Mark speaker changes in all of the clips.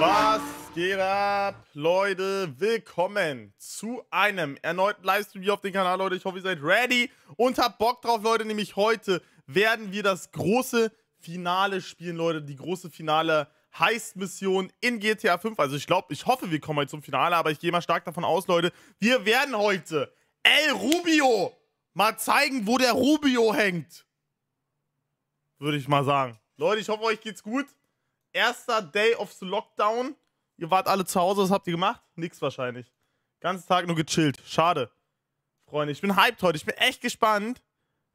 Speaker 1: Was geht ab, Leute? Willkommen zu einem erneuten Livestream hier auf dem Kanal, Leute. Ich hoffe, ihr seid ready und habt Bock drauf, Leute. Nämlich heute werden wir das große Finale spielen, Leute. Die große Finale Heist-Mission in GTA 5. Also ich glaube, ich hoffe, wir kommen heute zum Finale, aber ich gehe mal stark davon aus, Leute. Wir werden heute El Rubio mal zeigen, wo der Rubio hängt. Würde ich mal sagen. Leute, ich hoffe, euch geht's gut erster Day of the Lockdown. Ihr wart alle zu Hause, was habt ihr gemacht? Nix wahrscheinlich. Ganzen Tag nur gechillt. Schade. Freunde, ich bin hyped heute. Ich bin echt gespannt,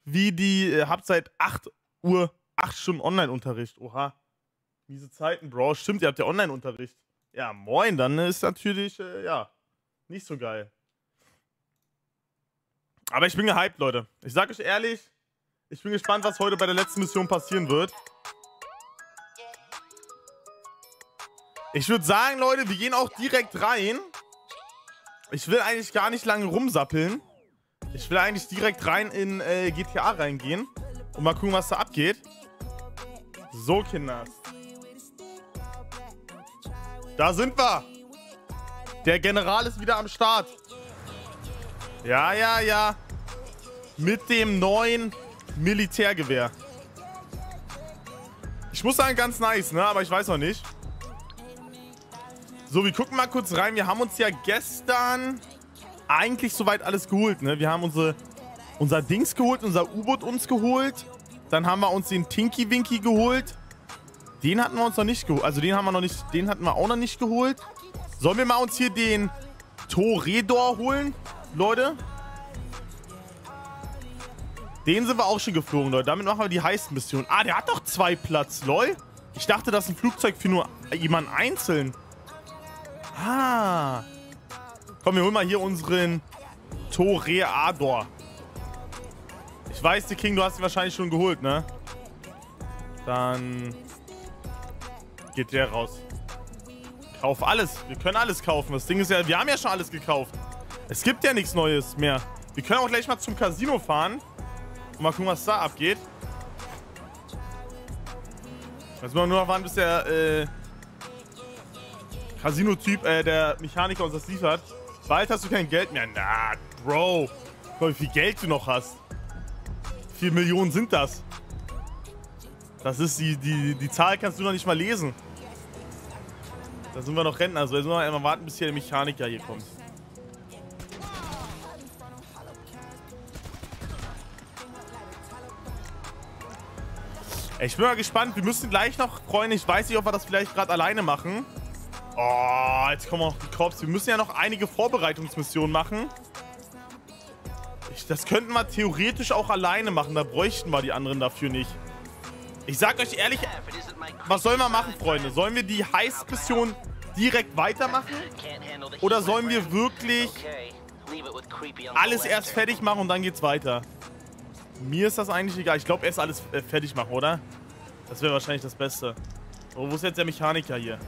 Speaker 1: wie die. Äh, habt seit 8 Uhr 8 Stunden Online-Unterricht. Oha. Miese Zeiten, Bro. Stimmt, ihr habt ja Online-Unterricht. Ja, moin, dann ist natürlich, äh, ja, nicht so geil. Aber ich bin gehypt, Leute. Ich sag euch ehrlich, ich bin gespannt, was heute bei der letzten Mission passieren wird. Ich würde sagen, Leute, wir gehen auch direkt rein. Ich will eigentlich gar nicht lange rumsappeln. Ich will eigentlich direkt rein in äh, GTA reingehen. Und mal gucken, was da abgeht. So, Kinders. Da sind wir. Der General ist wieder am Start. Ja, ja, ja. Mit dem neuen Militärgewehr. Ich muss sagen, ganz nice, ne? Aber ich weiß noch nicht. So, wir gucken mal kurz rein. Wir haben uns ja gestern eigentlich soweit alles geholt, ne? Wir haben unsere, unser Dings geholt, unser U-Boot uns geholt. Dann haben wir uns den Tinky Winky geholt. Den hatten wir uns noch nicht geholt. Also den haben wir noch nicht, den hatten wir auch noch nicht geholt. Sollen wir mal uns hier den Toredor holen, Leute? Den sind wir auch schon geflogen, Leute. Damit machen wir die Heist-Mission. Ah, der hat doch zwei Platz, lol. Ich dachte, das ist ein Flugzeug für nur jemanden einzeln. Ah. Komm, wir holen mal hier unseren Toreador. Ich weiß, die King, du hast ihn wahrscheinlich schon geholt, ne? Dann geht der raus. Kauf alles. Wir können alles kaufen. Das Ding ist ja, wir haben ja schon alles gekauft. Es gibt ja nichts Neues mehr. Wir können auch gleich mal zum Casino fahren. Und mal gucken, was da abgeht. Jetzt müssen wir nur noch warten, bis der, äh, Casino-Typ, äh, der Mechaniker uns das liefert. Bald hast du kein Geld mehr. Na, Bro. Guck, wie viel Geld du noch hast. Viele Millionen sind das? Das ist die, die, die Zahl kannst du noch nicht mal lesen. Da sind wir noch Rentner. Also jetzt müssen wir mal warten, bis hier der Mechaniker hier kommt. Ich bin mal gespannt. Wir müssen gleich noch, Freunde, ich weiß nicht, ob wir das vielleicht gerade alleine machen. Oh, jetzt kommen auch die Cops. Wir müssen ja noch einige Vorbereitungsmissionen machen. Ich, das könnten wir theoretisch auch alleine machen. Da bräuchten wir die anderen dafür nicht. Ich sag euch ehrlich, was sollen wir machen, Freunde? Sollen wir die Heist-Mission direkt weitermachen? Oder sollen wir wirklich alles erst fertig machen und dann geht's weiter? Mir ist das eigentlich egal. Ich glaube, erst alles äh, fertig machen, oder? Das wäre wahrscheinlich das Beste. Oh, wo ist jetzt der Mechaniker hier?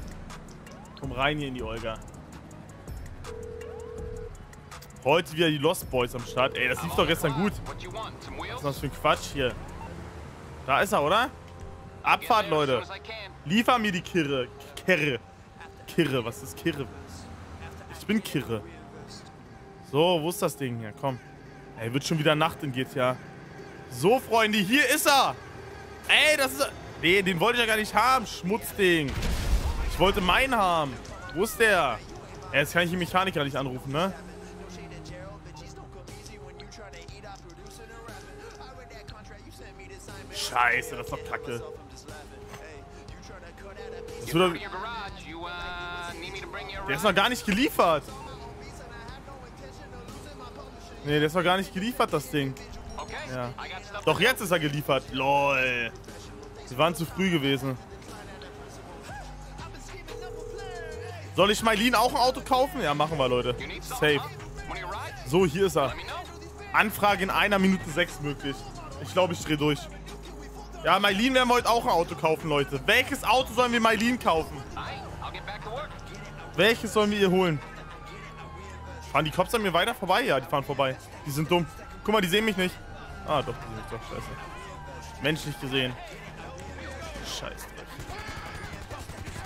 Speaker 1: Komm rein hier in die Olga. Heute wieder die Lost Boys am Start. Ey, das lief doch gestern gut. Was ist das für ein Quatsch hier? Da ist er, oder? Abfahrt, Leute. Liefer mir die Kirre. Kirre. Kirre, was ist Kirre? Ich bin Kirre. So, wo ist das Ding hier? Komm. Ey, wird schon wieder Nacht in GTA. So, Freunde, hier ist er. Ey, das ist... Nee, den wollte ich ja gar nicht haben. Schmutzding. Ich wollte meinen haben. Wo ist der? Ja, jetzt kann ich den Mechaniker nicht anrufen, ne? Scheiße, das ist doch kacke. Das der ist noch gar nicht geliefert. Nee, der ist noch gar nicht geliefert, das Ding. Ja. Doch jetzt ist er geliefert. LOL. Sie waren zu früh gewesen. Soll ich Mailin auch ein Auto kaufen? Ja, machen wir, Leute. Safe. So, hier ist er. Anfrage in einer Minute sechs möglich. Ich glaube, ich drehe durch. Ja, Mailin werden wir heute auch ein Auto kaufen, Leute. Welches Auto sollen wir Mailin kaufen? Welches sollen wir ihr holen? Fahren die Cops an mir weiter vorbei? Ja, die fahren vorbei. Die sind dumm. Guck mal, die sehen mich nicht. Ah, doch, die mich doch. Scheiße. Menschlich gesehen. Scheiße.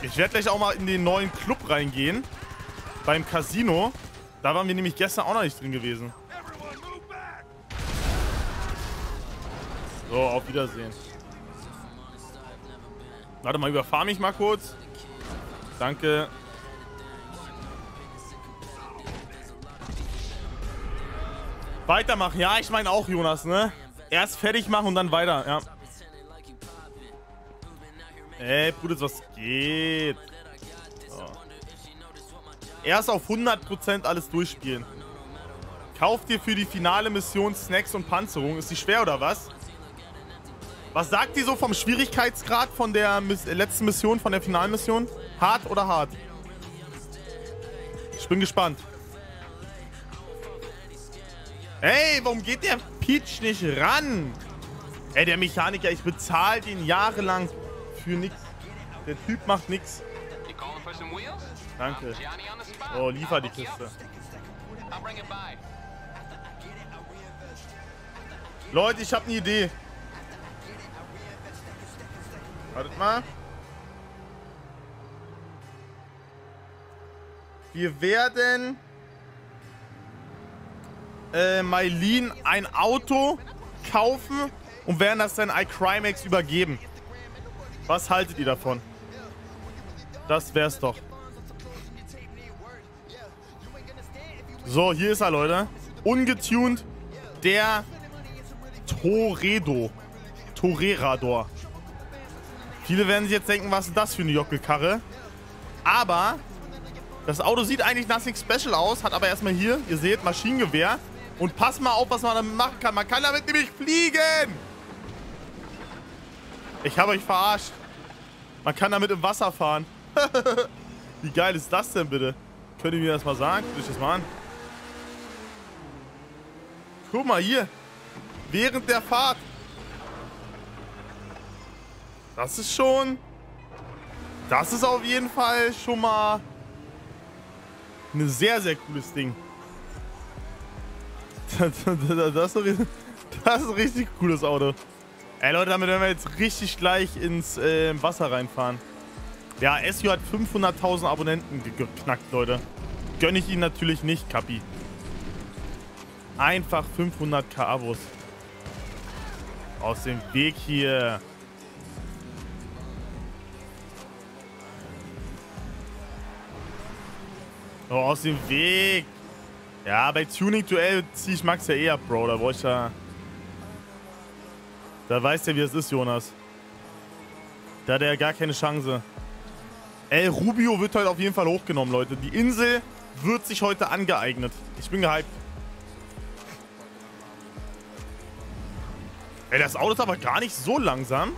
Speaker 1: Ich werde gleich auch mal in den neuen Club reingehen. Beim Casino. Da waren wir nämlich gestern auch noch nicht drin gewesen. So, auf Wiedersehen. Warte mal, überfahr mich mal kurz. Danke. Weitermachen. Ja, ich meine auch, Jonas, ne? Erst fertig machen und dann weiter, ja. Ey, Bruder, was geht? So. Erst auf 100% alles durchspielen. Kauf dir für die finale Mission Snacks und Panzerung. Ist die schwer oder was? Was sagt die so vom Schwierigkeitsgrad von der Miss letzten Mission, von der Finalmission? Hart oder hart? Ich bin gespannt. Hey, warum geht der Peach nicht ran? Ey, der Mechaniker, ich bezahle den jahrelang für nichts. Der Typ macht nichts. Danke. Oh, liefer die Kiste. Leute, ich habe eine Idee. Wartet mal. Wir werden äh, Mailin ein Auto kaufen und werden das dann iCrimex übergeben. Was haltet ihr davon? Das wär's doch. So, hier ist er, Leute. Ungetuned der Toredo. Torerador. Viele werden sich jetzt denken, was ist das für eine Jockelkarre? Aber das Auto sieht eigentlich nothing special aus, hat aber erstmal hier, ihr seht, Maschinengewehr. Und pass mal auf, was man damit machen kann. Man kann damit nämlich fliegen. Ich habe euch verarscht. Man kann damit im Wasser fahren. Wie geil ist das denn bitte? Könnt ihr mir das mal sagen? Guckt euch das mal an. Guck mal hier. Während der Fahrt. Das ist schon... Das ist auf jeden Fall schon mal ein sehr, sehr cooles Ding. Das, das, ist ein richtig cooles Auto. Ey Leute, damit werden wir jetzt richtig gleich ins äh, Wasser reinfahren. Ja, SU hat 500.000 Abonnenten geknackt, Leute. Gönne ich Ihnen natürlich nicht, Kapi. Einfach 500k Abos. Aus dem Weg hier. Oh, aus dem Weg. Ja, bei Tuning-Duell ziehe ich Max ja eher, Bro. Da brauche ich ja... Da weiß der, wie es ist, Jonas. Da hat er gar keine Chance. Ey, Rubio wird heute auf jeden Fall hochgenommen, Leute. Die Insel wird sich heute angeeignet. Ich bin gehypt. Ey, das Auto ist aber gar nicht so langsam.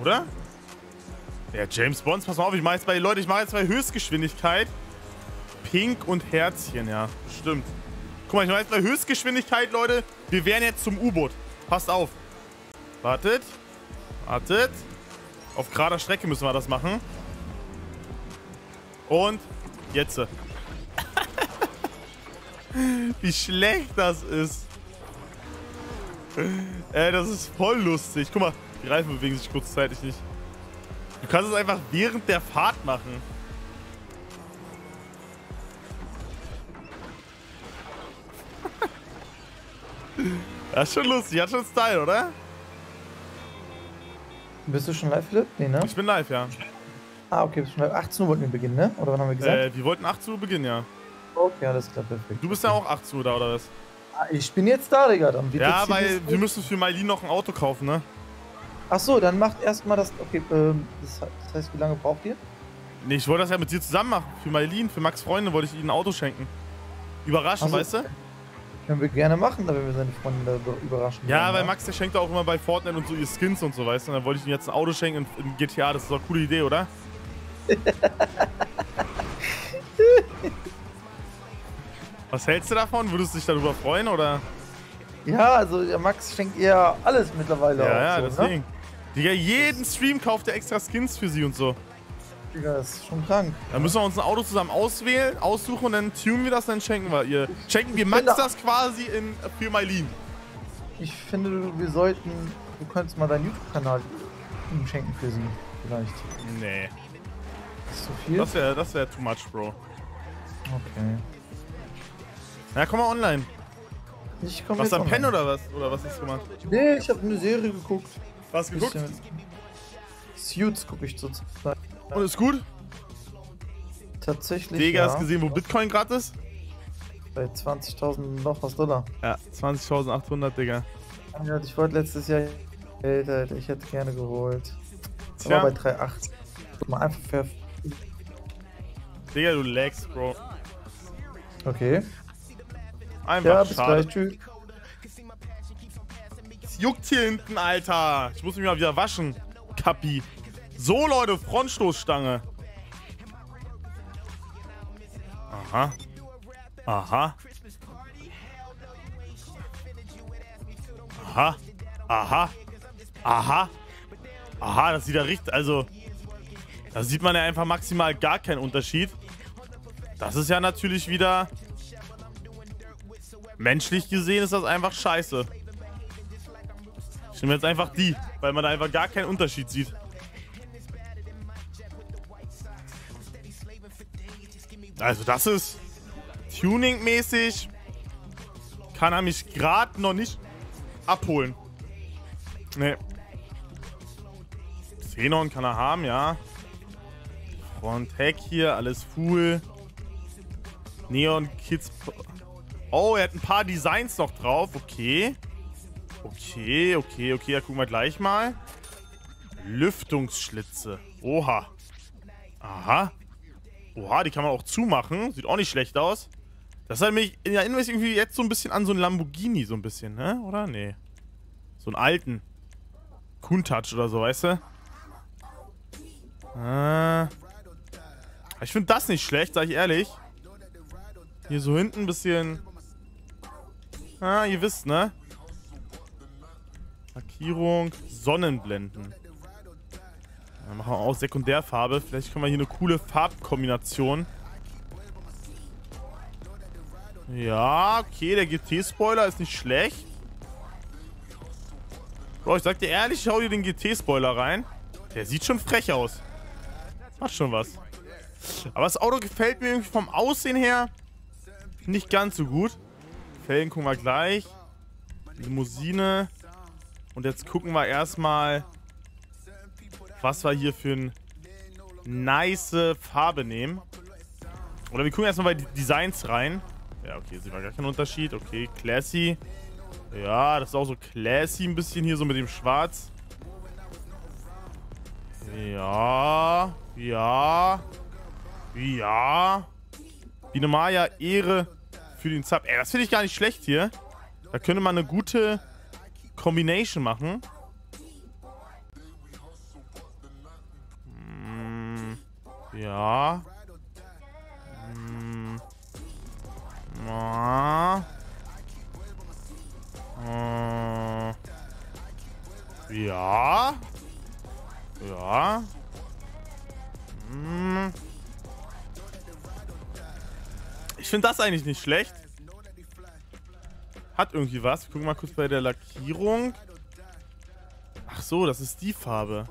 Speaker 1: Oder? Ja, James Bond, pass mal auf, ich mache jetzt bei, Leute, ich mache jetzt bei Höchstgeschwindigkeit. Pink und Herzchen, ja. Stimmt. Guck mal, ich mache jetzt bei Höchstgeschwindigkeit, Leute. Wir wären jetzt zum U-Boot. Passt auf. Wartet. Wartet. Auf gerader Strecke müssen wir das machen. Und jetzt. Wie schlecht das ist. Ey, das ist voll lustig. Guck mal, die Reifen bewegen sich kurzzeitig nicht. Du kannst es einfach während der Fahrt machen. Das ist schon lustig, hat schon Style, oder?
Speaker 2: Bist du schon live, Philipp? Nee, ne?
Speaker 1: Ich bin live, ja.
Speaker 2: Ah, okay, bist schon live. 18 Uhr wollten wir beginnen, ne? Oder wann haben wir gesagt?
Speaker 1: Äh, wir wollten 18 Uhr beginnen, ja.
Speaker 2: Okay, alles klar, perfekt.
Speaker 1: Du bist ja auch 18 Uhr da, oder was?
Speaker 2: Ah, ich bin jetzt da, Digga. Dann
Speaker 1: Ja, weil wir müssen für Mailin noch ein Auto kaufen, ne?
Speaker 2: Ach so, dann macht erstmal das. Okay, ähm, das, das heißt, wie lange braucht ihr?
Speaker 1: Nee, ich wollte das ja mit dir zusammen machen. Für Mailin, für Max Freunde wollte ich ihnen ein Auto schenken. Überraschen,
Speaker 2: so.
Speaker 1: weißt du?
Speaker 2: Können wir gerne machen, da wenn wir seine Freunde überraschen.
Speaker 1: Ja,
Speaker 2: wollen,
Speaker 1: weil Max, der schenkt auch immer bei Fortnite und so ihr Skins und so, weißt du? Und dann wollte ich ihm jetzt ein Auto schenken in, GTA. Das ist doch eine coole Idee, oder? Was hältst du davon? Würdest du dich darüber freuen, oder?
Speaker 2: Ja, also der Max schenkt ihr alles mittlerweile.
Speaker 1: Ja, ja,
Speaker 2: so,
Speaker 1: deswegen.
Speaker 2: Ne?
Speaker 1: Digga, jeden Stream kauft er extra Skins für sie und so.
Speaker 2: Digga, das ist schon krank.
Speaker 1: Dann müssen wir uns ein Auto zusammen auswählen, aussuchen und dann tunen wir das, dann schenken wir ihr. Schenken wir Max das quasi in, für Mailin.
Speaker 2: Ich finde, wir sollten. Du könntest mal deinen YouTube-Kanal ihm schenken für sie. vielleicht.
Speaker 1: Nee.
Speaker 2: Ist zu viel?
Speaker 1: Das wäre das wär too much, Bro.
Speaker 2: Okay.
Speaker 1: Na, komm mal online.
Speaker 2: Ich komme
Speaker 1: Was
Speaker 2: jetzt
Speaker 1: am Pen oder was? Oder was hast du gemacht?
Speaker 2: Nee, ich habe eine Serie geguckt.
Speaker 1: Was geguckt?
Speaker 2: Suits gucke ich zurzeit.
Speaker 1: Und ist gut?
Speaker 2: Tatsächlich.
Speaker 1: Digga,
Speaker 2: ja,
Speaker 1: hast gesehen, wo Bitcoin gerade ist?
Speaker 2: Bei 20.000 noch was Dollar.
Speaker 1: Ja, 20.800, Digga.
Speaker 2: Ja, ich wollte letztes Jahr Geld, Alter. Ich hätte gerne geholt.
Speaker 1: Tja.
Speaker 2: Aber bei 3,8. Guck mal, einfach fair.
Speaker 1: Digga, du lagst, Bro.
Speaker 2: Okay.
Speaker 1: Einfach
Speaker 2: Ja, bis
Speaker 1: schade.
Speaker 2: gleich. Tschüss.
Speaker 1: Es juckt hier hinten, Alter. Ich muss mich mal wieder waschen. Kappi. So, Leute, Frontstoßstange. Aha. Aha. Aha. Aha. Aha. Aha, das sieht ja richtig, also... Da sieht man ja einfach maximal gar keinen Unterschied. Das ist ja natürlich wieder... Menschlich gesehen ist das einfach scheiße. Ich nehme jetzt einfach die, weil man da einfach gar keinen Unterschied sieht. Also das ist Tuning-mäßig. Kann er mich gerade noch nicht abholen. Nee. Xenon kann er haben, ja. Front Heck hier, alles full. Neon Kids. Oh, er hat ein paar Designs noch drauf. Okay. Okay, okay, okay. Ja, gucken wir gleich mal. Lüftungsschlitze. Oha. Aha. Oha, die kann man auch zumachen. Sieht auch nicht schlecht aus. Das erinnert mich, erinnert mich irgendwie jetzt so ein bisschen an so einen Lamborghini, so ein bisschen, ne? Oder? Nee. So einen alten. Countach oder so, weißt du? Äh. Ich finde das nicht schlecht, sag ich ehrlich. Hier so hinten ein bisschen. Ah, ihr wisst, ne? Lackierung, Sonnenblenden. Dann machen wir auch Sekundärfarbe. Vielleicht können wir hier eine coole Farbkombination. Ja, okay, der GT-Spoiler ist nicht schlecht. Bro, ich sag dir ehrlich, schau dir den GT-Spoiler rein. Der sieht schon frech aus. Macht schon was. Aber das Auto gefällt mir irgendwie vom Aussehen her nicht ganz so gut. Felgen gucken wir gleich. Limousine. Und jetzt gucken wir erstmal, was wir hier für eine nice Farbe nehmen. Oder wir gucken erstmal bei Designs rein. Ja, okay, sehen wir gar keinen Unterschied. Okay, classy. Ja, das ist auch so classy ein bisschen hier so mit dem Schwarz. Ja, ja, ja. Biene Maya, Ehre für den Sub. Ey, das finde ich gar nicht schlecht hier. Da könnte man eine gute Combination machen. Ja. Mm, ja. Äh, ja. Ja. Hm. Ich finde das eigentlich nicht schlecht. Hat irgendwie was. Wir gucken mal kurz bei der Lackierung. Ach so, das ist die Farbe.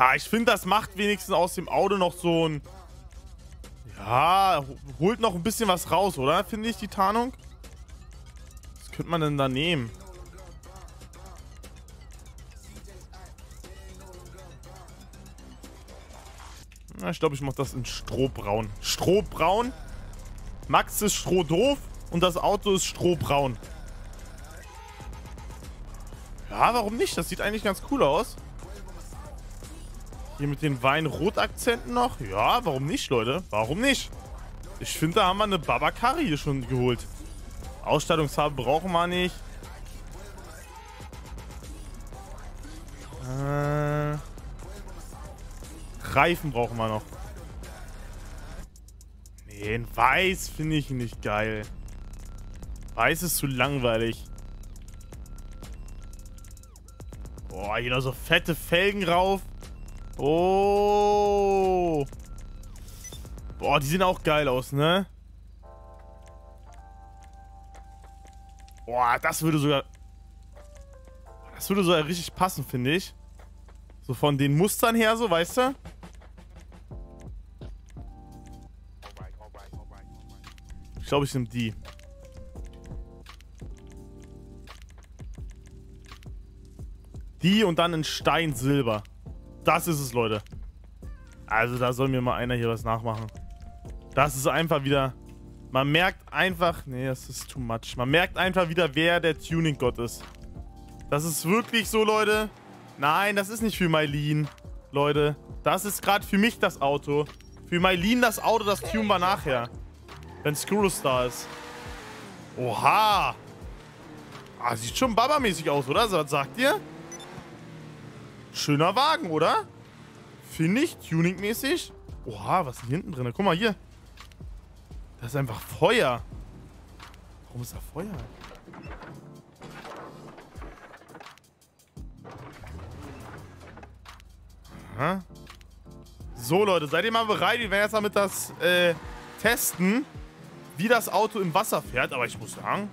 Speaker 1: Ja, ich finde, das macht wenigstens aus dem Auto noch so ein... Ja, holt noch ein bisschen was raus, oder? Finde ich, die Tarnung. Was könnte man denn da nehmen? Na, ich glaube, ich mache das in Strohbraun. Strohbraun. Max ist strohdoof und das Auto ist strohbraun. Ja, warum nicht? Das sieht eigentlich ganz cool aus. Hier mit den Wein-Rot-Akzenten noch. Ja, warum nicht, Leute? Warum nicht? Ich finde, da haben wir eine Babakari hier schon geholt. Ausstattungsfarbe brauchen wir nicht. Äh, Reifen brauchen wir noch. Nee, in Weiß finde ich nicht geil. Weiß ist zu langweilig. Boah, hier noch so fette Felgen rauf. Oh. Boah, die sehen auch geil aus, ne? Boah, das würde sogar... Das würde sogar richtig passen, finde ich. So von den Mustern her, so, weißt du? Ich glaube, ich nehme die. Die und dann in Stein Silber. Das ist es, Leute. Also da soll mir mal einer hier was nachmachen. Das ist einfach wieder... Man merkt einfach... Nee, das ist too much. Man merkt einfach wieder, wer der Tuning-Gott ist. Das ist wirklich so, Leute. Nein, das ist nicht für Mylene, Leute. Das ist gerade für mich das Auto. Für Mylene das Auto, das tunen wir nachher. Wenn Skurrus da ist. Oha. Ah, sieht schon babamäßig aus, oder? Was sagt ihr? Schöner Wagen, oder? Finde ich, tuningmäßig. Oha, was ist denn hinten drin? Guck mal hier. Das ist einfach Feuer. Warum ist da Feuer? Aha. So, Leute, seid ihr mal bereit? Wir werden jetzt damit das äh, testen, wie das Auto im Wasser fährt. Aber ich muss sagen,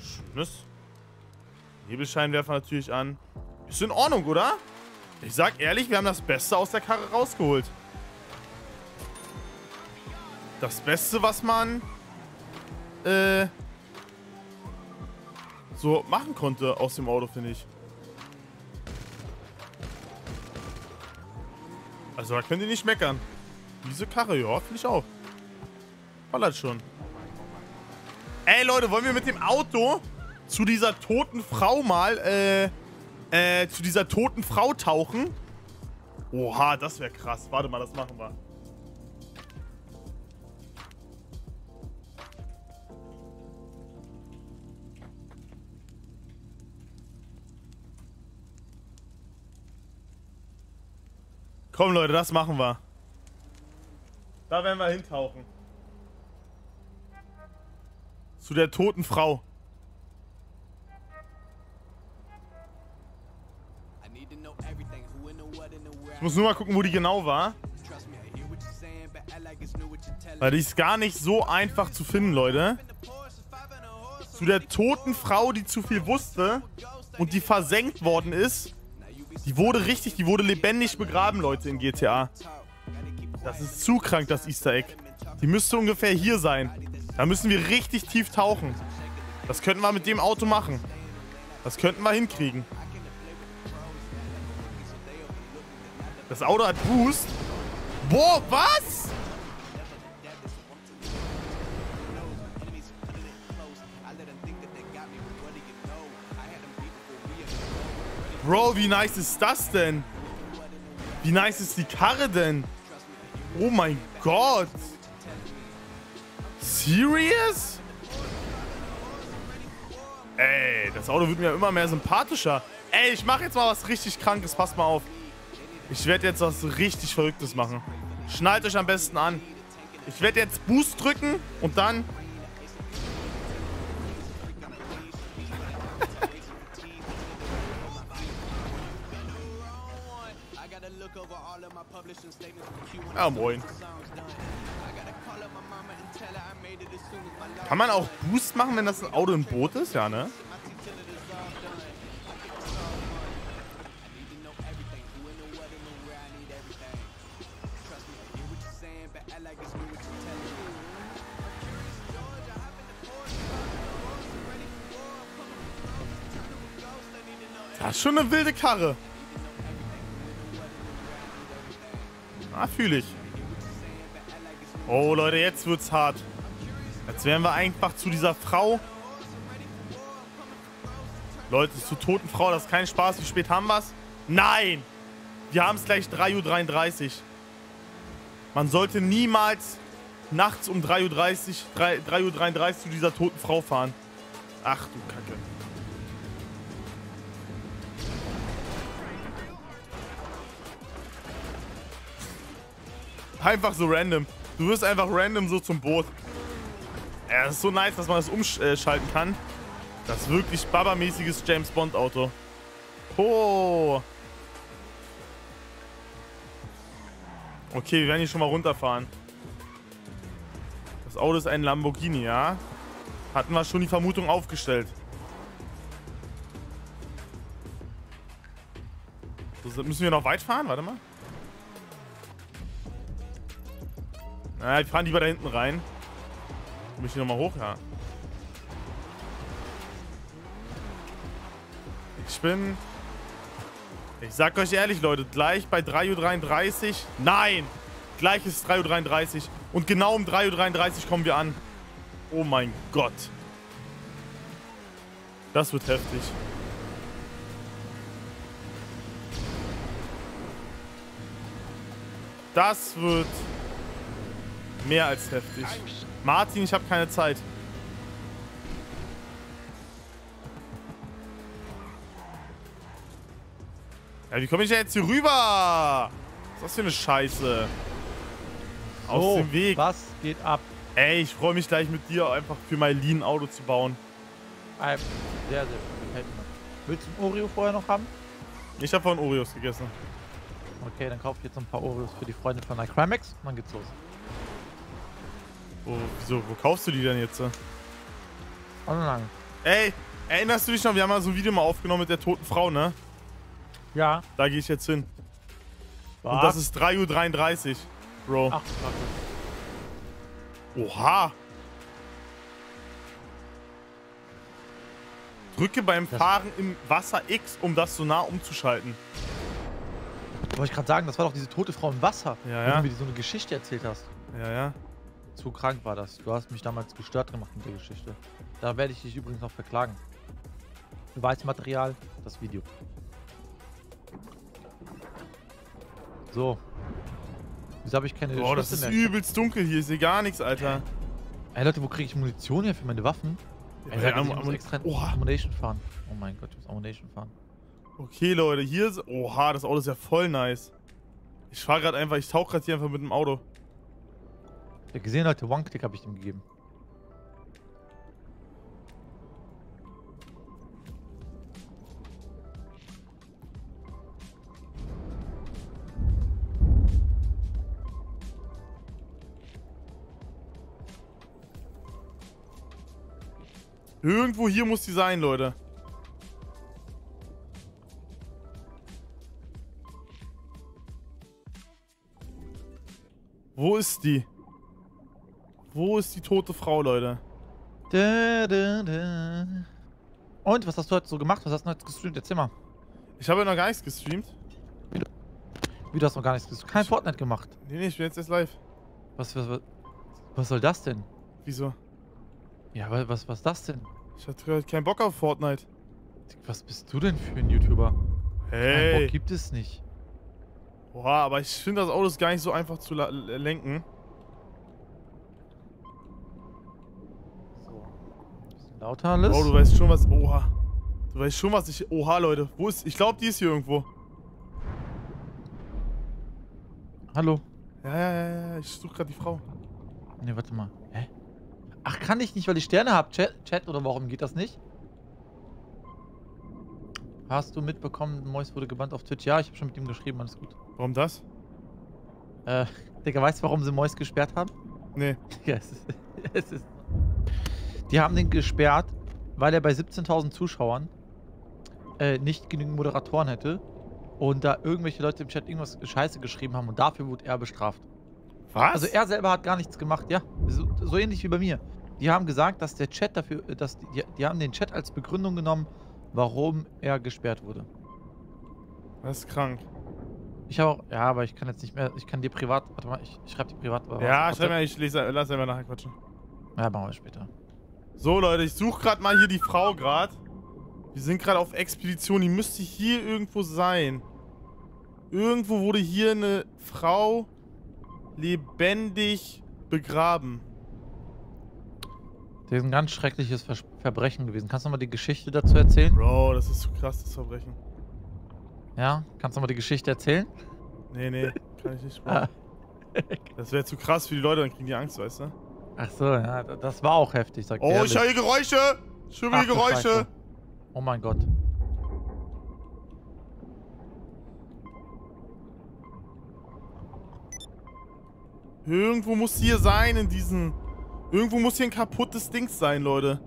Speaker 1: schönes Nebelscheinwerfer natürlich an. Ist in Ordnung, oder? Ich sag ehrlich, wir haben das Beste aus der Karre rausgeholt. Das Beste, was man äh, so machen konnte aus dem Auto, finde ich. Also da könnt ihr nicht meckern. Diese Karre, ja, finde ich auch. Ballert schon. Ey, Leute, wollen wir mit dem Auto zu dieser toten Frau mal, äh, äh, zu dieser toten Frau tauchen. Oha, das wäre krass. Warte mal, das machen wir. Komm, Leute, das machen wir. Da werden wir hintauchen. Zu der toten Frau. Ich muss nur mal gucken, wo die genau war. Weil die ist gar nicht so einfach zu finden, Leute. Zu der toten Frau, die zu viel wusste und die versenkt worden ist. Die wurde richtig, die wurde lebendig begraben, Leute, in GTA. Das ist zu krank, das Easter Egg. Die müsste ungefähr hier sein. Da müssen wir richtig tief tauchen. Das könnten wir mit dem Auto machen. Das könnten wir hinkriegen. Das Auto hat Boost. Boah, was? Bro, wie nice ist das denn? Wie nice ist die Karre denn? Oh mein Gott. Serious? Ey, das Auto wird mir immer mehr sympathischer. Ey, ich mache jetzt mal was richtig Krankes. Passt mal auf. Ich werde jetzt was richtig Verrücktes machen. Schnallt euch am besten an. Ich werde jetzt Boost drücken und dann... ja, moin. Kann man auch Boost machen, wenn das ein Auto im Boot ist? Ja, ne? Das ist schon eine wilde Karre. Ah, fühle ich. Oh, Leute, jetzt wird's hart. Jetzt werden wir einfach zu dieser Frau. Leute, zur toten Frau, das ist kein Spaß. Wie spät haben wir's? Nein! Wir haben es gleich 3.33 Uhr. Man sollte niemals nachts um 3.30 Uhr, 3.33 Uhr zu dieser toten Frau fahren. Ach du Kacke. Einfach so random. Du wirst einfach random so zum Boot. Ja, das ist so nice, dass man das umschalten kann. Das ist wirklich babamäßiges James Bond Auto. Oh. Okay, wir werden hier schon mal runterfahren. Das Auto ist ein Lamborghini, ja? Hatten wir schon die Vermutung aufgestellt. So, müssen wir noch weit fahren? Warte mal. Na, wir fahren lieber da hinten rein. Komme ich hier nochmal hoch? Ja. Ich bin... Ich sag euch ehrlich, Leute, gleich bei 3.33 Uhr... Nein! Gleich ist 3.33 Uhr. Und genau um 3.33 Uhr kommen wir an. Oh mein Gott. Das wird heftig. Das wird mehr als heftig. Martin, ich habe keine Zeit. Ja, wie komme ich denn jetzt hier rüber? Was ist das für eine Scheiße? Aus
Speaker 3: So,
Speaker 1: dem Weg.
Speaker 3: Was geht ab?
Speaker 1: Ey, ich freue mich gleich mit dir einfach für mein Lean Auto zu bauen.
Speaker 3: Sehr, sehr gut. Gefällt mir. Willst du ein Oreo vorher noch haben?
Speaker 1: Ich habe vorhin Oreos gegessen.
Speaker 3: Okay, dann kaufe ich jetzt ein paar Oreos für die Freunde von Icrimex und dann geht's los.
Speaker 1: Wo, wieso, wo kaufst du die denn jetzt?
Speaker 3: Lang.
Speaker 1: Ey, erinnerst du dich noch, wir haben mal so ein Video mal aufgenommen mit der toten Frau, ne?
Speaker 3: Ja.
Speaker 1: Da gehe ich jetzt hin.
Speaker 3: Was?
Speaker 1: Und das ist 3.33 Uhr, Bro.
Speaker 3: Ach, warte.
Speaker 1: Oha. Drücke beim Fahren im Wasser X, um das so nah umzuschalten.
Speaker 3: Wollte ich gerade sagen, das war doch diese tote Frau im Wasser.
Speaker 1: Ja,
Speaker 3: Wo
Speaker 1: ja.
Speaker 3: du mir so eine Geschichte erzählt hast.
Speaker 1: Ja, ja.
Speaker 3: Zu krank war das. Du hast mich damals gestört gemacht mit der Geschichte. Da werde ich dich übrigens noch verklagen. Beweismaterial, das Video. So. Wieso habe ich keine
Speaker 1: Boah, das ist
Speaker 3: mehr?
Speaker 1: übelst dunkel hier. Ich sehe gar nichts, Alter.
Speaker 3: Ey Leute, wo kriege ich Munition her für meine Waffen? Ey,
Speaker 1: Am-
Speaker 3: ich muss extra
Speaker 1: Oha.
Speaker 3: Ammunition fahren. Oh mein Gott, ich muss Ammunition fahren.
Speaker 1: Okay, Leute, hier ist... Oha, das Auto ist ja voll nice. Ich fahre gerade einfach... Ich tauche gerade hier einfach mit dem Auto.
Speaker 3: Der gesehen, Leute, One-Click habe ich ihm gegeben.
Speaker 1: Irgendwo hier muss die sein, Leute. Wo ist die? Wo ist die tote Frau, Leute?
Speaker 3: Da, da, da. Und, was hast du heute so gemacht? Was hast du heute gestreamt? Erzähl mal.
Speaker 1: Ich habe ja noch gar nichts gestreamt.
Speaker 3: Wie, du hast noch gar nichts gestreamt? Kein Fortnite gemacht.
Speaker 1: Nee, nee, ich bin jetzt erst live.
Speaker 3: Was, was, was, was soll das denn?
Speaker 1: Wieso?
Speaker 3: Ja, wa- was, was ist das denn?
Speaker 1: Ich hatte gerade keinen Bock auf Fortnite.
Speaker 3: Was bist du denn für ein YouTuber?
Speaker 1: Hey.
Speaker 3: Bock gibt es nicht.
Speaker 1: Boah, aber ich finde das Auto ist gar nicht so einfach zu lenken.
Speaker 3: So. Bisschen lauter alles.
Speaker 1: Oh, du weißt schon was. Oha. Du weißt schon was ich. Oha, Leute. Wo ist. Ich glaube, die ist hier irgendwo.
Speaker 3: Hallo.
Speaker 1: Ja, ja, ja, ja. Ich suche gerade die Frau.
Speaker 3: Ne, warte mal. Hä? Ach, kann ich nicht, weil ich Sterne habe. Chat, Chat, oder warum geht das nicht? Hast du mitbekommen, Mois wurde gebannt auf Twitch? Ja, ich habe schon mit ihm geschrieben, alles gut.
Speaker 1: Warum das?
Speaker 3: Äh, Digga, weißt du, warum sie Mois gesperrt haben?
Speaker 1: Nee.
Speaker 3: Ja, es ist, es ist. Die haben den gesperrt, weil er bei 17.000 Zuschauern äh, nicht genügend Moderatoren hätte und da irgendwelche Leute im Chat irgendwas Scheiße geschrieben haben und dafür wurde er bestraft.
Speaker 1: Was?
Speaker 3: Also er selber hat gar nichts gemacht, ja. So, so ähnlich wie bei mir. Die haben gesagt, dass der Chat dafür, äh, dass die, die haben den Chat als Begründung genommen, warum er gesperrt wurde.
Speaker 1: Das ist krank.
Speaker 3: Ich habe auch, ja, aber ich kann jetzt nicht mehr, ich kann dir privat, warte mal, ich, ich schreibe dir privat.
Speaker 1: Ja, schreib mir, ich lese, lass einfach nachher quatschen.
Speaker 3: Ja, machen wir später.
Speaker 1: So, Leute, ich suche gerade mal hier die Frau gerade. Wir sind gerade auf Expedition. Die müsste hier irgendwo sein. Irgendwo wurde hier eine Frau lebendig begraben.
Speaker 3: Das ist ein ganz schreckliches Vers Verbrechen gewesen. Kannst du mal die Geschichte dazu erzählen?
Speaker 1: Bro, das ist zu krass, das Verbrechen.
Speaker 3: Ja? Kannst du mal die Geschichte erzählen?
Speaker 1: Nee, nee, kann ich nicht. Bro.
Speaker 3: Ah.
Speaker 1: Das wäre zu krass für die Leute, dann kriegen die Angst, weißt du?
Speaker 3: Ach so, ja, das war auch heftig, sag
Speaker 1: Oh,
Speaker 3: ehrlich.
Speaker 1: ich höre Geräusche! Ich höre
Speaker 3: Ach
Speaker 1: Geräusche!
Speaker 3: Scheiße. Oh mein Gott.
Speaker 1: Irgendwo muss hier sein in diesen Irgendwo muss hier ein kaputtes Dings sein, Leute.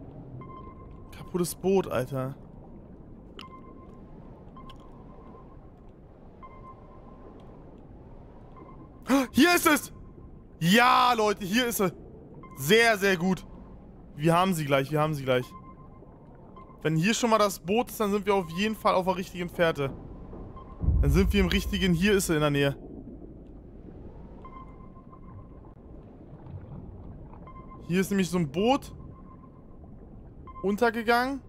Speaker 1: Kaputtes Boot, Alter. Hier ist es! Ja, Leute, hier ist sie. Sehr, sehr gut. Wir haben sie gleich, wir haben sie gleich. Wenn hier schon mal das Boot ist, dann sind wir auf jeden Fall auf der richtigen Fährte. Dann sind wir im richtigen... Hier ist sie in der Nähe. Hier ist nämlich so ein Boot untergegangen.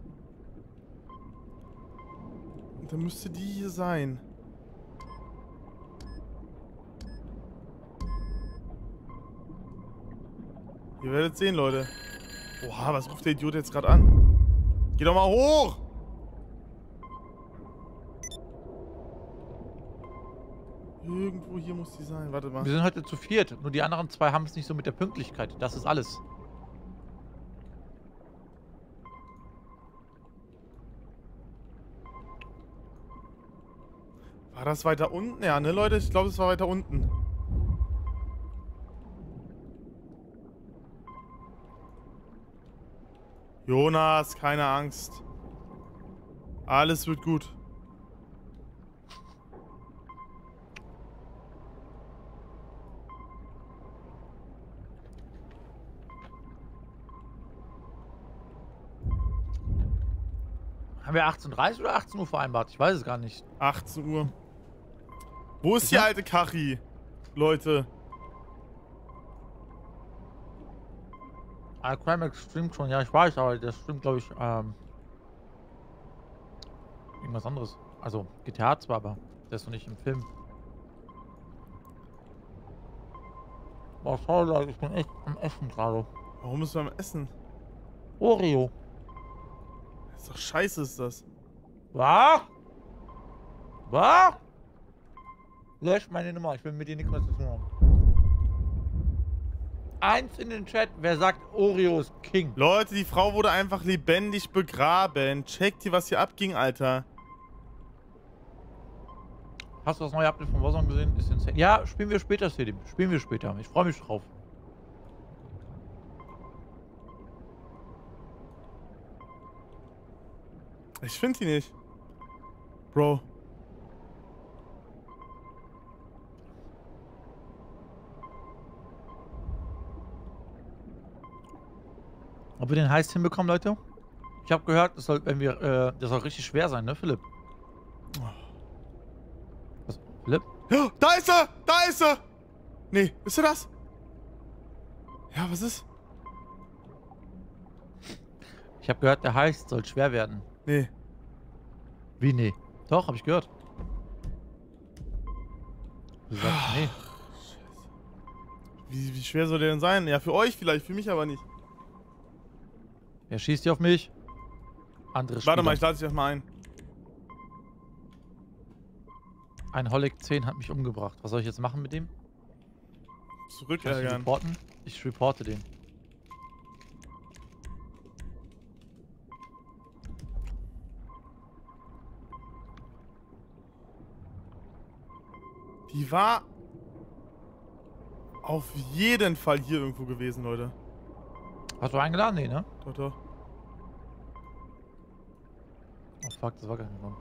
Speaker 1: Und dann müsste die hier sein. Ihr werdet sehen, Leute. Oha, was ruft der Idiot jetzt gerade an? Geh doch mal hoch! Irgendwo hier muss die sein. Warte mal.
Speaker 3: Wir sind heute zu viert. Nur die anderen zwei haben es nicht so mit der Pünktlichkeit. Das ist alles.
Speaker 1: War das weiter unten? Ja, ne, Leute? Ich glaube, es war weiter unten. Jonas, keine Angst. Alles wird gut.
Speaker 3: Haben wir 18.30 oder 18 Uhr vereinbart? Ich weiß es gar nicht.
Speaker 1: 18 Uhr. Wo ist die
Speaker 3: Ja.
Speaker 1: alte Kachi? Leute.
Speaker 3: Ah, Crimex stimmt schon. Ja, ich weiß, aber das stimmt, glaube ich, ähm... Irgendwas anderes. Also, GTA zwar, aber der ist noch nicht im Film. Boah, sorry, Leute, ich bin echt am Essen gerade.
Speaker 1: Warum bist du am Essen?
Speaker 3: Oreo.
Speaker 1: Das ist doch scheiße, ist das.
Speaker 3: Was? Was? Lösch meine Nummer, ich will mit dir nichts mehr zu tun haben. Eins in den Chat, wer sagt Oreo ist King?
Speaker 1: Leute, die Frau wurde einfach lebendig begraben. Checkt ihr, was hier abging, Alter.
Speaker 3: Hast du das neue Update von Warzone gesehen? Ist insane. Ja, spielen wir später, Selim. Spielen wir später. Ich freue mich drauf.
Speaker 1: Ich finde die nicht. Bro.
Speaker 3: Ob wir den Heist hinbekommen, Leute? Ich habe gehört, das soll, wenn wir, äh, das soll richtig schwer sein, ne, Philipp? Was? Philipp?
Speaker 1: Ja, da ist er! Da ist er! Nee, ist er das? Ja, was ist?
Speaker 3: Ich habe gehört, der Heist soll schwer werden.
Speaker 1: Nee.
Speaker 3: Wie, nee? Doch, habe ich gehört. Du sagst, nee.
Speaker 1: Wie, wie schwer soll der denn sein? Ja, für euch vielleicht, für mich aber nicht.
Speaker 3: Wer schießt hier auf mich? Andere
Speaker 1: Warte
Speaker 3: Spieler.
Speaker 1: mal, ich lade dich erstmal ein.
Speaker 3: Ein Holic 10 hat mich umgebracht. Was soll ich jetzt machen mit dem?
Speaker 1: Zurückärgern.
Speaker 3: reporten? Ich reporte den.
Speaker 1: Die war auf jeden Fall hier irgendwo gewesen, Leute.
Speaker 3: Hast du eingeladen? Nee, ne?
Speaker 1: Doch, doch.
Speaker 3: Oh fuck, das war gar kein Gegner.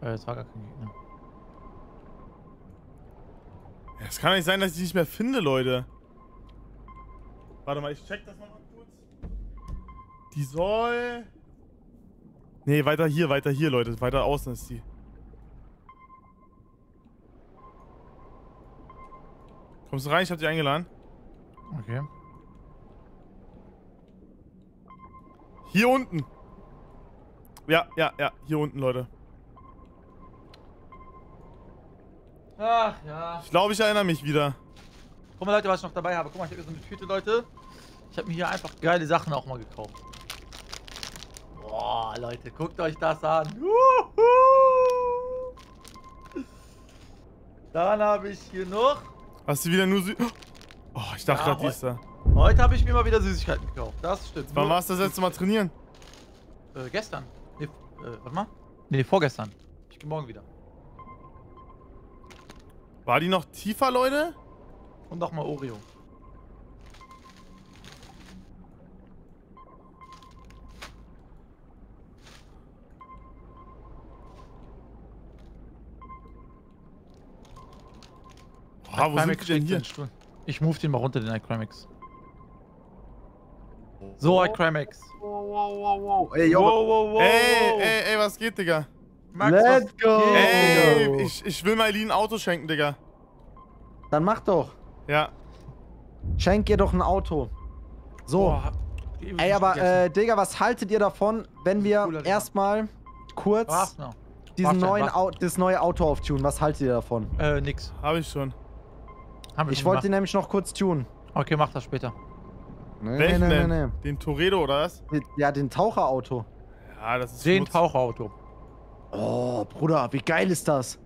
Speaker 3: Äh, das war gar kein Gegner.
Speaker 1: Ja, Es kann nicht sein, dass ich die nicht mehr finde, Leute. Warte mal, ich check das mal kurz. Die soll... Nee, weiter hier, weiter hier, Leute. Weiter außen ist die. Kommst du rein? Ich hab dich eingeladen.
Speaker 3: Okay.
Speaker 1: Hier unten. Ja, ja, ja. Hier unten, Leute.
Speaker 3: Ach ja.
Speaker 1: Ich glaube, ich erinnere mich wieder.
Speaker 3: Guck mal Leute, was ich noch dabei habe. Guck mal, ich habe hier so eine Tüte, Leute. Ich habe mir hier einfach geile Sachen auch mal gekauft. Boah, Leute, guckt euch das an. Juhu. Dann habe ich hier noch.
Speaker 1: Hast du wieder nur Sü Oh, ich dachte
Speaker 3: Ja,
Speaker 1: gerade, die ist da.
Speaker 3: Heute habe ich mir mal wieder Süßigkeiten gekauft. Das stimmt.
Speaker 1: Wann warst du das letzte Mal trainieren?
Speaker 3: Äh, gestern. Nee, äh, warte mal. Nee, vorgestern. Ich gehe morgen wieder.
Speaker 1: War die noch tiefer, Leute?
Speaker 3: Und nochmal Oreo.
Speaker 1: Boah, wo sind wir denn hier?
Speaker 3: Ich move den mal runter, den Icronics. So, Icrimex.
Speaker 4: Ey, yo,
Speaker 3: wow, wow,
Speaker 1: Ey, ey, ey, was geht, Digga?
Speaker 3: Max,
Speaker 4: Let's go.
Speaker 1: Ey, ich, ich will Mailin ein Auto schenken, Digga.
Speaker 4: Dann mach doch.
Speaker 1: Ja.
Speaker 4: Schenk ihr doch ein Auto. So.
Speaker 3: Boah,
Speaker 4: Ey, aber, äh, Digga, was haltet ihr davon, wenn wir erstmal kurz diesen neuen das neue Auto auftun? Was haltet ihr davon?
Speaker 3: Äh, nix.
Speaker 1: Hab ich schon.
Speaker 3: Haben wir
Speaker 4: Ich
Speaker 3: schon
Speaker 4: wollte
Speaker 3: gemacht.
Speaker 4: nämlich noch kurz tunen.
Speaker 3: Okay, mach das später.
Speaker 4: Nee,
Speaker 1: Welchen
Speaker 4: nee, nee,
Speaker 1: denn?
Speaker 4: nee,
Speaker 1: Den Toredo oder was?
Speaker 4: nee. Ja, den Taucherauto.
Speaker 1: Ja, das ist
Speaker 3: Den
Speaker 1: Schmutz.
Speaker 3: Taucherauto.
Speaker 4: Oh, Bruder, wie geil ist das?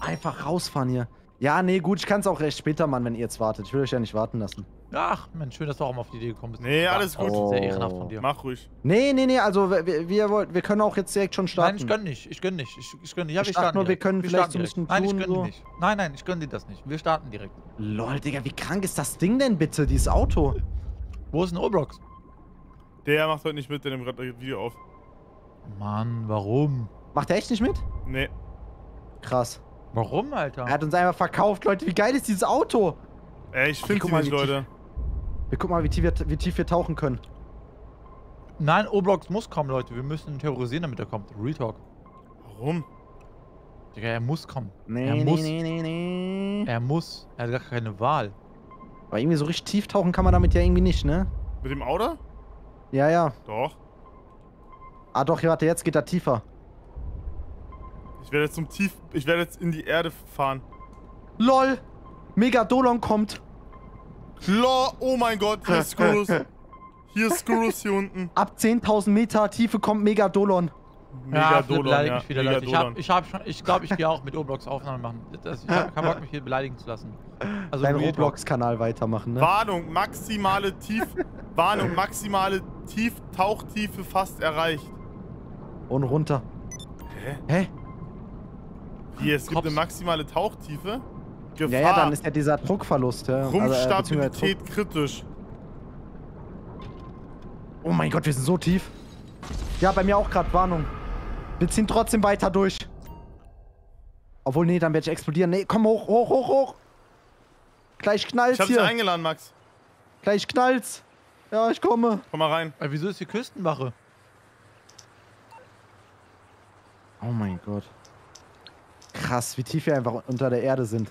Speaker 4: Einfach rausfahren hier. Ja, nee, gut, ich kann es auch recht später machen, wenn ihr jetzt wartet. Ich will euch ja nicht warten lassen.
Speaker 3: Ach, Mensch, schön, dass du auch mal auf die Idee gekommen bist.
Speaker 1: Nee, alles gut.
Speaker 3: oh, Sehr ehrenhaft von dir.
Speaker 1: Mach ruhig.
Speaker 4: Nee, nee, nee, also wir, wir, wir, wir können auch jetzt direkt schon starten.
Speaker 3: Nein, ich gönn nicht. Ich gönn nicht. Ich, ich gönn nicht. Ja,
Speaker 4: Ich
Speaker 3: wir starten
Speaker 4: nur, wir
Speaker 3: direkt.
Speaker 4: können vielleicht
Speaker 3: starten
Speaker 4: so ein bisschen.
Speaker 3: Nein, ich
Speaker 4: tun,
Speaker 3: gönn
Speaker 4: so.
Speaker 3: nicht. Nein, nein, ich gönn dir das nicht. Wir starten direkt.
Speaker 4: Lol, Digga, wie krank ist das Ding denn bitte, dieses Auto?
Speaker 3: Wo ist denn Oblox?
Speaker 1: Der macht heute nicht mit, der nimmt gerade das Video auf.
Speaker 3: Mann, warum?
Speaker 4: Macht er echt nicht mit?
Speaker 1: Nee.
Speaker 4: Krass.
Speaker 3: Warum, Alter?
Speaker 4: Er hat uns einfach verkauft, Leute. Wie geil ist dieses Auto?
Speaker 1: Ey, ich finde die
Speaker 4: mal,
Speaker 1: nicht, Leute.
Speaker 4: Wir gucken mal, wie tief wir, wie tief wir tauchen können.
Speaker 3: Nein, Oblox muss kommen, Leute. Wir müssen ihn terrorisieren, damit er kommt. Real Talk.
Speaker 1: Warum?
Speaker 3: Digga, er muss kommen.
Speaker 4: Nee,
Speaker 3: Er
Speaker 4: nee,
Speaker 3: muss.
Speaker 4: nee, nee, nee.
Speaker 3: Er muss. Er hat gar keine Wahl.
Speaker 4: Aber irgendwie so richtig tief tauchen kann man damit ja irgendwie nicht, ne?
Speaker 1: Mit dem Auto?
Speaker 4: Ja, ja.
Speaker 1: Doch.
Speaker 4: Ah, doch, ja, warte, jetzt geht er tiefer.
Speaker 1: Ich werde jetzt zum Tief. Ich werde jetzt in die Erde fahren.
Speaker 4: LOL! Megadolon kommt.
Speaker 1: Lo, oh mein Gott, hier ist Screws. Hier ist Screws hier unten.
Speaker 4: Ab 10.000 Meter Tiefe kommt Megadolon.
Speaker 1: Megadolon, ja.
Speaker 3: mich wieder, Leute. Ich, hab,
Speaker 1: Megadolon.
Speaker 3: ich, hab schon, ich glaube, ich gehe auch mit Oblox Aufnahme machen. Das, ich hab keinen Bock, mich hier beleidigen zu lassen. Also
Speaker 4: Dein. Roblox-Kanal weitermachen, ne?
Speaker 1: Warnung, maximale Tief. Warnung, maximale Tief, Tauchtiefe fast erreicht.
Speaker 4: Und runter.
Speaker 1: Hä?
Speaker 4: Hä?
Speaker 1: Wie, es gibt
Speaker 3: Kops.
Speaker 1: eine maximale Tauchtiefe? Gefahr.
Speaker 4: Ja, ja, dann ist ja dieser Druckverlust, ja. Also, äh,
Speaker 1: Rumpfstabilität kritisch.
Speaker 4: Druck. Oh mein Gott, wir sind so tief. Ja, bei mir auch gerade Warnung. Wir ziehen trotzdem weiter durch. Obwohl, nee, dann werde ich explodieren. Nee, komm hoch, hoch, hoch, hoch. Gleich knallt's
Speaker 1: Ich hab dich
Speaker 4: hier.
Speaker 1: eingeladen, Max.
Speaker 4: Gleich knallt's. Ja, ich komme.
Speaker 1: Komm mal rein.
Speaker 3: Äh, wieso ist die Küstenwache?
Speaker 4: Oh mein Gott. Krass, wie tief wir einfach unter der Erde sind.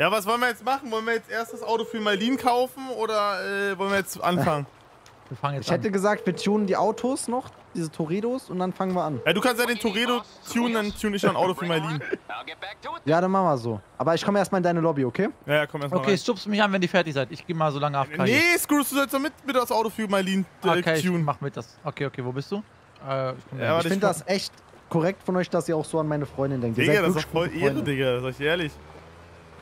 Speaker 1: Ja, was wollen wir jetzt machen? Wollen wir jetzt erst das Auto für Marlin kaufen oder äh, wollen wir jetzt anfangen?
Speaker 3: Wir fangen jetzt
Speaker 4: Ich hätte
Speaker 3: an.
Speaker 4: gesagt, wir tunen die Autos noch, diese Toredos, und dann fangen wir an.
Speaker 1: Ja, du kannst ja den Toredo tunen, dann tune ich ein Auto für Marlin.
Speaker 4: Ja, dann machen wir so. Aber ich komme erstmal in deine Lobby, okay?
Speaker 1: Ja, ja, komm erst mal
Speaker 3: Okay,
Speaker 1: rein.
Speaker 3: stupst mich an, wenn die fertig seid. Ich gehe mal so lange auf
Speaker 1: Nee, Screws, du sollst doch mit, mit das Auto für Marlin äh,
Speaker 3: Okay, ich
Speaker 1: tunen.
Speaker 3: mach mit das. Okay, okay, wo bist du? Äh, ich
Speaker 1: Ja,
Speaker 4: Ich finde
Speaker 1: ich
Speaker 4: das echt korrekt von euch, dass ihr auch so an meine Freundin denkt. Ihr
Speaker 1: Digga, das ist doch voll Ehre. Digga, sag ich ehrlich.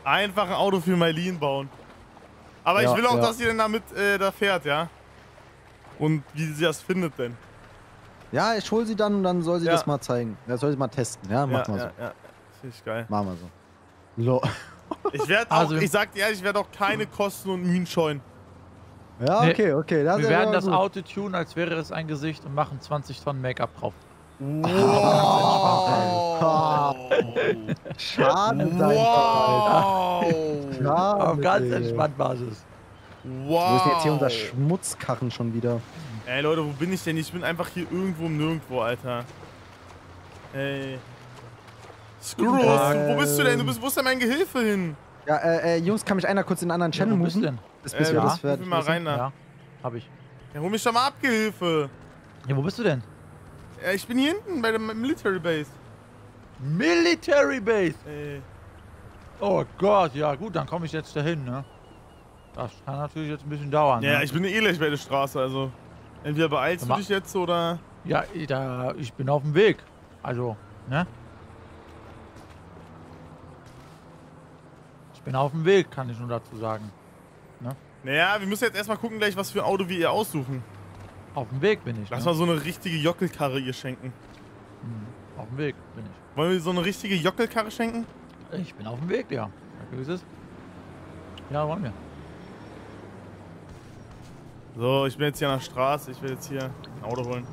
Speaker 1: Einfach ein Auto für Marlin bauen. Aber
Speaker 4: Ja,
Speaker 1: ich will auch,
Speaker 4: ja.
Speaker 1: dass sie denn damit äh, da fährt, ja? Und wie sie das findet denn.
Speaker 4: Ja, ich hol sie dann und dann soll sie
Speaker 1: Ja.
Speaker 4: das mal zeigen. Ja, soll sie mal testen. Ja,
Speaker 1: Ja,
Speaker 4: machen wir
Speaker 1: ja, ja. Finde ich geil.
Speaker 4: so. Machen wir so. Lo
Speaker 1: Ich werde auch,
Speaker 3: Also-
Speaker 1: ich sag dir ehrlich, ich werde auch keine Kosten und Mühen scheuen.
Speaker 4: ja, okay, okay. Das
Speaker 3: Wir werden das
Speaker 4: gut.
Speaker 3: Auto tunen, als wäre es ein Gesicht und machen 20 Tonnen Make-up drauf.
Speaker 4: Ah, Schade, sein
Speaker 1: Wow!
Speaker 4: Schade,
Speaker 3: Auf ganz entspannt Basis.
Speaker 1: Wow!
Speaker 4: Wo ist denn jetzt hier unser Schmutzkarren schon wieder?
Speaker 1: Ey Leute, wo bin ich denn? Ich bin einfach hier irgendwo im Nirgendwo, Alter. Ey. Screws, wo bist du denn? Du bist, wo ist denn mein Gehilfe hin?
Speaker 4: Ja, äh, äh, Jungs, kann mich einer kurz in einen anderen
Speaker 3: Ja,
Speaker 4: Channel
Speaker 3: wo bist du denn?
Speaker 4: Bis, bis
Speaker 1: Äh, ja,
Speaker 4: das
Speaker 1: ihn mal rein da.
Speaker 3: Ja, hab ich.
Speaker 1: Ja, hol mich doch mal ab, Gehilfe.
Speaker 3: Ja, wo bist du denn?
Speaker 1: Ja, ich bin hier hinten bei der Military Base.
Speaker 3: Military Base.
Speaker 1: Ey.
Speaker 3: Oh Gott, ja gut, dann komme ich jetzt dahin, ne? Das kann natürlich jetzt ein bisschen dauern.
Speaker 1: Ja,
Speaker 3: ne?
Speaker 1: ich bin eh gleich bei der Straße, also. Entweder beeilst du
Speaker 3: Ma-
Speaker 1: dich jetzt oder.
Speaker 3: Ja, ich- da, ich bin auf dem Weg. Also, ne? Ich bin auf dem Weg, kann ich nur dazu sagen.
Speaker 1: Naja, wir müssen jetzt erstmal gucken gleich, was für ein Auto wir ihr aussuchen.
Speaker 3: Auf dem Weg bin ich.
Speaker 1: Lass
Speaker 3: Ne?
Speaker 1: mal so eine richtige Jockelkarre ihr schenken.
Speaker 3: Hm, Auf dem Weg bin ich.
Speaker 1: Wollen wir so eine richtige Jockelkarre schenken?
Speaker 3: Ich bin auf dem Weg, ja. Sag, wie es ist. Ja, wollen wir.
Speaker 1: So, ich bin jetzt hier an der Straße. Ich will jetzt hier ein Auto holen.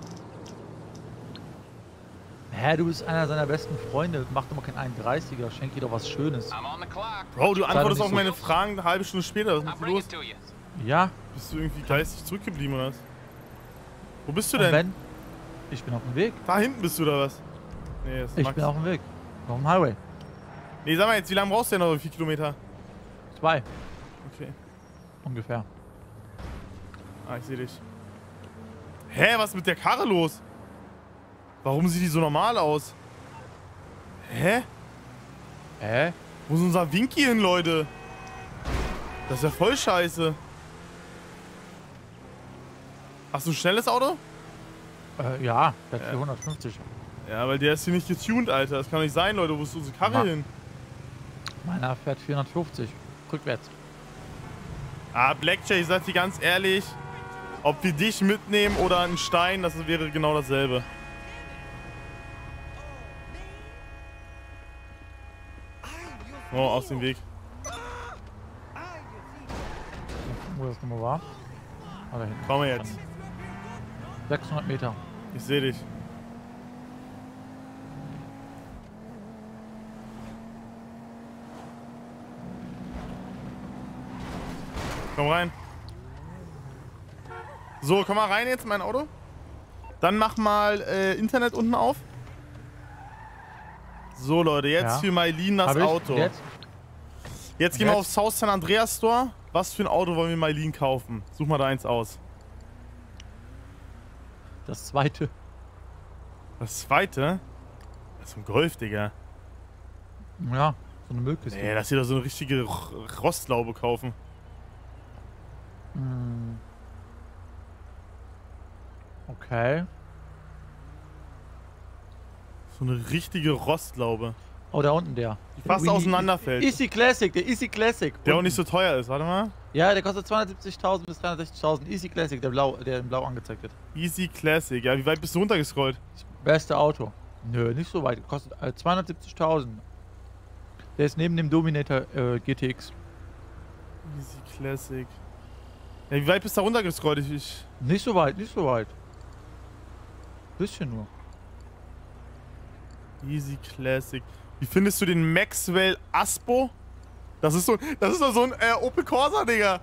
Speaker 3: Hä, du bist einer seiner besten Freunde. Mach doch mal kein 31er. Schenk dir doch was Schönes.
Speaker 5: I'm on the clock.
Speaker 1: Bro, du antwortest auf
Speaker 3: so.
Speaker 1: meine Fragen eine halbe Stunde später. Was ist los?
Speaker 3: Ja,
Speaker 1: Bist du irgendwie geistig zurückgeblieben oder was? Wo bist du denn?
Speaker 3: wenn? Ich bin auf dem Weg.
Speaker 1: Da hinten bist du oder was? Nee, das ist
Speaker 3: Ich bin auf dem Weg. Auf dem Highway.
Speaker 1: Nee, sag mal jetzt, wie lange brauchst du denn noch? Vier Kilometer?
Speaker 3: Zwei,
Speaker 1: Okay.
Speaker 3: ungefähr.
Speaker 1: Ah, ich sehe dich. Hä, was ist mit der Karre los? Warum sieht die so normal aus? Hä?
Speaker 3: Hä?
Speaker 1: Wo ist unser Winky hin, Leute? Das ist ja voll scheiße. Hast du ein schnelles Auto?
Speaker 3: Äh, ja, der hat
Speaker 1: Ja.
Speaker 3: 450.
Speaker 1: Ja, weil der ist hier nicht getuned, Alter. Das kann nicht sein, Leute. Wo ist unsere Karre
Speaker 3: Ma-
Speaker 1: hin?
Speaker 3: Meiner fährt 450. Rückwärts.
Speaker 1: Ah, Blackjack, ich sag dir ganz ehrlich, ob wir dich mitnehmen oder einen Stein, das wäre genau dasselbe. Oh, aus dem Weg.
Speaker 3: Wo das nochmal war? Ah.
Speaker 1: Komm jetzt.
Speaker 3: 600 Meter.
Speaker 1: Ich sehe dich. Komm rein. So, komm mal rein jetzt in mein Auto. Dann mach mal äh, Internet unten auf. So, Leute, jetzt
Speaker 3: Ja.
Speaker 1: für Mailin das. Auto.
Speaker 3: Jetzt?
Speaker 1: Jetzt gehen wir
Speaker 3: Jetzt?
Speaker 1: aufs South San Andreas Store. Was für ein Auto wollen wir Mailin kaufen? Such mal da eins aus.
Speaker 3: Das zweite.
Speaker 1: Das zweite? Das ist ein Golf, Digga.
Speaker 3: Ja, so eine Müllkiste.
Speaker 1: Nee, lass dir doch so eine richtige Rostlaube kaufen.
Speaker 3: Hm. Okay.
Speaker 1: So eine richtige Rostlaube.
Speaker 3: Oh, da unten der.
Speaker 1: Die fast auseinanderfällt.
Speaker 3: Easy Classic, der Easy Classic.
Speaker 1: Der auch
Speaker 3: Unten.
Speaker 1: nicht so teuer ist. Warte mal.
Speaker 3: Ja, der kostet 270.000 bis 360.000. Easy Classic, der blau, der in blau angezeigt wird.
Speaker 1: Easy Classic. Ja, wie weit bist du runtergescrollt?
Speaker 3: Beste Auto. Nö, nicht so weit. Kostet äh, 270.000. Der ist neben dem Dominator äh, GTX.
Speaker 1: Easy Classic. Ja, wie weit bist du da runtergescrollt? Ich, ich,
Speaker 3: Nicht so weit, nicht so weit. Bisschen nur.
Speaker 1: Easy Classic. Wie findest du den Maxwell Aspo? Das ist so, das ist doch so ein äh, Opel Corsa, Digga.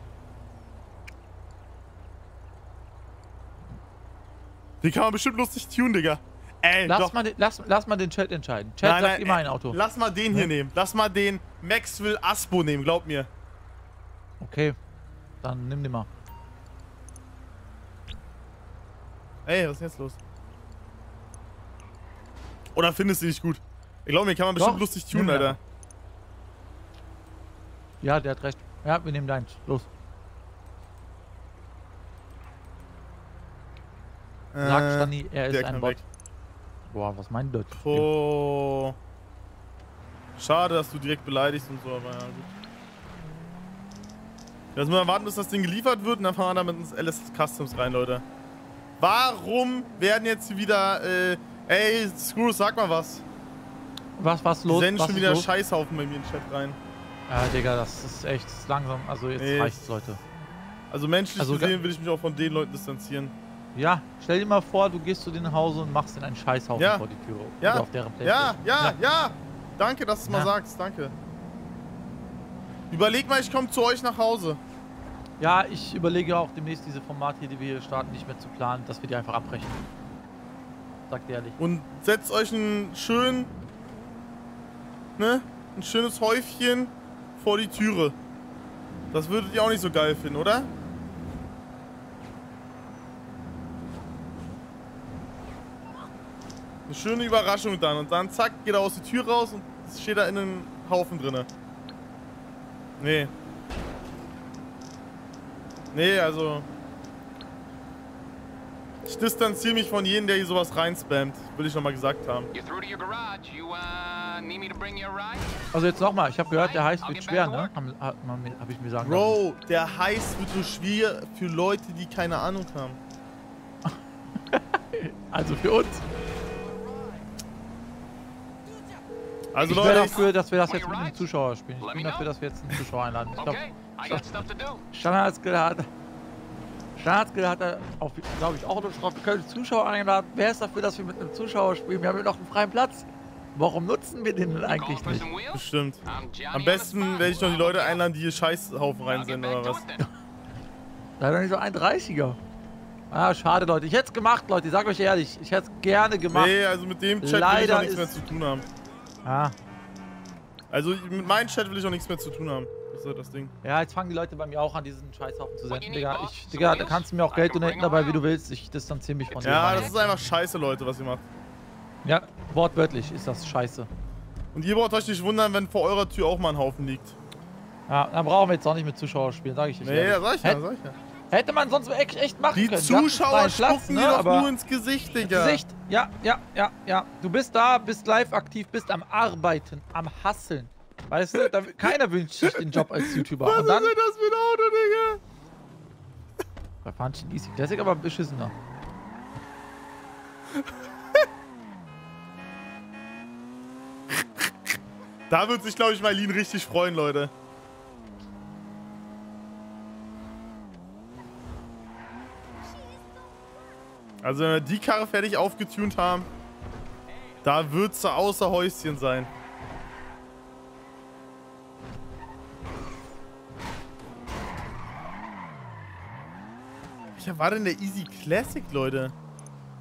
Speaker 1: Den kann man bestimmt lustig tunen, Digga. Ey,
Speaker 3: Lass
Speaker 1: doch.
Speaker 3: mal, den, lass, lass mal den Chat entscheiden. Chat sagt immer
Speaker 1: ey,
Speaker 3: ein Auto.
Speaker 1: Lass mal den hier
Speaker 3: Ne?
Speaker 1: nehmen. Lass mal den Maxwell Aspo nehmen, glaub mir.
Speaker 3: Okay. Dann nimm den mal.
Speaker 1: Ey, was ist denn jetzt los? Oder findest du nicht gut? Ich glaube, mir kann man bestimmt
Speaker 3: Doch,
Speaker 1: lustig tunen,
Speaker 3: nimm den
Speaker 1: Alter.
Speaker 3: Ja, der hat recht. Ja, wir nehmen deins. Los. Sag
Speaker 1: Äh,
Speaker 3: Stani, er ist ein Bot.
Speaker 1: weg.
Speaker 3: Boah, was meint das?
Speaker 1: Oh. Schade, dass du direkt beleidigst und so, aber ja, gut. Jetzt müssen wir warten, bis das Ding geliefert wird und dann fahren wir damit ins LS Customs rein, Leute. Warum werden jetzt wieder, äh, ey, Screws, sag mal was.
Speaker 3: Was, was
Speaker 1: Die
Speaker 3: los?
Speaker 1: senden
Speaker 3: was
Speaker 1: schon wieder
Speaker 3: los?
Speaker 1: Scheißhaufen bei mir in den Chat rein.
Speaker 3: Ja, Digga, das ist echt das ist langsam. Also jetzt
Speaker 1: Nee.
Speaker 3: reicht's, Leute.
Speaker 1: Also menschlich
Speaker 3: Also
Speaker 1: gesehen will ich mich auch von den Leuten distanzieren.
Speaker 3: Ja, stell dir mal vor, du gehst zu denen nach Hause und machst in einen Scheißhaufen
Speaker 1: Ja.
Speaker 3: vor die Tür.
Speaker 1: Ja.
Speaker 3: Oder auf deren
Speaker 1: Ja,
Speaker 3: Playstation.
Speaker 1: ja, ja. Danke, dass du es mal
Speaker 3: Ja.
Speaker 1: sagst. Danke. Überleg mal, ich komme zu euch nach Hause.
Speaker 3: Ja, ich überlege auch demnächst diese Formate hier, die wir hier starten, nicht mehr zu planen, dass wir die einfach abbrechen. Sagt ehrlich.
Speaker 1: Und setzt euch ein schön, ne, ein schönes Häufchen vor die Türe. Das würdet ihr auch nicht so geil finden, oder? Eine schöne Überraschung dann. Und dann zack, geht er aus die Tür raus und steht da in einem Haufen drinne. Nee. Nee, also. Ich distanziere mich von jedem, der hier sowas reinspammt. Will ich nochmal gesagt haben.
Speaker 5: Uh?
Speaker 3: Also jetzt nochmal, ich habe gehört, der heiß wird schwer, ne? hab ich mir sagen lassen.
Speaker 1: Bro, der Heiß wird so schwer für Leute, die keine Ahnung haben.
Speaker 3: Also für uns.
Speaker 1: Also
Speaker 3: Ich bin
Speaker 1: Leute,
Speaker 3: dafür, dass wir das jetzt mit einem Zuschauer spielen. Ich bin dafür, dass wir jetzt einen Zuschauer einladen. Ich glaube. Shanna hat Staatsgeld hat er, glaube ich, auch drauf. Wir können Zuschauer einladen. Wer ist dafür, dass wir mit einem Zuschauer spielen? Wir haben ja noch einen freien Platz. Warum nutzen wir den denn eigentlich nicht?
Speaker 1: Bestimmt. Am besten werde ich noch die Leute einladen, die hier Scheißhaufen rein sind oder was.
Speaker 3: Leider nicht so ein 30er. Ah, schade, Leute. Ich hätte es gemacht, Leute. Ich sag euch ehrlich. Ich hätte es gerne gemacht.
Speaker 1: Nee, also mit dem Chat will ich
Speaker 3: Leider
Speaker 1: auch nichts mehr zu tun haben.
Speaker 3: Ah.
Speaker 1: Also mit meinem Chat will ich auch nichts mehr zu tun haben. Das ist ja das Ding.
Speaker 3: Ja, jetzt fangen die Leute bei mir auch an, diesen Scheißhaufen zu senden. Digga, ich, Digga, da kannst du mir auch Geld donaten dabei, wie du willst. Ich distanziere mich von dir.
Speaker 1: Ja, das ist einfach scheiße, Leute, was ihr macht.
Speaker 3: ja, wortwörtlich ist das scheiße.
Speaker 1: Und ihr braucht euch nicht wundern, wenn vor eurer Tür auch mal ein Haufen liegt.
Speaker 3: Ja, dann brauchen wir jetzt auch nicht mit Zuschauern spielen, sag ich nicht.
Speaker 1: Nee, ja, sag ich ja, sag ich ja.
Speaker 3: Hätte man sonst echt, echt machen
Speaker 1: Die
Speaker 3: können. Hatten
Speaker 1: Zuschauer spucken
Speaker 3: ne,
Speaker 1: dir doch
Speaker 3: aber
Speaker 1: nur ins Gesicht, Digga.
Speaker 3: Gesicht. Ja, ja, ja, ja. Du bist da, bist live aktiv, bist am Arbeiten, am Hasseln. Weißt du, da, keiner wünscht sich den Job als YouTuber.
Speaker 1: Was
Speaker 3: Und dann
Speaker 1: ist denn das für ein Auto, Digga?
Speaker 3: bei Punch Easy Classic aber beschissener.
Speaker 1: Da wird sich, glaube ich, Marlin richtig freuen, Leute. Also, wenn wir die Karre fertig aufgetunt haben, da wird's außer Häuschen sein. Welcher war denn der Easy Classic, Leute?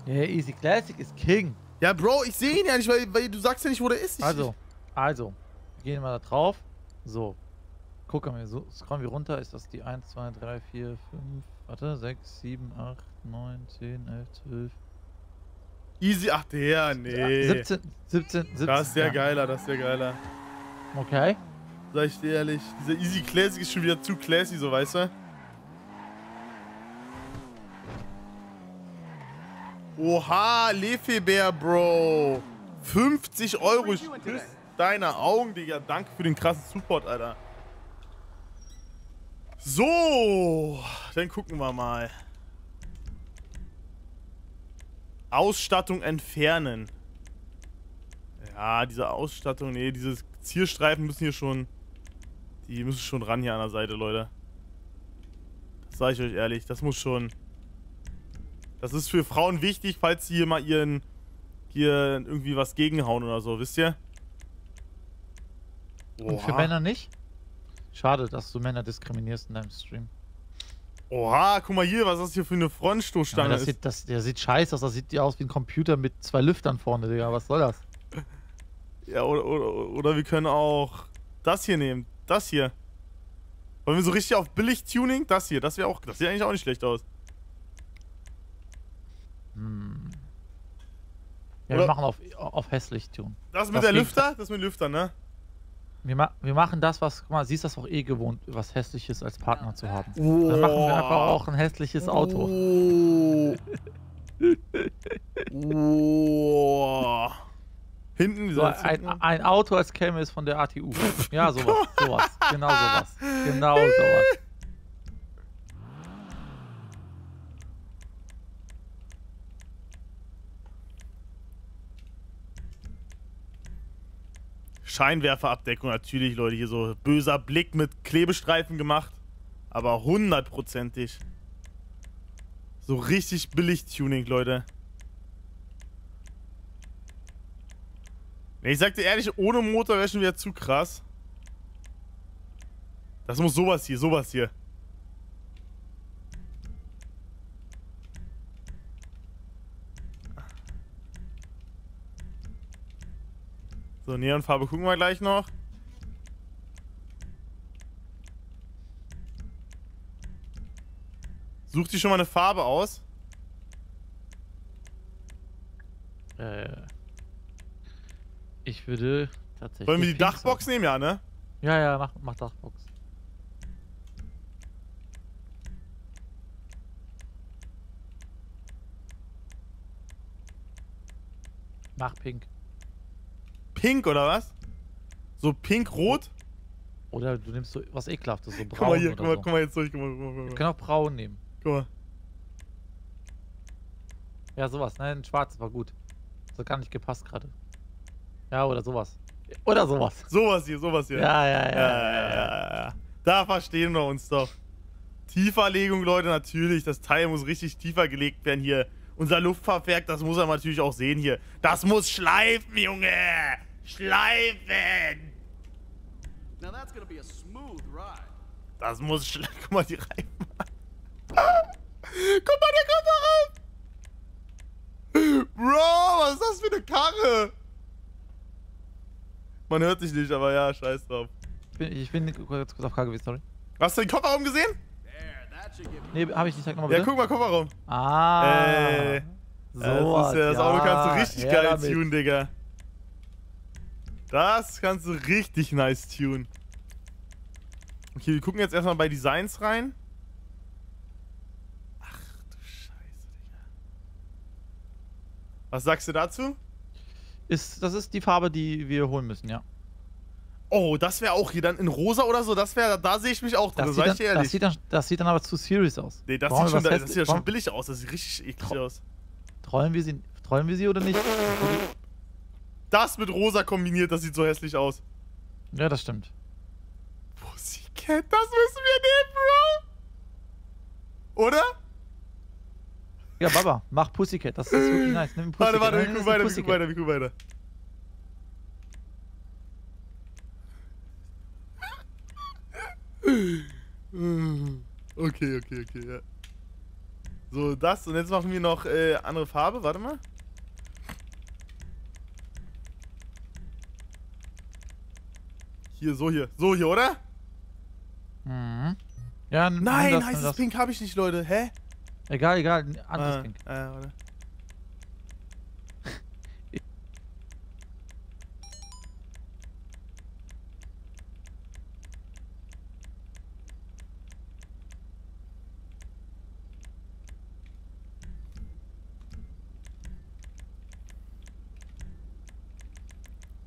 Speaker 3: Ja, Easy Classic ist King.
Speaker 1: Ja, Bro, ich sehe ihn ja nicht, weil, weil du sagst ja nicht, wo der ist. Ich,
Speaker 3: Also, also, wir gehen mal da drauf. So. Gucken wir, so scrollen wir runter. Ist das die 1, 2, 3, 4, 5, warte, 6, 7, 8, 9, 10, 11, 12,
Speaker 1: Easy, ach der, nee.
Speaker 3: 17, 17, 17.
Speaker 1: Das ist der
Speaker 3: ja.
Speaker 1: geiler, das ist der geiler.
Speaker 3: Okay.
Speaker 1: Sag ich dir ehrlich, dieser Easy Classic ist schon wieder zu classy, so weißt du? Oha, Lefebär, Bro. 50 Euro. Ich küsse deine Augen, Digga. Danke für den krassen Support, Alter. So, dann gucken wir mal. Ausstattung entfernen. Ja, diese Ausstattung, nee, diese Zierstreifen müssen hier schon. Die müssen schon ran hier an der Seite, Leute. Das sage ich euch ehrlich, das muss schon. Das ist für Frauen wichtig, falls sie hier mal ihren. hier irgendwie was gegenhauen oder so, wisst ihr?
Speaker 3: Und für
Speaker 1: Oha.
Speaker 3: Männer nicht? Schade, dass du Männer diskriminierst in deinem Stream.
Speaker 1: Oha, guck mal hier, was das hier für eine
Speaker 3: Ja,
Speaker 1: Frontstoßstange
Speaker 3: das
Speaker 1: ist.
Speaker 3: sieht, das, der sieht scheiße aus. Das sieht ja aus wie ein Computer mit zwei Lüftern vorne, Digga. Was soll das?
Speaker 1: Ja, oder, oder, oder wir können auch das hier nehmen. Das hier. Wollen wir so richtig auf Billig-Tuning? Das hier, das wäre auch. Das sieht eigentlich auch nicht schlecht aus.
Speaker 3: Hm. Ja,
Speaker 1: Oder-
Speaker 3: wir machen auf, auf hässlich tun.
Speaker 1: Das mit
Speaker 3: Das
Speaker 1: der Lüfter? Das mit dem Lüfter, ne?
Speaker 3: Wir, ma wir machen das, was, guck mal, siehst das auch eh gewohnt, was hässliches als Partner zu haben. Dann machen wir einfach auch ein hässliches Auto.
Speaker 1: Oh. oh. Hinten,
Speaker 3: So,
Speaker 1: dieser
Speaker 3: ein, ein Auto, als käme es von der ATU. Ja, sowas. Sowas. Genau sowas. Genau sowas.
Speaker 1: Scheinwerferabdeckung natürlich, Leute. Hier so böser Blick mit Klebestreifen gemacht. Aber hundertprozentig. So richtig billig Tuning, Leute. Ich sag dir ehrlich, ohne Motor wäre schon wieder zu krass. Das muss sowas hier, sowas hier. So, Neonfarbe gucken wir gleich noch. Such dir schon mal eine Farbe aus.
Speaker 3: Äh, ich würde tatsächlich.
Speaker 1: Wollen wir die Dachbox nehmen? Ja, ne?
Speaker 3: Ja, ja, mach, mach Dachbox. Mach pink.
Speaker 1: Pink oder was? So pink-rot?
Speaker 3: Oder du nimmst so was ekelhaftes, so braun
Speaker 1: Guck mal hier,
Speaker 3: oder
Speaker 1: guck mal,
Speaker 3: so.
Speaker 1: guck mal jetzt durch. Guck mal, guck mal,
Speaker 3: Wir können auch braun nehmen.
Speaker 1: Guck mal.
Speaker 3: Ja, sowas. Nein, schwarz war gut. Das hat gar nicht gepasst gerade. Ja, oder sowas. Oder sowas.
Speaker 1: Sowas hier, sowas hier.
Speaker 3: Ja, ja, ja.
Speaker 1: ja, ja, ja, ja. Da verstehen wir uns doch. Tieferlegung, Leute, natürlich. Das Teil muss richtig tiefer gelegt werden hier. Unser Luftfahrwerk, das muss er natürlich auch sehen hier. Das muss schleifen, Junge! Schleifen!
Speaker 6: Now that's gonna be a smooth ride.
Speaker 1: Das muss schleifen. Guck mal, die Reifen. Guck mal, der kommt da rauf! Bro, was ist das für eine Karre? Man hört dich nicht, aber ja, scheiß drauf.
Speaker 3: Ich bin, ich bin kurz, kurz auf K gewesen, sorry.
Speaker 1: Hast du den Kofferraum gesehen?
Speaker 3: Nee, habe ich nicht. Sag nochmal
Speaker 1: Ja, guck mal, Kofferraum.
Speaker 3: Ah.
Speaker 1: Ey.
Speaker 3: So
Speaker 1: das, ist ja, das Auto kannst du richtig geil
Speaker 3: damit.
Speaker 1: tunen, Digga. Das kannst du richtig nice tunen. Okay, wir gucken jetzt erstmal bei Designs rein. Ach du Scheiße, Digga. Was sagst du dazu?
Speaker 3: Ist, das ist die Farbe, die wir holen müssen, ja.
Speaker 1: Oh, das wäre auch hier dann in rosa oder so. Das wäre, da sehe ich mich auch drin,
Speaker 3: Das,
Speaker 1: sag
Speaker 3: sieht
Speaker 1: ich dir
Speaker 3: dann,
Speaker 1: ehrlich.
Speaker 3: das, sieht dann, das sieht dann aber zu serious aus.
Speaker 1: nee, das
Speaker 3: Brauchen
Speaker 1: sieht, schon, das sieht ja schon billig aus. Das sieht richtig eklig
Speaker 3: Trau-
Speaker 1: aus.
Speaker 3: Trollen wir sie, trollen wir sie oder nicht?
Speaker 1: Das mit rosa kombiniert, das sieht so hässlich aus.
Speaker 3: Ja, das stimmt.
Speaker 1: Pussycat, das müssen wir nehmen, Bro. Oder?
Speaker 3: Ja, Baba, mach Pussycat. Das ist wirklich nice. Nimm Pussycat.
Speaker 1: Warte, warte, wir gucken weiter, wir gucken weiter, wir gucken weiter. Okay, okay, okay, ja. So, das und jetzt machen wir noch äh, andere Farbe, warte mal. Hier, so hier, so hier, oder?
Speaker 3: Mhm. Ja,
Speaker 1: Nein,
Speaker 3: das,
Speaker 1: heißes
Speaker 3: das.
Speaker 1: Pink habe ich nicht, Leute. Hä?
Speaker 3: Egal, egal. Anderes
Speaker 1: Ah,
Speaker 3: Pink.
Speaker 1: äh, warte.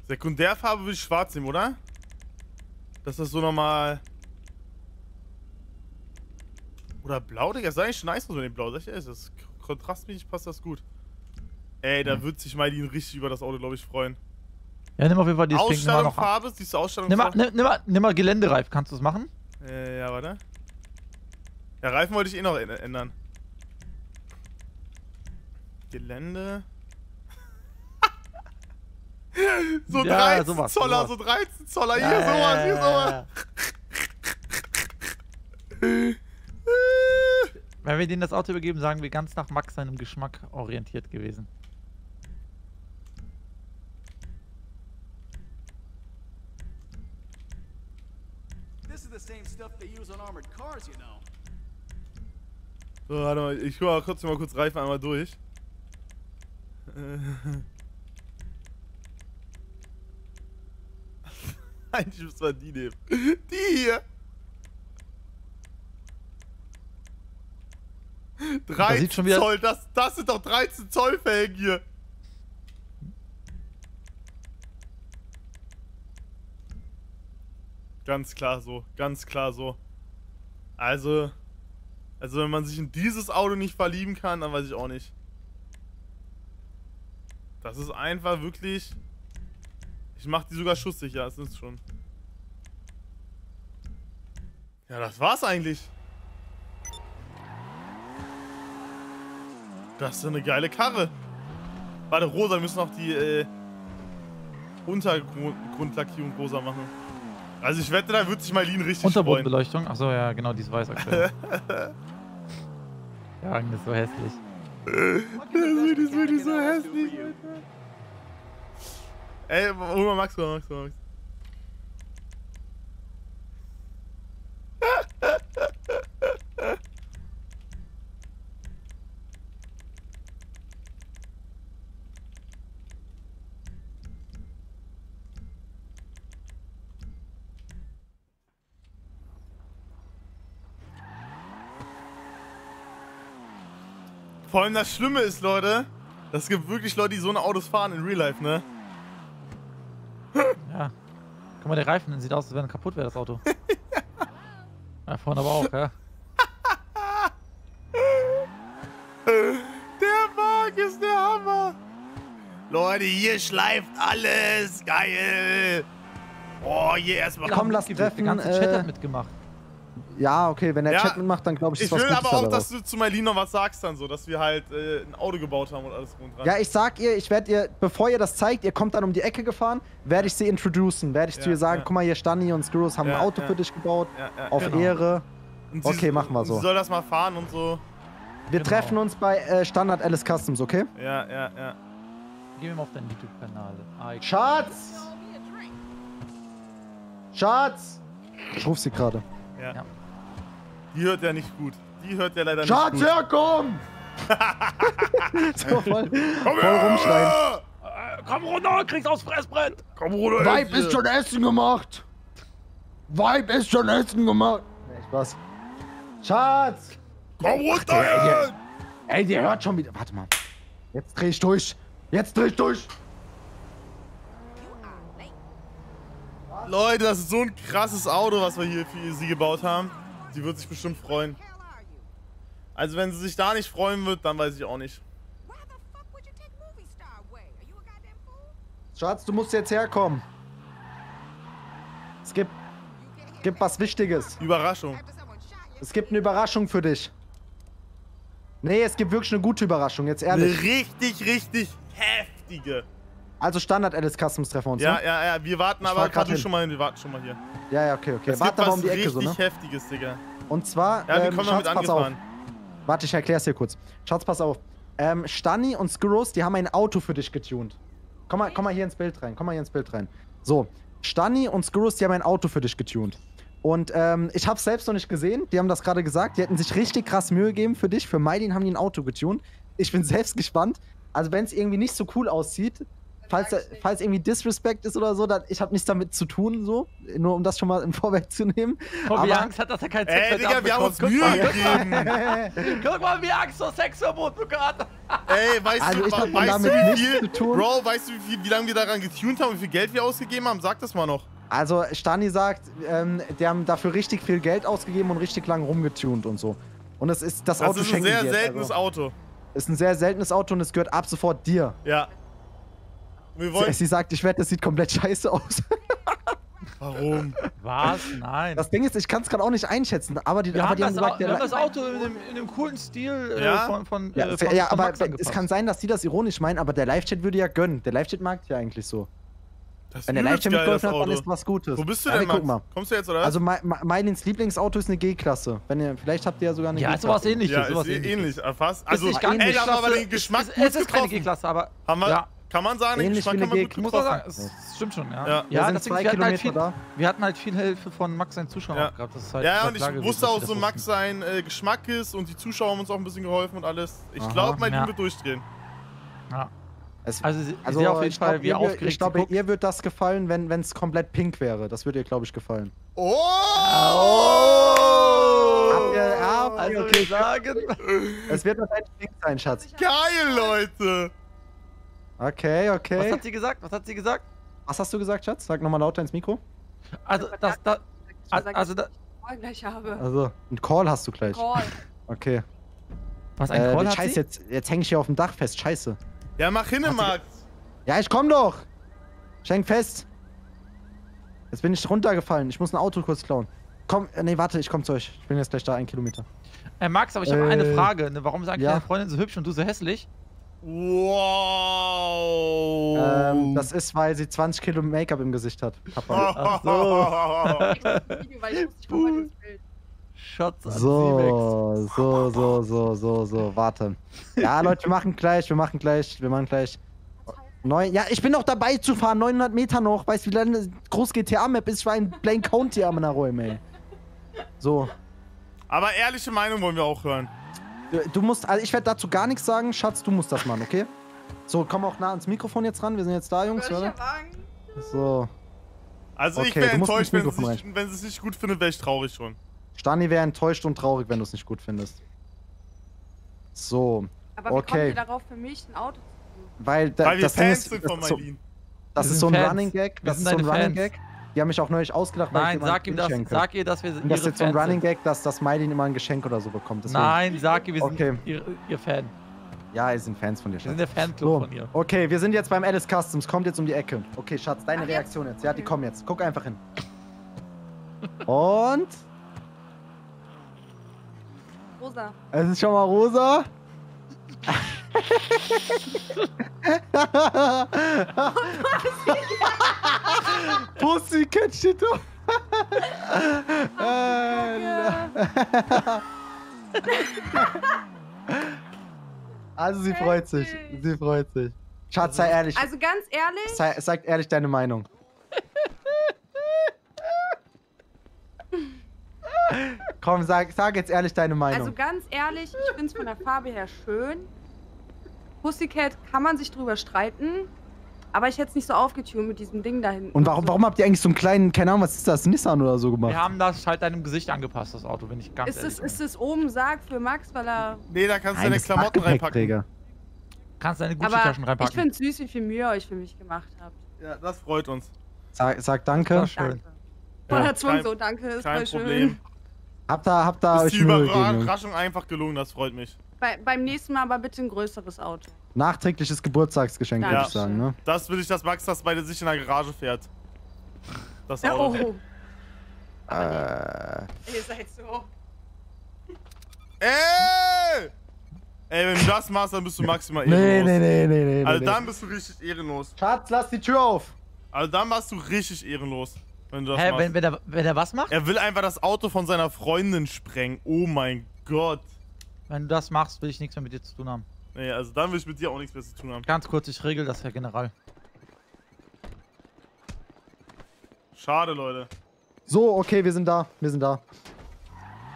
Speaker 1: Sekundärfarbe würde ich schwarz nehmen, oder? Dass das so nochmal. Oder blau, Digga. Das ist eigentlich nice mit dem Blau. Sag ich ehrlich, das kontrastmäßig passt das gut. Ey, da
Speaker 3: Mhm.
Speaker 1: wird sich Maidin richtig über das Auto, glaube ich, freuen.
Speaker 3: Ja, nimm auf jeden Fall dieses. Nimm mal, noch,
Speaker 1: Ausstellungsfarbe, siehst du
Speaker 3: nimm, mal, nimm, nimm, mal, nimm mal Geländereif. Kannst du es machen?
Speaker 1: Äh, ja, warte. Ja, Reifen wollte ich eh noch ändern. Gelände. So
Speaker 3: Ja,
Speaker 1: 13
Speaker 3: sowas,
Speaker 1: Zoller,
Speaker 3: sowas.
Speaker 1: so 13 Zoller, hier sowas, hier sowas.
Speaker 3: Wenn wir denen das Auto übergeben, sagen wir ganz nach Max seinem Geschmack orientiert gewesen.
Speaker 1: So, warte mal, ich guck mal kurz, mal kurz Reifen einmal durch. Äh. Eigentlich müssen wir die nehmen. Die hier. 13
Speaker 3: sieht schon wieder-
Speaker 1: Zoll, das, das sind doch 13 Zoll Felgen hier. Ganz klar so, ganz klar so. Also, also wenn man sich in dieses Auto nicht verlieben kann, dann weiß ich auch nicht. Das ist einfach wirklich... Ich mach die sogar schusssicher, das ist schon. Ja, das war's eigentlich. Das ist eine geile Karre. Warte, rosa, wir müssen noch die äh, Untergrundlackierung rosa machen. Also ich wette, da wird sich Marlin richtig.
Speaker 3: Unterbodenbeleuchtung. Achso, ja, genau, die ist weiß aktuell. ja, das ist so hässlich.
Speaker 1: Das
Speaker 6: best
Speaker 1: ist wirklich
Speaker 6: mechanic
Speaker 1: so hässlich. Ey, hol mal Max, hol mal Max, hol mal Max. Vor allem das Schlimme ist, Leute, das gibt wirklich Leute, die so eine Autos fahren in Real Life, ne?
Speaker 3: Ja. Guck mal, der Reifen sieht aus, als wenn er kaputt wäre, das Auto. ja, vorne aber auch, ja.
Speaker 1: Der Wagen ist der Hammer. Leute, hier schleift alles. Geil. Oh, hier erstmal.
Speaker 4: Komm, lass
Speaker 3: Der
Speaker 4: treffen.
Speaker 3: ganze Chat
Speaker 4: Äh,
Speaker 3: hat mitgemacht.
Speaker 4: Ja, okay, wenn der
Speaker 1: Ja,
Speaker 4: Chat mitmacht, dann glaube ich, ist
Speaker 1: Ich
Speaker 4: was
Speaker 1: will
Speaker 4: Gutes
Speaker 1: aber auch, dass du zu Marlene noch was sagst dann so, dass wir halt äh, ein Auto gebaut haben und alles drum und dran.
Speaker 4: Ja, ich sag ihr, ich werde ihr, bevor ihr das zeigt, ihr kommt dann um die Ecke gefahren, werde ich sie introducen. Werde ich zu
Speaker 1: Ja,
Speaker 4: ihr sagen,
Speaker 1: ja.
Speaker 4: guck mal hier, Stani und Skrulls haben
Speaker 1: Ja,
Speaker 4: ein Auto
Speaker 1: ja.
Speaker 4: für dich gebaut.
Speaker 1: Ja, ja,
Speaker 4: Auf
Speaker 3: genau.
Speaker 4: Ehre.
Speaker 1: Sie-
Speaker 4: okay, machen wir so.
Speaker 1: Sie soll das mal fahren und so.
Speaker 4: Wir
Speaker 3: Genau.
Speaker 4: treffen uns bei äh, Standard Alice Customs, okay?
Speaker 1: Ja, ja, ja.
Speaker 3: Geh mir mal auf deinen YouTube-Kanal. Ah, ich-
Speaker 4: Schatz! Schatz! Ich ruf sie gerade.
Speaker 1: ja. Die hört ja nicht gut. Die hört ja leider
Speaker 4: Schatz,
Speaker 1: nicht gut.
Speaker 4: herkomm! so voll,
Speaker 1: Komm
Speaker 4: voll rumschreien.
Speaker 3: Äh, komm runter, kriegst aufs Fressbrett!
Speaker 1: Komm runter.
Speaker 4: Weib ist schon Essen gemacht! Weib ist schon Essen gemacht! Nee, Spaß. Schatz!
Speaker 1: Komm runter.
Speaker 4: der-
Speaker 1: jetzt.
Speaker 4: Ey, der hört schon wieder. Warte mal. Jetzt dreh ich durch. Jetzt dreh ich durch.
Speaker 1: Leute, das ist so ein krasses Auto, was wir hier für sie gebaut haben. Sie wird sich bestimmt freuen. Also wenn sie sich da nicht freuen wird, dann weiß ich auch nicht.
Speaker 4: Schatz, du musst jetzt herkommen. Es gibt, gibt was Wichtiges.
Speaker 1: Überraschung.
Speaker 4: Es gibt eine Überraschung für dich. Nee, es gibt wirklich eine gute Überraschung, jetzt
Speaker 1: Eine
Speaker 4: ehrlich.
Speaker 1: richtig, richtig heftige.
Speaker 4: Also Standard Alice Customs treffen wir uns,
Speaker 1: Ja,
Speaker 4: ne?
Speaker 1: ja, ja, wir warten
Speaker 4: Ich
Speaker 1: aber gerade schon mal wir warten schon mal hier.
Speaker 4: Ja, ja, okay, okay.
Speaker 1: Es
Speaker 4: Warte aber um die Ecke
Speaker 1: richtig
Speaker 4: so, ne?
Speaker 1: heftiges, Digga.
Speaker 4: Und zwar,
Speaker 1: Ja, wir
Speaker 4: ähm,
Speaker 1: kommen damit
Speaker 4: Schatz, pass auf. Warte, ich erklär's dir kurz. Schatz, pass auf. Ähm, Stani und Skurros, die haben ein Auto für dich getuned. Komm mal, komm mal hier ins Bild rein. Komm mal hier ins Bild rein. So, Stani und Skurros, die haben ein Auto für dich getuned. Und ähm, ich hab's selbst noch nicht gesehen. Die haben das gerade gesagt. Die hätten sich richtig krass Mühe gegeben für dich. Für Maidin haben die ein Auto getuned. Ich bin selbst gespannt. Also, wenn es irgendwie nicht so cool aussieht, falls, falls irgendwie Disrespect ist oder so, dann ich habe nichts damit zu tun, so. Nur um das schon mal im Vorweg zu nehmen.
Speaker 3: Guck mal, wie
Speaker 4: Aber-
Speaker 3: Angst hat, dass er kein Sex
Speaker 1: Ey, Digga, wir haben uns
Speaker 3: bekommt.
Speaker 1: Mühe
Speaker 3: Guck mal,
Speaker 1: gegeben.
Speaker 3: Guck mal, wie Angst vor Sexverbot bekommen
Speaker 1: Ey, weißt
Speaker 4: Also
Speaker 1: du,
Speaker 4: ich hab
Speaker 1: weißt
Speaker 4: damit
Speaker 1: du wie viel,
Speaker 4: zu tun.
Speaker 1: Bro, weißt du, wie, viel, wie lange wir daran getuned haben, wie viel Geld wir ausgegeben haben? Sag das mal noch.
Speaker 4: Also, Stani sagt, ähm, die haben dafür richtig viel Geld ausgegeben und richtig lang rumgetunt und so. Und es ist das,
Speaker 1: Das
Speaker 4: Auto
Speaker 1: ist ein sehr seltenes
Speaker 4: also.
Speaker 1: Auto.
Speaker 4: Ist ein sehr seltenes Auto und es gehört ab sofort dir.
Speaker 1: Ja. Wir
Speaker 4: Sie,
Speaker 1: wollen.
Speaker 4: sie sagt, ich wette, das sieht komplett scheiße aus.
Speaker 1: Warum?
Speaker 3: Was? Nein.
Speaker 4: Das Ding ist, ich kann es gerade auch nicht einschätzen, aber die,
Speaker 3: wir
Speaker 4: aber
Speaker 3: haben,
Speaker 4: die haben
Speaker 3: das,
Speaker 4: gesagt,
Speaker 3: wir
Speaker 4: der,
Speaker 3: haben das Auto in einem, in einem coolen Stil äh,
Speaker 1: Ja?
Speaker 3: von, von,
Speaker 4: ja,
Speaker 3: äh, von,
Speaker 4: ja,
Speaker 3: von
Speaker 4: aber es kann sein, dass die das ironisch meinen, aber der Live-Chat würde ja gönnen. Der Live-Chat mag ja eigentlich so.
Speaker 1: Das ist
Speaker 4: Wenn der Live-Chat mitgeholfen hat, dann ist was Gutes.
Speaker 1: Wo bist du
Speaker 4: ja,
Speaker 1: denn, Max?
Speaker 4: mal.
Speaker 1: Kommst du jetzt, oder?
Speaker 4: Also, mein, mein Lieblingsauto ist eine G-Klasse. Wenn ihr, vielleicht habt ihr ja sogar eine
Speaker 3: Ja,
Speaker 4: G-Klasse.
Speaker 3: sowas ähnliches.
Speaker 1: ja,
Speaker 3: sowas
Speaker 1: ist eh
Speaker 3: ähnliches.
Speaker 1: ähnlich, äh, fast.
Speaker 3: Ist
Speaker 1: Also,
Speaker 3: nicht ganz
Speaker 1: ey, da haben wir den Geschmack
Speaker 3: es, ist keine. G-Klasse, aber
Speaker 1: Haben wir,
Speaker 3: ja,
Speaker 1: Kann man sagen, den
Speaker 4: Ähnlich
Speaker 1: Geschmack
Speaker 4: eine
Speaker 1: wir gut
Speaker 3: ich muss sagen, es stimmt schon, ja.
Speaker 1: Ja.
Speaker 4: Wir sind
Speaker 3: deswegen,
Speaker 4: zwei
Speaker 3: wir, hatten halt viel,
Speaker 4: da.
Speaker 3: wir hatten halt viel Hilfe von Max seinen Zuschauern
Speaker 1: Ja.
Speaker 3: gehabt. Das ist halt
Speaker 1: Ja, ja, und ich
Speaker 3: gewesen,
Speaker 1: wusste auch
Speaker 3: das
Speaker 1: so, Max sein äh, Geschmack ist und die Zuschauer haben uns auch ein bisschen geholfen und alles. Ich glaube, mein
Speaker 3: Ja.
Speaker 1: Liebe wird durchdrehen.
Speaker 3: Ja.
Speaker 4: Es,
Speaker 3: Also,
Speaker 4: Also,
Speaker 3: auf jeden
Speaker 4: ich
Speaker 3: Fall, wie
Speaker 4: ihr,
Speaker 3: aufgeregt
Speaker 4: ich glaube,
Speaker 3: guckt.
Speaker 4: ihr wird das gefallen, wenn es komplett pink wäre. Das würde ihr, glaube ich, gefallen.
Speaker 1: Oh!
Speaker 4: Habt ihr, ja, okay,
Speaker 3: Also,
Speaker 4: okay.
Speaker 3: wir sagen,
Speaker 4: Es wird wahrscheinlich pink sein, Schatz.
Speaker 1: Geil, Leute!
Speaker 4: Okay,
Speaker 3: was
Speaker 4: okay.
Speaker 3: hat sie gesagt? Was hat sie gesagt?
Speaker 4: Was hast du gesagt, Schatz? Sag nochmal lauter ins Mikro.
Speaker 3: Also, das, das, also, da,
Speaker 7: Call gleich habe.
Speaker 4: Also, einen Call hast du gleich.
Speaker 7: Call.
Speaker 4: Okay.
Speaker 3: was ein
Speaker 4: Äh,
Speaker 3: Call hat
Speaker 4: scheiße,
Speaker 3: sie?
Speaker 4: jetzt, jetzt hänge ich hier auf dem Dach fest. Scheiße.
Speaker 1: Ja, mach hin, Max!
Speaker 4: Ja, ich komm doch. Schenk fest. Jetzt bin ich runtergefallen. Ich muss ein Auto kurz klauen. Komm, äh, nee, warte, ich komm zu euch. Ich bin jetzt gleich da, ein Kilometer.
Speaker 3: Äh, Max, aber ich habe
Speaker 4: Äh,
Speaker 3: eine Frage. Ne? Warum ist eigentlich
Speaker 4: ja.
Speaker 3: deine Freundin so hübsch und du so hässlich?
Speaker 1: Wow!
Speaker 4: Ähm, das ist, weil sie 20 Kilo Make-up im Gesicht hat. Papa.
Speaker 3: Ach so. Shots an
Speaker 4: So, so, so, so, so, so, warte. Ja, Leute, wir machen gleich, wir machen gleich, wir machen gleich. Neun, ja, ich bin noch dabei zu fahren, 900 Meter noch. Weißt du, wie lange groß GTA-Map ist? Ich war in Blaine County am Räume, ey. So.
Speaker 1: Aber ehrliche Meinung wollen wir auch hören.
Speaker 4: Du, musst, also ich werde dazu gar nichts sagen. Schatz, du musst das machen, okay? So, komm auch nah ans Mikrofon jetzt ran. Wir sind jetzt da, Jungs,
Speaker 7: ich
Speaker 4: oder?
Speaker 7: ja sagen?
Speaker 4: So.
Speaker 1: Also ich
Speaker 4: Okay,
Speaker 1: wäre
Speaker 4: du musst
Speaker 1: enttäuscht, wenn sie,
Speaker 4: Mikrofon
Speaker 1: nicht, wenn sie es nicht gut findet, wäre ich traurig schon.
Speaker 4: Stani wäre enttäuscht und traurig, wenn du es nicht gut findest. So.
Speaker 7: Aber wie
Speaker 4: Okay.
Speaker 7: kommt ihr darauf, für mich ein Auto zu
Speaker 4: Weil, da,
Speaker 1: Weil wir
Speaker 4: das
Speaker 1: Fans
Speaker 4: ist,
Speaker 1: sind von
Speaker 4: ist so,
Speaker 1: Marlene.
Speaker 4: das
Speaker 3: Wir
Speaker 4: ist so ein
Speaker 3: Fans.
Speaker 4: Running Gag. Das ist so ein
Speaker 3: deine
Speaker 4: Running
Speaker 3: Fans.
Speaker 4: Gag. Die haben mich auch neulich ausgedacht, weil
Speaker 3: Nein,
Speaker 4: ich immer
Speaker 3: sag ihm das.
Speaker 4: Geschenke.
Speaker 3: Sag ihr, dass wir
Speaker 4: Und das ist jetzt so ein Running
Speaker 3: sind.
Speaker 4: Gag, dass das Maidin immer ein Geschenk oder so bekommt. Deswegen-
Speaker 3: Nein, sag ihr, wir sind
Speaker 4: Okay.
Speaker 3: ihr, ihr Fan.
Speaker 4: Ja, wir sind Fans von dir,
Speaker 3: Wir sind
Speaker 4: Schatz.
Speaker 3: der Fanclub
Speaker 4: So,
Speaker 3: von ihr.
Speaker 4: okay, wir sind jetzt beim Alice Customs. Kommt jetzt um die Ecke. Okay, Schatz, deine
Speaker 7: Ach, jetzt?
Speaker 4: Reaktion jetzt. Ja, die kommen jetzt. Guck einfach hin. Und.
Speaker 7: rosa.
Speaker 4: Es ist schon mal rosa. Pussycat steht da. Also sie freut sich. Sie freut sich. Schatz, sei ehrlich.
Speaker 7: Also ganz ehrlich,
Speaker 4: Sei, sag ehrlich deine Meinung. Komm, sag, sag jetzt ehrlich deine Meinung.
Speaker 7: also ganz ehrlich, ich finde es von der Farbe her schön. Pussycat kann man sich drüber streiten, aber ich hätte es nicht so aufgetunt mit diesem Ding da hinten.
Speaker 4: Und warum, warum habt ihr eigentlich so einen kleinen, keine Ahnung, was ist das, Nissan oder so gemacht?
Speaker 3: Wir haben das halt deinem Gesicht angepasst, das Auto, wenn ich ganz
Speaker 7: Ist
Speaker 3: ehrlich
Speaker 7: es,
Speaker 3: bin.
Speaker 7: ist es oben Sarg für Max, weil er.
Speaker 1: Nee, da kannst du deine Klamotten reinpacken.
Speaker 3: Kannst deine
Speaker 7: Aber
Speaker 3: Gucci-Taschen
Speaker 7: ich
Speaker 3: reinpacken.
Speaker 7: finde es süß, wie viel Mühe ihr euch für mich gemacht habt.
Speaker 1: Ja, das freut uns.
Speaker 4: Sag, sag danke.
Speaker 3: Das schön.
Speaker 7: Danke.
Speaker 1: Ja, kein-
Speaker 7: so, danke, ist
Speaker 1: Kein
Speaker 7: voll
Speaker 1: Problem.
Speaker 7: schön.
Speaker 4: Habt ihr, habt ihr
Speaker 1: Ist
Speaker 4: euch
Speaker 1: die
Speaker 4: Mühe gegeben? Junge.
Speaker 1: Überraschung einfach gelungen, das freut mich.
Speaker 7: Bei, beim nächsten Mal aber bitte ein größeres Auto.
Speaker 4: Nachträgliches Geburtstagsgeschenk, würde ich sagen, ne?
Speaker 1: Das will ich, dass Max das bei sich in der Garage fährt. Das Auto.
Speaker 7: oh,
Speaker 4: Äh,
Speaker 7: ihr seid so.
Speaker 1: Ey! Ey, wenn du das machst, dann bist du maximal
Speaker 4: nee,
Speaker 1: ehrenlos.
Speaker 4: nee, nee, nee, nee.
Speaker 1: Also
Speaker 4: nee.
Speaker 1: dann bist du richtig ehrenlos.
Speaker 4: Schatz, lass die Tür auf.
Speaker 1: Also dann warst du richtig ehrenlos, wenn du das
Speaker 3: Hä,
Speaker 1: machst.
Speaker 3: wenn, wenn, er, wenn er was macht?
Speaker 1: er will einfach das Auto von seiner Freundin sprengen. Oh mein Gott.
Speaker 3: Wenn du das machst, will ich nichts mehr mit dir zu tun haben.
Speaker 1: Nee, also dann will ich mit dir auch nichts mehr zu tun haben.
Speaker 3: Ganz kurz, ich regel das, Herr General.
Speaker 1: Schade, Leute.
Speaker 4: So, okay, wir sind da. Wir sind da.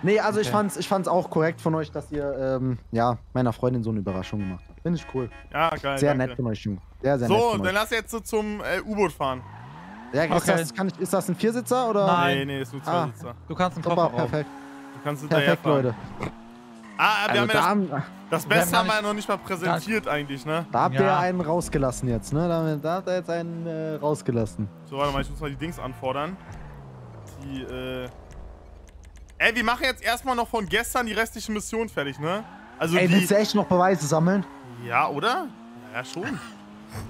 Speaker 4: Nee, also ich
Speaker 3: Okay.
Speaker 4: fand's, ich fand's auch korrekt von euch, dass ihr, ähm, ja, meiner Freundin so eine Überraschung gemacht habt. Finde ich cool.
Speaker 1: Ja, geil.
Speaker 4: Sehr
Speaker 1: danke.
Speaker 4: nett von euch, Junge. Sehr, sehr nett
Speaker 1: So, dann lass jetzt so zum äh, U-Boot fahren.
Speaker 4: Ja, ist,
Speaker 3: Okay.
Speaker 4: das, kann ich, ist das ein Viersitzer oder?
Speaker 3: Nein.
Speaker 1: Nee, nee, ist nur zwei
Speaker 4: Ah.
Speaker 1: Sitzer.
Speaker 3: Du kannst einen
Speaker 4: Super,
Speaker 3: Kofferraum.
Speaker 4: perfekt.
Speaker 1: Du kannst
Speaker 4: Perfekt,
Speaker 1: fahren.
Speaker 4: Leute.
Speaker 1: Ah, wir
Speaker 4: Also
Speaker 1: haben
Speaker 4: da,
Speaker 1: ja
Speaker 4: haben-
Speaker 1: das, das Beste haben wir ja noch nicht mal präsentiert eigentlich, ne?
Speaker 4: da habt ihr
Speaker 3: Ja.
Speaker 4: einen rausgelassen jetzt, ne? Da, da habt ihr jetzt einen äh, rausgelassen.
Speaker 1: So, warte mal, ich muss mal die Dings anfordern. Die, äh... Ey, wir machen jetzt erstmal noch von gestern die restliche Mission fertig, ne? Also
Speaker 4: Ey,
Speaker 1: die...
Speaker 4: willst du echt noch Beweise sammeln?
Speaker 1: Ja, oder? Ja, schon.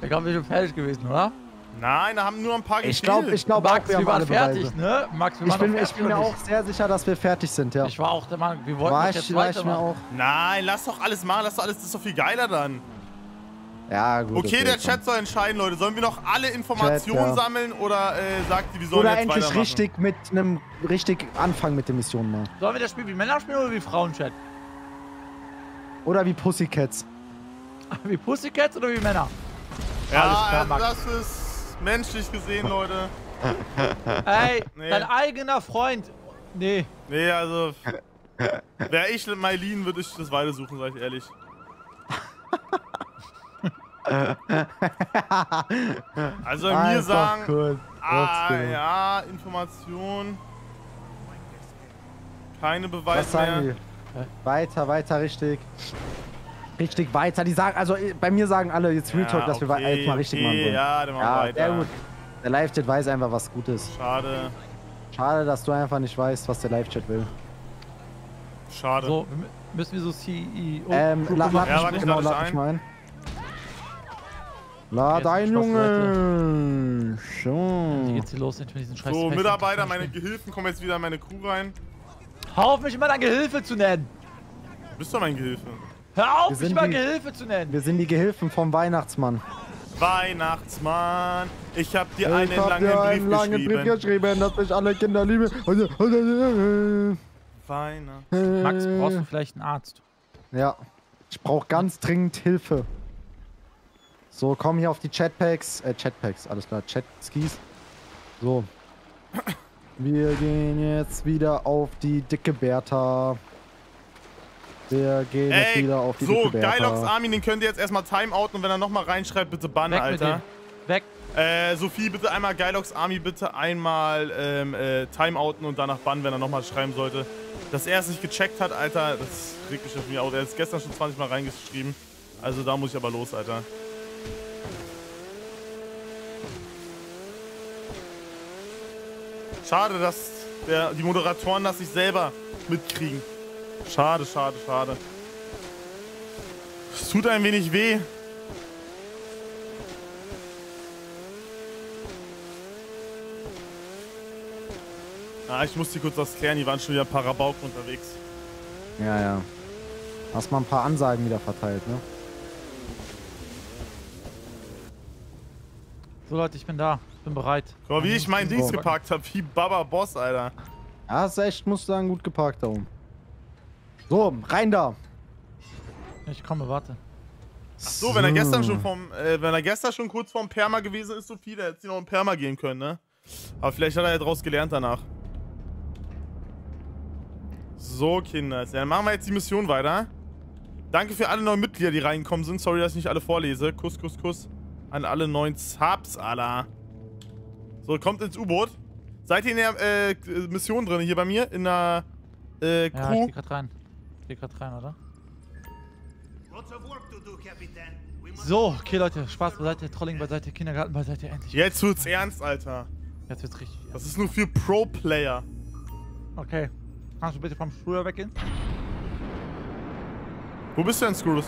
Speaker 3: Ich glaube, wir sind fertig gewesen, oder?
Speaker 1: Nein, da haben nur ein paar
Speaker 4: Ich glaube, ich glaube
Speaker 3: Max,
Speaker 4: wir haben
Speaker 3: waren
Speaker 4: alle
Speaker 3: fertig, ne? Max, wir
Speaker 4: Ich
Speaker 3: waren
Speaker 4: bin, ich bin mir auch sehr sicher, dass wir fertig sind, ja.
Speaker 3: Ich war auch der Meinung, wir wollten
Speaker 4: war ich,
Speaker 3: jetzt
Speaker 4: war ich mir
Speaker 3: weitermachen.
Speaker 4: auch.
Speaker 1: Nein, lass doch alles machen, lass doch alles, das ist doch viel geiler dann.
Speaker 4: Ja, gut.
Speaker 1: Okay, der
Speaker 4: komm.
Speaker 1: Chat soll entscheiden, Leute. Sollen wir noch alle Informationen
Speaker 4: Chat, ja.
Speaker 1: sammeln oder äh, sagt die, wir sollen
Speaker 4: Oder
Speaker 1: jetzt
Speaker 4: endlich
Speaker 1: weitermachen?
Speaker 4: richtig mit einem richtig Anfang mit der Mission mal.
Speaker 3: Sollen wir das Spiel wie Männer spielen oder wie Frauenchat?
Speaker 4: Oder wie Pussycats.
Speaker 3: Wie Pussycats oder wie Männer?
Speaker 1: Ja,
Speaker 3: Alles klar,
Speaker 1: also
Speaker 3: Max.
Speaker 1: das ist menschlich gesehen, Leute.
Speaker 3: Ey,
Speaker 1: Nee.
Speaker 3: dein eigener Freund. Nee.
Speaker 1: Nee, also... Wäre ich Mailin, würde ich das weiter suchen, sag ich ehrlich. Also mir
Speaker 4: Einfach
Speaker 1: sagen...
Speaker 4: cool.
Speaker 1: Ah, ja, Information. Keine Beweise mehr.
Speaker 4: die? Weiter, weiter, richtig. Richtig weiter. Die sagen, also äh, bei mir sagen alle jetzt Real Talk, dass wir
Speaker 1: okay,
Speaker 4: jetzt mal richtig
Speaker 1: okay,
Speaker 4: machen sollen.
Speaker 1: Ja, dann machen wir
Speaker 4: Ja,
Speaker 1: weiter.
Speaker 4: sehr gut. Der Live-Chat weiß einfach, was gut ist.
Speaker 1: Schade,
Speaker 4: Schade, dass du einfach nicht weißt, was der Live-Chat will.
Speaker 1: schade.
Speaker 3: So, wir mü- müssen wir so CEO.
Speaker 4: ähm, la, lad
Speaker 1: Ja, ich
Speaker 4: genau, lad mich mal ein. Lad ein, Junge.
Speaker 3: Wie
Speaker 4: Schon.
Speaker 3: geht's hier los? Will diesen scheiß
Speaker 1: So, Mitarbeiter, meine Gehilfen kommen jetzt wieder in meine Crew rein.
Speaker 3: Hör auf, mich immer dein Gehilfe zu nennen.
Speaker 1: Du bist doch mein Gehilfe.
Speaker 3: Hör
Speaker 4: Wir
Speaker 3: auf, mich
Speaker 4: die-
Speaker 3: Gehilfe zu nennen.
Speaker 4: Wir sind die Gehilfen vom Weihnachtsmann.
Speaker 1: Weihnachtsmann, ich hab dir einen
Speaker 4: ich hab
Speaker 1: langen
Speaker 4: dir
Speaker 1: Brief
Speaker 4: einen langen
Speaker 1: geschrieben.
Speaker 4: Brief geschrieben, dass mich alle Kinder lieben.
Speaker 1: Weihnachten.
Speaker 3: Max, brauchst du vielleicht einen Arzt?
Speaker 4: Ja, ich brauche ganz dringend Hilfe. So, komm hier auf die Chatpacks. Äh, Chatpacks, alles klar. Chatskis. So. Wir gehen jetzt wieder auf die dicke Bertha. Wir gehen jetzt
Speaker 1: Ey,
Speaker 4: wieder auf die
Speaker 1: so. Geilox Armin, den könnt ihr jetzt erstmal timeouten und wenn er nochmal reinschreibt, bitte bannen,
Speaker 3: Weg
Speaker 1: Alter.
Speaker 3: Weg.
Speaker 1: Äh, Sophie, bitte einmal Geilox Army, bitte einmal ähm, äh, timeouten und danach bannen, wenn er nochmal schreiben sollte. Dass er es nicht gecheckt hat, Alter, das regt mich auf mich auf. Er ist gestern schon 20 Mal reingeschrieben. Also da muss ich aber los, Alter. Schade, dass der, die Moderatoren das sich selber mitkriegen. Schade, schade, schade. Es tut ein wenig weh. Ah, ich muss dir kurz was klären. Die waren schon wieder Parabauken unterwegs.
Speaker 4: Ja, ja. Hast mal ein paar Ansagen wieder verteilt, ne?
Speaker 3: So Leute, ich bin da. Bin bereit.
Speaker 1: Guck mal, wie ich mein Dings geparkt habe. Wie Baba Boss, Alter.
Speaker 4: Ja, ist echt, muss sagen, gut geparkt da oben. So, rein da.
Speaker 3: Ich komme, warte.
Speaker 1: So, wenn er gestern schon vom, äh, wenn er gestern schon kurz vorm Perma gewesen ist, so viel, der hätte sie noch im Perma gehen können, ne? Aber vielleicht hat er ja draus gelernt danach. So, Kinder. Ja, dann machen wir jetzt die Mission weiter. Danke für alle neuen Mitglieder, die reingekommen sind. Sorry, dass ich nicht alle vorlese. Kuss, Kuss, Kuss an alle neuen Subs, Alter. So, kommt ins U-Boot. Seid ihr in der äh, Mission drin, hier bei mir? In der äh,
Speaker 3: Ja, ich
Speaker 1: Crew?
Speaker 3: geh grad rein. Ich geh grad rein, oder? So, okay Leute, Spaß beiseite, Trolling beiseite, Kindergarten beiseite, endlich.
Speaker 1: Jetzt wird's ernst, Alter.
Speaker 3: Jetzt wird's richtig.
Speaker 1: Das ist nur für Pro-Player.
Speaker 3: Okay. Kannst du bitte vom Stuhl weggehen?
Speaker 1: Wo bist du denn, Screws?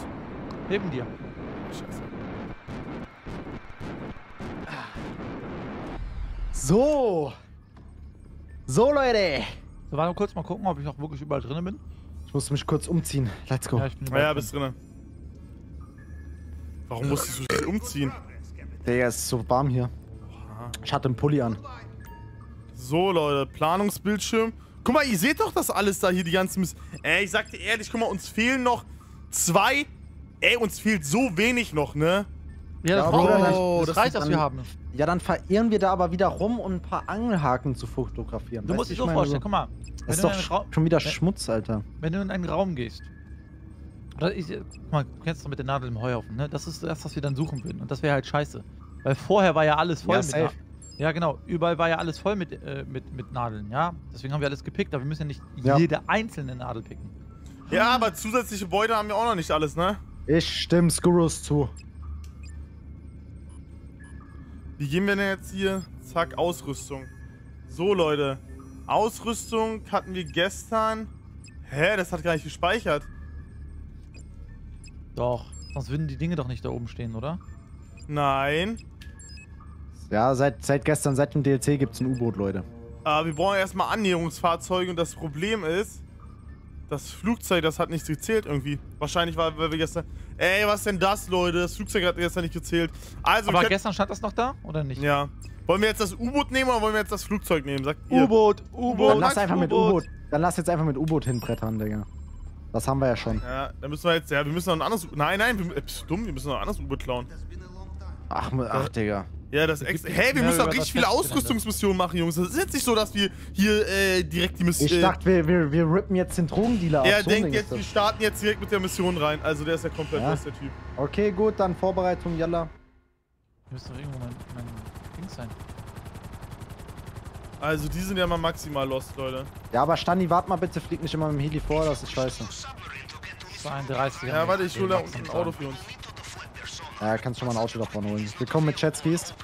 Speaker 3: Neben dir.
Speaker 1: Scheiße.
Speaker 4: So. So, Leute.
Speaker 3: So, warte kurz mal gucken, ob ich auch wirklich überall drin bin.
Speaker 4: Ich muss mich kurz umziehen. Let's go.
Speaker 3: Ja, ich bin
Speaker 1: Ah ja,
Speaker 3: drin.
Speaker 1: bist drinne. Warum musstest du dich umziehen?
Speaker 4: Digga, es ist so warm hier. Ich hatte einen Pulli an.
Speaker 1: So, Leute, Planungsbildschirm. Guck mal, ihr seht doch das alles da hier, die ganzen... Miss Ey, ich sag dir ehrlich, guck mal, uns fehlen noch zwei... Ey, uns fehlt so wenig noch, ne?
Speaker 3: Ja, das,
Speaker 4: Ja,
Speaker 3: brauchen wir nicht.
Speaker 1: das-
Speaker 3: das reicht, was
Speaker 4: dann-
Speaker 3: wir haben.
Speaker 4: Ja, dann verirren wir da aber wieder rum, um ein paar Angelhaken zu fotografieren.
Speaker 3: Du
Speaker 4: Weißt
Speaker 3: musst dir so vorstellen, guck mal. Wenn
Speaker 4: Das ist doch
Speaker 3: Raum,
Speaker 4: schon wieder
Speaker 3: wenn-
Speaker 4: Schmutz, Alter.
Speaker 3: wenn du in einen Raum gehst. Oder ich, guck mal, du kennst doch mit der Nadel im Heuhaufen, ne? Das ist das, was wir dann suchen würden. Und das wäre halt scheiße. Weil vorher war ja alles voll
Speaker 4: Ja,
Speaker 3: mit
Speaker 4: safe.
Speaker 3: Na- Ja, genau. Überall war ja alles voll mit, äh, mit, mit Nadeln, ja? Deswegen haben wir alles gepickt, aber wir müssen ja nicht
Speaker 4: Ja.
Speaker 3: jede einzelne Nadel picken.
Speaker 1: Ja, aber zusätzliche Beute haben wir auch noch nicht alles, ne?
Speaker 4: Ich stimme Skurrus zu.
Speaker 1: Wie gehen wir denn jetzt hier? Zack, Ausrüstung. So, Leute. Ausrüstung hatten wir gestern... Hä, das hat gar nicht gespeichert.
Speaker 3: Doch. Sonst würden die Dinge doch nicht da oben stehen, oder?
Speaker 1: Nein.
Speaker 4: Ja, seit, seit gestern, seit dem DLC gibt es ein U-Boot, Leute.
Speaker 1: Aber wir brauchen erstmal Annäherungsfahrzeuge und das Problem ist, das Flugzeug, das hat nicht gezählt irgendwie. Wahrscheinlich war, weil wir gestern. Ey, was denn das, Leute? Das Flugzeug hat gestern nicht gezählt. Also,
Speaker 3: Aber gestern stand das noch da, oder nicht?
Speaker 1: ja. Wollen wir jetzt das U-Boot nehmen oder wollen wir jetzt das Flugzeug nehmen? Sagt ihr.
Speaker 3: U-Boot,
Speaker 4: Dann
Speaker 3: U-Boot.
Speaker 4: lass einfach mit
Speaker 3: U-Boot.
Speaker 4: U-Boot. Dann lass jetzt einfach mit U-Boot hinbrettern, Digga. Das haben wir ja schon.
Speaker 1: Ja, dann müssen wir jetzt. Ja, wir müssen noch ein anderes. Nein, nein, wir, äh, bist du dumm, wir müssen noch ein anderes U-Boot klauen.
Speaker 4: Ach, ach Digga.
Speaker 1: Ja, das extra.
Speaker 3: gibt
Speaker 1: Hey, wir müssen doch
Speaker 3: über
Speaker 1: richtig viele
Speaker 3: Festgelände.
Speaker 1: Ausrüstungsmissionen machen, Jungs. Das ist jetzt nicht so, dass wir hier äh, direkt die Mission.
Speaker 4: Ich dachte, wir, wir, wir rippen jetzt den Drogendealer ab.
Speaker 1: er
Speaker 4: So
Speaker 1: denkt jetzt, wir starten jetzt direkt mit der Mission rein. Also der ist ja komplett
Speaker 4: Ja.
Speaker 1: los, der Typ.
Speaker 4: Okay, gut, dann Vorbereitung, yalla.
Speaker 3: Müsste doch irgendwo mein, mein Ding sein.
Speaker 1: Also die sind ja mal maximal lost, Leute.
Speaker 4: Ja, aber Stani, wart mal bitte, flieg nicht immer mit dem Heli vor, das ist scheiße.
Speaker 3: 32.
Speaker 1: Ja, warte, ich hole da unten ein Auto für uns.
Speaker 4: Ja, kannst schon mal ein Auto davon holen. Wir kommen mit Jetskis.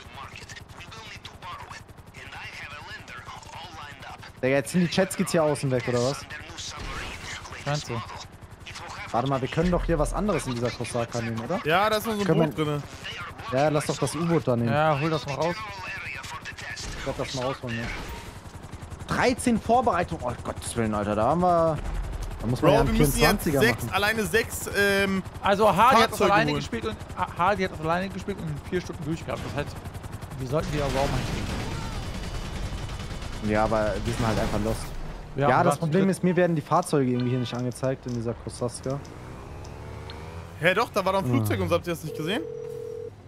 Speaker 4: Digga, jetzt sind die Jetskis hier außen weg, oder was?
Speaker 3: Scheint so.
Speaker 4: Warte mal, wir können doch hier was anderes in dieser Kosaka nehmen, oder?
Speaker 1: Ja, da ist noch so ein
Speaker 4: Können
Speaker 1: Boot drin.
Speaker 4: Ja, lass doch das U-Boot da nehmen.
Speaker 3: Ja, hol das mal raus.
Speaker 4: Ich werde das mal rausholen, ja. 13 Vorbereitungen. Oh Gottes Willen, Alter, da haben wir... Da muss man ja
Speaker 1: Bro,
Speaker 4: einen
Speaker 1: wir müssen jetzt
Speaker 4: 24er
Speaker 1: sechs,
Speaker 4: machen.
Speaker 1: alleine sechs, ähm,
Speaker 3: Also Hardy hat das
Speaker 1: Fahrzeuge
Speaker 3: alleine
Speaker 1: holen.
Speaker 3: gespielt und Ah, Hardy hat das alleine gespielt und in vier Stunden durchgehabt. Das heißt, wir sollten die aber auch mal hinkriegen.
Speaker 4: Ja, aber die sind halt einfach lost. Ja,
Speaker 3: wir
Speaker 4: das Problem ist, mir werden die Fahrzeuge irgendwie hier nicht angezeigt in dieser Kosaska.
Speaker 1: hä, doch, da war doch ein Flugzeug und so, habt ihr das nicht gesehen?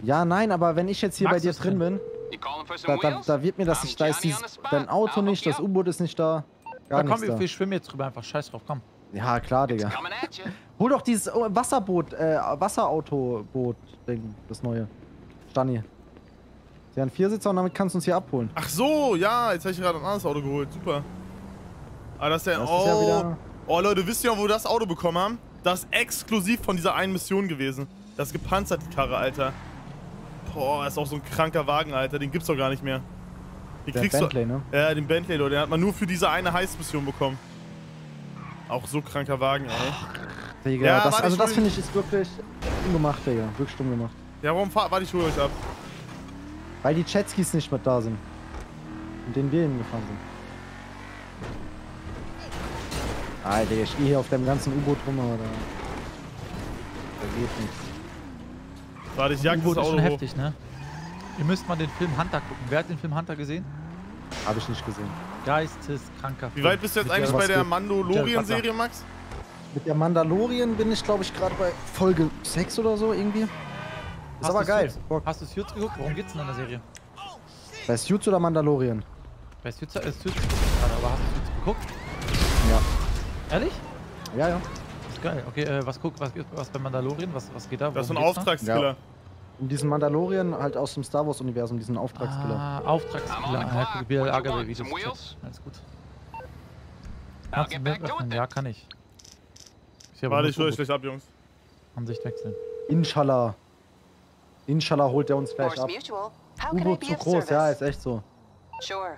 Speaker 4: Ja, nein, aber wenn ich jetzt hier
Speaker 3: Magst
Speaker 4: bei dir drin bin, da, da, da wird mir das nicht, da ist dieses, dein Auto
Speaker 5: I'll
Speaker 4: nicht, das. U-Boot ist nicht da.
Speaker 3: Da
Speaker 4: Gar
Speaker 3: komm,
Speaker 4: da.
Speaker 3: wir schwimmen jetzt drüber einfach. Scheiß drauf, komm.
Speaker 4: Ja, klar, Digga. Hol doch dieses oh, Wasserboot, äh, Wasserauto-Boot-Ding, das neue. Stani. Sie haben Viersitzer und damit kannst du uns hier abholen.
Speaker 1: Ach so, ja, jetzt habe ich gerade ein anderes Auto geholt. Super. Ah, das ist ja.
Speaker 4: Das
Speaker 1: oh,
Speaker 4: ist ja wieder-
Speaker 1: oh, Leute, wisst ihr noch, wo wir das Auto bekommen haben? Das ist exklusiv von dieser einen Mission gewesen. Das ist gepanzert, die Karre, Alter. Boah, ist auch so ein kranker Wagen, Alter. Den gibt's doch gar nicht mehr. Den
Speaker 4: Der
Speaker 1: kriegst
Speaker 4: Bentley, ne?
Speaker 1: du. Ja, den Bentley, Leute. Den hat man nur für diese eine Heiß-Mission bekommen. Auch so kranker Wagen, ey.
Speaker 4: Digga,
Speaker 1: Ja,
Speaker 4: das, also das finde ich ist wirklich dumm gemacht, Digga. Wirklich dumm gemacht.
Speaker 1: Ja, warum fahrt. Warte, ich hole euch ab.
Speaker 4: Weil die Jetskis nicht mit da sind. In denen wir hingefahren sind. Alter, ich gehe hier auf dem ganzen U-Boot rum, aber da. Da geht nichts.
Speaker 1: Warte, ich jag das
Speaker 3: U-Boot ist
Speaker 1: Auto
Speaker 3: schon
Speaker 1: hoch.
Speaker 3: heftig, ne? Ihr müsst mal den Film Hunter gucken. Wer hat den Film Hunter gesehen?
Speaker 4: Habe ich nicht gesehen.
Speaker 3: Geisteskranker
Speaker 1: Wie weit bist du jetzt
Speaker 3: Mit
Speaker 1: eigentlich
Speaker 3: der-
Speaker 1: bei der? Mandalorian-Serie, Max?
Speaker 4: Mit der Mandalorian bin ich, glaube ich, gerade bei Folge 6 oder so irgendwie. Ist
Speaker 3: Hast
Speaker 4: aber geil.
Speaker 3: Suits-
Speaker 4: Bock.
Speaker 3: Hast du Suits geguckt? Worum geht's denn in der Serie?
Speaker 4: Bei Suits oder Mandalorian?
Speaker 3: Bei Suits, äh, Suits geguckt gerade, aber hast du Suits geguckt?
Speaker 4: Ja.
Speaker 3: Ehrlich?
Speaker 4: Ja, ja.
Speaker 3: Das ist geil. Okay, äh, was guck, was, was bei Mandalorian? Was, was geht da?
Speaker 1: Das ist so ein
Speaker 3: Worum?
Speaker 1: Auftragskiller.
Speaker 4: Um diesen Mandalorian halt aus dem Star Wars Universum, diesen Auftragskiller.
Speaker 3: Ah, Auftragskiller. Ah, guck, Bill
Speaker 5: wheels?
Speaker 3: Chat. Alles gut. Kannst du Ja, kann ich. Ich
Speaker 1: Warte, ich höre schlecht ab, Jungs.
Speaker 3: Ansicht wechseln.
Speaker 4: Inshallah. Inshallah holt er uns gleich ab. U-Boot zu groß, ja, ist echt so.
Speaker 8: Sure.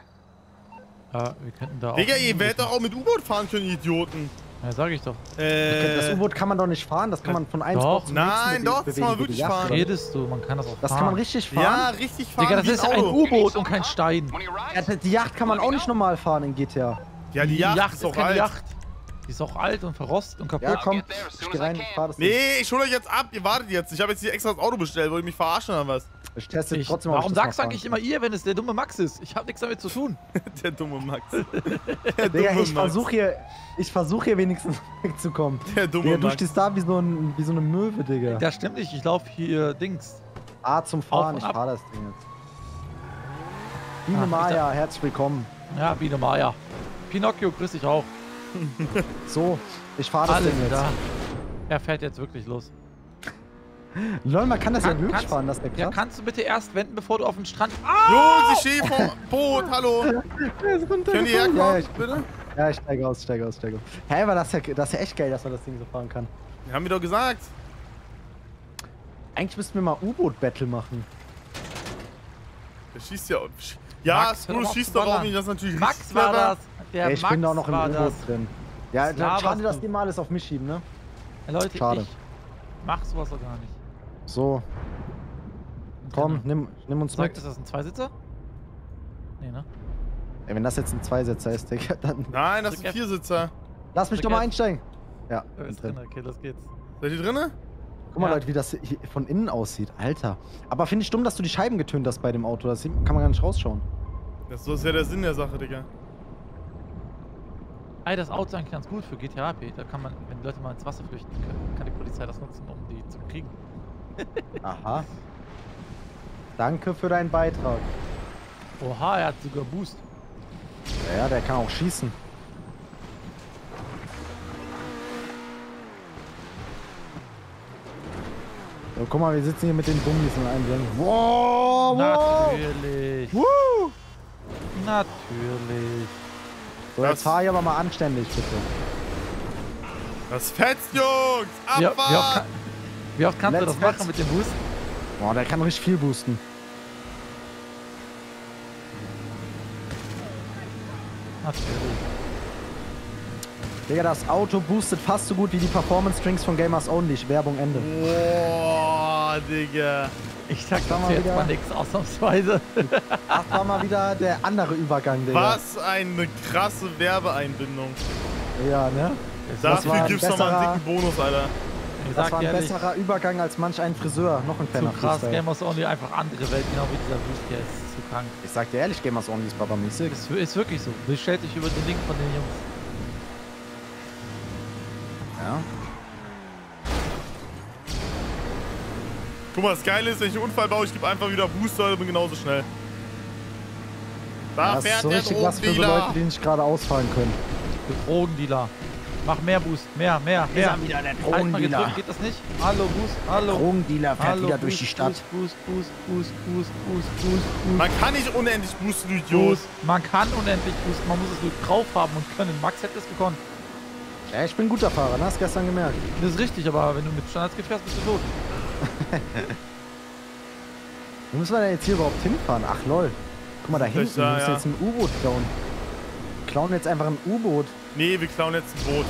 Speaker 3: Ja, wir könnten da auch.
Speaker 1: Digga, ihr werdet doch auch mit U-Boot fahren können, ihr Idioten.
Speaker 3: Ja, sag ich doch.
Speaker 4: Das
Speaker 1: Äh.
Speaker 4: U-Boot kann man doch nicht fahren, das kann man von einem
Speaker 3: Doch.
Speaker 4: Zum
Speaker 1: Nein,
Speaker 4: nächsten
Speaker 1: doch, das
Speaker 4: bewegen,
Speaker 1: kann man
Speaker 4: die
Speaker 1: wirklich
Speaker 4: Yacht,
Speaker 1: fahren.
Speaker 3: Redest du, man kann das auch
Speaker 4: Das
Speaker 3: fahren.
Speaker 4: kann man richtig fahren.
Speaker 1: Ja, richtig fahren.
Speaker 3: Digga, das ist
Speaker 1: ein.
Speaker 3: U-Boot und kein Stein.
Speaker 4: Ja, die Yacht kann man auch nicht normal fahren in GTA.
Speaker 1: Ja, die Yacht, ist doch
Speaker 3: keine
Speaker 1: alt.
Speaker 3: Yacht. Die ist auch alt und verrostet und kaputt.
Speaker 4: Ja, komm, ich geh rein, fahr das.
Speaker 1: Nee, ich hol euch jetzt ab. Ihr wartet jetzt. Ich habe jetzt hier extra das Auto bestellt. Wollt ihr mich verarschen oder was?
Speaker 4: Ich teste
Speaker 3: Ich,
Speaker 4: trotzdem
Speaker 3: warum sagst du eigentlich immer ihr, wenn es der dumme Max ist? Ich habe nichts damit zu tun.
Speaker 1: Der dumme Max. Der
Speaker 4: kann. Digga,
Speaker 1: dumme
Speaker 4: ich versuche hier, ich versuche hier wenigstens wegzukommen.
Speaker 1: Der dumme
Speaker 4: Digga, du
Speaker 1: Max.
Speaker 4: stehst da wie so, ein, wie so eine Möwe, Digga.
Speaker 3: Das stimmt nicht, ich laufe hier Dings.
Speaker 4: A zum Fahren, ich
Speaker 3: ab.
Speaker 4: fahr das Ding jetzt. Biene
Speaker 3: Ah, ich
Speaker 4: Maya, herzlich willkommen.
Speaker 3: Ja, Biene Maya. Pinocchio, grüß dich auch.
Speaker 4: So, ich fahr das
Speaker 3: Alles
Speaker 4: Ding jetzt.
Speaker 3: da. Er fährt jetzt wirklich los.
Speaker 4: Lol, man kann das
Speaker 3: Kann-
Speaker 4: ja wirklich fahren, das wäre
Speaker 3: Ja,
Speaker 4: krass.
Speaker 3: kannst du bitte erst wenden, bevor du auf den Strand. Ah!
Speaker 1: Jungs, ich stehe vom Boot. Hallo. Können die herkommen?
Speaker 4: Ja, ich-
Speaker 1: Bitte?
Speaker 4: Ja, ich steige aus, steige aus, steige aus. Hä, aber das ist, ja, das ist ja echt geil, dass man das Ding so fahren kann.
Speaker 1: Wir haben mir doch gesagt.
Speaker 4: Eigentlich müssten wir mal U-Boot-Battle machen.
Speaker 1: Der schießt ja. Ja,
Speaker 3: Max,
Speaker 1: schießt doch auf
Speaker 3: ballern.
Speaker 1: mich. Das ist natürlich
Speaker 3: Max war
Speaker 1: clever.
Speaker 3: das. Der
Speaker 4: Ey, ich
Speaker 3: Max
Speaker 4: bin da auch noch im
Speaker 3: war
Speaker 4: U-Boot
Speaker 3: das.
Speaker 4: drin. Ja, schade, dass
Speaker 3: du?
Speaker 4: die mal alles auf mich schieben, ne?
Speaker 3: Leute,
Speaker 4: Schade.
Speaker 3: ich mach sowas doch gar nicht.
Speaker 4: So, komm, nimm, nimm uns
Speaker 3: Sagt
Speaker 4: mit.
Speaker 3: ist das ein Zweisitzer? Nee, ne?
Speaker 4: Ey, wenn das jetzt ein Zweisitzer ist, Digga, dann
Speaker 1: Nein, das ist ein. Viersitzer.
Speaker 4: lass mich
Speaker 3: Drück
Speaker 4: doch mal
Speaker 3: F.
Speaker 4: einsteigen. Ja, bin
Speaker 3: ist
Speaker 4: drin.
Speaker 3: drin, okay, los geht's.
Speaker 1: Seid ihr drinne?
Speaker 4: Guck mal,
Speaker 3: Ja.
Speaker 4: Leute, wie das hier von innen aussieht. Alter. Aber finde ich dumm, dass du die Scheiben getönt hast bei dem Auto. Das kann man gar nicht rausschauen.
Speaker 1: Das ist ja der Sinn der Sache, Digga.
Speaker 3: Ey, das Auto ist eigentlich ganz gut für GTA P. Da kann man, wenn die Leute mal ins Wasser flüchten können, kann die Polizei das nutzen, um die zu kriegen.
Speaker 4: Aha. Danke für deinen Beitrag.
Speaker 3: Oha, er hat sogar Boost.
Speaker 4: Ja, ja, der kann auch schießen. So, guck mal, wir sitzen hier mit den Bummis in einem drin. Wow, wow.
Speaker 3: Natürlich.
Speaker 4: Woo.
Speaker 3: Natürlich.
Speaker 4: So, jetzt fahr ich aber mal anständig, bitte.
Speaker 1: Das fetzt, Jungs! Abfahrt!
Speaker 3: oft, kann- wie oft kannst du
Speaker 4: Let's
Speaker 3: das machen mit dem Boost?
Speaker 4: Boah, der kann richtig viel boosten.
Speaker 3: Natürlich.
Speaker 4: Digga, das Auto boostet fast so gut wie die Performance Strings von Gamers Only. Werbung Ende.
Speaker 1: Boah, Digga.
Speaker 3: Ich sag
Speaker 4: Sag mal
Speaker 3: jetzt
Speaker 4: wieder.
Speaker 3: mal nichts, ausnahmsweise.
Speaker 4: Das war mal wieder der andere Übergang, Digga.
Speaker 1: Was eine krasse Werbeeinbindung.
Speaker 4: Ja, ne?
Speaker 3: Das
Speaker 1: Dafür gibt's doch mal
Speaker 4: besserer-
Speaker 1: einen dicken Bonus, Alter.
Speaker 3: Ich
Speaker 4: Das war ein
Speaker 3: ehrlich,
Speaker 4: besserer Übergang als manch ein Friseur. Noch ein
Speaker 3: zu
Speaker 4: kleiner
Speaker 3: krass.
Speaker 4: Freestyle.
Speaker 3: Gamers Only einfach andere Welt, genau wie dieser Boost hier ist zu krank.
Speaker 4: Ich sag dir ehrlich, Gamers Only ist babamäßig.
Speaker 3: Ist, ist wirklich so. Bestellt dich über den Link von den Jungs.
Speaker 4: Ja.
Speaker 1: Guck mal, das Geile ist, wenn ich einen Unfall baue, ich gebe einfach wieder Booster und bin genauso schnell. Da
Speaker 4: Das ist
Speaker 1: fährt
Speaker 4: so
Speaker 1: der
Speaker 4: richtig was für so. Leute, die nicht gerade ausfallen können.
Speaker 3: Der Drogendealer. Mach mehr Boost. Mehr, mehr, mehr.
Speaker 4: wieder der
Speaker 3: Halt mal gedrückt, geht das nicht? Hallo, Boost. Hallo.
Speaker 4: Drogendealer fährt
Speaker 3: Hallo,
Speaker 4: wieder
Speaker 3: Boost,
Speaker 4: durch die Stadt.
Speaker 3: Boost, Boost, Boost, Boost, Boost, Boost, Boost.
Speaker 1: Man kann nicht unendlich boosten, du Idiot.
Speaker 3: Man kann unendlich boosten, man muss es nur drauf haben und können. Max hätte es gekonnt.
Speaker 4: Ja, ich bin ein guter Fahrer, ne? Hast gestern gemerkt.
Speaker 3: Das ist richtig, aber wenn du mit Standards fährst, bist du tot.
Speaker 4: Wo müssen wir denn jetzt hier überhaupt hinfahren? Ach lol. Guck mal da hinten, wir müssen
Speaker 1: ja.
Speaker 4: jetzt ein U-Boot klauen. Wir klauen jetzt einfach ein U-Boot.
Speaker 1: Nee, wir klauen jetzt ein Boot.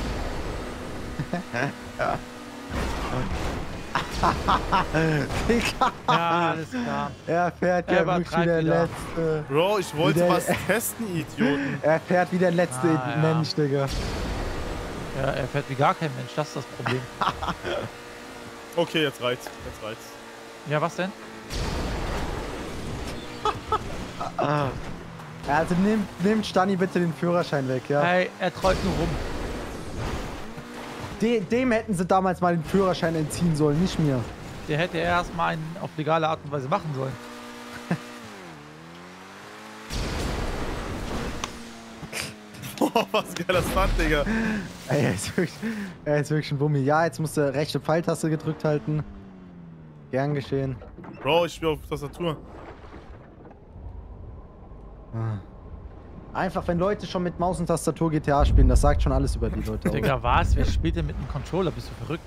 Speaker 4: Digga,
Speaker 3: Ja, alles klar.
Speaker 4: er fährt
Speaker 3: Er
Speaker 4: ja wirklich wie der
Speaker 3: wieder.
Speaker 4: Letzte.
Speaker 1: Bro, ich wollte was testen, Idioten.
Speaker 4: Er fährt wie der letzte
Speaker 3: Ah, ja.
Speaker 4: Mensch, Digga.
Speaker 3: Ja, er fährt wie gar kein Mensch, das ist das Problem.
Speaker 1: Okay, jetzt reicht's. Jetzt reicht's.
Speaker 3: Ja, was denn?
Speaker 4: Ja, also nehmt, nehmt Stani bitte den Führerschein weg, ja.
Speaker 3: Hey, er trollt nur rum.
Speaker 4: De, dem hätten sie damals mal den Führerschein entziehen sollen, nicht mir.
Speaker 3: Der hätte erstmal einen auf legale Art und Weise machen sollen.
Speaker 1: Boah, was geiler Stunt, Digga.
Speaker 4: Ey, er ist wirklich, er ist wirklich ein Wummi. Ja, jetzt musst du rechte Pfeiltaste gedrückt halten. Gern geschehen.
Speaker 1: Bro, ich spiele auf Tastatur.
Speaker 4: Einfach, wenn Leute schon mit Maus und Tastatur GTA spielen, das sagt schon alles über die Leute.
Speaker 3: Digga, was? Wer spielt denn mit einem Controller? Bist du verrückt?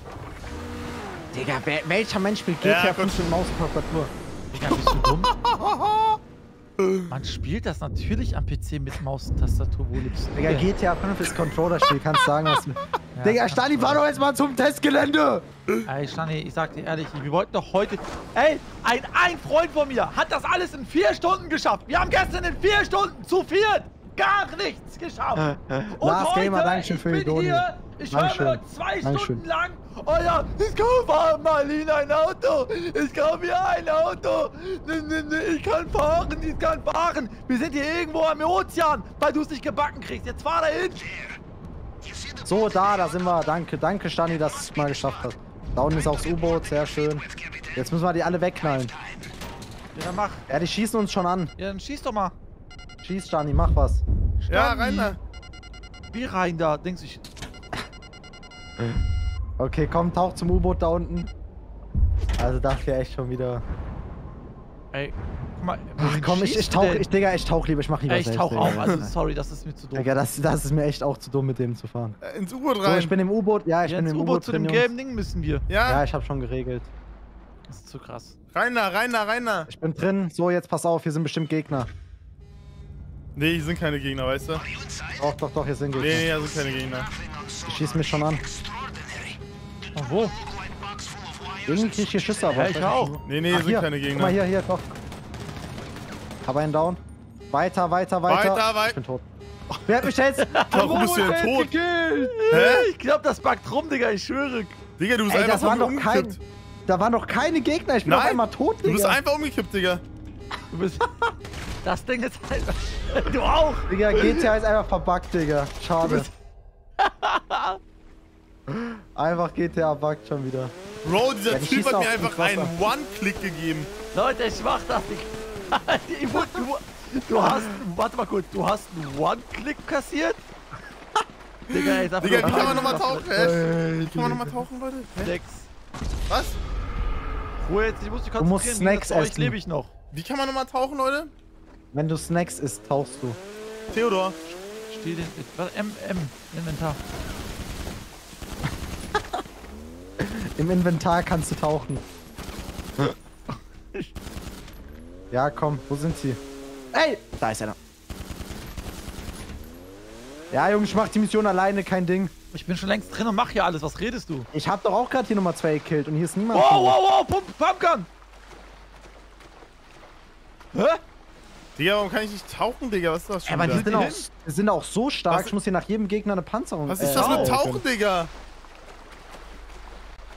Speaker 4: Digga, wer, welcher Mensch spielt
Speaker 1: Ja,
Speaker 4: GTA
Speaker 1: komm
Speaker 4: 5 mit Maus und Tastatur?
Speaker 3: Digga, bist du dumm? Man spielt das natürlich am PC mit Maus und Tastatur. Wo lebst du
Speaker 4: Digga? GTA 5 ist Controllerspiel, kannst sagen, was du...
Speaker 3: Ja,
Speaker 4: Digga, Stani, fahr doch jetzt mal zum Testgelände!
Speaker 3: Ey, Stani, ich sag dir ehrlich, wir wollten doch heute... Ey, ein, ein Freund von mir hat das alles in vier Stunden geschafft. Wir haben gestern in vier Stunden zu viert gar nichts geschafft. Und
Speaker 4: Lars
Speaker 3: heute,
Speaker 4: Gamer, Dankeschön
Speaker 3: ich
Speaker 4: für die Doni.
Speaker 3: hier, ich höre
Speaker 4: Dankeschön.
Speaker 3: mir zwei
Speaker 4: Dankeschön.
Speaker 3: Stunden lang, oh ja, ich kaufe mal in ein Auto, ich kaufe mir ein Auto, Ne, ne, ne, ich kann fahren, ich kann fahren. Wir sind hier irgendwo am Ozean, weil du es nicht gebacken kriegst. Jetzt fahr da hin.
Speaker 4: So, da, da sind wir. Danke, danke, Stani, dass du es mal geschafft hast. Da unten ist auch das U-Boot, sehr schön. Jetzt müssen wir die alle wegknallen.
Speaker 3: Ja, dann mach.
Speaker 4: Ja, die schießen uns schon an.
Speaker 3: Ja, dann schieß doch mal.
Speaker 4: Schieß, Stani, mach was.
Speaker 1: Ja,
Speaker 3: Stani.
Speaker 1: rein da.
Speaker 3: Wie rein da? Denkst du, ich...
Speaker 4: Okay, komm, tauch zum U-Boot da unten. Also dafür echt schon wieder.
Speaker 3: Ey, guck mal.
Speaker 4: Ach komm, ich, ich tauch, ich, Digga, ich tauch lieber, ich mach lieber
Speaker 3: Ey, ich
Speaker 4: selbst,
Speaker 3: tauch
Speaker 4: Digga.
Speaker 3: auch. Also, sorry, das ist mir zu doof.
Speaker 4: Digga, das, das ist mir echt auch zu dumm, mit dem zu fahren.
Speaker 1: Äh, Ins U-Boot
Speaker 4: So,
Speaker 1: rein.
Speaker 4: ich bin im U-Boot. Ja, ich
Speaker 3: ja,
Speaker 4: bin im
Speaker 3: U-Boot
Speaker 4: U-Boot
Speaker 3: zu dem
Speaker 4: Jungs.
Speaker 3: gelben Ding müssen wir.
Speaker 1: ja,
Speaker 4: Ja, ich hab schon geregelt.
Speaker 3: Das ist zu krass.
Speaker 1: rein da, rein da, rein da.
Speaker 4: Ich bin drin. So, jetzt pass auf, hier sind bestimmt Gegner.
Speaker 1: Nee, hier sind keine Gegner, weißt du?
Speaker 4: Doch, doch, doch, hier sind Gegner.
Speaker 1: Nee, nee, hier sind keine Gegner.
Speaker 4: Die schießen mich schon an.
Speaker 3: Oh, wo?
Speaker 4: Irgendwie krieg ich hier Schüsse, aber
Speaker 3: Ja, ich
Speaker 4: nicht
Speaker 3: auch.
Speaker 1: Nee, nee,
Speaker 4: Ach,
Speaker 1: hier sind
Speaker 4: hier.
Speaker 1: keine
Speaker 4: Guck mal
Speaker 1: Gegner.
Speaker 4: hier, hier, doch. Hab einen down. Weiter, weiter, weiter.
Speaker 1: Weiter, weit-
Speaker 4: Ich bin tot. Wer hat mich jetzt?
Speaker 1: Warum bist du denn tot?
Speaker 3: Hä?
Speaker 1: Hä?
Speaker 3: Ich glaub, das backt rum, Digga, ich schwöre.
Speaker 1: Digga, du bist
Speaker 4: Ey,
Speaker 1: einfach
Speaker 4: das waren doch kein.
Speaker 1: umgekippt.
Speaker 4: Da waren doch keine Gegner. Ich bin
Speaker 1: Nein,
Speaker 4: auf einmal tot, Digga.
Speaker 1: Du bist einfach umgekippt, Digga.
Speaker 3: Du bist. Das Ding ist halt. Du auch!
Speaker 4: Digga, GTA ist einfach verbuggt, Digga. Schade. einfach GTA buggt schon wieder.
Speaker 1: Bro, dieser
Speaker 4: Ja,
Speaker 1: Typ hat mir einfach einen One-Click gegeben.
Speaker 3: Leute, ich mach das nicht. Ich wurde- du, du hast. Warte mal kurz, du hast einen One-Click kassiert? Digga, ey, sag
Speaker 1: Digga, wie kann man nochmal tauchen? Hä? Wie kann man nochmal tauchen, Leute?
Speaker 3: Sechs.
Speaker 1: Was?
Speaker 3: Ruhe jetzt, ich muss mich
Speaker 4: Du musst
Speaker 3: konzentrieren.
Speaker 4: Snacks essen.
Speaker 3: lebe ich noch.
Speaker 1: Wie kann man nochmal tauchen, Leute?
Speaker 4: Wenn du Snacks isst, tauchst du.
Speaker 1: Theodor.
Speaker 3: Steh den. Was? M, M, Inventar.
Speaker 4: Im Inventar kannst du tauchen. ja, komm, wo sind sie? Ey, da ist einer. Ja, Junge, ich mach die Mission alleine, kein Ding.
Speaker 3: Ich bin schon längst drin und mach hier alles. Was redest du?
Speaker 4: Ich hab doch auch gerade hier Nummer 2 gekillt und hier ist niemand.
Speaker 3: Wow, wow, wow, Pump, Pumpgun! Hä?
Speaker 1: Digga, warum kann ich nicht tauchen, Digga? Was ist das
Speaker 4: Ja,
Speaker 1: schon
Speaker 4: aber die sind, auch, die sind auch so stark,
Speaker 1: Was-
Speaker 4: ich muss hier nach jedem Gegner eine Panzerung
Speaker 1: Was ist
Speaker 4: äh,
Speaker 1: das mit Tauchen. Digga?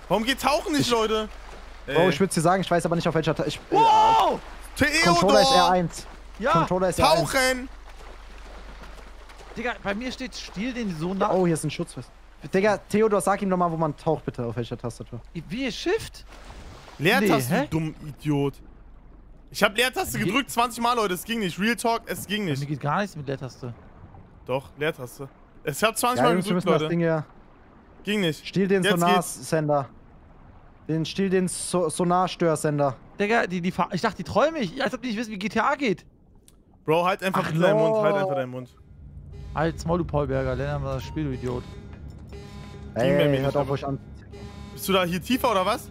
Speaker 1: Warum geht Tauchen nicht, Leute?
Speaker 4: Oh, ich würde dir sagen, ich weiß aber nicht auf welcher. Ich,
Speaker 3: Wow!
Speaker 4: äh, Controller ist
Speaker 1: Theodor!
Speaker 4: R1.
Speaker 3: Ja!
Speaker 4: Controller ist R1.
Speaker 1: Tauchen!
Speaker 3: Digga, bei mir steht Stil den so nah.
Speaker 4: Oh, hier ist ein Schutzfest. Digga, Theodor, sag ihm doch mal, wo man taucht, bitte, auf welcher Tastatur.
Speaker 3: Wie Shift?
Speaker 1: Leertaste,
Speaker 3: Nee,
Speaker 1: du dumm Idiot. Ich hab Leertaste gedrückt 20 Mal, Leute. Es ging nicht. Real Talk, es ging
Speaker 3: Bei mir
Speaker 1: nicht.
Speaker 3: geht gar nichts mit der Taste.
Speaker 1: Doch, Leertaste. Ich hab 20
Speaker 4: Ja,
Speaker 1: Mal gedrückt,
Speaker 4: müssen das
Speaker 1: Leute.
Speaker 4: Ding hier.
Speaker 1: Ging nicht.
Speaker 4: Stiel den. Sonarsender. Den Stiel den so Sonarstörsender.
Speaker 3: Digga, die, die Fahr ich dachte, die träume ich. Als ob die nicht wissen, wie GTA geht.
Speaker 1: Bro, halt einfach
Speaker 4: Ach,
Speaker 1: deinen Mund. Halt einfach deinen Mund.
Speaker 3: Halt's Maul, du Paulberger. Lern mal das Spiel, du Idiot.
Speaker 4: Ey,
Speaker 1: nicht,
Speaker 4: hört auf euch an.
Speaker 1: Bist du da hier tiefer oder was?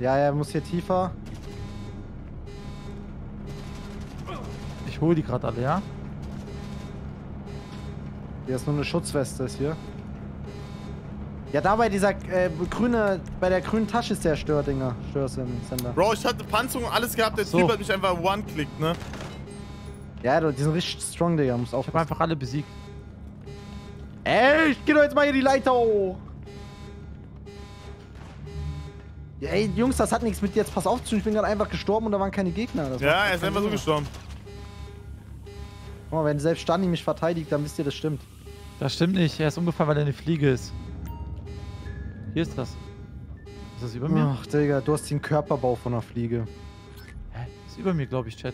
Speaker 4: Ja, er muss hier tiefer.
Speaker 3: Hole die gerade alle, ja?
Speaker 4: Hier ist nur eine Schutzweste, ist hier. Ja, da bei dieser äh, grüne, bei der grünen Tasche ist der Stördinger, Störsender.
Speaker 1: Bro, ich hatte Panzerung, alles gehabt. Der
Speaker 3: So.
Speaker 1: Typ hat mich einfach one-clickt, ne?
Speaker 4: Ja, du- die sind richtig strong, Digga, muss
Speaker 3: Ich habe
Speaker 4: aufpassen.
Speaker 3: einfach alle besiegt.
Speaker 4: Ey, ich geh doch jetzt mal hier die Leiter hoch. Ey, Jungs, das hat nichts mit jetzt. Pass auf zu tun. Ich bin gerade einfach gestorben und da waren keine Gegner. Das
Speaker 1: Ja, er ist einfach so gestorben.
Speaker 4: Guck mal, wenn selbst Stani mich verteidigt, dann wisst ihr, das stimmt.
Speaker 3: Das stimmt nicht. Er ist umgefallen, weil er eine Fliege ist. Hier ist das. Ist das über mir?
Speaker 4: Ach, Digga, du hast den Körperbau von einer Fliege.
Speaker 3: Hä? Ist über mir, glaube ich, Chat.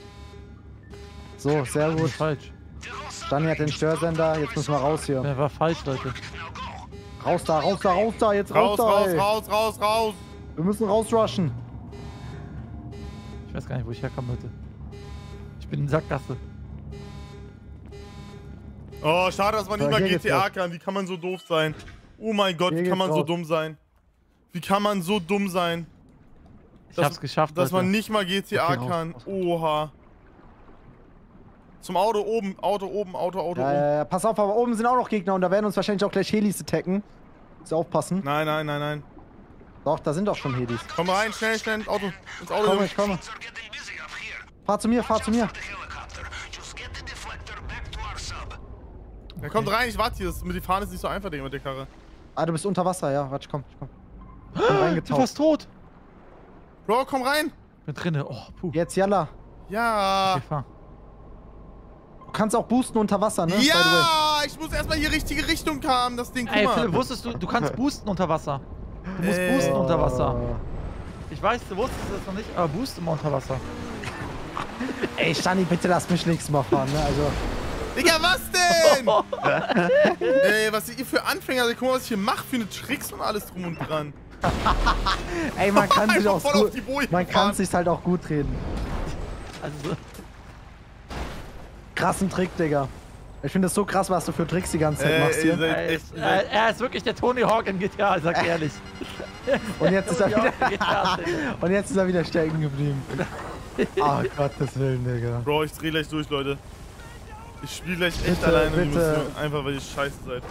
Speaker 4: So, sehr
Speaker 3: Gut. Falsch.
Speaker 4: Stani hat den Störsender, jetzt müssen wir raus hier.
Speaker 3: Der war falsch, Leute.
Speaker 4: Raus da, raus da, raus da, jetzt raus,
Speaker 1: Raus,
Speaker 4: da,
Speaker 1: raus,
Speaker 4: ey.
Speaker 1: raus, raus, raus.
Speaker 4: Wir müssen rausrushen.
Speaker 3: Ich weiß gar nicht, wo ich herkomme, Leute. Ich bin in Sackgasse.
Speaker 1: Oh, schade, dass man nicht mal GTA kann. Wie kann man so doof sein? Oh mein Gott, wie kann man so dumm sein? Wie kann man so dumm sein,
Speaker 3: Ich hab's geschafft,
Speaker 1: dass man nicht mal GTA
Speaker 4: Okay,
Speaker 1: kann? Oha. Zum Auto oben, Auto oben, Auto, Auto
Speaker 4: Ja,
Speaker 1: oben.
Speaker 4: ja, ja, pass auf, aber oben sind auch noch Gegner und da werden uns wahrscheinlich auch gleich Helis attacken. Muss aufpassen.
Speaker 1: Nein, nein, nein, nein.
Speaker 4: Doch, da sind doch schon Helis.
Speaker 1: Komm rein, schnell, schnell ins Auto. Ins Auto.
Speaker 4: Komm, ich komme. Fahr zu mir, fahr zu mir.
Speaker 1: Ja, kommt rein, ich warte hier. Mit die Fahne ist nicht so einfach, Digga, mit der Karre.
Speaker 4: Ah, du bist unter Wasser, ja. Warte, komm, ich komm. Ich bin
Speaker 3: Ich bin
Speaker 4: reingetaucht.
Speaker 3: fast tot.
Speaker 1: Bro, komm rein.
Speaker 3: Bin drinne. Oh, puh.
Speaker 4: Jetzt, Jalla.
Speaker 1: Ja.
Speaker 3: Okay, fahr.
Speaker 4: Du kannst auch boosten unter Wasser, ne?
Speaker 1: Ja, ich muss erstmal hier richtige Richtung haben, das Ding.
Speaker 3: Ey. Philipp, wusstest du, du kannst boosten unter Wasser. Du musst
Speaker 1: Ey.
Speaker 3: boosten unter Wasser.
Speaker 4: Oh.
Speaker 3: Ich weiß, du wusstest das noch nicht, aber boost immer unter Wasser.
Speaker 4: Ey, Stani, bitte lass mich nächstes Mal fahren, ne? Also,
Speaker 1: Digga, was denn? Ey, was ihr für Anfänger, guck mal, was ich hier mache für eine Tricks und alles drum und dran.
Speaker 4: ey, man kann sich auch gut, man kann sich halt auch gut reden.
Speaker 3: Also,
Speaker 4: Krassen Trick, Digga. Ich finde es so krass, was du für Tricks die ganze Zeit
Speaker 1: Ey,
Speaker 4: machst hier.
Speaker 1: seid
Speaker 3: er,
Speaker 1: echt.
Speaker 3: ist,
Speaker 1: seid-
Speaker 3: er, ist wirklich der Tony Hawk in GTA, sag ehrlich.
Speaker 4: Und jetzt ist er wieder, und jetzt ist er wieder stecken geblieben. Oh Gottes Willen, Digga.
Speaker 1: Bro, ich dreh gleich durch, Leute. Ich spiele gleich echt
Speaker 4: Bitte,
Speaker 1: alleine die
Speaker 4: bitte.
Speaker 1: Mission, einfach weil ihr scheiße seid.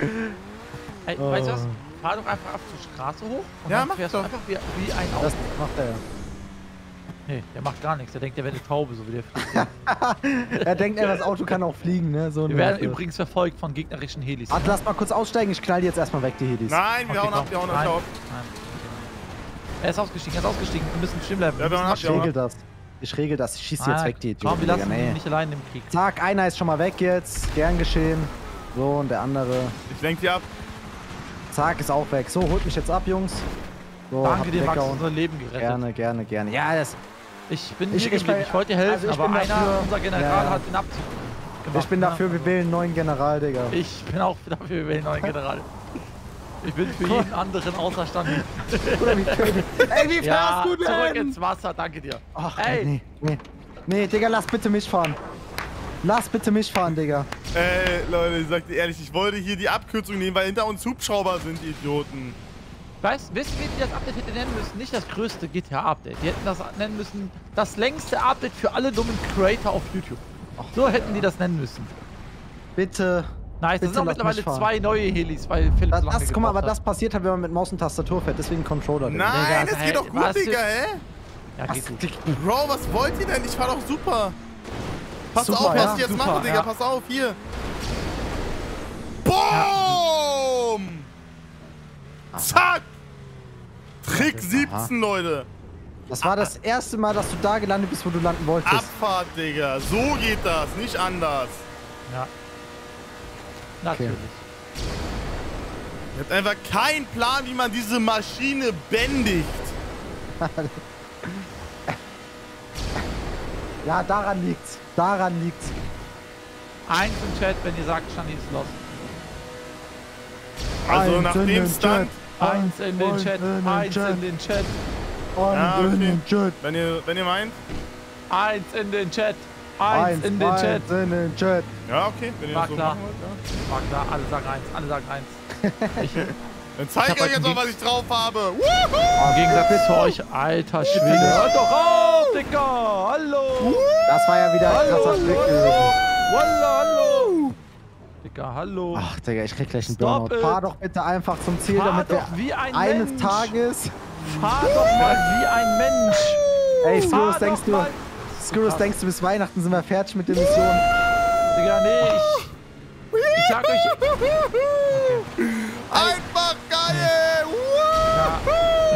Speaker 3: Ey,
Speaker 4: Oh.
Speaker 3: weißt du was? Fahr doch einfach auf zur Straße hoch und
Speaker 1: Ja,
Speaker 3: dann
Speaker 1: mach
Speaker 3: fährst
Speaker 1: doch.
Speaker 3: du einfach wie, wie ein Auto.
Speaker 4: Das macht er ja.
Speaker 3: Nee, der macht gar nichts. Der denkt, der wäre eine Taube, so wie der fliegt.
Speaker 4: Er denkt, ey, das Auto kann auch fliegen, ne? So
Speaker 3: Wir werden
Speaker 4: Waffe.
Speaker 3: übrigens verfolgt von gegnerischen Helis.
Speaker 4: Warte, lass mal kurz aussteigen. Ich knall die jetzt erstmal weg, die Helis.
Speaker 1: Nein, wir
Speaker 3: Okay,
Speaker 1: hauen ab, wir hauen ab,
Speaker 3: Nein, nein. Er ist ausgestiegen, er ist ausgestiegen. Wir müssen stehen bleiben.
Speaker 1: Ja, wir hauen ab,
Speaker 4: Ich
Speaker 1: wir hauen ab.
Speaker 4: das. Ich regel das. Ich schieß
Speaker 3: Ah,
Speaker 4: jetzt weg, die
Speaker 3: Komm,
Speaker 4: Idioten,
Speaker 3: wir
Speaker 4: Digga.
Speaker 3: lassen
Speaker 4: Nee.
Speaker 3: nicht allein im Krieg.
Speaker 4: Zack, einer ist schon mal weg jetzt. Gern geschehen. So, und der andere.
Speaker 1: Ich lenk die ab.
Speaker 4: Zack, ist auch weg. So, holt mich jetzt ab, Jungs. So,
Speaker 3: Danke dir, Max, unser Leben gerettet.
Speaker 4: Gerne, gerne, gerne. Ja, das,
Speaker 3: Ich bin
Speaker 4: Ich-
Speaker 3: hier
Speaker 4: ich
Speaker 3: geblieben.
Speaker 4: bin-
Speaker 3: Ich wollte dir helfen,
Speaker 4: also ich
Speaker 3: aber
Speaker 4: bin
Speaker 3: einer,
Speaker 4: dafür-
Speaker 3: unser General,
Speaker 4: Ja, ja.
Speaker 3: hat den Abzug gemacht.
Speaker 4: ich bin
Speaker 3: ne?
Speaker 4: dafür, wir wählen einen neuen General, Digga.
Speaker 3: Ich bin auch dafür, wir wählen neuen General. Ich bin für jeden anderen außerstanden.
Speaker 4: Oder wie König. Ey, wie fährst
Speaker 3: Ja,
Speaker 4: du
Speaker 3: zurück
Speaker 4: denn?
Speaker 3: ins Wasser, danke dir.
Speaker 4: Ach,
Speaker 3: Ey.
Speaker 4: nee, nee. Nee, Digga, lass bitte mich fahren. Lass bitte mich fahren, Digga.
Speaker 1: Ey, Leute, ich sag dir ehrlich, ich wollte hier die Abkürzung nehmen, weil hinter uns Hubschrauber sind, die Idioten.
Speaker 3: Weißt, wisst ihr, wie die das Update hätte nennen müssen? Nicht das größte GTA-Update. Die hätten das nennen müssen, das längste Update für alle dummen Creator auf YouTube. So hätten die das nennen müssen.
Speaker 4: Bitte.
Speaker 3: Nice, das sind auch mittlerweile zwei neue Helis, weil Philipp
Speaker 4: Das,
Speaker 3: so
Speaker 4: das, guck mal, aber das
Speaker 3: hat.
Speaker 4: passiert halt, wenn man mit Maus und Tastatur fährt. Deswegen Controller.
Speaker 1: Nein,
Speaker 3: Digga,
Speaker 1: das geht doch gut,
Speaker 3: was
Speaker 1: Digga, hä?
Speaker 3: Ja,
Speaker 4: Was,
Speaker 3: geht gut.
Speaker 1: Bro, was wollt ihr denn? Ich fahr doch super. Pass
Speaker 4: Super,
Speaker 1: auf, was
Speaker 4: ja,
Speaker 1: ich jetzt
Speaker 3: super,
Speaker 1: mache, Digga.
Speaker 3: ja.
Speaker 1: Pass auf, hier. Boom! Zack! Trick 17, Leute.
Speaker 4: Das war das erste Mal, dass du da gelandet bist, wo du landen wolltest.
Speaker 1: Abfahrt, Digga. So geht das, nicht anders.
Speaker 3: Ja. Natürlich.
Speaker 1: Ihr habt einfach keinen Plan, wie man diese Maschine bändigt.
Speaker 4: Ja, daran liegt's. Daran liegt's.
Speaker 3: Eins im Chat, wenn ihr sagt, Shani ist lost.
Speaker 1: Also
Speaker 4: Eins
Speaker 1: nach
Speaker 4: in
Speaker 1: dem Stand,
Speaker 3: Eins in den
Speaker 4: Eins
Speaker 3: Chat,
Speaker 4: in
Speaker 3: eins
Speaker 4: Chat.
Speaker 3: in den Chat,
Speaker 1: Ja, okay.
Speaker 4: in den Chat.
Speaker 1: wenn ihr, wenn ihr meint.
Speaker 3: eins in den Chat, eins in den
Speaker 4: eins
Speaker 3: Chat.
Speaker 4: in den Chat.
Speaker 1: Ja, okay, wenn ihr
Speaker 3: War
Speaker 1: das so
Speaker 3: klar.
Speaker 1: machen wollt, ja.
Speaker 3: War klar, alle sagen eins, alle sagen eins. Ich, Im
Speaker 1: Dann zeig
Speaker 3: Ich
Speaker 1: euch jetzt mal, was ich drauf habe. Woohoo!
Speaker 3: Gegensatz zu euch, alter Schwede. Hört doch auf, Digga! Hallo!
Speaker 4: Das war ja wieder ein krasser gewesen.
Speaker 3: Walla, hallo! Digga, hallo!
Speaker 4: Ach, Digga, ich krieg gleich einen
Speaker 3: Stop
Speaker 4: Burnout.
Speaker 3: it.
Speaker 4: Fahr doch bitte einfach zum Ziel,
Speaker 3: Fahr
Speaker 4: damit
Speaker 3: doch
Speaker 4: wir
Speaker 3: wie ein
Speaker 4: eines
Speaker 3: Mensch.
Speaker 4: Tages...
Speaker 3: Fahr doch mal wie ein Mensch!
Speaker 4: Ey,
Speaker 3: doch
Speaker 4: denkst du...
Speaker 3: mal-
Speaker 4: Skurrus, denkst du, bis Weihnachten sind wir fertig mit der Mission?
Speaker 3: Digga, nee, ich... Ich sag euch...
Speaker 1: Einfach geil!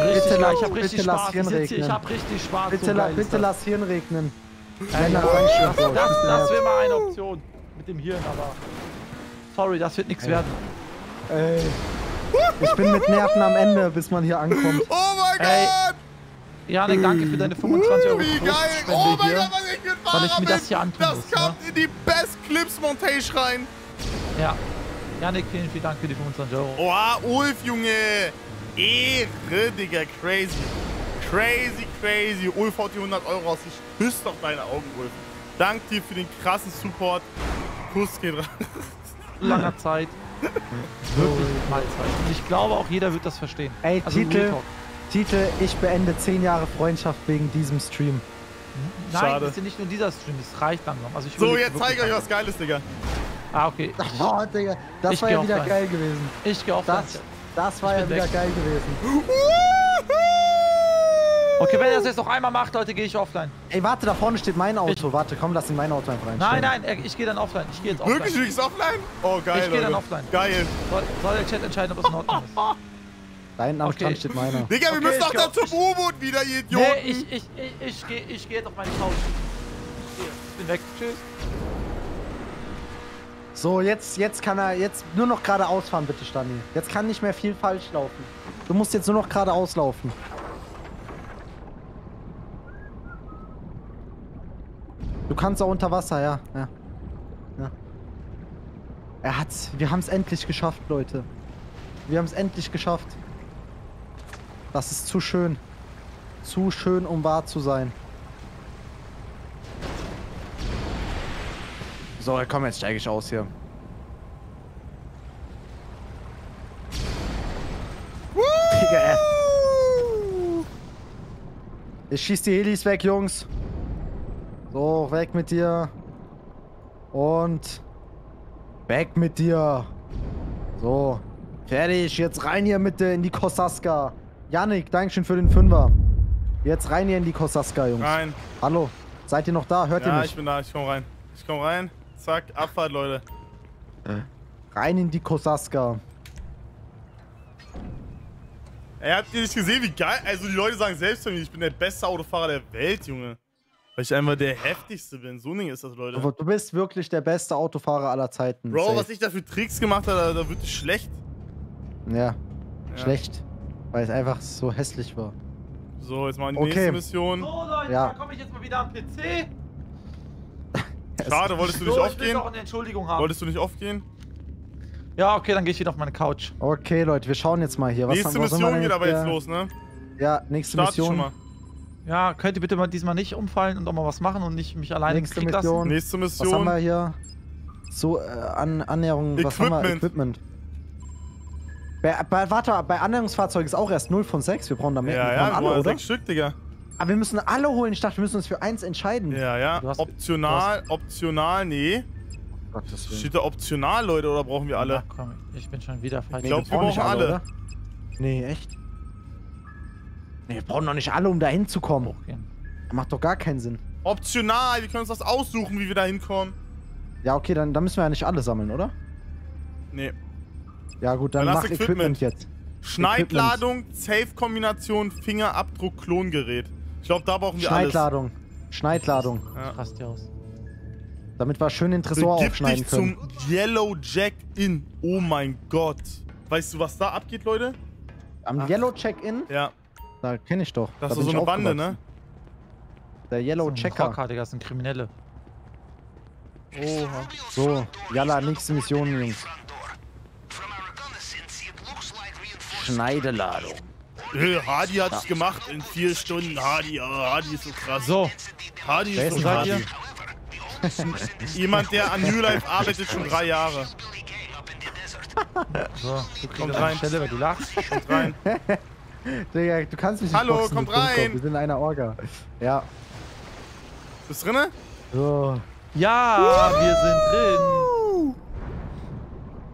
Speaker 3: Richtig,
Speaker 4: Bitte
Speaker 3: ich hab richtig
Speaker 4: bitte lass
Speaker 3: Spaß. Ich, ich hab richtig Spaß.
Speaker 4: Bitte,
Speaker 3: so
Speaker 4: la, bitte
Speaker 3: das.
Speaker 4: lass Hirn regnen.
Speaker 3: Ja,
Speaker 4: Wenn
Speaker 3: ja,
Speaker 4: das
Speaker 3: das, das, das
Speaker 4: Ja.
Speaker 3: wäre mal eine Option mit dem Hirn, aber sorry, das wird nichts werden.
Speaker 4: Ey. Ich bin mit Nerven am Ende, bis man hier ankommt.
Speaker 1: Oh mein Gott!
Speaker 3: Janik, danke für deine 25 Euro
Speaker 1: Wie geil! Oh mein
Speaker 3: hier.
Speaker 1: Gott, was ich mit
Speaker 3: weil ich
Speaker 1: Fahrer
Speaker 3: mir
Speaker 1: bin!
Speaker 3: das hier antun
Speaker 1: Das
Speaker 3: muss,
Speaker 1: kommt in die Best Clips Montage rein!
Speaker 3: Ja. Janik, vielen, vielen Dank für die 25 Euro.
Speaker 1: Oh, Ulf, Junge! Ehre, Digga, crazy. Crazy, crazy. Ulf haut die 100 Euro raus. Ich küsse auf deine Augen, Ulf. Dank dir für den krassen Support. Kuss geht rein.
Speaker 3: Langer Zeit. Wirklich mal Zeit. Und ich glaube auch jeder wird das verstehen.
Speaker 4: Ey,
Speaker 3: Also
Speaker 4: Titel. Titel, ich beende 10 Jahre Freundschaft wegen diesem Stream.
Speaker 3: Nein,
Speaker 1: Schade.
Speaker 3: das ist ja nicht nur dieser Stream, das reicht langsam. Also ich
Speaker 1: So, jetzt zeige ich euch was Geiles, Digga.
Speaker 3: Ah, okay.
Speaker 4: Oh, Digga, das
Speaker 3: Ich
Speaker 4: war
Speaker 3: geh
Speaker 4: ja wieder geil gewesen.
Speaker 3: Ich gehe auf
Speaker 4: Das, das war
Speaker 3: Ich
Speaker 4: ja wieder
Speaker 3: weg.
Speaker 4: geil gewesen.
Speaker 3: Okay, wenn er das jetzt noch einmal macht, Leute, gehe ich offline.
Speaker 4: Ey, warte, da vorne steht mein Auto. Warte, komm, lass in mein Auto einfach rein.
Speaker 3: Nein, nein, ich gehe dann offline. Ich gehe jetzt offline.
Speaker 1: Wirklich, du gehst offline? Oh, geil,
Speaker 3: Ich geh dann offline.
Speaker 1: Geil.
Speaker 3: Soll, soll der Chat entscheiden, ob es in Ordnung ist?
Speaker 4: Da hinten am
Speaker 3: Okay.
Speaker 4: Steht meiner.
Speaker 1: Digga, wir
Speaker 3: Okay,
Speaker 1: müssen doch da zum U-Boot wieder, ihr Idioten.
Speaker 3: Nee, ich, ich, ich, ich gehe ich geh jetzt auf meine Couch. Ich bin weg. Tschüss.
Speaker 4: So, jetzt, jetzt kann er jetzt nur noch geradeaus fahren, bitte, Stani. Jetzt kann nicht mehr viel falsch laufen. Du musst jetzt nur noch geradeaus laufen. Du kannst auch unter Wasser, ja. Ja. ja. Er hat's. Wir haben es endlich geschafft, Leute. Wir haben es endlich geschafft. Das ist zu schön. Zu schön, um wahr zu sein. So, komm, jetzt steige ich aus hier. Digga. Ich schieß die Helis weg, Jungs. So, weg mit dir. Und weg mit dir. So, fertig. Jetzt rein hier mit in die Kosaska. Yannick, Dankeschön für den Fünfer. Jetzt rein hier in die Kosaska, Jungs.
Speaker 1: Rein.
Speaker 4: Hallo, seid ihr noch da? Hört ihr
Speaker 1: Ja,
Speaker 4: mich?
Speaker 1: ich bin da. Ich komm rein. Ich komm rein. Zack, Abfahrt, Leute.
Speaker 4: Rein in die Kosaska.
Speaker 1: Ey, habt ihr nicht gesehen, wie geil? Also, die Leute sagen selbst von mir, ich bin der beste Autofahrer der Welt, Junge. Weil ich einfach der heftigste bin. So ein Ding ist das, Leute.
Speaker 4: Aber Du bist wirklich der beste Autofahrer aller Zeiten.
Speaker 1: Bro,
Speaker 4: Safe.
Speaker 1: was ich da für Tricks gemacht habe, da, da wird es schlecht.
Speaker 4: Ja,
Speaker 1: Ja.
Speaker 4: schlecht. Weil es einfach so hässlich war.
Speaker 1: So, jetzt machen die
Speaker 4: Okay.
Speaker 1: nächste Mission.
Speaker 3: So, Leute,
Speaker 4: Ja.
Speaker 3: da komme ich jetzt mal wieder am PC.
Speaker 1: Schade, wolltest du nicht
Speaker 3: So, ich
Speaker 1: aufgehen?
Speaker 3: noch eine Entschuldigung haben.
Speaker 1: Wolltest du nicht aufgehen?
Speaker 3: Ja, okay, dann gehe ich wieder auf meine Couch.
Speaker 4: Okay, Leute, wir schauen jetzt mal hier. Was
Speaker 1: nächste
Speaker 4: man
Speaker 1: Mission geht aber jetzt los, ne?
Speaker 4: Ja, nächste
Speaker 1: Start
Speaker 4: Mission.
Speaker 1: schon mal.
Speaker 3: Ja, könnt ihr bitte mal diesmal nicht umfallen und auch mal was machen und nicht mich alleine
Speaker 4: Nächste
Speaker 3: Krieg lassen?
Speaker 4: Mission.
Speaker 1: Nächste
Speaker 4: Was haben wir
Speaker 1: Mission.
Speaker 4: hier? So, äh, an Annäherung. Was haben wir?
Speaker 1: Equipment.
Speaker 4: Bei, bei, warte, bei Annäherungsfahrzeug ist auch erst 0 von 6. Wir brauchen da mehr.
Speaker 1: Ja,
Speaker 4: wir
Speaker 1: ja,
Speaker 4: alle,
Speaker 1: brauchen
Speaker 4: oder?
Speaker 1: sechs Stück, Digga.
Speaker 4: Aber wir müssen alle holen. Ich dachte, wir müssen uns für eins entscheiden.
Speaker 1: Ja, ja.
Speaker 3: Hast-
Speaker 1: Optional, optional, nee.
Speaker 4: Willen.
Speaker 1: Steht da optional, Leute, oder brauchen wir alle?
Speaker 3: Ach, komm, ich bin schon wieder falsch.
Speaker 1: Ich glaub,
Speaker 4: wir brauchen
Speaker 1: alle.
Speaker 4: oder? Nee, echt? Nee, wir brauchen doch nicht alle, um da hinzukommen.
Speaker 3: hochgehen.
Speaker 4: Macht doch gar keinen Sinn.
Speaker 1: Optional, wir können uns das aussuchen, wie wir da hinkommen.
Speaker 4: Ja, okay, dann, dann müssen wir ja nicht alle sammeln, oder?
Speaker 1: Nee.
Speaker 4: Ja, gut, dann
Speaker 1: Dann
Speaker 4: mach Equipment.
Speaker 1: Equipment.
Speaker 4: jetzt.
Speaker 1: Schneidladung, Safe-Kombination, Fingerabdruck, Klongerät. Ich glaube, da brauchen wir alles.
Speaker 4: Schneidladung. Schneidladung.
Speaker 1: Ja.
Speaker 3: Raste aus.
Speaker 4: Damit wir schön den Tresor
Speaker 1: Begib
Speaker 4: aufschneiden
Speaker 1: dich
Speaker 4: können.
Speaker 1: zum Yellow Jack in. Oh mein Gott. Weißt du, was da abgeht, Leute?
Speaker 4: Am
Speaker 1: Ach.
Speaker 4: Yellow Check-In?
Speaker 1: Ja,
Speaker 4: Da kenne ich doch.
Speaker 1: das
Speaker 4: da
Speaker 1: ist so eine Bande, ne?
Speaker 4: Der Yellow
Speaker 3: Das
Speaker 4: Checker.
Speaker 3: Rocker, Digga, das sind Kriminelle.
Speaker 1: Oha.
Speaker 4: So, Yalla, nächste Mission, Jungs. Schneideladung.
Speaker 1: Äh, Hardy hat es gemacht in vier Stunden. Hardy, ah, Hardy ist so krass.
Speaker 3: So,
Speaker 1: Hardy
Speaker 4: Wer
Speaker 1: ist so. Hardy? Jemand, der an New Life arbeitet schon drei Jahre.
Speaker 3: so, du eine
Speaker 1: rein.
Speaker 3: Stelle, weil du lachst.
Speaker 1: Kommt rein.
Speaker 4: Digga, du kannst mich nicht
Speaker 1: Hallo,
Speaker 4: boxen, Dummkopf.
Speaker 1: rein.
Speaker 4: Wir sind in einer Orga. Ja.
Speaker 1: Bist du drinne?
Speaker 4: So.
Speaker 3: Ja, wir sind drin.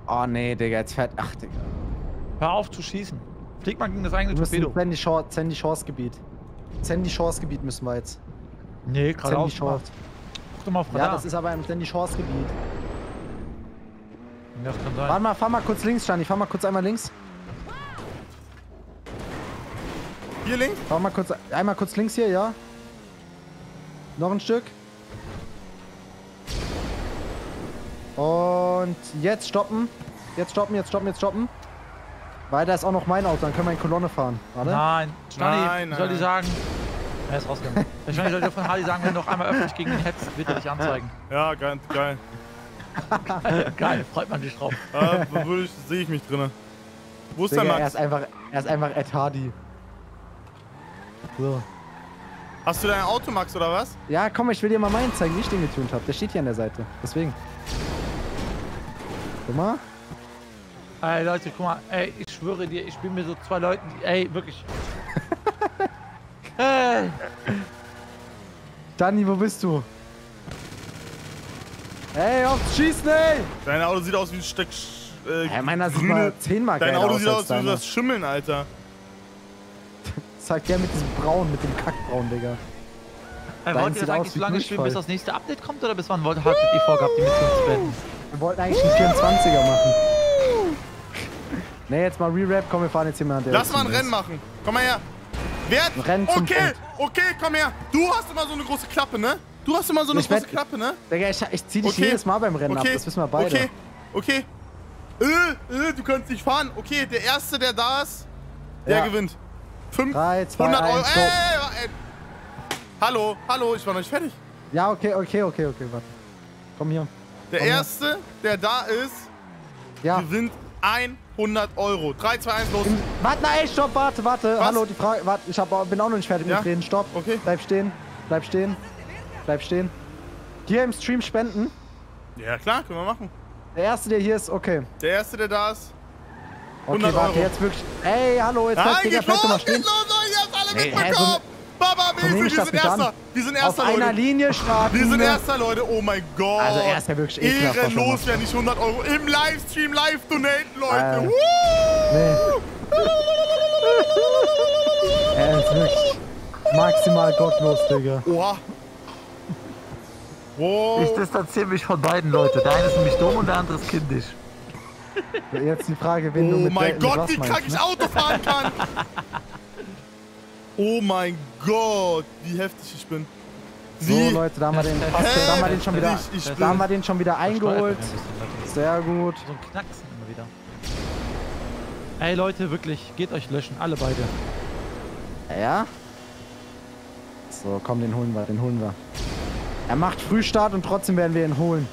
Speaker 4: Oh nee, Digga, jetzt fährt. Ach, Digga.
Speaker 3: Hör auf zu schießen. Flieg mal gegen das eigene Torpedo.
Speaker 4: Sandy Shore, Sandy Shores Gebiet. Sandy Shores Gebiet müssen wir jetzt.
Speaker 3: Nee,
Speaker 4: Sandy
Speaker 3: geradeaus.
Speaker 4: Shores.
Speaker 3: Guck doch mal auf
Speaker 4: Ja,
Speaker 3: Radar.
Speaker 4: das ist aber im Sandy Shores Gebiet.
Speaker 3: Ja, das kann sein.
Speaker 4: Warte mal, fahr mal kurz links, Stani. Fahr mal kurz einmal links.
Speaker 1: Hier links?
Speaker 4: Fahr mal kurz, einmal kurz links hier, ja. Noch ein Stück. Und jetzt stoppen. Jetzt stoppen, jetzt stoppen, jetzt stoppen. Weil da ist auch noch mein Auto, dann können wir in Kolonne fahren. Warte.
Speaker 3: Nein, Stani,
Speaker 1: Nein,
Speaker 3: wie soll
Speaker 1: nein.
Speaker 3: die sagen? Er ist rausgegangen. Wahrscheinlich sollte von Hardy sagen, wenn du noch einmal öffentlich gegen ihn hetzt, wird er dich anzeigen.
Speaker 1: Ja, geil. geil.
Speaker 3: Geil, freut man sich drauf.
Speaker 1: Äh, würde ich, sehe ich mich drinne. Wo ist der
Speaker 4: Digga, er
Speaker 1: Max?
Speaker 4: ist einfach, er ist einfach Ed Hardy. So.
Speaker 1: Hast du dein Auto, Max, oder was?
Speaker 4: Ja, komm, ich will dir mal meinen zeigen, wie ich den getunt habe. Der steht hier an der Seite. Deswegen. Guck mal.
Speaker 3: Ey, Leute, guck mal, ey, ich schwöre dir, ich bin mir so zwei Leuten, die- ey, wirklich. ey,
Speaker 4: Dani, wo bist du? Ey, aufs Schießen, ey!
Speaker 1: Dein Auto sieht aus wie ein Stück. Äh,
Speaker 4: Hey, meiner sieht
Speaker 1: grüne-
Speaker 4: mal zehnmal
Speaker 1: Dein Auto
Speaker 4: aus
Speaker 1: sieht
Speaker 4: als
Speaker 1: aus wie das Schimmeln, Alter.
Speaker 4: Sagt der mit diesem Braun, mit dem Kackbraun, Digga.
Speaker 3: ey, wollt ihr das
Speaker 4: aus
Speaker 3: eigentlich
Speaker 4: wie
Speaker 3: so lange spielen, bis das nächste Update kommt, oder bis wann wollt, hattet ihr vorgehabt, die Mission zu beenden?
Speaker 4: Wir wollten eigentlich einen 24er machen. Ne, jetzt mal Re-Rap, komm, wir fahren jetzt hier mal an der.
Speaker 1: Lass mal ein Rennen machen. Komm mal her. Wer?
Speaker 4: Ein Rennen zum
Speaker 1: okay, okay, komm her. Du hast immer so eine große Klappe, ne? Du hast immer so eine
Speaker 4: Ich
Speaker 1: große
Speaker 4: werd-
Speaker 1: Klappe, ne?
Speaker 4: Digga, ich, ich zieh dich
Speaker 1: Okay.
Speaker 4: jedes Mal beim Rennen
Speaker 1: Okay,
Speaker 4: ab, das wissen wir beide.
Speaker 1: okay, okay. Äh, äh, du kannst nicht fahren. Okay, der Erste, der da ist, der
Speaker 4: Ja.
Speaker 1: gewinnt. 500
Speaker 4: 3, 2,
Speaker 1: Euro.
Speaker 4: 1,
Speaker 1: Ey, ey, ey. Hallo, hallo, ich war noch nicht fertig.
Speaker 4: Ja, okay, okay, okay, okay, warte. Komm hier.
Speaker 1: Der
Speaker 4: Komm her.
Speaker 1: Erste, der da ist,
Speaker 4: Ja.
Speaker 1: gewinnt 100 Euro. 3, 2, 1, los.
Speaker 4: Warte, nein, stopp, warte, warte.
Speaker 1: Was?
Speaker 4: Hallo, die Frage, warte, ich hab, bin auch noch nicht fertig
Speaker 1: Ja?
Speaker 4: mit Reden. Stopp.
Speaker 1: Okay.
Speaker 4: Bleib stehen, bleib stehen, bleib stehen. Hier im Stream spenden.
Speaker 1: Ja, klar, können wir machen.
Speaker 4: Der erste, der hier ist, okay.
Speaker 1: Der Erste, der da ist.
Speaker 4: Okay,
Speaker 1: 100
Speaker 4: warte,
Speaker 1: Euro.
Speaker 4: jetzt wirklich. Ey, hallo, jetzt bleib,
Speaker 1: Nein,
Speaker 4: Digga, bleib doch mal stehen.
Speaker 1: los, los, ihr habt alle
Speaker 4: Hey, hä,
Speaker 1: mitbekommen. Baba,
Speaker 4: nehm
Speaker 1: wir sind
Speaker 4: nicht an.
Speaker 1: Erster. Wir sind
Speaker 4: Auf
Speaker 1: Erster,
Speaker 4: einer
Speaker 1: Leute.
Speaker 4: Linie starten.
Speaker 1: Wir sind Erster, Leute. Oh mein Gott.
Speaker 4: Also er ist ja wirklich ekelhaft,
Speaker 1: Ehrenlos, wer nicht 100 Euro im Livestream live donaten, Leute.
Speaker 4: Äh,
Speaker 1: Woo!
Speaker 4: Nee. Er ist wirklich maximal gottlos, Digga.
Speaker 1: Oha. Wow.
Speaker 3: Ich distanziere mich von beiden, Leute. Der eine ist nämlich dumm und der andere ist kindisch.
Speaker 4: Jetzt die Frage, wen du
Speaker 1: Oh
Speaker 4: mit
Speaker 1: mein
Speaker 4: mit
Speaker 1: Gott, wie krank ich
Speaker 4: ne?
Speaker 1: Auto fahren kann. oh mein Gott, wie heftig ich bin.
Speaker 4: So,
Speaker 1: Wie
Speaker 4: Leute, da haben wir den,
Speaker 3: Hä?
Speaker 4: da haben wir den schon wieder,
Speaker 1: Ich- ich
Speaker 4: da haben wir den schon wieder eingeholt. Sehr gut.
Speaker 3: So ein Knacksen immer wieder. Ey Leute, wirklich, geht euch löschen, alle beide.
Speaker 4: Ja? So, komm, den holen wir, den holen wir. Er macht Frühstart und trotzdem werden wir ihn holen.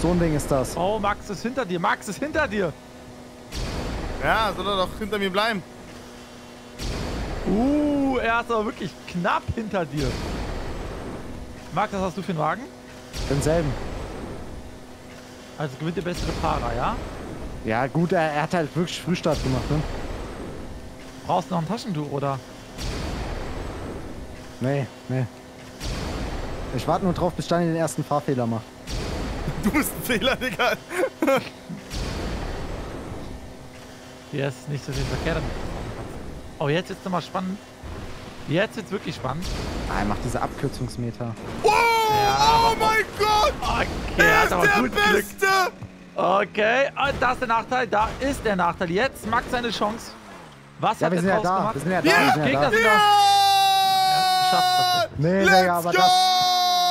Speaker 4: So ein Ding ist das.
Speaker 3: Oh, Max ist hinter dir, Max ist hinter dir.
Speaker 1: Ja, soll er doch hinter mir bleiben.
Speaker 3: Uh, er ist aber wirklich knapp hinter dir. Max, was hast du für einen Wagen?
Speaker 4: Denselben.
Speaker 3: Also gewinnt der bessere Fahrer, ja?
Speaker 4: Ja, gut, er, er hat halt wirklich Frühstart gemacht, ne?
Speaker 3: Brauchst du noch ein Taschentuch, oder?
Speaker 4: Nee, nee. Ich warte nur drauf, bis Steini den ersten Fahrfehler macht.
Speaker 1: Du bist ein Fehler, Digga.
Speaker 3: Hier ist nicht so viel Verkehr. damit. Oh, jetzt wird's nochmal spannend. Jetzt wird's wirklich spannend.
Speaker 4: Ah, er macht diese Abkürzungsmeter.
Speaker 1: Oh, oh mein Gott.
Speaker 3: Okay,
Speaker 1: Er ist
Speaker 3: aber
Speaker 1: der
Speaker 3: gut Glück.
Speaker 1: Beste.
Speaker 3: Okay, und da ist der Nachteil. Da ist der Nachteil. Jetzt Max seine Chance. Was
Speaker 4: Ja,
Speaker 3: hat
Speaker 4: wir
Speaker 3: er
Speaker 4: sind ja
Speaker 3: draus
Speaker 4: da.
Speaker 3: gemacht?
Speaker 4: Wir sind ja da.
Speaker 1: Ja,
Speaker 4: wir sind ja da.
Speaker 1: Ja,
Speaker 3: schafft das
Speaker 4: Nee,
Speaker 1: Let's
Speaker 4: Digga, aber
Speaker 1: go.
Speaker 4: das.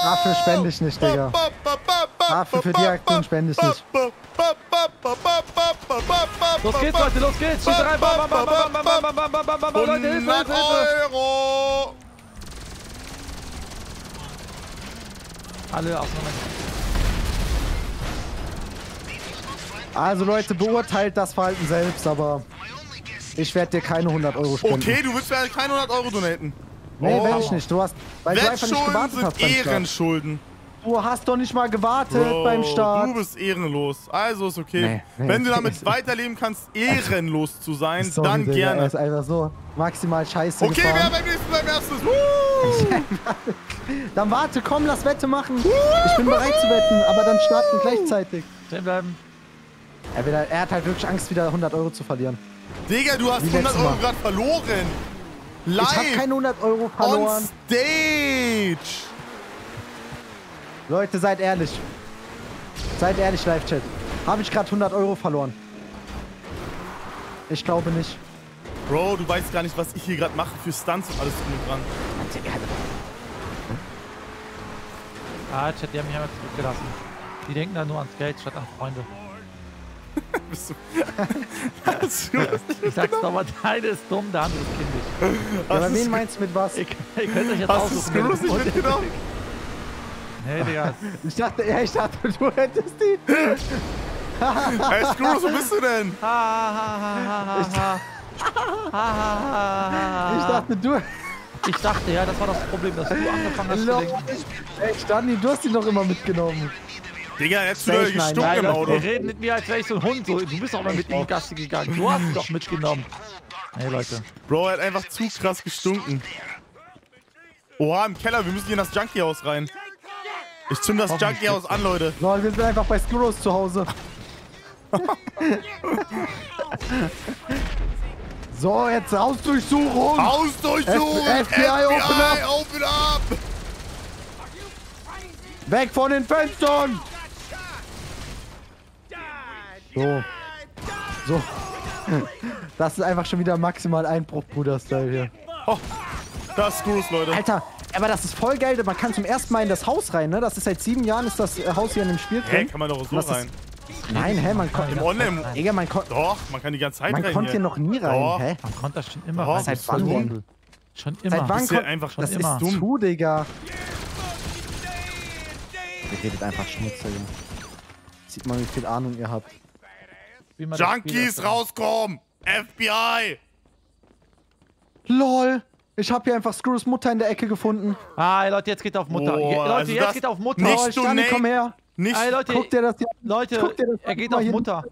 Speaker 4: Dafür spende ich nicht, Digga.
Speaker 1: Ba, ba, ba,
Speaker 4: Dafür für die Aktion spende ich nicht.
Speaker 1: ba, ba, ba, ba, ba, ba, ba, ba, ba,
Speaker 3: Los geht's, Leute, los geht's. Schießt rein. Bam, bam, bam, bam, bam, bam, bam, bam, bam, bam, bam, Leute, Hilfe,
Speaker 1: 100
Speaker 3: Hilfe, Hilfe.
Speaker 1: Euro.
Speaker 3: Alle auseinander.
Speaker 4: Also Leute, beurteilt das Verhalten selbst, aber ich werde dir keine 100 Euro spenden.
Speaker 1: Okay, du willst mir halt keine 100 Euro donaten.
Speaker 4: Nee,
Speaker 1: Oh.
Speaker 4: werde ich nicht. Du hast, weil du einfach nicht gewartet
Speaker 1: sind
Speaker 4: hast beim Start. Du hast doch nicht mal gewartet
Speaker 1: Bro,
Speaker 4: beim Start.
Speaker 1: Du bist ehrenlos. Also ist okay.
Speaker 4: Nee, nee,
Speaker 1: Wenn du damit weiterleben kannst, ehrenlos zu sein,
Speaker 4: Sorry,
Speaker 1: dann
Speaker 4: Digga, Er
Speaker 1: gerne.
Speaker 4: ist einfach so maximal scheiße
Speaker 1: Okay, wer
Speaker 4: gefahren.
Speaker 1: beim nächsten beim erstes? Woo!
Speaker 4: Dann warte, komm, lass Wette machen. Ich bin bereit zu wetten, aber dann starten gleichzeitig.
Speaker 3: Stehen bleiben.
Speaker 4: Er, will, halt- er hat halt wirklich Angst, wieder 100 Euro zu verlieren.
Speaker 1: Digga, du hast
Speaker 4: Wie
Speaker 1: 100
Speaker 4: letztes
Speaker 1: Euro
Speaker 4: Mal.
Speaker 1: gerade verloren.
Speaker 4: Ich habe
Speaker 1: Live.
Speaker 4: keine 100 Euro
Speaker 1: on
Speaker 4: verloren.
Speaker 1: stage.
Speaker 4: Leute, seid ehrlich. Seid ehrlich, Live-Chat. Habe ich gerade 100 Euro verloren? Ich glaube nicht.
Speaker 1: Bro, du weißt gar nicht, was ich hier gerade mache für Stunts und alles drum und dran.
Speaker 3: Ah, Chat, die haben mich einmal zurückgelassen. Die denken da nur ans Geld statt an Freunde.
Speaker 1: Bist du. Das nicht
Speaker 3: Ich sag's doch mal, der eine ist dumm, der andere ist kindisch.
Speaker 4: Ja, wen
Speaker 1: du-
Speaker 4: meinst du mit was?
Speaker 3: Ihr, ihr könnt euch jetzt
Speaker 1: Hast du. Screws nicht mitgenommen?
Speaker 3: Nee, Digga.
Speaker 4: Ich dachte, ja, ich dachte, du hättest die.
Speaker 1: Hey, Screws, wo bist du denn?
Speaker 3: Ha, ha, ha, ha, ha, ha. Ha, ha, ha, ha.
Speaker 4: Ich dachte, du.
Speaker 3: Ich dachte, ja, das war das Problem, dass du angefangen hast zu
Speaker 4: Lol.
Speaker 3: denken.
Speaker 4: Ey, Stani, du hast die doch immer mitgenommen.
Speaker 1: Digga, jetzt wieder gestunken im Auto.
Speaker 3: wir reden mit mir, als wäre ich so ein Hund. So, du bist auch mal mit in die Gasse gegangen. Du hast ihn doch mitgenommen. Hey, Leute.
Speaker 1: Bro, er hat einfach zu krass gestunken. Oha, im Keller, wir müssen hier in das Junkie-Haus rein. Ich zünd das
Speaker 3: Hoffentlich
Speaker 1: Junkie-Haus an, Leute.
Speaker 4: Lol, wir sind einfach bei Skurros zu Hause. so, jetzt Hausdurchsuchung.
Speaker 1: Hausdurchsuchung!
Speaker 4: F- FBI, open up!
Speaker 1: open up!
Speaker 4: Weg von den Fenstern! So. So. Das ist einfach schon wieder maximal Einbruch, Bruder-Style hier.
Speaker 1: Das ist Screws, Leute.
Speaker 4: Alter, aber das ist voll geil. Man kann zum ersten Mal in das Haus rein, ne? Das ist seit sieben Jahren ist das äh, Haus hier in dem Spiel
Speaker 1: Hä,
Speaker 4: drin.
Speaker 1: kann man doch so rein.
Speaker 4: Nein, hä, man konnte.
Speaker 1: Im Online.
Speaker 4: Digga, man, kon
Speaker 1: Doch, man kann die ganze Zeit
Speaker 4: man
Speaker 1: rein
Speaker 4: konnte hier noch nie rein,
Speaker 1: Doch.
Speaker 4: hä?
Speaker 3: Man konnte das schon immer
Speaker 1: Oh,
Speaker 3: rein.
Speaker 4: Seit wann denn?
Speaker 3: Schon immer.
Speaker 4: Seit wann
Speaker 1: Das ist ja
Speaker 4: kommt-
Speaker 1: einfach
Speaker 3: Schon
Speaker 4: Das
Speaker 3: immer.
Speaker 4: ist zu, Digga. Ihr redet einfach Schmutz, Digga. Sieht man, wie viel Ahnung ihr habt.
Speaker 3: Man
Speaker 1: Junkies rauskommen! FBI!
Speaker 4: LOL! Ich hab hier einfach Screws Mutter in der Ecke gefunden.
Speaker 3: Ah, Leute, jetzt geht er auf Mutter.
Speaker 1: Oh,
Speaker 3: Je- Leute,
Speaker 1: also
Speaker 3: jetzt geht er auf Mutter.
Speaker 1: Nicht
Speaker 4: oh, Stani, komm her.
Speaker 1: Nicht.
Speaker 3: Ey, Leute,
Speaker 4: Guck dir das hier
Speaker 3: Leute,
Speaker 4: guck dir das
Speaker 3: er geht auf
Speaker 4: hier.
Speaker 3: Mutter.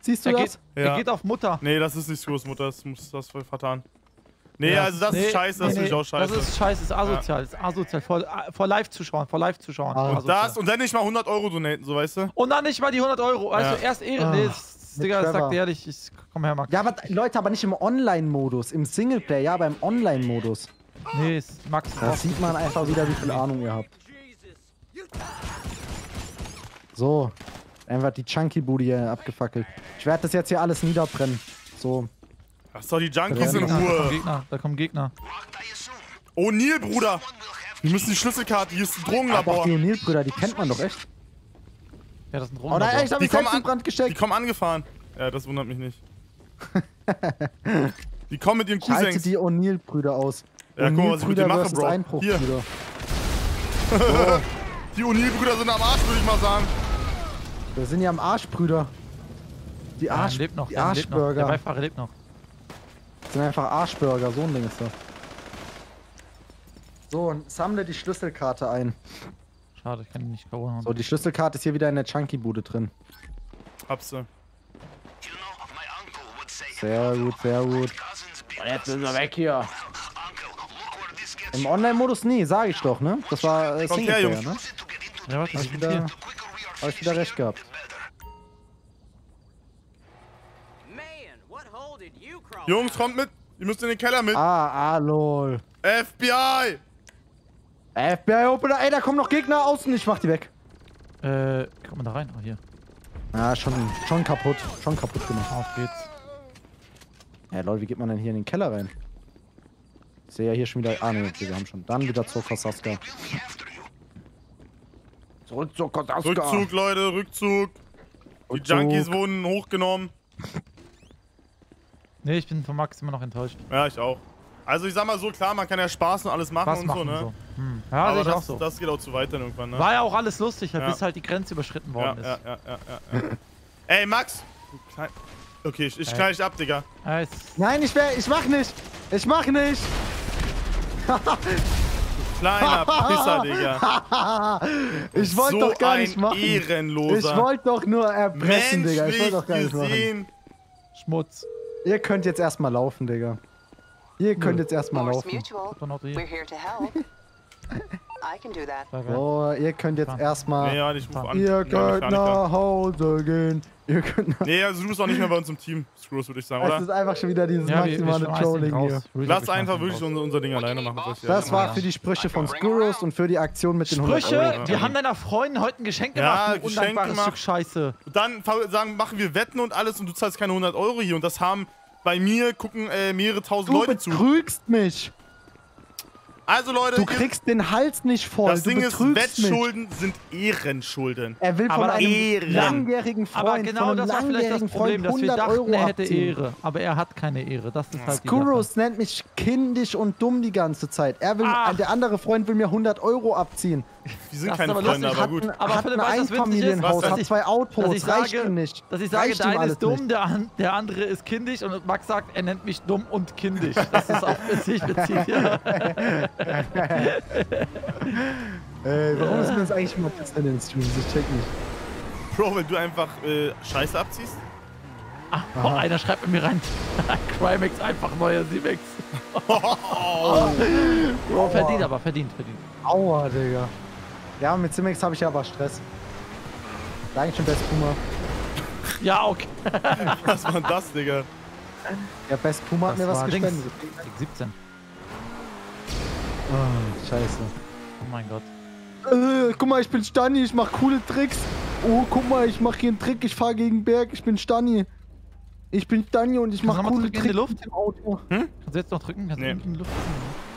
Speaker 4: Siehst du
Speaker 3: Er
Speaker 4: das?
Speaker 3: geht, er
Speaker 1: Ja.
Speaker 3: geht auf Mutter.
Speaker 1: Nee, das ist nicht Screws Mutter, das muss das voll vertan. Nee,
Speaker 3: Ja.
Speaker 1: also das
Speaker 3: Nee,
Speaker 1: ist scheiße, das
Speaker 3: nee,
Speaker 1: finde ich auch scheiße.
Speaker 3: Das ist scheiße, das ist asozial. Das ist asozial. Vor, vor Live-Zuschauern, vor Live-Zuschauern.
Speaker 4: Ah.
Speaker 1: und
Speaker 3: Asozial.
Speaker 1: das und dann nicht mal 100 Euro donaten, so weißt du?
Speaker 3: Und dann nicht mal die 100 Euro. Also
Speaker 1: Ja.
Speaker 3: erst Ehre.
Speaker 4: Ah,
Speaker 3: nee, das,
Speaker 4: mit
Speaker 3: Digga, das
Speaker 4: Trevor.
Speaker 3: sagt ehrlich. Ich, komm her, Max.
Speaker 4: Ja, aber Leute, aber nicht im Online-Modus. Im Singleplayer, ja, aber im Online-Modus.
Speaker 3: Nee, ist Max.
Speaker 4: Da sieht man einfach wieder, wie viel Ahnung ihr habt. So. Einfach die Chunky-Bude hier abgefackelt. Ich werde das jetzt hier alles niederbrennen. So.
Speaker 1: Lass doch die Junkies in
Speaker 3: Gegner, da kommen
Speaker 1: Ruhe.
Speaker 3: Gegner, da kommen Gegner.
Speaker 1: Oh, Neil, Bruder! Wir müssen die Schlüsselkarte, hier ist ein
Speaker 4: Aber
Speaker 1: Drogenlabor.
Speaker 4: die O'Neill-Brüder, die kennt man doch echt.
Speaker 3: Ja, das sind
Speaker 4: Oh nein, ich hab
Speaker 1: Die kommen
Speaker 4: in Brand
Speaker 1: an, die
Speaker 4: gesteckt.
Speaker 1: kommen angefahren. Ja, das wundert mich nicht. Die kommen mit ihren
Speaker 4: Schalte
Speaker 1: Cousins.
Speaker 4: die O'Neill-Brüder aus.
Speaker 1: Ja, guck mal, was ich mit dir mache, Bro.
Speaker 4: Einbruchbrüder.
Speaker 1: Die O'Neill-Brüder sind am Arsch, würde ich mal sagen.
Speaker 4: Wir sind ja am Arsch, Brüder. Die, Arsch,
Speaker 3: lebt noch,
Speaker 4: die
Speaker 3: der lebt noch. Der
Speaker 4: Arschburger.
Speaker 3: Beifahrer lebt noch.
Speaker 4: Das sind einfach Arschburger, so ein Ding ist das. So, und sammle die Schlüsselkarte ein.
Speaker 3: Schade, ich kann ihn nicht K.O. hauen.
Speaker 4: So, die Schlüsselkarte ist hier wieder in der Chunky-Bude drin.
Speaker 1: Hab's du.
Speaker 4: Sehr gut, sehr gut. Und jetzt sind wir weg hier. Im Online-Modus nie, sag ich doch, ne? Das war äh,
Speaker 1: Kommt her,
Speaker 4: Singleplayer,
Speaker 1: Jungs.
Speaker 4: ne?
Speaker 3: Ja, warte,
Speaker 4: Hab
Speaker 3: ich
Speaker 4: wieder,
Speaker 3: hier.
Speaker 4: hab ich wieder recht gehabt.
Speaker 1: Jungs, kommt mit. Ihr müsst in den Keller mit.
Speaker 4: Ah, ah, lol.
Speaker 1: FBI!
Speaker 4: FBI Opener, ey, da kommen noch Gegner außen, ich mach die weg.
Speaker 3: Äh, kommt man da rein? Oh, hier.
Speaker 4: Ja, schon, schon kaputt. Schon kaputt gemacht.
Speaker 3: Auf geht's.
Speaker 4: Ja, lol, wie geht man denn hier in den Keller rein? Ich sehe ja hier schon wieder. Ah, ne, wir haben schon. Dann wieder zur Kosaska. Zurück zur Kosaska.
Speaker 1: Rückzug, Leute, Rückzug. Die
Speaker 4: Rückzug.
Speaker 1: Junkies wurden hochgenommen.
Speaker 3: Nee, ich bin von Max immer noch enttäuscht.
Speaker 1: Ja, ich auch. Also ich sag mal so, klar, man kann ja Spaß und alles machen
Speaker 3: Was
Speaker 1: und
Speaker 3: machen
Speaker 1: so, ne?
Speaker 3: so? Hm. Ja,
Speaker 1: Aber das,
Speaker 3: so.
Speaker 1: das geht auch zu weit dann irgendwann, ne?
Speaker 3: War ja auch alles lustig,
Speaker 1: Ja.
Speaker 3: bis halt die Grenze überschritten worden
Speaker 1: ja,
Speaker 3: ist.
Speaker 1: ja, ja, ja, ja. Ey, Max! Okay, ich, ich knall dich ab, Digga.
Speaker 3: Ist,
Speaker 4: Nein, ich, wär, ich mach nicht. Ich mach nicht.
Speaker 1: Kleiner Pisser, Digga.
Speaker 4: ich wollte
Speaker 1: so
Speaker 4: doch gar
Speaker 1: ein
Speaker 4: nicht machen.
Speaker 1: Ehrenloser.
Speaker 4: Ich wollte doch nur erpressen, Digga. Ich wollte doch gar nicht machen.
Speaker 1: gesehen.
Speaker 3: Schmutz.
Speaker 4: Ihr könnt jetzt erstmal laufen, Digga. Ihr könnt jetzt erstmal laufen. So, ihr könnt jetzt erstmal.
Speaker 1: Nee, ja, ich ruf an.
Speaker 4: Ihr
Speaker 1: Ja,
Speaker 4: könnt nach Hause gehen. Ihr könnt nach
Speaker 1: Nee, also du bist auch nicht mehr bei uns im Team, Screws, würde ich sagen,
Speaker 4: Es
Speaker 1: oder?
Speaker 4: ist einfach schon wieder dieses
Speaker 3: Ja,
Speaker 4: maximale Trolling hier.
Speaker 1: Lass einfach wirklich unser, unser Ding alleine machen. Das.
Speaker 4: Das war
Speaker 3: Ja.
Speaker 4: für die Sprüche von Skurros und für die Aktion mit den 100
Speaker 3: Sprüche,
Speaker 4: Euro.
Speaker 3: wir haben deiner Freundin heute ein Geschenk
Speaker 1: Ja,
Speaker 3: gemacht, du
Speaker 1: Geschenk
Speaker 3: undankbares
Speaker 1: gemacht.
Speaker 3: Stück Scheiße.
Speaker 1: Dann sagen, machen wir Wetten und alles und du zahlst keine 100 Euro hier. Und das haben bei mir gucken äh, mehrere tausend
Speaker 4: Du
Speaker 1: Leute zu.
Speaker 4: betrügst mich.
Speaker 1: Also Leute,
Speaker 4: Du kriegst den Hals nicht voll.
Speaker 1: das
Speaker 4: du
Speaker 1: Ding ist,
Speaker 4: betrügst mich.
Speaker 1: Wettschulden sind Ehrenschulden.
Speaker 4: Er will von
Speaker 3: Aber
Speaker 4: einem
Speaker 1: Ehren.
Speaker 4: langjährigen Freund,
Speaker 3: Aber genau
Speaker 4: von einem
Speaker 3: das das
Speaker 4: langjährigen
Speaker 3: Problem,
Speaker 4: Freund
Speaker 3: dass wir
Speaker 4: 100
Speaker 3: dachten,
Speaker 4: Euro
Speaker 3: er hätte
Speaker 4: abziehen.
Speaker 3: Ehre. Aber er hat keine Ehre. Das ist halt die
Speaker 4: Skurrus nennt mich kindisch und dumm die ganze Zeit. Er will,
Speaker 3: Ach.
Speaker 4: der andere Freund will mir 100 Euro abziehen.
Speaker 1: Die sind
Speaker 3: Das ist
Speaker 1: keine
Speaker 3: aber
Speaker 1: Freunde,
Speaker 3: lustig.
Speaker 1: aber gut.
Speaker 4: Ein,
Speaker 3: Aber
Speaker 4: hat ein? Einfamilienhaus, hat
Speaker 1: dass
Speaker 4: zwei Autos,
Speaker 3: dass ich
Speaker 4: reicht
Speaker 3: sage-
Speaker 4: ihm nicht.
Speaker 3: Dass ich sage,
Speaker 4: Reicht
Speaker 3: der eine ist dumm, der, an, der andere ist kindisch und Max sagt, er nennt mich dumm und kindisch. Das ist auch witzig bezieht. Ja.
Speaker 4: Ey, warum ist mir das eigentlich immer besser in den Streams? Ich check nicht.
Speaker 1: Bro, wenn du einfach äh, Scheiße abziehst.
Speaker 3: Ah, oh, einer schreibt bei mir rein. Crimex einfach neuer Simex. Oh, verdient aber, verdient, verdient.
Speaker 4: Aua, Digga. Ja, mit Simex habe ich ja aber Stress. Danke schon, Best Puma.
Speaker 3: Ja, okay.
Speaker 1: Was war das, Digga?
Speaker 4: Ja, Best Puma hat
Speaker 3: Das
Speaker 4: mir was gespendet.
Speaker 3: Klick 17.
Speaker 4: Oh, scheiße.
Speaker 3: Oh mein Gott.
Speaker 4: Äh, guck mal, ich bin Stani, ich mach coole Tricks. Oh, guck mal, ich mach hier einen Trick, ich fahr gegen den Berg, ich bin Stani. Ich bin Stani und ich
Speaker 3: Kannst
Speaker 4: mach coole
Speaker 3: drücken in die
Speaker 4: Tricks
Speaker 3: Luft?
Speaker 4: mit dem Auto.
Speaker 3: Kannst du jetzt noch drücken? Kannst
Speaker 1: Nee.
Speaker 3: in die Luft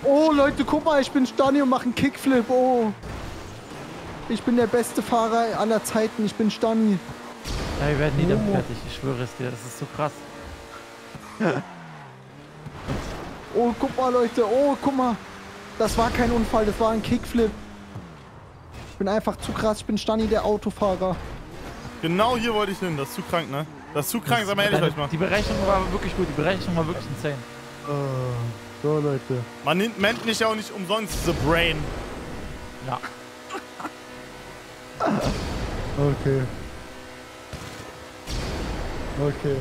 Speaker 4: Oh, Leute, guck mal, ich bin Stani und mach einen Kickflip. Oh. Ich bin der beste Fahrer aller Zeiten, ich bin Stani.
Speaker 3: Ja, wir werden nie damit
Speaker 4: Oh.
Speaker 3: fertig. Ich schwöre es dir. Das ist so krass.
Speaker 4: Oh, guck mal, Leute, oh, guck mal. Das war kein Unfall, das war ein Kickflip. Ich bin einfach zu krass, ich bin Stani, der Autofahrer.
Speaker 1: Genau hier wollte ich hin. Das ist zu krank, ne? Das ist zu krank, sag mal ehrlich euch mal.
Speaker 3: Die Berechnung war wirklich gut. Die Berechnung war wirklich insane.
Speaker 4: So, Leute.
Speaker 1: Man nennt, nennt mich ja auch nicht umsonst The Brain.
Speaker 3: Ja.
Speaker 4: Okay. Okay.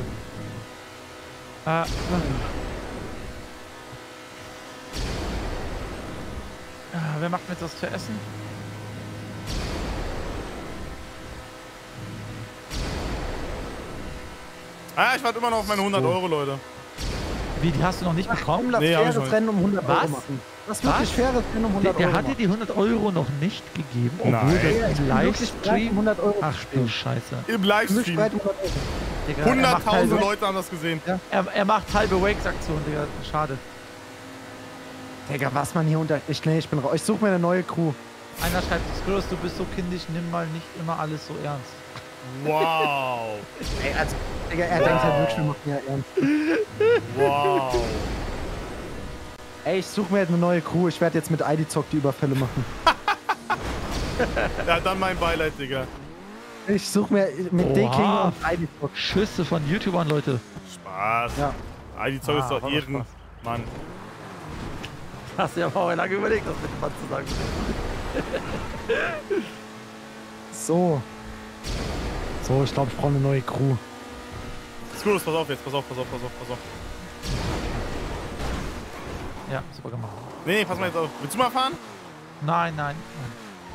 Speaker 3: Äh, äh, wer macht mir jetzt was zu essen?
Speaker 1: Ah, ich warte immer noch auf meine 100 Euro, Leute.
Speaker 3: Wie, die hast du noch nicht
Speaker 4: Komm,
Speaker 3: bekommen?
Speaker 4: lass
Speaker 1: Nee, noch
Speaker 4: Rennen um 100 Euro
Speaker 3: Was?
Speaker 4: machen. Lass wirklich
Speaker 3: Was?
Speaker 4: faires Rennen um
Speaker 3: Der,
Speaker 4: 100
Speaker 3: der
Speaker 4: Euro
Speaker 3: hat dir
Speaker 4: machen.
Speaker 3: die 100 Euro noch nicht gegeben, obwohl
Speaker 1: Nein.
Speaker 3: das
Speaker 4: Ja, ich
Speaker 3: im Livestream...
Speaker 4: 100 Euro
Speaker 3: Ach du. Scheiße.
Speaker 1: Im Livestream.
Speaker 4: bereit, um 100 Euro.
Speaker 3: Digga, er macht
Speaker 1: 100.000
Speaker 3: halbe,
Speaker 1: Leute haben das gesehen.
Speaker 3: er, er macht halbe Wakes-Aktion, Digga. Schade.
Speaker 4: Digga, was man hier unter... Ich, nee, ich bin raus. Ich suche mir eine neue Crew.
Speaker 3: Einer schreibt, Skrulls, du bist so kindisch, nimm mal nicht immer alles so ernst.
Speaker 1: Wow.
Speaker 4: Ey, also, Digga, er denkt halt wirklich, wir machen ja ernst.
Speaker 1: Wow.
Speaker 4: Ey, ich suche mir jetzt eine neue Crew. Ich werde jetzt mit ID Zock die Überfälle machen.
Speaker 1: Ja, dann mein Beileid, Digga.
Speaker 4: Ich suche mir mit
Speaker 3: Oha.
Speaker 4: D-King und ID Zock.
Speaker 3: Schüsse von YouTubern, Leute.
Speaker 1: Spaß.
Speaker 4: Ja.
Speaker 1: Ah, die Zeug ist
Speaker 3: Ah,
Speaker 1: doch Ehren. Mann.
Speaker 3: Hast du ja vorher lange überlegt, das mit dem Mann zu sagen.
Speaker 4: So. So, ich glaube, ich brauche eine neue Crew.
Speaker 1: Skurrus, pass auf jetzt. Pass auf, pass auf, pass auf, pass auf.
Speaker 3: Ja, super gemacht.
Speaker 1: Nee, nee, pass mal jetzt auf. Willst du mal fahren?
Speaker 3: Nein, nein.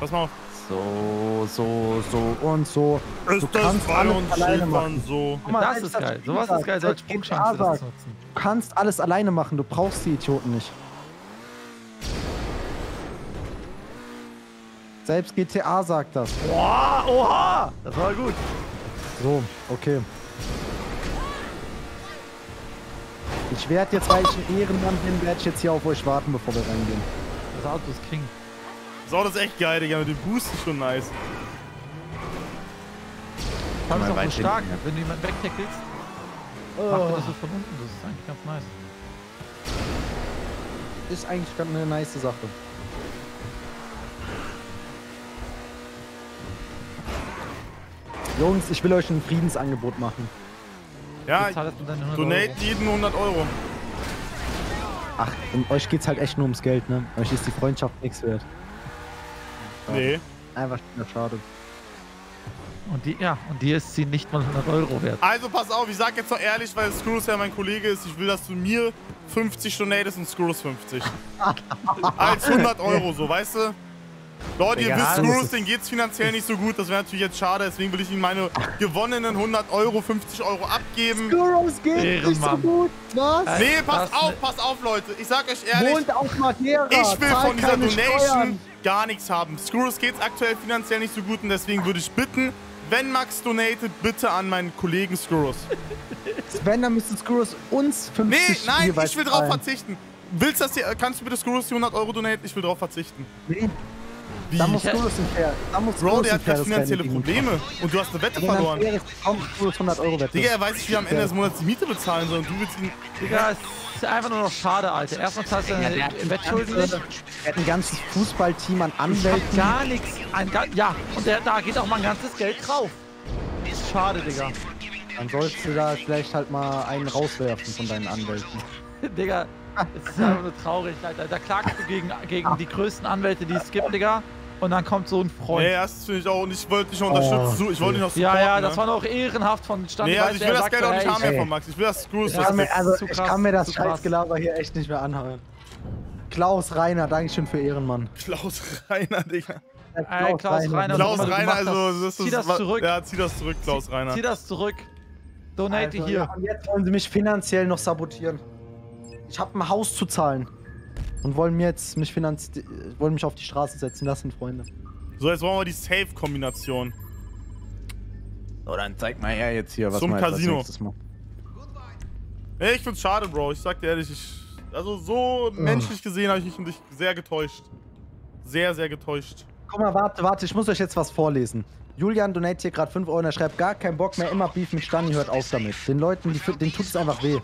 Speaker 1: Pass mal auf.
Speaker 4: So, so, so und so.
Speaker 1: Ist
Speaker 4: Du
Speaker 1: das
Speaker 4: kannst
Speaker 1: bei
Speaker 4: alles
Speaker 1: uns
Speaker 4: alleine
Speaker 1: Schiffern
Speaker 4: machen.
Speaker 1: so?
Speaker 4: Guck mal,
Speaker 3: das ist
Speaker 4: das
Speaker 3: geil.
Speaker 4: Spiel
Speaker 3: Sowas ist geil, so als Sprungchance
Speaker 4: GTA
Speaker 3: das
Speaker 4: sagt,
Speaker 3: nutzen.
Speaker 4: Du kannst alles alleine machen. Du brauchst die Idioten nicht. Selbst GTA sagt das.
Speaker 3: Boah, oha! Das war gut.
Speaker 4: So, okay. Ich werde jetzt, weil ich ein Ehrenmann bin, werde ich jetzt hier auf euch warten, bevor wir reingehen.
Speaker 3: Das Auto ist King.
Speaker 1: Das Auto ist echt geil, Digga. Mit dem Boost ist schon nice.
Speaker 3: Allem ist
Speaker 2: mal
Speaker 3: auch so stark, wenn du jemanden wegtackelst, macht er das so von unten. Das ist eigentlich ganz nice.
Speaker 4: Ist eigentlich ganz eine nice Sache. Jungs, ich will euch ein Friedensangebot machen.
Speaker 1: Ja,
Speaker 3: Bezahlst du deine 100
Speaker 1: donate jeden 100 Euro.
Speaker 4: Ach, um euch geht's halt echt nur ums Geld, ne? Euch ist die Freundschaft nichts wert.
Speaker 1: Nee.
Speaker 4: Einfach wieder schade.
Speaker 3: Und die, ja, und dir ist sie nicht mal 100 Euro wert.
Speaker 1: Also pass auf, ich sag jetzt doch ehrlich, weil Skrulls ja mein Kollege ist, ich will, dass du mir 50 donatest und Skrulls 50. Als 100 Euro, so, weißt du? Leute, ihr wisst,
Speaker 4: ist-
Speaker 1: denen geht's finanziell nicht so gut, das wäre natürlich jetzt schade, deswegen will ich ihm meine gewonnenen 100 Euro, 50 Euro abgeben.
Speaker 4: Skurros geht nicht so
Speaker 3: Ehrenmann.
Speaker 4: gut. Was?
Speaker 1: Nee, pass
Speaker 3: Das
Speaker 1: auf,
Speaker 3: ne-
Speaker 1: pass auf, Leute. Ich sag euch ehrlich,
Speaker 4: Wohnt auf Madeira.
Speaker 1: ich will von dieser Donation
Speaker 4: Steuern.
Speaker 1: gar nichts haben. Skrulls geht's aktuell finanziell nicht so gut und deswegen würde ich bitten, wenn Max donatet, bitte an meinen Kollegen Skurrus.
Speaker 4: Wenn, dann müsste Skurrus uns 50
Speaker 1: Nee, nein, ich will drauf verzichten. Willst das hier, kannst du bitte Skurrus die 100 Euro donaten? Ich will drauf verzichten.
Speaker 4: Nee,
Speaker 1: Wie?
Speaker 4: da muss Skurrus ein fair. Da muss
Speaker 1: Bro, der hat gerade finanzielle Probleme. Und du hast eine Wette verloren.
Speaker 4: Er Skurrus 100 Euro Wette.
Speaker 1: Digga, er weiß nicht, wie er am Ende des Monats die Miete bezahlen soll. Und du willst ihn.
Speaker 3: Digga, es ist einfach nur noch schade, Alter. Erstmal zahlst du deine Wettschulden nicht.
Speaker 4: Er hat ein ganzes Fußballteam an
Speaker 3: Ich hab
Speaker 4: Anwälten.
Speaker 3: gar nichts. Ja, und der, da geht auch mal ein ganzes Geld drauf. Ist schade, Digga.
Speaker 4: Dann sollst du da vielleicht halt mal einen rauswerfen von deinen Anwälten.
Speaker 3: Digga, es ist einfach nur traurig, Alter. Da klagst du gegen, gegen die größten Anwälte, die es gibt, Digga. Und dann kommt so ein Freund.
Speaker 1: Nee, das finde ich auch. Und ich wollte dich noch unterstützen. So, ich wollte dich noch supporten.
Speaker 3: ja, ja,
Speaker 1: ne?
Speaker 3: das war noch ehrenhaft von Stand.
Speaker 1: Nee, also ich will das Geld auch nicht haben mehr von Max. Ich will das Skurrus
Speaker 4: Ich mir, also, ich
Speaker 3: krass,
Speaker 4: kann mir das. Scheißgelaber hier echt nicht mehr anhören. Klaus Reiner, Dankeschön für Ehrenmann.
Speaker 1: Klaus Reiner, Digga.
Speaker 3: Ey, Klaus Reiner,
Speaker 1: Klaus
Speaker 3: was immer du
Speaker 1: Reiner, also das ist.
Speaker 3: Zieh das zurück.
Speaker 1: Ja, zieh das zurück, Klaus Reiner.
Speaker 3: Zieh das zurück. Donate
Speaker 4: Also,
Speaker 3: hier.
Speaker 4: ja, und jetzt wollen sie mich finanziell noch sabotieren. Ich habe ein Haus zu zahlen. Und wollen mir jetzt mich finanz äh, wollen mich auf die Straße setzen lassen, Freunde.
Speaker 1: So, jetzt wollen wir die Safe-Kombination.
Speaker 4: So, dann zeig mal her jetzt hier,
Speaker 1: was Zum als Casino.
Speaker 4: nächstes machen.
Speaker 1: Ey, ich find's schade, Bro. Ich sag dir ehrlich, ich. Also, so menschlich gesehen habe ich mich um dich sehr getäuscht. Sehr, sehr getäuscht.
Speaker 4: Guck mal, warte, warte, ich muss euch jetzt was vorlesen. Julian donate hier gerade 5 Euro und er schreibt gar keinen Bock mehr, immer Beef mit Stani, hört auf damit. Den Leuten, die, denen tut es einfach weh.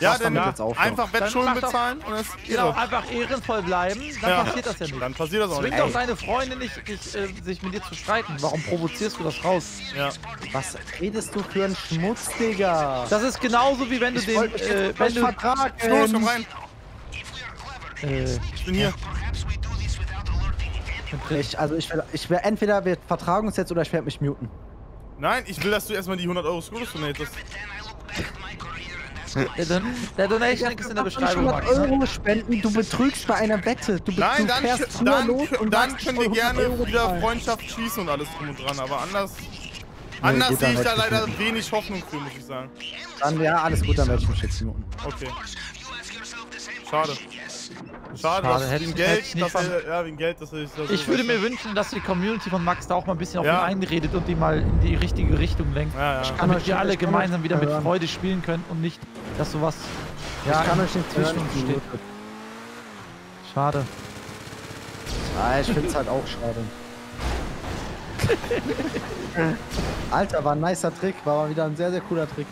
Speaker 1: Ja, dann
Speaker 4: jetzt
Speaker 1: einfach
Speaker 3: doch-
Speaker 1: bezahlen und das
Speaker 3: Genau, einfach ehrenvoll bleiben, dann
Speaker 1: Ja.
Speaker 3: passiert das ja nicht.
Speaker 1: Dann passiert das auch
Speaker 3: Zwing
Speaker 1: nicht.
Speaker 3: doch deine Freunde nicht, dich, äh, sich mit dir zu streiten. Warum provozierst du das raus?
Speaker 1: Ja.
Speaker 4: Was redest du für einen Schmutz, Digga?
Speaker 3: Das ist genauso wie wenn du
Speaker 4: ich
Speaker 3: den, äh, wenn
Speaker 4: nicht
Speaker 3: du,
Speaker 4: vertragen.
Speaker 1: Skurrus, komm rein.
Speaker 3: äh,
Speaker 1: Ich bin hier.
Speaker 4: Ich, also ich will, ich will entweder wir vertragen uns jetzt oder ich werde mich muten.
Speaker 1: Nein, ich will, dass du erstmal die 100 Euro Skurrus donatest.
Speaker 3: Der, Don der Donation Link ist in der Beschreibung.
Speaker 4: 100
Speaker 3: Max?
Speaker 4: Euro spenden, du betrügst bei einer Wette. Du,
Speaker 1: Nein,
Speaker 4: du
Speaker 1: dann, dann, dann
Speaker 4: will 100
Speaker 1: gerne
Speaker 4: Euro
Speaker 1: wieder. Freundschaft schließen und alles drum und dran. Aber anders, anders
Speaker 4: gut,
Speaker 1: sehe ich da leider wenig Hoffnung für, muss ich sagen.
Speaker 4: Dann, ja, alles gut, dann werde ich mich jetzt muten.
Speaker 1: Okay. Schade. Schade,
Speaker 3: Schade,
Speaker 1: dass
Speaker 3: hätte
Speaker 1: wegen
Speaker 3: ich- hätte
Speaker 1: Geld,
Speaker 3: ich
Speaker 1: dass er, ja, wegen Geld, dass er sich das
Speaker 3: Ich
Speaker 1: so
Speaker 3: würde mir wünschen, dass die Community von Max da auch mal ein bisschen auf
Speaker 1: Ja.
Speaker 3: ihn einredet und die mal in die richtige Richtung lenkt.
Speaker 1: Ja, ja.
Speaker 4: kann
Speaker 3: Damit
Speaker 4: euch-
Speaker 3: wir alle
Speaker 4: ich
Speaker 3: gemeinsam wieder mit
Speaker 4: hören.
Speaker 3: Freude spielen können und nicht, dass sowas
Speaker 4: Ja, ich kann euch nicht
Speaker 3: zwischen uns steht. Schade.
Speaker 4: Ja, ich find's halt auch schade. Alter, war ein nicer Trick, war mal wieder ein sehr, sehr cooler Trick.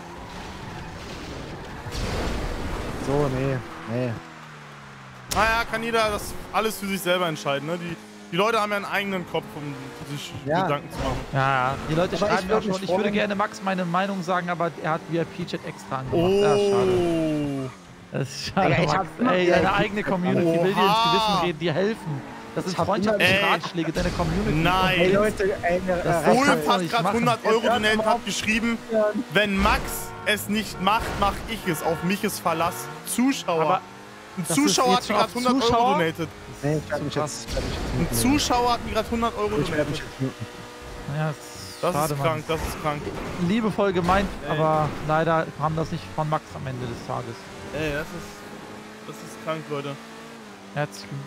Speaker 4: So, nee, nee.
Speaker 1: Naja, kann jeder das alles für sich selber entscheiden. Ne? Die, die Leute haben ja einen eigenen Kopf, um sich
Speaker 4: Ja.
Speaker 1: Gedanken zu machen.
Speaker 3: Ja, ja. Die Leute
Speaker 4: Aber
Speaker 3: schreiben ja schon. Ich würde gerne Max meine Meinung sagen, aber er hat VIP-Chat extra angemacht. Ja, schade.
Speaker 1: Oh.
Speaker 3: Das ist schade,
Speaker 4: ich
Speaker 3: Max. Ey, deine eigene Community will dir ins
Speaker 1: Oha.
Speaker 3: Gewissen reden, dir helfen. Das sind
Speaker 4: immer-
Speaker 3: freundschaftliche
Speaker 1: Ey.
Speaker 3: Ratschläge, deine Community.
Speaker 1: Nein.
Speaker 4: Ey, Leute, ey,
Speaker 3: Das-
Speaker 1: hat
Speaker 3: nicht
Speaker 1: gerade
Speaker 3: machen.
Speaker 1: 100 Euro donated, hat geschrieben, wenn Max es nicht macht, mach ich es. Auf mich ist Verlass. Zuschauer.
Speaker 3: Aber
Speaker 1: ein Zuschauer hat mir gerade
Speaker 3: auf
Speaker 1: 100 Euro donated.
Speaker 4: Nee, ich werde mich jetzt, ich werd mich jetzt
Speaker 1: Ein. Zuschauer hat mir gerade 100 Euro
Speaker 4: Ich werde mich
Speaker 1: donated.
Speaker 4: jetzt muten.
Speaker 3: Ja, das schade,
Speaker 1: ist
Speaker 3: Mann.
Speaker 1: krank, das ist krank.
Speaker 3: Liebevoll gemeint,
Speaker 1: Ey.
Speaker 3: aber leider kam das nicht von Max am Ende des Tages.
Speaker 1: Ey, das ist, das ist krank, Leute.
Speaker 3: Herzlichen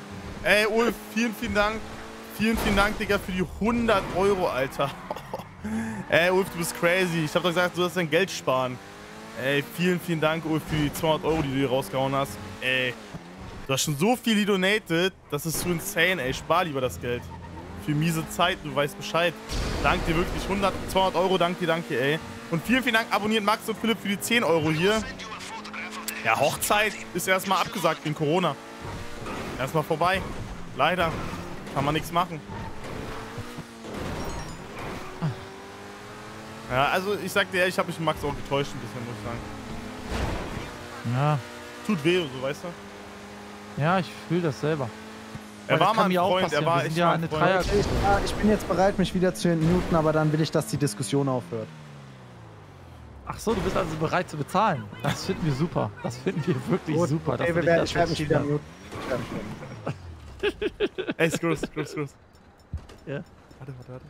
Speaker 1: Ey, Ulf, vielen, vielen Dank. Vielen, vielen Dank, Digga, für die 100 Euro, Alter. Ey, Ulf, du bist crazy. Ich hab doch gesagt, du sollst dein Geld sparen. Ey, vielen, vielen Dank, Ulf, für die 200 Euro, die du hier rausgehauen hast. Ey, du hast schon so viel donated, das ist zu insane, ey. Spar lieber das Geld. Für miese Zeit, du weißt Bescheid. Dank dir wirklich 100, 200 Euro, danke danke, ey. Und vielen, vielen Dank, abonniert Max und Philipp für die 10 Euro hier. Ja, Hochzeit ist erstmal abgesagt wegen Corona. Erstmal vorbei. Leider. Kann man nichts machen. Ja, also ich sag dir, ehrlich, ich habe mich mit Max auch getäuscht ein bisschen, muss ich sagen.
Speaker 3: Ja,
Speaker 1: Tut weh, so weißt du.
Speaker 3: ja, ich fühle das selber.
Speaker 1: Er
Speaker 3: Weil
Speaker 1: war mal ein
Speaker 3: mir auch
Speaker 1: Freund, er war echt
Speaker 3: ja eine. Dreier
Speaker 4: Ich, ich bin jetzt bereit, mich wieder zu muten, aber dann will ich, dass die Diskussion aufhört.
Speaker 3: Ach so, du bist also bereit zu bezahlen. Das finden wir super. Das finden wir wirklich
Speaker 4: Gut,
Speaker 3: super.
Speaker 4: okay,
Speaker 3: dass
Speaker 4: wir werden-
Speaker 3: das
Speaker 4: ich werde mich wieder muten. Ich werd mich wieder muten.
Speaker 1: Ey, Scrooge, Scrooge, Scrooge.
Speaker 3: Ja.
Speaker 1: Warte, warte, warte.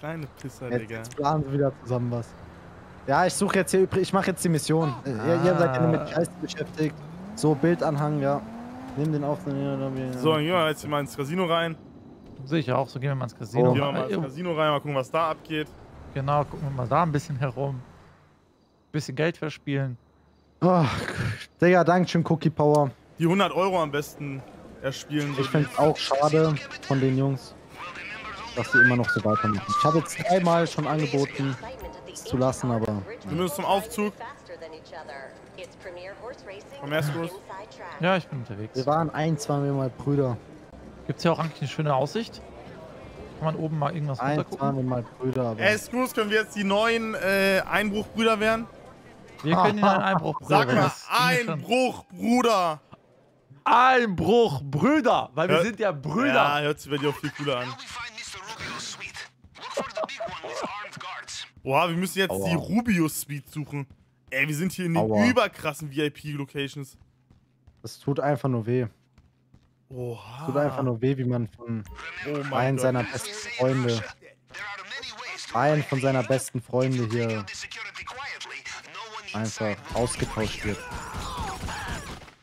Speaker 1: Kleine Pisser,
Speaker 4: Jetzt,
Speaker 1: Digga.
Speaker 4: jetzt planen wir wieder zusammen was. Ja, ich suche jetzt hier, übrig- ich mache jetzt die Mission. Äh, Ihr, ihr seid ja mit Scheiße beschäftigt. So, Bildanhang, ja. Nimm den auf. dann-
Speaker 1: So, dann gehen wir jetzt hier mal ins Casino rein.
Speaker 3: Sehe ich auch, so gehen wir mal ins Casino.
Speaker 1: Gehen wir mal ins
Speaker 3: Äh,
Speaker 1: Casino rein, mal gucken, was da abgeht.
Speaker 3: Genau, gucken wir mal da ein bisschen herum. Bisschen Geld verspielen.
Speaker 4: Oh, Digga, Dankeschön, Cookie Power.
Speaker 1: Die 100 Euro am besten erspielen.
Speaker 4: Ich finde es auch schade von den Jungs, dass sie immer noch so weitermachen. Ich habe jetzt dreimal schon angeboten, es zu lassen, aber
Speaker 1: Wir müssen zum Aufzug. Komm her, Screws.
Speaker 3: Ja, ich bin unterwegs.
Speaker 4: wir waren ein, zwei Mal Brüder.
Speaker 3: Gibt es hier auch eigentlich eine schöne Aussicht? Kann man oben mal irgendwas
Speaker 4: Ein,
Speaker 3: runtergucken?
Speaker 4: Mal Brüder, aber
Speaker 1: Ey, Screws, können wir jetzt die neuen äh, Einbruchbrüder werden?
Speaker 3: Wir können in einen Einbruch, Brüder.
Speaker 1: Sag mal,
Speaker 3: das ging mir schon-
Speaker 1: Einbruch, Bruder!
Speaker 3: Einbruch, Brüder! Weil wir
Speaker 1: Ja.
Speaker 3: sind ja Brüder.
Speaker 1: Ja, hört sich bei dir auch viel cooler an. Boah, wir müssen jetzt
Speaker 4: Aua.
Speaker 1: die Rubio Suite suchen. Ey, wir sind hier in den
Speaker 4: Aua.
Speaker 1: überkrassen VIP-Locations.
Speaker 4: es tut einfach nur weh.
Speaker 1: Oha.
Speaker 4: tut einfach nur weh, wie man von
Speaker 1: oh
Speaker 4: einem seiner besten Freunde, einen von seiner besten Freunde hier einfach ausgetauscht wird.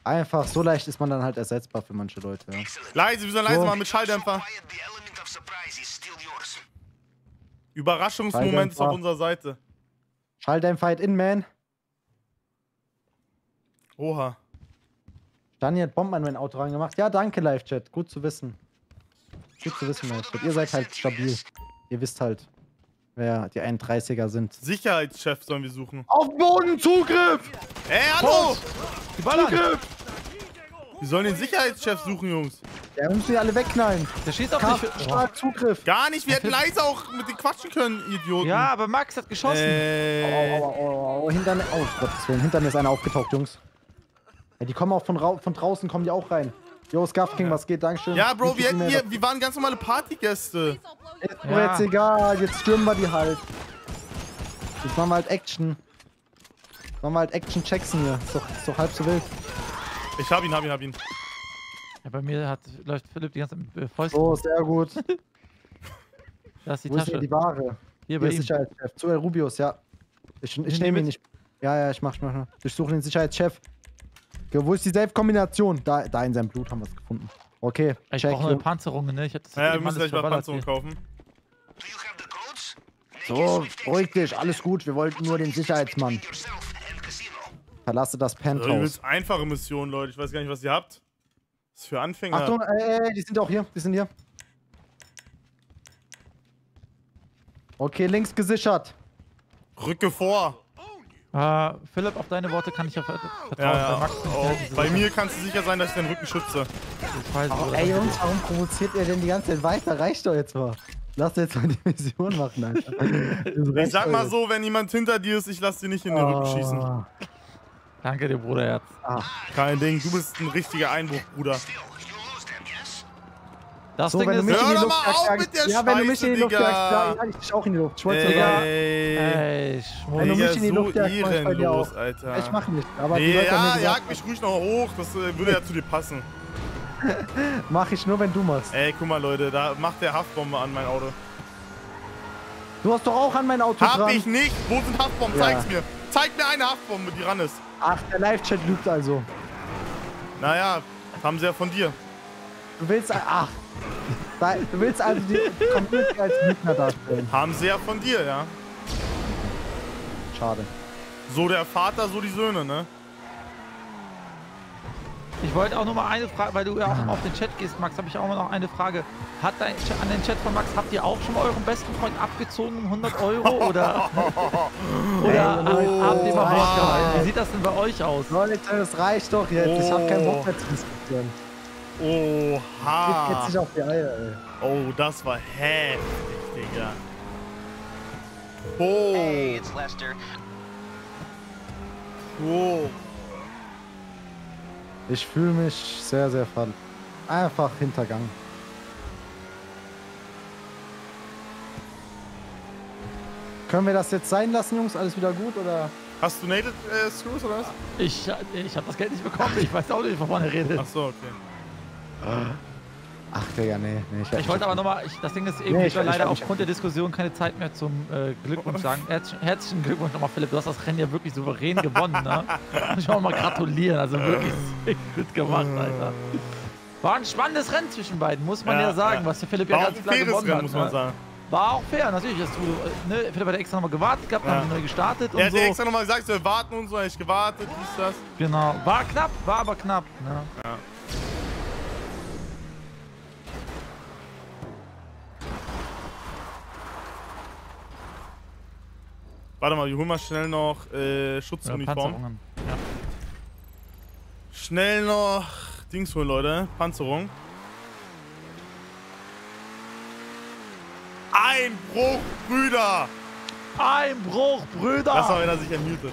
Speaker 4: Einfach, so leicht ist man dann halt ersetzbar für manche Leute. Ja.
Speaker 1: Leise, wir sollen leise
Speaker 4: So.
Speaker 1: machen mit Schalldämpfer. Überraschungsmoment ist auf unserer Seite.
Speaker 4: Schalldämpfer halt in, man.
Speaker 1: Oha.
Speaker 4: Dani hat Bomben an mein Auto reingemacht. Ja, danke, Live-Chat. Gut zu wissen. Gut zu wissen, Live-Chat. Ihr seid halt stabil. Ihr wisst halt, wer die 31er sind.
Speaker 1: Sicherheitschef sollen wir suchen.
Speaker 4: Auf Boden, Zugriff!
Speaker 1: Ey, hallo!
Speaker 3: Die ballern!
Speaker 1: Wir sollen den Sicherheitschef suchen, Jungs.
Speaker 4: Ja, wir müssen die alle wegknallen.
Speaker 3: Der schießt auf
Speaker 4: Kraft,
Speaker 3: dich. Oh.
Speaker 4: stark, Zugriff.
Speaker 1: Gar nicht, wir hätten leise auch mit denen quatschen können, Idioten.
Speaker 3: Ja, aber Max hat geschossen.
Speaker 1: Äh,
Speaker 4: Oh, oh, oh, oh, hinter mir, oh Gottes Willen, hinter mir ist einer aufgetaucht, Jungs. Ja, die kommen auch von, von draußen, kommen die auch rein. Yo, Scuff King, was geht? Dankeschön.
Speaker 1: ja, Bro, wir, hätten hier, wir waren ganz normale Partygäste.
Speaker 4: Ist mir
Speaker 3: Ja.
Speaker 4: jetzt egal, jetzt stürmen wir die halt. Jetzt machen wir halt Action. Machen wir halt Action Jackson hier. Ist doch, ist doch halb so wild.
Speaker 1: Ich hab ihn, hab ihn, hab ihn.
Speaker 3: Ja, bei mir hat, läuft Philipp die ganze Zeit mit äh, Fäusten.
Speaker 4: So, sehr gut.
Speaker 3: Da ist die
Speaker 4: Wo ist
Speaker 3: Tasche.
Speaker 4: denn die Ware?
Speaker 3: Hier bei
Speaker 4: Hier ist
Speaker 3: ihm.
Speaker 4: Sicherheitschef. Zu El Rubius, ja. Ich, ich nehme ihn nicht. Ja, ja, ich mach, ich mach. Ich suche den Sicherheitschef. Okay, wo ist die Safe-Kombination? Da, da in seinem Blut haben wir es gefunden. Okay,
Speaker 3: Ich
Speaker 4: check.
Speaker 3: brauche eine. Panzerung, ne? Ich hab das
Speaker 1: Ja, wir müssen gleich mal Panzerung kaufen.
Speaker 4: So, beruhig dich, alles gut. Wir wollten nur den Sicherheitsmann. Verlasse das
Speaker 1: So,
Speaker 4: Penthouse.
Speaker 1: übelst einfache Mission, Leute. Ich weiß gar nicht, was ihr habt. Was für Anfänger.
Speaker 4: Achtung, äh, äh, die sind auch hier. Die sind hier. Okay, links gesichert.
Speaker 1: Rücke vor.
Speaker 3: Ah, Philipp, auf deine Worte kann ich ja ver- vertrauen.
Speaker 1: Ja,
Speaker 3: Bei
Speaker 1: ja.
Speaker 3: Ich
Speaker 1: Oh, bei mir kannst du sicher sein, dass ich deinen Rücken schütze.
Speaker 3: Ich weiß,
Speaker 4: Oh, ey Jungs, warum provoziert ihr denn die ganze Zeit weiter? Reicht doch jetzt mal. Lass jetzt mal die Mission machen, Alter. Das
Speaker 1: Ich sag mal so, wenn jemand hinter dir ist, ich lass dir nicht in den Rücken schießen.
Speaker 3: Danke dir, Bruderherz.
Speaker 1: Kein Ding, du bist ein richtiger Einbruch, Bruder.
Speaker 3: Das
Speaker 4: So,
Speaker 3: Ding
Speaker 4: wenn du
Speaker 3: ist...
Speaker 4: mich
Speaker 1: Hör
Speaker 4: in die
Speaker 1: doch
Speaker 4: Luft
Speaker 1: mal
Speaker 4: jagst,
Speaker 1: auf mit
Speaker 4: ich-
Speaker 1: der
Speaker 4: Ja, wenn du mich in die Luft jagst, jag jag ich dich auch in die Luft. Ich wollte sagen.
Speaker 1: Ey,
Speaker 4: Wenn du mich in die
Speaker 1: so
Speaker 4: Luft jagst, mach ich bei dir
Speaker 1: ehrenlos,
Speaker 4: auch.
Speaker 1: Alter.
Speaker 4: Ich mach nicht, aber die
Speaker 1: Nee,
Speaker 4: Leute haben
Speaker 1: ja,
Speaker 4: mir
Speaker 1: jag
Speaker 4: gesagt,
Speaker 1: mich ruhig noch hoch, das äh, würde ja zu dir passen.
Speaker 4: mach ich nur, wenn du machst.
Speaker 1: Ey, guck mal, Leute, da macht der Haftbombe an mein Auto.
Speaker 4: Du hast doch auch an mein Auto
Speaker 1: Hab
Speaker 4: dran.
Speaker 1: ich nicht! Wo sind Haftbomben?
Speaker 4: Ja.
Speaker 1: Zeig's mir! Zeig mir eine Haftbombe, die ran ist.
Speaker 4: Ach, der Live-Chat lügt also.
Speaker 1: Naja, haben sie ja von dir.
Speaker 4: Du willst, ach, du willst also die Community als Lügner darstellen.
Speaker 1: Haben sie ja von dir, ja.
Speaker 4: Schade.
Speaker 1: So der Vater, so die Söhne, ne?
Speaker 3: Ich wollte auch noch mal eine Frage, weil du ja auch auf den Chat gehst, Max, habe ich auch noch eine Frage. Hat dein, an den Chat von Max, habt ihr auch schon mal euren besten Freund abgezogen um 100 Euro? Oder, oder
Speaker 4: Leute,
Speaker 3: habt ihr mal Wort gehalten? Wie sieht das denn bei euch aus?
Speaker 4: Leute, das reicht doch jetzt. Ich hab keinen Bock mehr zu diskutieren. Geht jetzt
Speaker 1: Oha!
Speaker 4: nicht auf die Eier, ey.
Speaker 1: Oh, das war heftig, Digga. Oh,
Speaker 5: Hey, it's Lester.
Speaker 1: oh.
Speaker 4: Ich fühle mich sehr, sehr ver... Einfach hintergangen. Können wir das jetzt sein lassen, Jungs? Alles wieder gut, oder?
Speaker 1: Hast du Nated äh, Screws oder was?
Speaker 3: Ich, ich habe das Geld nicht bekommen. Ich weiß auch nicht, wovon er redet.
Speaker 1: Ach so, okay.
Speaker 4: Ach, Digga, nee. nee
Speaker 3: Ich wollte aber nochmal, ich, das Ding ist eben,
Speaker 4: Nee,
Speaker 3: ich
Speaker 4: ich-
Speaker 3: war
Speaker 4: ich-
Speaker 3: leider
Speaker 4: ich-
Speaker 3: aufgrund der Diskussion keine Zeit mehr zum äh, Glückwunsch sagen. Herz, herzlichen Glückwunsch nochmal, Philipp. Du hast das Rennen ja wirklich souverän gewonnen, ne? Muss ich auch mal gratulieren. Also wirklich sehr gut gemacht, Alter. War ein spannendes Rennen zwischen beiden, muss man
Speaker 1: Ja,
Speaker 3: ja, sagen,
Speaker 1: ja.
Speaker 3: was der Philipp ja
Speaker 1: War auch
Speaker 3: ganz klar gewonnen
Speaker 1: Rennen,
Speaker 3: hat.
Speaker 1: muss man
Speaker 3: ne?
Speaker 1: sagen.
Speaker 3: War auch fair, natürlich. Dass du, ne, Philipp hat extra nochmal gewartet gehabt,
Speaker 1: Ja.
Speaker 3: dann neu gestartet
Speaker 1: Er
Speaker 3: und
Speaker 1: hat
Speaker 3: so.
Speaker 1: ja extra nochmal gesagt, wir warten und so, hab ich gewartet, dies, das.
Speaker 3: Genau. War knapp, war aber knapp. Ne?
Speaker 1: Ja. Warte mal, wir holen mal schnell noch äh, Schutzuniform.
Speaker 3: Ja.
Speaker 1: schnell noch Dings holen, Leute. Panzerung. Einbruch, Brüder!
Speaker 3: Einbruch, Brüder!
Speaker 1: Das war, wenn er sich ermutet.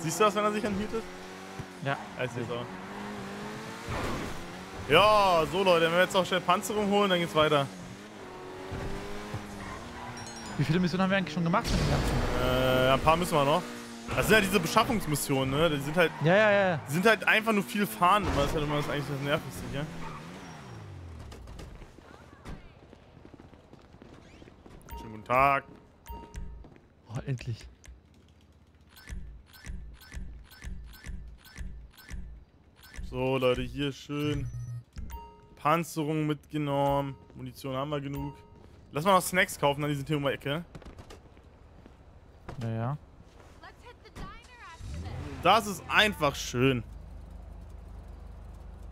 Speaker 1: Siehst du das, wenn er sich entmutet?
Speaker 3: Ja.
Speaker 1: Ich sehe auch. Ja, so Leute, wenn wir jetzt noch schnell Panzerung holen, dann geht's weiter.
Speaker 3: Wie viele Missionen haben wir eigentlich schon gemacht?
Speaker 1: Äh, ein paar müssen wir noch. Das sind ja diese Beschaffungsmissionen, ne? Die sind halt,
Speaker 3: Ja, ja, ja.
Speaker 1: die sind halt einfach nur viel fahren. immer. Das ist halt immer das eigentlich das Nervigste hier. Schönen guten Tag.
Speaker 3: Oh, endlich.
Speaker 1: So, Leute, hier schön. Panzerung mitgenommen. Munition haben wir genug. Lass mal noch Snacks kaufen, dann die sind hier um die Ecke.
Speaker 3: Ja, ja.
Speaker 1: Das ist einfach schön.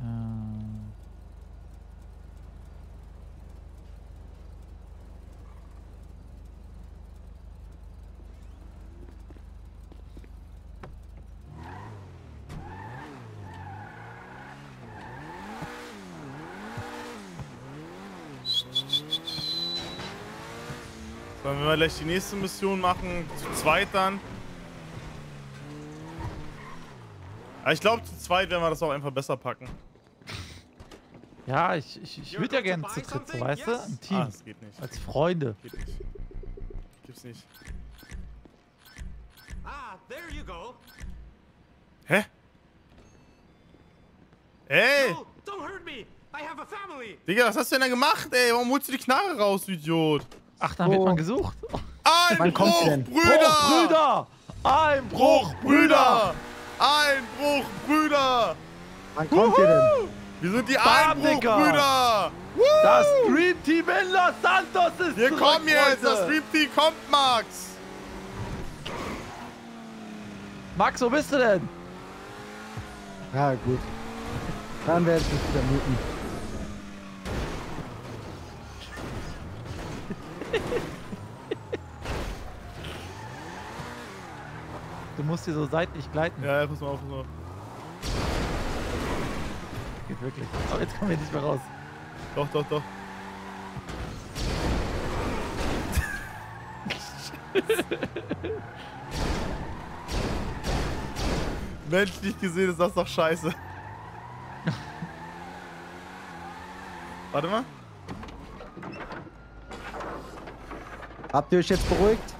Speaker 3: Ähm,
Speaker 1: Wenn wir gleich die nächste Mission machen, zu zweit dann. Aber ich glaube, zu zweit werden wir das auch einfach besser packen.
Speaker 3: ja, ich, ich, ich würde ja gerne zu dritt, so, weißt du? Ein Team.
Speaker 1: Ah, das geht nicht.
Speaker 3: Als Freunde.
Speaker 1: Geht nicht. Gibt's nicht.
Speaker 6: Ah, there you go.
Speaker 1: Hä? Ey!
Speaker 6: No, don't hurt me. I have a family.
Speaker 1: Digga, was hast du denn da gemacht, ey? Warum holst du die Knarre raus, du Idiot?
Speaker 3: Ach, dann wird man gesucht.
Speaker 1: Einbruch,
Speaker 4: sie denn?
Speaker 1: Brüder!
Speaker 3: Brüder! Einbruch,
Speaker 1: Bruch, Brüder! Einbruch, Brüder!
Speaker 4: Wann kommt ihr denn?
Speaker 1: Wir sind die
Speaker 3: Digga!
Speaker 1: Einbruch-Brüder!
Speaker 3: Das Dream Team in Los Santos ist
Speaker 1: Wir
Speaker 3: zurück,
Speaker 1: kommen jetzt!
Speaker 3: Freunde.
Speaker 1: Das Stream Team kommt, Max!
Speaker 3: Max, wo bist du denn?
Speaker 4: Ja, gut. Dann werde ich mich wieder muten.
Speaker 3: Du musst hier so seitlich gleiten.
Speaker 1: Ja, ja, pass mal auf, pass mal auf.
Speaker 3: Geht wirklich. Aber jetzt kommen wir nicht mehr raus.
Speaker 1: Doch, doch, doch. Menschlich gesehen ist das doch scheiße. Warte mal.
Speaker 4: Habt ihr euch jetzt beruhigt?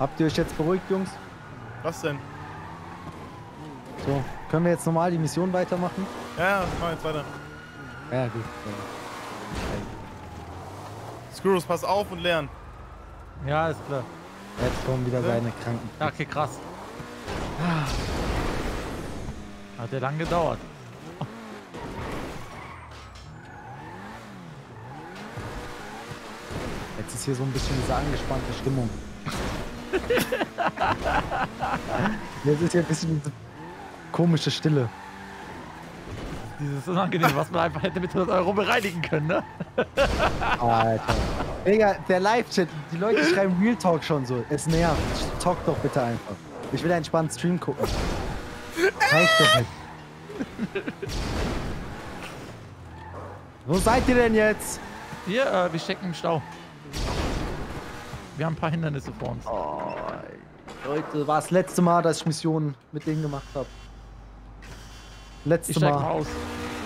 Speaker 4: Habt ihr euch jetzt beruhigt, Jungs?
Speaker 1: Was denn?
Speaker 4: So, können wir jetzt normal die Mission weitermachen?
Speaker 1: Ja, ja, mach jetzt weiter.
Speaker 4: Ja, gut.
Speaker 1: Skurrus, pass auf und lern.
Speaker 3: Ja, ist klar.
Speaker 4: Jetzt kommen wieder seine Kranken.
Speaker 3: Ja, okay, krass. Hat ja lang gedauert.
Speaker 4: Jetzt ist hier so ein bisschen diese angespannte Stimmung. Jetzt ist hier ein bisschen diese komische Stille.
Speaker 3: Dieses Unangenehme, was man einfach hätte mit 100 Euro bereinigen können, ne?
Speaker 4: Alter. Digga, der Live-Chat, die Leute schreiben Real Talk schon so. Es nervt. Talk doch bitte einfach. Ich will einen spannenden Stream gucken. Reicht doch nicht. Wo seid ihr denn jetzt?
Speaker 3: Hier, äh, wir stecken im Stau. Wir haben ein paar Hindernisse vor uns.
Speaker 4: Oh, Leute, war das letzte Mal, dass ich Missionen mit denen gemacht habe.
Speaker 3: Ich
Speaker 4: Letzte
Speaker 3: steig mal
Speaker 4: Mal.
Speaker 3: aus.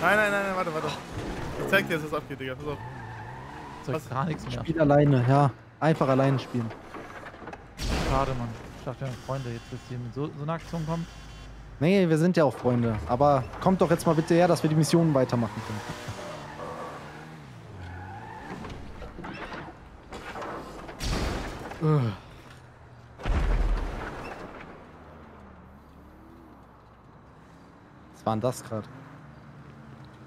Speaker 1: Nein, nein, nein, nein, warte, warte. Ich zeig dir jetzt, was abgeht, Digga. Pass auf. Was?
Speaker 3: gar nichts mehr.
Speaker 4: Spiel alleine, ja. Einfach alleine spielen.
Speaker 3: Schade, Mann. Ich dachte, ja, Freunde, jetzt, dass hier mit so, so einer Aktion kommt.
Speaker 4: Nee, wir sind ja auch Freunde. Aber kommt doch jetzt mal bitte her, dass wir die Missionen weitermachen können. Was war denn das gerade?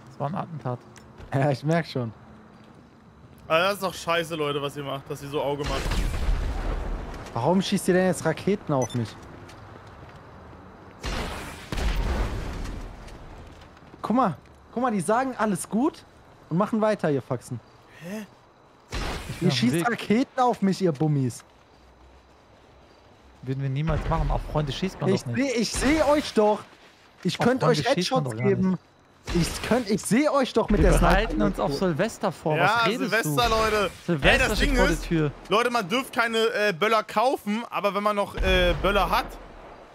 Speaker 3: Das war ein Attentat.
Speaker 4: Ja, ich merk schon.
Speaker 1: Also das ist doch scheiße, Leute, was ihr macht, dass ihr so Auge macht.
Speaker 4: Warum schießt ihr denn jetzt Raketen auf mich? Guck mal, guck mal, die sagen alles gut und machen weiter, ihr Faxen.
Speaker 1: Hä?
Speaker 4: Ihr schießt
Speaker 3: Weg.
Speaker 4: Raketen auf mich, ihr Bummis.
Speaker 3: Würden wir niemals machen. Auf Freunde schießt man
Speaker 4: Ich
Speaker 3: doch nicht.
Speaker 4: sehe ich seh euch doch. Ich könnte euch Headshots geben. Ich, könnt, ich sehe euch doch mit
Speaker 3: Wir
Speaker 4: der Sniper-
Speaker 3: uns auf Silvester vor.
Speaker 1: ja, Silvester,
Speaker 3: du?
Speaker 1: Leute.
Speaker 3: Silvester
Speaker 1: Ey, das
Speaker 3: steht
Speaker 1: Ding
Speaker 3: vor der
Speaker 1: ist,
Speaker 3: Tür.
Speaker 1: Leute, man dürft keine äh, Böller kaufen, aber wenn man noch äh, Böller hat,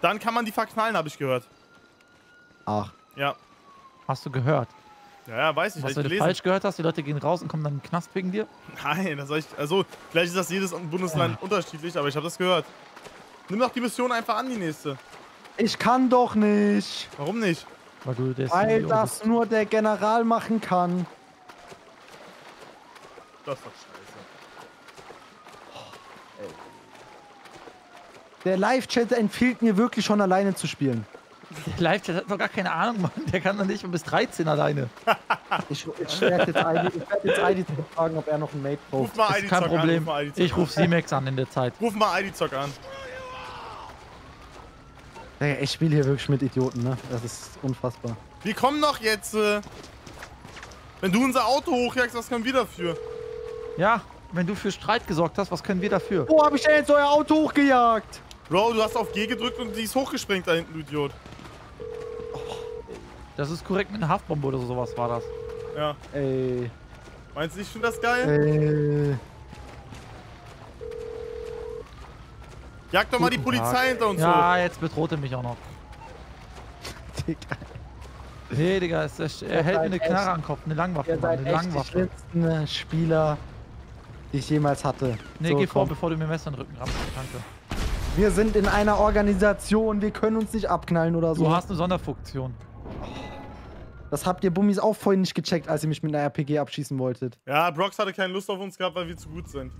Speaker 1: dann kann man die verknallen, habe ich gehört.
Speaker 4: Ach,
Speaker 1: Ja.
Speaker 3: Hast du gehört?
Speaker 1: Ja, ja, weiß ich, hab
Speaker 3: Was du
Speaker 1: gelesen.
Speaker 3: falsch gehört hast? Die Leute gehen raus und kommen dann in den Knast wegen dir?
Speaker 1: Nein, das soll ich. Also, vielleicht ist das jedes Bundesland unterschiedlich, aber ich habe das gehört. Nimm doch die Mission einfach an, die nächste.
Speaker 4: ich kann doch nicht.
Speaker 1: Warum nicht?
Speaker 3: Weil du der
Speaker 4: Weil das nur der General machen kann.
Speaker 1: Das ist doch scheiße.
Speaker 4: Der Live-Chat empfiehlt mir wirklich schon alleine zu spielen.
Speaker 3: Der Live-Chat hat noch gar keine Ahnung, Mann. Der kann doch nicht schon bis 13 alleine.
Speaker 4: Ich, ich werde jetzt ID, ich werd ID fragen, ob er noch ein Mate
Speaker 1: Ruf
Speaker 4: braucht.
Speaker 1: mal
Speaker 3: Ist
Speaker 1: ID
Speaker 3: kein
Speaker 1: Zock an.
Speaker 3: Problem.
Speaker 1: Ruf mal
Speaker 3: Ich rufe Simex an in der Zeit.
Speaker 1: Ruf mal ID Zock an.
Speaker 4: Ey, ich spiele hier wirklich mit Idioten, ne? Das ist unfassbar.
Speaker 1: Wir kommen doch jetzt. Äh, wenn du unser Auto hochjagst, was können wir dafür?
Speaker 3: Ja, wenn du für Streit gesorgt hast, was können wir dafür?
Speaker 4: Wo habe ich denn jetzt euer Auto hochgejagt?
Speaker 1: Bro, du hast auf G gedrückt und die ist hochgesprengt da hinten, du Idiot.
Speaker 3: Das ist korrekt mit einer Haftbombe oder sowas war das.
Speaker 1: Ja.
Speaker 4: Ey,
Speaker 1: Meinst du, ich finde das geil?
Speaker 4: ey.
Speaker 1: Jag doch mal die Polizei
Speaker 3: Tag.
Speaker 1: hinter uns hoch.
Speaker 3: Ja, jetzt bedroht er mich auch noch.
Speaker 4: Digga,
Speaker 3: Nee, Digga, es, es, er hält mir eine Knarre an den Kopf, eine Langwaffe,
Speaker 4: Ihr
Speaker 3: Mann,
Speaker 4: seid
Speaker 3: eine
Speaker 4: echt die
Speaker 3: Langwaffe.
Speaker 4: schlimmsten äh, Spieler, die ich jemals hatte.
Speaker 3: Nee,
Speaker 4: So,
Speaker 3: geh vor,
Speaker 4: komm.
Speaker 3: bevor du mir Messer in den Rücken rammst, danke.
Speaker 4: Wir sind in einer Organisation, wir können uns nicht abknallen oder so.
Speaker 3: Du hast eine Sonderfunktion.
Speaker 4: Das habt ihr Bummis auch vorhin nicht gecheckt, als ihr mich mit einer RPG abschießen wolltet.
Speaker 1: Ja, Brox hatte keine Lust auf uns gehabt, weil wir zu gut sind.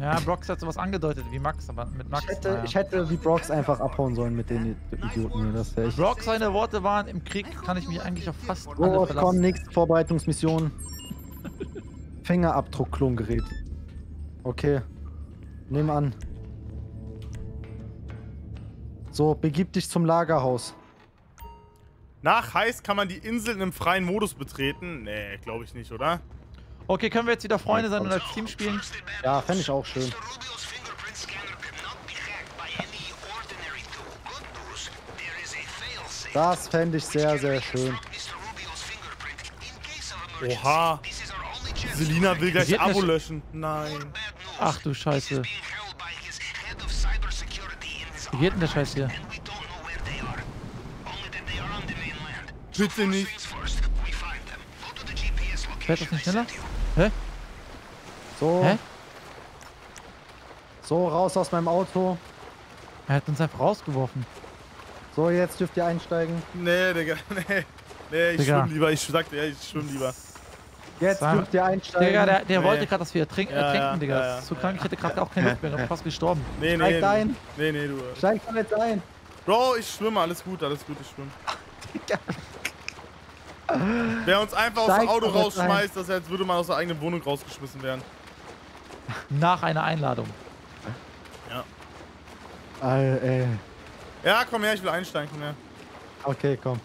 Speaker 3: Ja, Brox hat sowas angedeutet wie Max, aber mit Max.
Speaker 4: Ich hätte,
Speaker 3: naja.
Speaker 4: ich hätte wie Brox einfach abhauen sollen mit den Idioten hier. Das echt.
Speaker 3: Brock, seine Worte waren, im Krieg kann ich mich eigentlich auf fast alle
Speaker 4: So, komm,
Speaker 3: verlassen.
Speaker 4: nächste Vorbereitungsmission. Fingerabdruck-Klongerät. Okay. Nehm an. So, begib dich zum Lagerhaus.
Speaker 1: Nach heiß kann man die Insel in einem freien Modus betreten. Nee, glaube ich nicht, oder?
Speaker 3: Okay, können wir jetzt wieder Freunde sein und als Team spielen?
Speaker 4: Ja, fände ich auch schön. Das fände ich sehr, sehr schön.
Speaker 1: Oha. Selina will gleich Abo löschen. Nein.
Speaker 3: Ach du Scheiße. Wie geht denn der Scheiß hier?
Speaker 1: Bitte nicht.
Speaker 3: Fährt das nicht schneller? Hä?
Speaker 4: So,
Speaker 3: Hä?
Speaker 4: so, raus aus meinem Auto.
Speaker 3: Er hat uns einfach rausgeworfen.
Speaker 4: So, jetzt dürft ihr einsteigen.
Speaker 1: Nee, Digga. Nee. Nee, ich
Speaker 3: Digga.
Speaker 1: schwimm lieber. Ich sagte, ja, ich schwimm lieber.
Speaker 4: Jetzt
Speaker 3: Sag-
Speaker 4: dürft ihr einsteigen.
Speaker 3: Digga, der, der
Speaker 1: Nee.
Speaker 3: wollte gerade, dass wir ertrink
Speaker 1: Ja,
Speaker 3: ertrinken,
Speaker 1: ja,
Speaker 3: Digga.
Speaker 1: ja,
Speaker 3: Das ist zu krank, ich hätte gerade auch keine Luft mehr, ich bin fast gestorben.
Speaker 1: Nee, nee.
Speaker 4: Steigt
Speaker 1: du-
Speaker 4: ein.
Speaker 1: Nee, nee, du.
Speaker 4: Steigt doch jetzt ein.
Speaker 1: Bro, ich schwimme. Alles gut, alles gut, ich schwimme. Wer uns einfach aus dem Auto rausschmeißt, das ist, als würde man aus der eigenen Wohnung rausgeschmissen werden.
Speaker 3: Nach einer Einladung.
Speaker 4: Äh, ey.
Speaker 1: Ja, komm her, ich will einsteigen. Komm her.
Speaker 4: Okay, komm.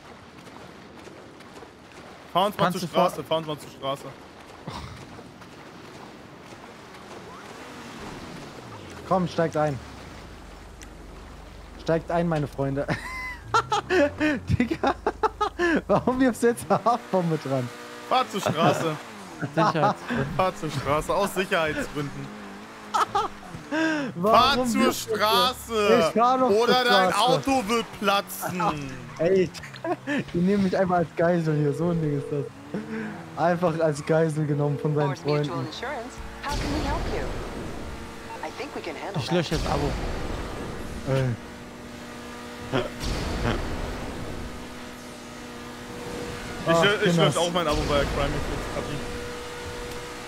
Speaker 1: Fahr uns mal
Speaker 3: Kannst
Speaker 1: zur Straße, fahr uns mal zur Straße.
Speaker 4: Komm, steigt ein. Steigt ein, meine Freunde. Digga, warum wirfst du jetzt eine Haftbombe dran?
Speaker 1: Fahr zur Straße.
Speaker 3: Sicherheitsgründen.
Speaker 1: fahr zur Straße, aus Sicherheitsgründen. Fahr
Speaker 4: Warum
Speaker 1: zur
Speaker 4: wirfst du-
Speaker 1: Straße.
Speaker 4: Ich fahr doch zur
Speaker 1: Oder dein
Speaker 4: Straße.
Speaker 1: Auto wird platzen.
Speaker 4: Ey, die nehmen mich einfach als Geisel hier. So ein Ding ist das. Einfach als Geisel genommen von seinen Freunden.
Speaker 3: Ich lösche jetzt Abo.
Speaker 4: Ey.
Speaker 1: Ich,
Speaker 4: Ach,
Speaker 1: ich
Speaker 4: Kinders.
Speaker 1: lösche auch mein Abo bei Crime.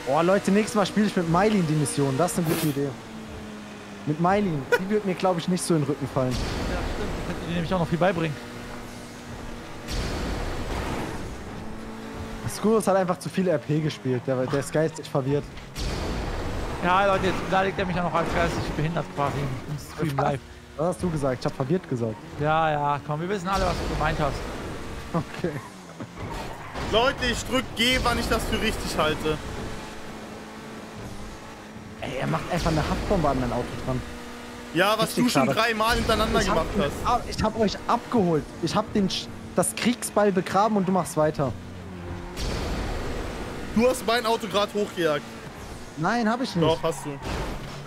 Speaker 4: Boah, Leute, nächstes Mal spiele ich mit Mylin die Mission. Das ist eine gute Idee. Mit Mylin. Die wird mir, glaube ich, nicht so in den Rücken fallen.
Speaker 3: Ja, stimmt. Ich könnte dir nämlich auch noch viel beibringen.
Speaker 4: Skurrus hat einfach zu viel RP gespielt. Der, der ist geistig verwirrt.
Speaker 3: Ja, Leute, jetzt beleidigt er mich ja noch als geistig behindert quasi im Stream live.
Speaker 4: Was hast du gesagt? Ich habe verwirrt gesagt.
Speaker 3: Ja, ja, komm, wir wissen alle, was du gemeint hast.
Speaker 4: Okay.
Speaker 1: Leute, ich drück G, wann ich das für richtig halte.
Speaker 4: Ey, er macht einfach eine Haftbombe an mein Auto dran.
Speaker 1: Ja, was
Speaker 4: Richtig
Speaker 1: du schon dreimal hintereinander
Speaker 4: Ich
Speaker 1: gemacht
Speaker 4: hab,
Speaker 1: hast.
Speaker 4: Ich hab euch abgeholt. Ich hab den, das Kriegsball begraben und du machst weiter.
Speaker 1: Du hast mein Auto gerade hochgejagt.
Speaker 4: Nein, hab ich nicht.
Speaker 1: Doch, hast du.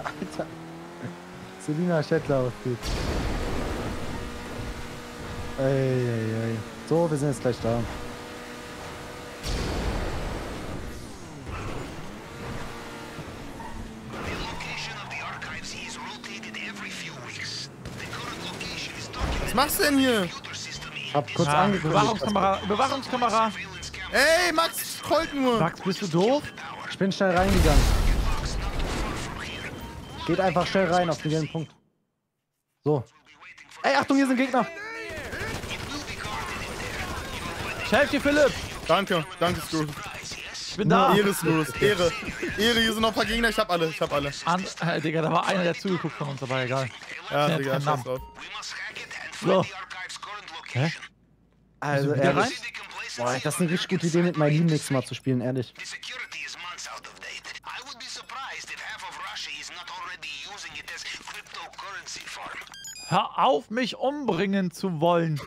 Speaker 4: Alter. Selina Schettler auf geht's. Ey, ey, ey. So, wir sind jetzt gleich da.
Speaker 1: Machst du denn hier?
Speaker 4: Ich hab kurz
Speaker 3: Ja,
Speaker 4: angeguckt.
Speaker 3: Überwachungskamera, Überwachungskamera.
Speaker 1: Ey, Max, trollt nur.
Speaker 3: Max, bist du doof?
Speaker 4: Ich bin schnell reingegangen. Geht einfach schnell rein auf den gelben Punkt. So. Ey, Achtung, hier sind Gegner.
Speaker 3: Ich helfe dir, Philipp.
Speaker 1: Danke, danke, Screw.
Speaker 3: Ich bin da.
Speaker 1: Ehre, Screw. Ehre. Ehre, hier sind noch ein paar Gegner. Ich hab alle, ich hab alle.
Speaker 3: An, äh, Digga, da war einer, der zugeguckt von uns, aber egal.
Speaker 1: Ja,
Speaker 3: Ja,
Speaker 1: Digga, scheiß drauf.
Speaker 3: So. Hä?
Speaker 4: Also,
Speaker 3: wieder rein?
Speaker 4: ehrlich. Boah, das ist eine richtig gute Idee, mit Marlene nächstes Mal zu spielen, ehrlich.
Speaker 3: Hör auf, mich umbringen zu wollen.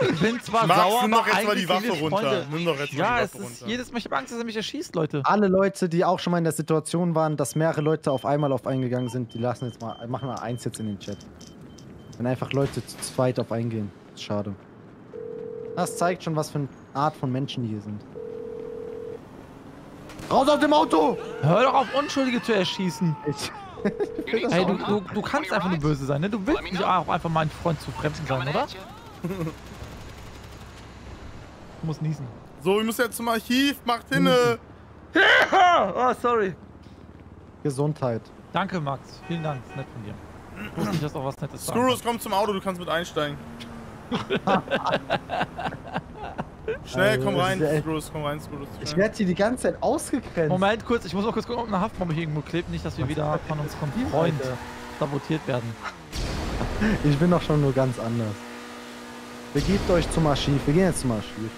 Speaker 3: Ich bin zwar
Speaker 1: Max,
Speaker 3: sauer,
Speaker 1: nimm
Speaker 3: aber
Speaker 1: doch jetzt mal die Waffe runter.
Speaker 3: Freunde.
Speaker 1: Nimm doch jetzt mal
Speaker 3: Ja,
Speaker 1: die
Speaker 3: es
Speaker 1: Waffe
Speaker 3: ist
Speaker 1: runter.
Speaker 3: jedes Mal, ich hab Angst, dass er mich erschießt, Leute.
Speaker 4: Alle Leute, die auch schon mal in der Situation waren, dass mehrere Leute auf einmal auf eingegangen sind, die lassen jetzt mal, machen mal eins jetzt in den Chat. Wenn einfach Leute zu zweit auf eingehen. Ist schade. Das zeigt schon, was für eine Art von Menschen die hier sind. Raus aus dem Auto!
Speaker 3: Hör doch auf, Unschuldige zu erschießen.
Speaker 4: Ich,
Speaker 3: Hey, du, du, du kannst einfach nur böse sein, ne? Du willst nicht auch einfach mein Freund zu Fremden sein, oder? Du musst niesen.
Speaker 1: So, wir müssen jetzt zum Archiv. Macht hinne.
Speaker 3: Oh, sorry.
Speaker 4: Gesundheit.
Speaker 3: Danke, Max. Vielen Dank. Ist nett von dir. Ich wusste nicht, dass auch was Nettes sagen
Speaker 1: Screws, komm zum Auto. Du kannst mit einsteigen. Schnell,
Speaker 4: Also,
Speaker 1: komm rein. Screws, komm rein, Screws.
Speaker 4: Ich werde hier die ganze Zeit ausgegrenzt.
Speaker 3: Moment, kurz. Ich muss noch kurz gucken, ob eine Haftbombe hier irgendwo klebt. Nicht, dass wir wieder von unserem Freund
Speaker 4: Alter.
Speaker 3: sabotiert werden.
Speaker 4: Ich bin doch schon nur ganz anders. Begebt euch zum Archiv. Wir gehen jetzt zum Archiv.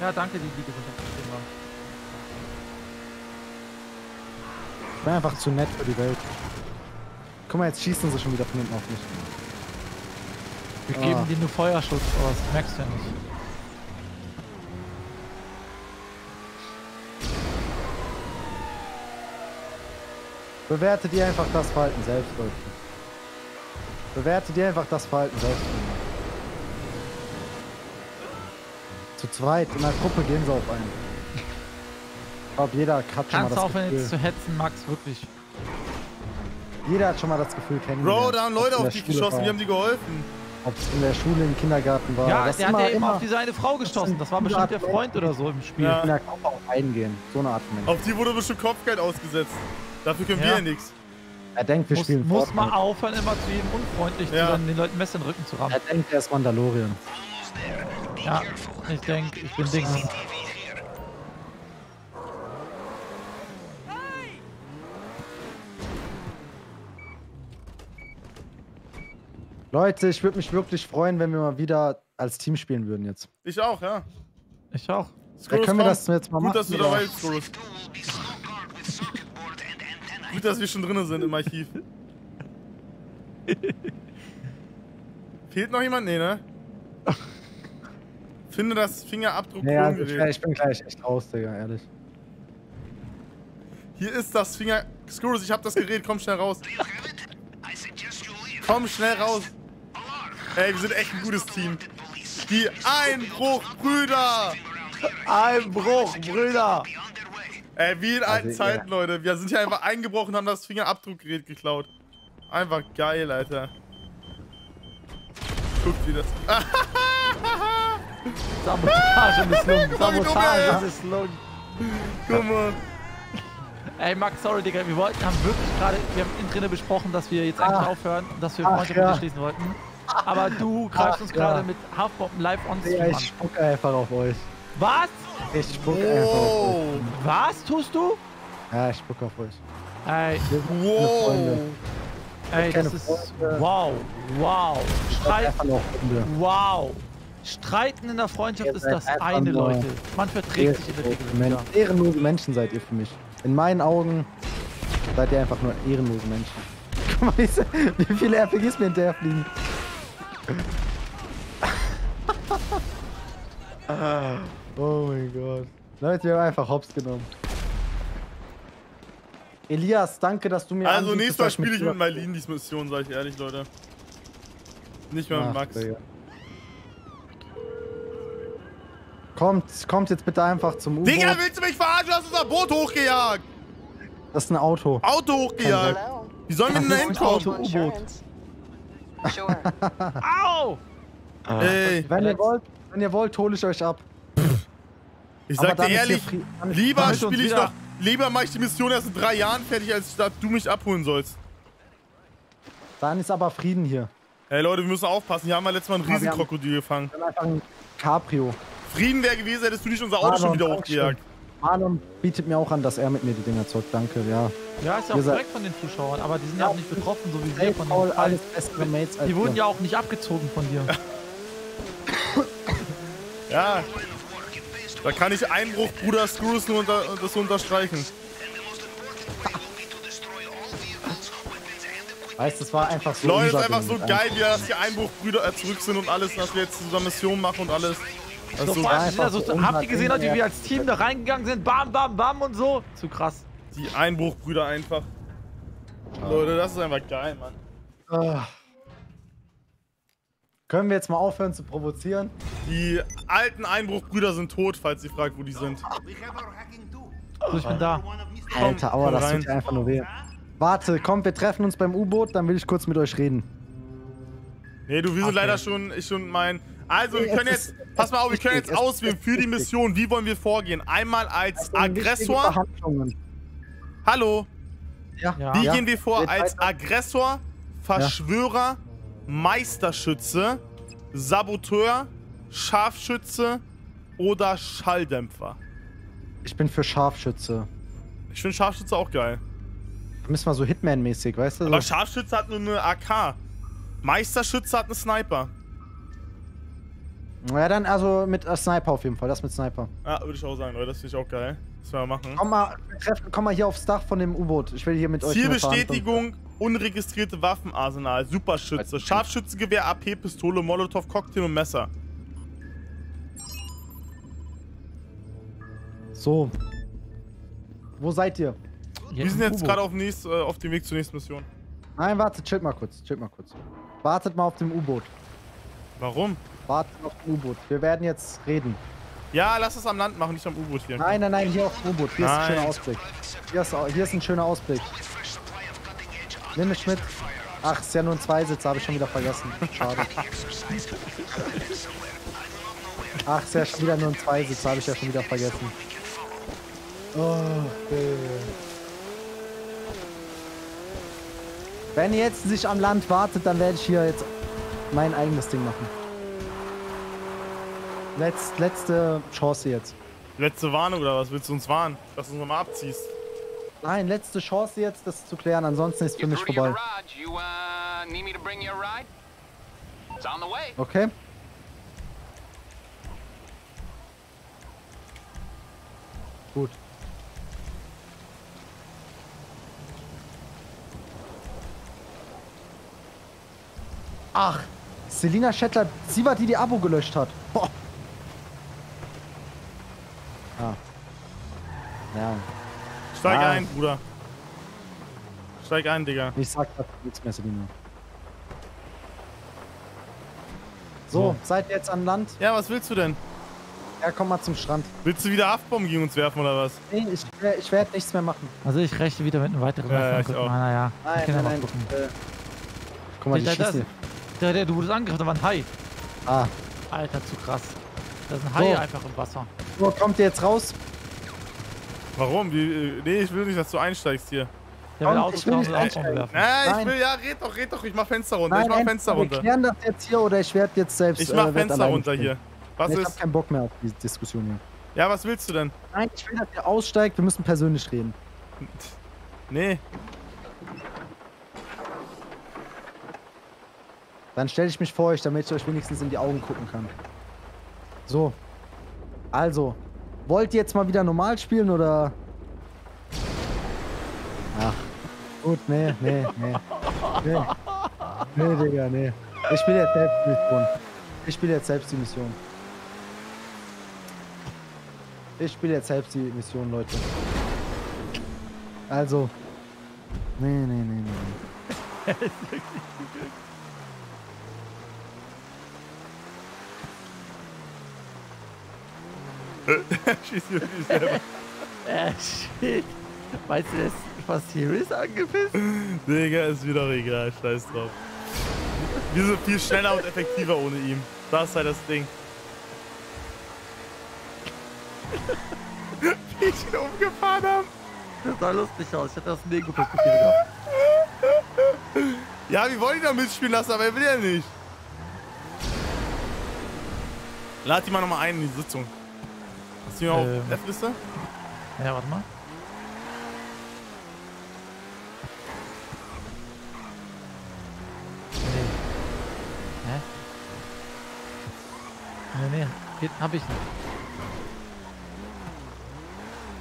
Speaker 3: Ja, danke, die die Gesundheit verstehen waren.
Speaker 4: Ich bin einfach zu nett für die Welt. Guck mal, jetzt schießen sie schon wieder von hinten auf mich.
Speaker 3: Wir
Speaker 4: Ah.
Speaker 3: geben dir nur Feuerschutz, aber das merkst du ja nicht.
Speaker 4: Bewertet ihr einfach das Verhalten selbst, Leute. Bewertet ihr einfach das Verhalten selbst. Zu zweit, in einer Gruppe gehen sie auf einen. Ich glaube, jeder hat schon mal
Speaker 3: Kannst du
Speaker 4: das
Speaker 3: aufhören, jetzt zu hetzen, Max, wirklich.
Speaker 4: Jeder hat schon mal das Gefühl kennengelernt.
Speaker 1: Bro, da haben Leute auf dich
Speaker 4: Schule
Speaker 1: geschossen.
Speaker 4: war,
Speaker 1: Die haben dir geholfen.
Speaker 4: Ob es in der Schule, im Kindergarten war.
Speaker 3: Ja,
Speaker 4: das
Speaker 3: der hat ja eben
Speaker 4: immer
Speaker 3: auf diese eine Frau geschossen. Das war bestimmt der Freund oder so im Spiel.
Speaker 1: Ja.
Speaker 4: in der Gruppe auf eingehen. So eine Art Mensch.
Speaker 1: Auf die wurde bestimmt Kopfgeld ausgesetzt. Dafür können
Speaker 3: Ja.
Speaker 1: wir ja nichts.
Speaker 4: Er denkt, wir
Speaker 3: Muss,
Speaker 4: spielen
Speaker 3: muss
Speaker 4: Fortnite.
Speaker 3: mal aufhören, immer zu jedem unfreundlich
Speaker 1: Ja.
Speaker 3: zu sein, den Leuten Messer in den Rücken zu rammen.
Speaker 4: Er denkt, er ist Mandalorian.
Speaker 3: Ja, ich denke, ich bin Ding.
Speaker 4: Leute, ich würde mich wirklich freuen, wenn wir mal wieder als Team spielen würden jetzt.
Speaker 1: Ich auch, ja.
Speaker 3: Ich auch.
Speaker 4: Ja, können wir das jetzt mal
Speaker 1: Gut,
Speaker 4: machen,
Speaker 1: dass du dabei bist, Screws. Gut, dass wir schon drin sind im Archiv. Fehlt noch jemand? Nee, ne? Finde das Fingerabdruck
Speaker 4: Nee, also ich, ich bin gleich echt raus, Digga, ehrlich.
Speaker 1: Hier ist das Finger... Screws, ich hab das Gerät. Komm schnell raus. Komm schnell raus. Ey, wir sind echt ein gutes Team. Die Einbruchbrüder.
Speaker 3: Einbruch, Brüder!
Speaker 1: Ey, wie in alten
Speaker 4: Also,
Speaker 1: Zeiten, Leute. Wir sind hier einfach eingebrochen und haben das Fingerabdruckgerät geklaut. Einfach geil, Alter. Guckt wie das.
Speaker 3: Sabotage misslungen. Sabotage
Speaker 1: ist.
Speaker 3: misslungen.
Speaker 1: Guck mal.
Speaker 3: Ey, Max, sorry, Digga. Wir wollten, haben wirklich gerade, wir haben in drinnen besprochen, dass wir jetzt eigentlich
Speaker 4: Ach.
Speaker 3: aufhören und dass wir Freundschaft
Speaker 4: ja.
Speaker 3: schließen wollten. Aber du greifst uns
Speaker 4: ja.
Speaker 3: gerade mit Halfbomben live on
Speaker 4: Ja,
Speaker 3: stream
Speaker 4: ich
Speaker 3: an.
Speaker 4: spuck einfach auf euch.
Speaker 3: Was?
Speaker 4: Ich spuck einfach auf
Speaker 1: Wow.
Speaker 4: euch.
Speaker 3: Was tust du?
Speaker 4: Ja, ich spuck auf euch.
Speaker 3: Ey,
Speaker 4: Wir sind keine
Speaker 1: Wow.
Speaker 4: Freunde.
Speaker 3: ey, das ist,
Speaker 4: Freunde.
Speaker 3: wow, wow. Streit, wow. Streiten in der Freundschaft
Speaker 4: Ihr
Speaker 3: ist das eine, Leute. Man verträgt sich in der Regel
Speaker 4: Men ehrenlose Menschen seid ihr für mich. In meinen Augen seid ihr einfach nur ehrenlose Menschen. Guck mal, wie viele RPGs mir hinterher fliegen. Oh mein Gott. Leute, wir haben einfach Hops genommen. Elias, danke, dass du mir
Speaker 1: Also nächstes Mal spiele ich mit Marlene die Mission, sag ich ehrlich, Leute. Nicht mehr mit
Speaker 4: Ach,
Speaker 1: Max.
Speaker 4: Digga. Kommt, kommt jetzt bitte einfach zum U-Boot.
Speaker 1: Digga, willst du mich verarschen? Du hast unser Boot hochgejagt!
Speaker 4: Das ist ein Auto.
Speaker 1: Auto hochgejagt! Wie sollen wir denn da hinkommen?
Speaker 3: Auto.
Speaker 8: Insurance. Sure.
Speaker 3: Au!
Speaker 1: Ey,
Speaker 4: Wenn ihr wollt, wenn ihr wollt, hole ich euch ab.
Speaker 1: ich
Speaker 4: Aber
Speaker 1: sag dir ehrlich, lieber spiele ich noch, lieber mache ich die Mission erst in drei Jahren fertig, als dass du mich abholen sollst.
Speaker 4: Dann ist aber Frieden hier.
Speaker 1: Ey Leute, wir müssen aufpassen, hier haben wir letztes Mal ein
Speaker 4: Aber wir haben-
Speaker 1: Riesenkrokodil gefangen.
Speaker 4: Wir haben einfach ein Cabrio.
Speaker 1: Frieden wäre gewesen, hättest du nicht unser Auto schon wieder hochgejagt.
Speaker 4: Marlon bietet mir auch an, dass er mit mir die Dinger zockt. Danke, ja.
Speaker 3: Ja, ist ja auch korrekt von den Zuschauern, aber die sind ja auch nicht betroffen, so wie wir von
Speaker 4: Paul, alles bessere Mates als
Speaker 3: Die wurden ja auch nicht abgezogen von dir.
Speaker 1: Ja. Da kann ich Einbruch Bruder Screws nur unter, das unterstreichen.
Speaker 4: Weißt du, das war einfach so
Speaker 1: Leute, ist einfach so geil, wie dass die Einbruchbrüder äh, zurück sind und alles, dass wir jetzt zusammen Mission machen und alles. Das
Speaker 3: So,
Speaker 1: ist so
Speaker 3: vor allem, die sind ja
Speaker 4: einfach
Speaker 3: so,
Speaker 4: so unser
Speaker 3: habt ihr gesehen, Leute, wie wir als Team da reingegangen sind? Bam, bam, bam und so. Zu krass.
Speaker 1: die Einbruchbrüder einfach. Leute, das ist einfach geil, Mann.
Speaker 4: Ah. Können wir jetzt mal aufhören zu provozieren?
Speaker 1: Die alten Einbruchbrüder sind tot, falls ihr fragt, wo die sind.
Speaker 3: So, ich bin da.
Speaker 4: Alter, aua,
Speaker 1: komm
Speaker 4: das tut ja einfach nur weh. Warte, kommt, wir treffen uns beim U-Boot, dann will ich kurz mit euch reden.
Speaker 1: Nee, du, wir sind
Speaker 3: Okay.
Speaker 1: leider schon, ich schon mein. Also, wir können jetzt, pass mal auf, wir können jetzt auswählen für die. Mission, wie wollen wir vorgehen? Einmal als
Speaker 4: wichtige
Speaker 1: Aggressor. Hallo,
Speaker 4: Ja.
Speaker 3: Ja.
Speaker 1: wie gehen wir vor? Als. Aggressor, Verschwörer, Meisterschütze, Saboteur, Scharfschütze oder Schalldämpfer?
Speaker 4: Ich bin für Scharfschütze.
Speaker 1: Ich finde Scharfschütze auch geil.
Speaker 4: Da müssen wir so Hitman-mäßig, weißt du?
Speaker 1: Aber. Scharfschütze hat nur eine AK. Meisterschütze hat eine Sniper.
Speaker 4: Ja, dann also mit äh, Sniper auf jeden Fall, das mit Sniper.
Speaker 1: Ja, würde ich auch sagen, Leute. Das finde ich auch geil. Das werden wir machen.
Speaker 4: Komm mal, treffen, komm mal hier aufs Dach von dem U-Boot. Ich will hier mit euch.
Speaker 1: Zielbestätigung, unregistrierte Waffenarsenal, Superschütze, Scharfschützengewehr, AP, Pistole, Molotow, Cocktail und Messer.
Speaker 4: So. Wo seid ihr?
Speaker 1: Wir sind jetzt gerade auf, nächst- äh, auf dem Weg zur nächsten Mission.
Speaker 4: Nein, warte, chillt mal kurz, chillt mal kurz. Wartet mal auf dem U-Boot.
Speaker 1: Warum?
Speaker 4: Wartet auf U-Boot. Wir werden jetzt reden.
Speaker 1: Ja, lass es am Land machen, nicht am U-Boot hier.
Speaker 4: Nein, nein, nein, hier auf U-Boot. Hier ist ein
Speaker 1: Nein.
Speaker 4: schöner Ausblick. Hier ist, hier ist ein schöner Ausblick. Nimm mich mit. Ach, ist ja nur ein Zweisitzer, habe ich schon wieder vergessen. Schade. Ach, ist ja schon wieder nur ein Zweisitzer, habe ich ja schon wieder vergessen. Oh, okay. Wenn ihr jetzt nicht am Land wartet, dann werde ich hier jetzt mein eigenes Ding machen. Letz, letzte Chance jetzt.
Speaker 1: Letzte Warnung oder was? Willst du uns warnen? Dass du uns nochmal abziehst.
Speaker 4: Nein, letzte Chance jetzt, das zu klären, ansonsten ist für mich vorbei.
Speaker 5: uh.
Speaker 4: Okay? Gut. Ach, Selina Schettler, sie war die, die Abo gelöscht hat. Boah. Ah. Ja,
Speaker 1: Steig
Speaker 4: Ah.
Speaker 1: ein, Bruder. Steig ein, Digga.
Speaker 4: ich sag dazu nichts mehr, Selina. So, seid ihr jetzt an Land?
Speaker 1: Ja, was willst du denn?
Speaker 4: Ja, komm mal zum Strand.
Speaker 1: Willst du wieder Haftbomben gegen uns werfen oder was?
Speaker 4: Nee, ich, ich werde nichts mehr machen.
Speaker 3: Also ich rechne wieder mit einem weiteren
Speaker 1: Ja, ja, ich auch.
Speaker 4: Nein,
Speaker 3: können ja
Speaker 4: nein,
Speaker 3: mal
Speaker 4: nein.
Speaker 3: gucken.
Speaker 4: Äh, guck mal, die
Speaker 3: Der, der,
Speaker 4: schießen.
Speaker 3: der, der, du wurdest angegriffen, da war ein Hai.
Speaker 4: Ah,
Speaker 3: Alter, zu krass. Da ist ein Hai
Speaker 4: So.
Speaker 3: einfach im Wasser.
Speaker 4: So, kommt ihr jetzt raus?
Speaker 1: Warum? Wie, äh, nee, ich will nicht, dass du einsteigst hier.
Speaker 3: Der will
Speaker 4: Komm,
Speaker 3: Autos
Speaker 4: ich will nicht einsteigen.
Speaker 3: werfen.
Speaker 1: Ja, ich
Speaker 4: Nein.
Speaker 1: will, ja, red doch, red doch. Ich mach Fenster runter. ich mach
Speaker 4: nein,
Speaker 1: Fenster
Speaker 4: wir
Speaker 1: runter.
Speaker 4: klären das jetzt hier oder ich werde jetzt selbst
Speaker 1: Ich mach
Speaker 4: äh,
Speaker 1: Fenster runter
Speaker 4: spielen.
Speaker 1: hier. Was
Speaker 4: Nee, ich hab
Speaker 1: ist?
Speaker 4: keinen Bock mehr auf diese Diskussion hier.
Speaker 1: Ja, was willst du denn?
Speaker 4: Nein, ich will, dass ihr aussteigt. Wir müssen persönlich reden.
Speaker 1: Nee.
Speaker 4: Dann stelle ich mich vor euch, damit ich euch wenigstens in die Augen gucken kann. So. Also. Wollt ihr jetzt mal wieder normal spielen oder? Ach. Gut, nee, nee, nee. Nee. Nee, Digga, nee. Ich spiele jetzt selbst die Mission. Ich spiele jetzt selbst die Mission. Ich spiele jetzt selbst die Mission, Leute. Also. Nee, nee, nee, nee. nee.
Speaker 1: Schieß wirklich selber.
Speaker 3: Äh, shit. Meinst du, der ist was serious angepisst?
Speaker 1: Digga, ist wieder egal. Scheiß drauf. Wir sind viel schneller und effektiver ohne ihn. Das ist halt das Ding. Wie ich ihn umgefahren haben.
Speaker 3: Das sah lustig aus. Ich hatte das Nego-Perspektive gehabt.
Speaker 1: Ja, wir wollen ihn da mitspielen lassen, aber er will ja nicht. Lad die mal nochmal ein in die Sitzung. Hast du auf
Speaker 3: Ähm.
Speaker 1: F-Liste?
Speaker 3: Ja, warte mal. Nee. Hä? Nee, nee. Geht, hab ich nicht.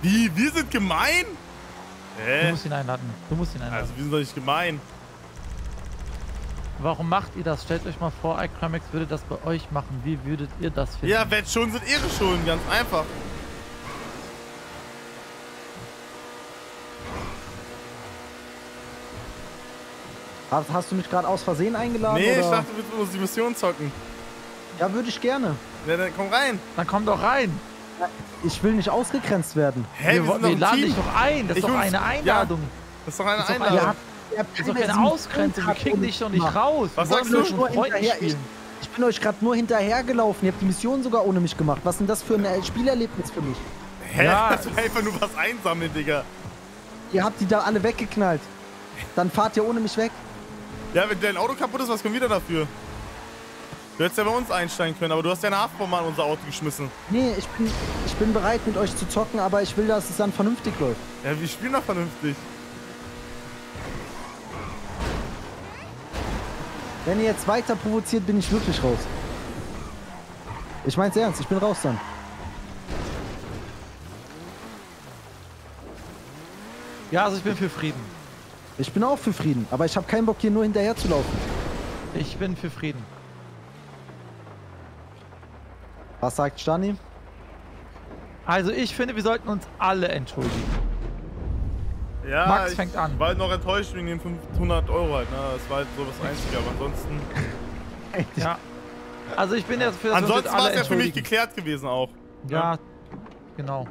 Speaker 1: Wie? Wir sind gemein?
Speaker 3: Du
Speaker 1: Hä?
Speaker 3: musst ihn einladen. Du musst ihn einladen.
Speaker 1: Also, wir sind doch nicht gemein.
Speaker 3: Warum macht ihr das? Stellt euch mal vor, iCrimex würde das bei euch machen. Wie würdet ihr das finden?
Speaker 1: Ja, wenn schon sind ihre Schulden, ganz einfach.
Speaker 4: Hast, hast du mich gerade aus Versehen eingeladen?
Speaker 1: Nee, ich
Speaker 4: oder?
Speaker 1: dachte, wir würden uns die Mission zocken.
Speaker 4: Ja, würde ich gerne.
Speaker 1: Ja, dann komm rein.
Speaker 3: Dann komm doch rein.
Speaker 4: Ich will nicht ausgegrenzt werden.
Speaker 1: Hä,
Speaker 3: wir
Speaker 1: wir,
Speaker 3: wir
Speaker 1: doch
Speaker 3: laden
Speaker 1: ein
Speaker 3: dich
Speaker 1: Team.
Speaker 3: doch ein. Das ist
Speaker 1: Ich
Speaker 3: doch
Speaker 1: uns-
Speaker 3: eine
Speaker 1: ja.
Speaker 3: Einladung.
Speaker 1: Das ist doch eine
Speaker 3: ist doch eine-
Speaker 1: Einladung.
Speaker 3: Ja, Das ist doch keine Ausgrenzung. Wir kriegen dich doch nicht raus.
Speaker 1: Was sagst du?
Speaker 4: Nur hinterher, ich, ich bin euch gerade nur hinterhergelaufen. Ihr habt die Mission sogar ohne mich gemacht. Was ist denn das für ein äh, Spielerlebnis für mich?
Speaker 1: Hä?
Speaker 3: Ja.
Speaker 1: Das war einfach nur was einsammeln, Digga.
Speaker 4: Ihr habt die da alle weggeknallt. Dann fahrt ihr ohne mich weg.
Speaker 1: Ja, wenn dein Auto kaputt ist, was können wir denn dafür? Du hättest ja bei uns einsteigen können, aber du hast ja eine Haftbombe an unser Auto geschmissen.
Speaker 4: Nee, ich bin, ich bin bereit mit euch zu zocken, aber ich will, dass es dann vernünftig läuft.
Speaker 1: Ja, wir spielen doch vernünftig.
Speaker 4: Wenn ihr jetzt weiter provoziert, bin ich wirklich raus. Ich mein's ernst, ich bin raus dann.
Speaker 3: Ja, also ich bin für Frieden.
Speaker 4: Ich bin auch für Frieden, aber ich habe keinen Bock hier nur hinterher zu laufen.
Speaker 3: Ich bin für Frieden.
Speaker 4: Was sagt Stani?
Speaker 3: Also ich finde, wir sollten uns alle entschuldigen.
Speaker 1: Ja,
Speaker 3: Max
Speaker 1: ich
Speaker 3: fängt an.
Speaker 1: war halt noch enttäuscht wegen den 500 Euro halt, ne? Das war halt so das Einzige, aber ansonsten...
Speaker 3: Ja. Also ich bin jetzt für, uns
Speaker 1: Ansonsten war es ja für mich geklärt gewesen auch.
Speaker 3: Ja, genau.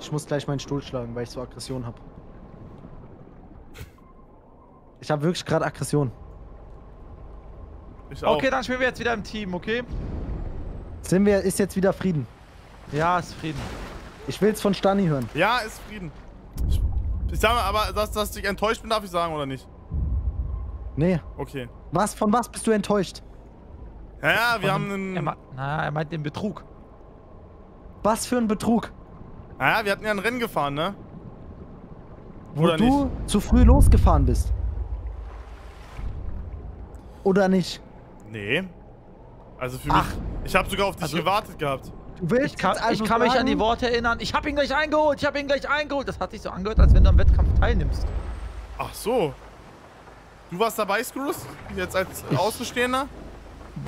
Speaker 4: Ich muss gleich meinen Stuhl schlagen, weil ich so Aggression habe. Ich habe wirklich gerade Aggression.
Speaker 1: Ich auch.
Speaker 3: Okay, dann spielen wir jetzt wieder im Team, okay?
Speaker 4: Sind wir, ist jetzt wieder Frieden.
Speaker 3: Ja, ist Frieden.
Speaker 4: Ich will's von Stani hören.
Speaker 1: Ja, ist Frieden. Ich, ich sag mal, aber dass, dass ich enttäuscht bin, darf ich sagen, oder nicht?
Speaker 4: Nee.
Speaker 1: Okay.
Speaker 4: Was, von was bist du enttäuscht?
Speaker 1: Ja, ja, wir
Speaker 3: Von
Speaker 1: haben
Speaker 3: Er,
Speaker 1: einen...
Speaker 3: ma- na, er meint den Betrug.
Speaker 4: Was für ein Betrug?
Speaker 1: Ja, wir hatten ja ein Rennen gefahren, ne?
Speaker 4: Wo
Speaker 1: Oder
Speaker 4: du zu früh losgefahren bist. Oder nicht?
Speaker 1: Nee. Also für
Speaker 4: Ach.
Speaker 1: mich... Ich habe sogar auf dich
Speaker 3: Also-
Speaker 1: gewartet gehabt.
Speaker 4: Du willst
Speaker 3: Ich kann,
Speaker 4: jetzt also
Speaker 3: ich kann mich an die Worte erinnern. Ich hab ihn gleich eingeholt. Ich hab ihn gleich eingeholt. Das hat sich so angehört, als wenn du am Wettkampf teilnimmst.
Speaker 1: Ach so. Du warst dabei, Screws? Jetzt als
Speaker 3: Ich-
Speaker 1: Außenstehender?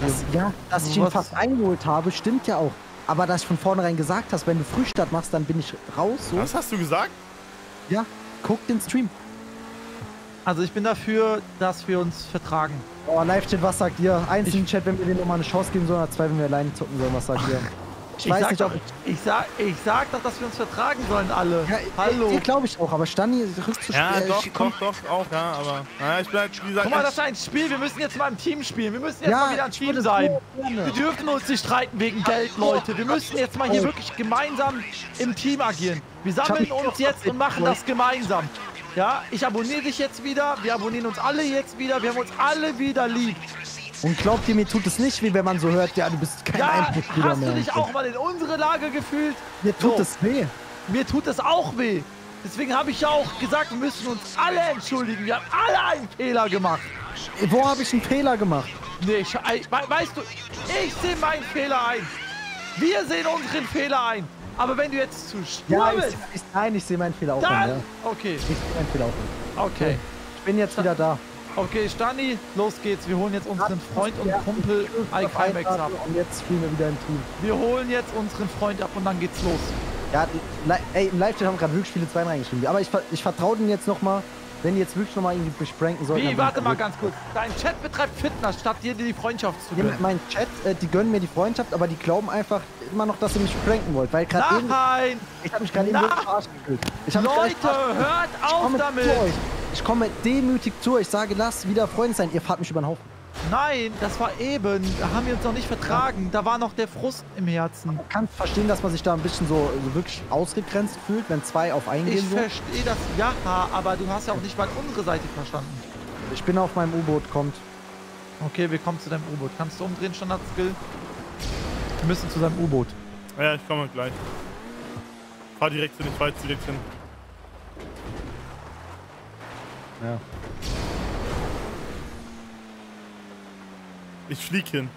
Speaker 4: Das, ja, dass ich ihn
Speaker 3: Was-
Speaker 4: fast eingeholt habe, stimmt ja auch. Aber dass ich von vornherein gesagt hast, wenn du Frühstart machst, dann bin ich raus. So.
Speaker 1: Was hast du gesagt?
Speaker 4: Ja, guck den Stream.
Speaker 3: Also ich bin dafür, dass wir uns vertragen.
Speaker 4: Oh, Live-Chat, was sagt ihr? Eins in den Chat, wenn wir denen nochmal eine Chance geben sollen, oder zwei, wenn wir alleine zocken sollen, was sagt ihr? Ich weiß
Speaker 3: sag
Speaker 4: nicht,
Speaker 3: doch,
Speaker 4: ob ich.
Speaker 3: ich, sag, ich sag doch, dass wir uns vertragen sollen alle.
Speaker 4: Ja,
Speaker 3: Hallo.
Speaker 4: Dir glaube ich auch, aber Stani rückt zu
Speaker 1: Ja, doch,
Speaker 4: Äh, komm,
Speaker 1: doch, doch, auch, ja, aber. Naja, ich halt, wie gesagt,
Speaker 3: Guck mal, das ist ein Spiel. Wir müssen jetzt mal im Team spielen. Wir müssen jetzt
Speaker 4: Ja,
Speaker 3: mal wieder ein
Speaker 4: ich
Speaker 3: Team sein. Wir dürfen uns nicht streiten wegen Geld, Leute. Wir müssen jetzt mal hier
Speaker 4: Oh.
Speaker 3: wirklich gemeinsam im Team agieren. Wir sammeln uns jetzt und machen das gemeinsam. Ja, ich abonniere dich jetzt wieder. Wir abonnieren uns alle jetzt wieder. Wir haben uns alle wieder lieb.
Speaker 4: Und glaubt ihr, mir tut es nicht weh, wenn man so hört, ja, du bist kein
Speaker 3: Ja,
Speaker 4: Einbruchbrüder
Speaker 3: hast
Speaker 4: mehr.
Speaker 3: du dich auch mal in unsere Lage gefühlt?
Speaker 4: Mir tut
Speaker 3: So.
Speaker 4: es weh.
Speaker 3: Mir tut es auch weh. Deswegen habe ich ja auch gesagt, wir müssen uns alle entschuldigen. Wir haben alle einen Fehler gemacht.
Speaker 4: Wo habe ich einen Fehler gemacht?
Speaker 3: Nee, ich, we- weißt du, ich sehe meinen Fehler ein. Wir sehen unseren Fehler ein. Aber wenn du jetzt zu stur
Speaker 4: Ja, ich,
Speaker 3: bist,
Speaker 4: ich, nein, ich sehe meinen Fehler auch an. Ja.
Speaker 3: dann... Okay,
Speaker 4: Ich sehe meinen Fehler auch an.
Speaker 3: okay.
Speaker 4: Ich bin jetzt wieder da.
Speaker 3: Okay, Stani, los geht's. Wir holen jetzt unseren Freund und Kumpel Ike Heimex ab.
Speaker 4: Und jetzt spielen wir wieder im Team.
Speaker 3: Wir holen jetzt unseren Freund ab und dann geht's los.
Speaker 4: Ja, ey, im Live-Chat haben gerade viele Zweien reingeschrieben. Aber ich, ich vertraue denen jetzt nochmal, wenn jetzt wirklich nochmal irgendwie bespranken sollten.
Speaker 3: Wie, warte mal ganz kurz. Dein Chat betreibt Fitness, statt dir die Freundschaft zu
Speaker 4: Ja,
Speaker 3: gönnen.
Speaker 4: mein Chat, äh, die gönnen mir die Freundschaft, aber die glauben einfach immer noch, dass ihr mich pranken wollt. Weil gerade eben,
Speaker 3: Nein!
Speaker 4: ich habe mich gerade eben wirklich. Ich hab mich gerade
Speaker 3: Leute, hört
Speaker 4: Ich
Speaker 3: auf
Speaker 4: komme
Speaker 3: damit!
Speaker 4: zu euch. Ich komme demütig zu euch. Ich sage, lasst wieder Freunde sein. Ihr fahrt mich über den Haufen.
Speaker 3: Nein, das war eben. Da haben wir uns noch nicht vertragen. Da war noch der Frust im Herzen.
Speaker 4: Ich kann verstehen, dass man sich da ein bisschen so, so wirklich ausgegrenzt fühlt, wenn zwei auf einen
Speaker 3: Ich
Speaker 4: gehen. So.
Speaker 3: verstehe das, ja, aber du hast ja auch nicht mal unsere Seite verstanden.
Speaker 4: Ich bin auf meinem U-Boot, kommt.
Speaker 3: Okay, wir kommen zu deinem U-Boot. Kannst du umdrehen, Standard-Skill? Wir müssen zu seinem U-Boot.
Speaker 1: Ja, ich komme gleich. Fahr direkt hin, ich fahr jetzt direkt hin.
Speaker 4: Ja.
Speaker 1: Ich flieg hin.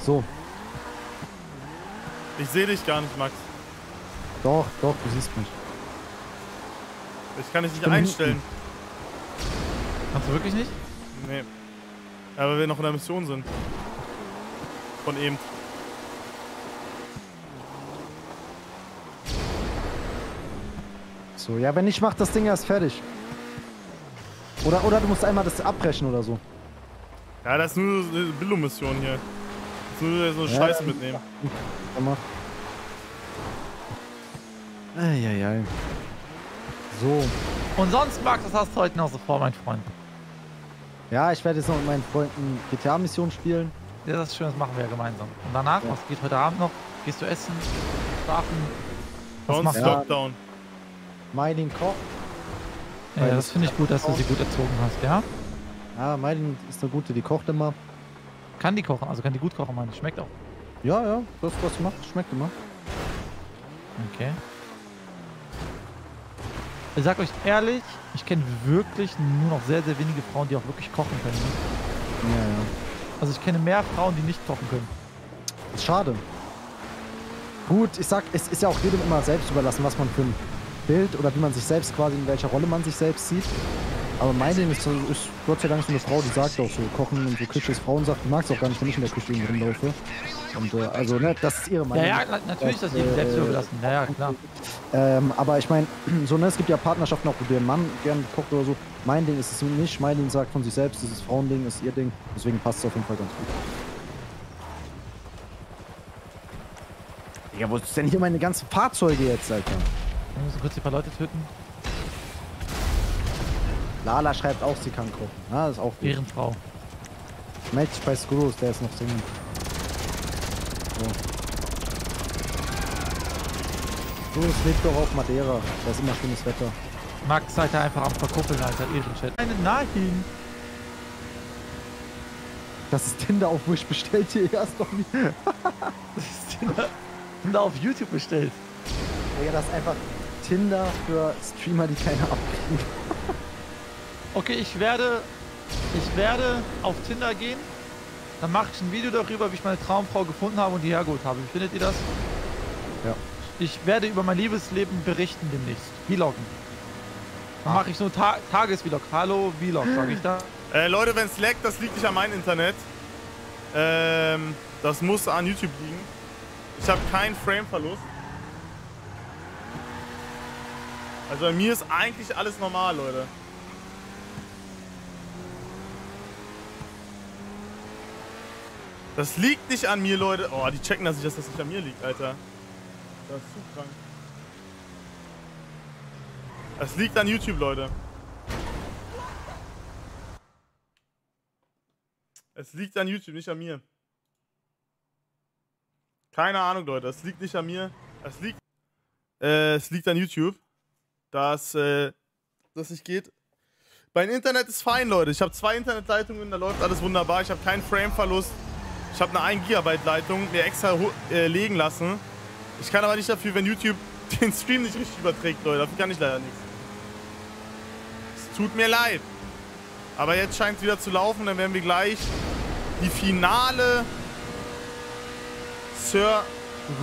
Speaker 4: So,
Speaker 1: Ich sehe dich gar nicht, Max.
Speaker 4: doch, doch, du siehst mich.
Speaker 1: Ich kann dich nicht einstellen.
Speaker 3: Kannst du wirklich nicht?
Speaker 1: Nee. Ja, weil wir noch in der Mission sind. Von eben.
Speaker 4: So, ja, wenn nicht, macht das Ding erst fertig. Oder, oder du musst einmal das abbrechen oder so.
Speaker 1: Ja, das ist nur so eine Billo-Mission hier. Das ist nur so eine
Speaker 4: Ja,
Speaker 1: Scheiße
Speaker 4: ja.
Speaker 1: mitnehmen.
Speaker 4: Eieiei. So.
Speaker 3: Und sonst, Max, was hast du heute noch so vor, mein Freund?
Speaker 4: Ja, ich werde jetzt noch mit meinen Freunden GTA-Mission spielen.
Speaker 3: Ja, das ist schön, das machen wir ja gemeinsam. Und danach,
Speaker 4: Ja.
Speaker 3: was geht heute Abend noch? Gehst du essen? Schlafen?
Speaker 1: Bei uns. Lockdown.
Speaker 4: Meilin kocht.
Speaker 3: Ja, das finde ich gut, dass du sie gut erzogen hast, ja?
Speaker 4: Ja, Meilin ist eine gute, die kocht immer.
Speaker 3: Kann die kochen, also kann die gut kochen, meine ich. Schmeckt auch.
Speaker 4: Ja, ja, das, was sie macht, schmeckt immer.
Speaker 3: Okay. Ich sag euch ehrlich, ich kenne wirklich nur noch sehr, sehr wenige Frauen, die auch wirklich kochen können. ne?
Speaker 4: Ja, ja.
Speaker 3: Also ich kenne mehr Frauen, die nicht kochen können.
Speaker 4: Ist schade. Gut, ich sag, es ist ja auch jedem immer selbst überlassen, was man für ein Bild oder wie man sich selbst quasi, in welcher Rolle man sich selbst sieht. Aber Meilin ist, so- ist Gott sei Dank so eine Frau, die sagt auch so, Kochen und so Küche ist Frauensache. Die mag es auch gar nicht, wenn ich in der Küche rumlaufe. Und äh, also, ne, das ist ihre
Speaker 3: Ja,
Speaker 4: Meinung.
Speaker 3: ja, na- natürlich ist das jedem
Speaker 4: äh,
Speaker 3: selbst überlassen. Ja, ja, klar.
Speaker 4: Ähm, aber ich meine, so, ne, es gibt ja Partnerschaften auch, wo der Mann gern kocht oder so. Mein Ding ist es nicht. Meilin sagt von sich selbst, es ist Frauending, ist ihr Ding. Deswegen passt es auf jeden Fall ganz gut. Ja, wo ist denn hier meine ganzen Fahrzeuge jetzt, Alter?
Speaker 3: Wir müssen kurz die paar Leute töten.
Speaker 4: Lala schreibt auch, sie kann kochen. Das ist auch gut.
Speaker 3: Ehrenfrau.
Speaker 4: Meld dich bei Skrullos, der ist noch Single. So. Skrullos lebt doch auf Madeira. Da ist immer schönes Wetter.
Speaker 3: Max, seid ihr einfach am Verkuppeln, Alter. Ehrenchat. Nein, nein.
Speaker 4: Das ist Tinder auf Wish bestellt hier erst noch nie.
Speaker 3: Das ist Tinder. Tinder auf YouTube bestellt.
Speaker 4: Ja, das ist einfach Tinder für Streamer, die keine abkriegen.
Speaker 3: Okay, ich werde, ich werde auf Tinder gehen. Dann mache ich ein Video darüber, wie ich meine Traumfrau gefunden habe und die hergeholt habe. Wie findet ihr das?
Speaker 4: Ja.
Speaker 3: Ich werde über mein Liebesleben berichten demnächst. Vloggen. Dann mache ich so Ta Tagesvlog. Hallo Vlog, sage ich da.
Speaker 1: Äh, Leute, wenn es laggt, das liegt nicht an meinem Internet. Ähm, das muss an YouTube liegen. Ich habe keinen Frameverlust. Also bei mir ist eigentlich alles normal, Leute. Das liegt nicht an mir, Leute. Oh, die checken dass ich, dass das nicht an mir liegt, Alter. Das ist zu krank. Das liegt an YouTube, Leute. Es liegt an YouTube, nicht an mir. Keine Ahnung, Leute. Es liegt nicht an mir. Es liegt, äh, es liegt an YouTube dass äh, das nicht geht. Mein Internet ist fein, Leute. Ich habe zwei Internetleitungen, da läuft alles wunderbar. Ich habe keinen Frameverlust. Ich habe eine 1 GB Leitung mir extra äh, legen lassen. Ich kann aber nicht dafür, wenn YouTube den Stream nicht richtig überträgt, Leute. Dafür kann ich leider nichts. Es tut mir leid. Aber jetzt scheint es wieder zu laufen. Dann werden wir gleich die finale Sir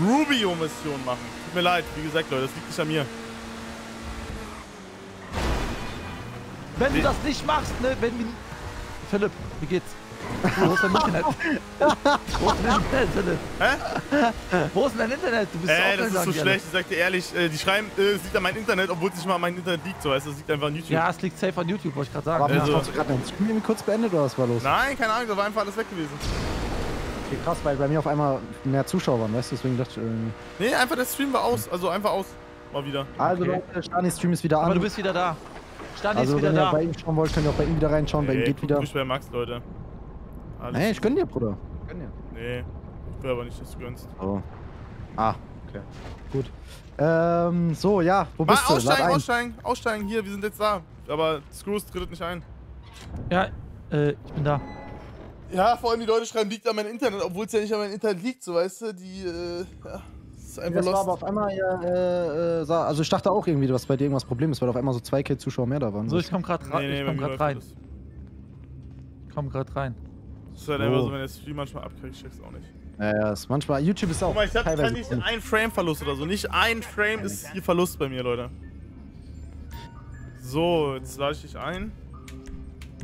Speaker 1: Rubio Mission machen. Tut mir leid. Wie gesagt, Leute, das liegt nicht an mir.
Speaker 3: Wenn du das nicht machst, ne, wenn wir... Philipp, wie geht's? Wo ist dein Internet? Wo ist dein Internet, Philipp?
Speaker 1: Hä?
Speaker 3: Wo ist denn dein Internet? Du bist
Speaker 1: Ey,
Speaker 3: auch
Speaker 1: das ist so schlecht. Ich sag dir ehrlich, äh, die schreiben, äh, es liegt an meinem Internet, obwohl es nicht mal an meinem Internet liegt. So, weißt du, es liegt einfach an YouTube.
Speaker 3: Ja, es liegt safe an YouTube, wollte ich gerade sagen.
Speaker 4: Aber
Speaker 1: Also-
Speaker 4: hast du gerade deinen Stream irgendwie kurz beendet oder was war los?
Speaker 1: Nein, keine Ahnung, da war einfach alles weg gewesen.
Speaker 4: Okay, krass, weil bei mir auf einmal mehr Zuschauer waren, weißt du? Deswegen dachte ich, irgendwie.
Speaker 1: Nee, einfach der Stream war aus. Also einfach aus. Mal wieder.
Speaker 4: Also
Speaker 3: Okay.
Speaker 4: Leute, Stani Stream ist wieder an.
Speaker 3: Aber du bist wieder da. Stani
Speaker 4: also
Speaker 3: ist wieder
Speaker 4: wenn ihr
Speaker 3: da.
Speaker 4: bei ihm schauen wollt, könnt ihr auch bei ihm wieder reinschauen. bei ihm geht wieder.
Speaker 1: ruhig bei Max, Leute. Alles.
Speaker 4: Nee, ich gönn dir, Bruder. Gönn dir.
Speaker 1: Nee, ich will aber nicht, dass du gönnst.
Speaker 4: Oh. Ah, okay. Gut. Ähm, so, ja, wo
Speaker 1: Mal
Speaker 4: bist du? Lad
Speaker 1: aussteigen,
Speaker 4: ein.
Speaker 1: aussteigen, aussteigen. Hier, wir sind jetzt da. Aber Screws tritt nicht ein.
Speaker 3: Ja, äh, ich bin da.
Speaker 1: Ja, vor allem die Leute schreiben, liegt an meinem Internet, obwohl es ja nicht an meinem Internet liegt, so weißt du, die, äh, ja, ist einfach
Speaker 4: Das war aber
Speaker 1: lost.
Speaker 4: auf einmal ja, äh, äh, sah- also ich dachte auch irgendwie, dass bei dir irgendwas Problem ist, weil auf einmal so 2K Zuschauer mehr da waren.
Speaker 3: So, ich komm grad, rein. ich
Speaker 1: bei
Speaker 3: komm grad rein.
Speaker 1: alles.
Speaker 3: Komm grad rein.
Speaker 1: Das ist halt
Speaker 4: Oh.
Speaker 1: einfach so, wenn der Stream manchmal abkriegt, ich check's auch nicht.
Speaker 4: ja, ja, ist manchmal, YouTube ist auch
Speaker 1: Guck mal, ich hab
Speaker 4: teilweise...
Speaker 1: nicht ein Frame-Verlust oder so. Nicht ein Frame ist hier Verlust bei mir, Leute. So, jetzt lade ich dich ein.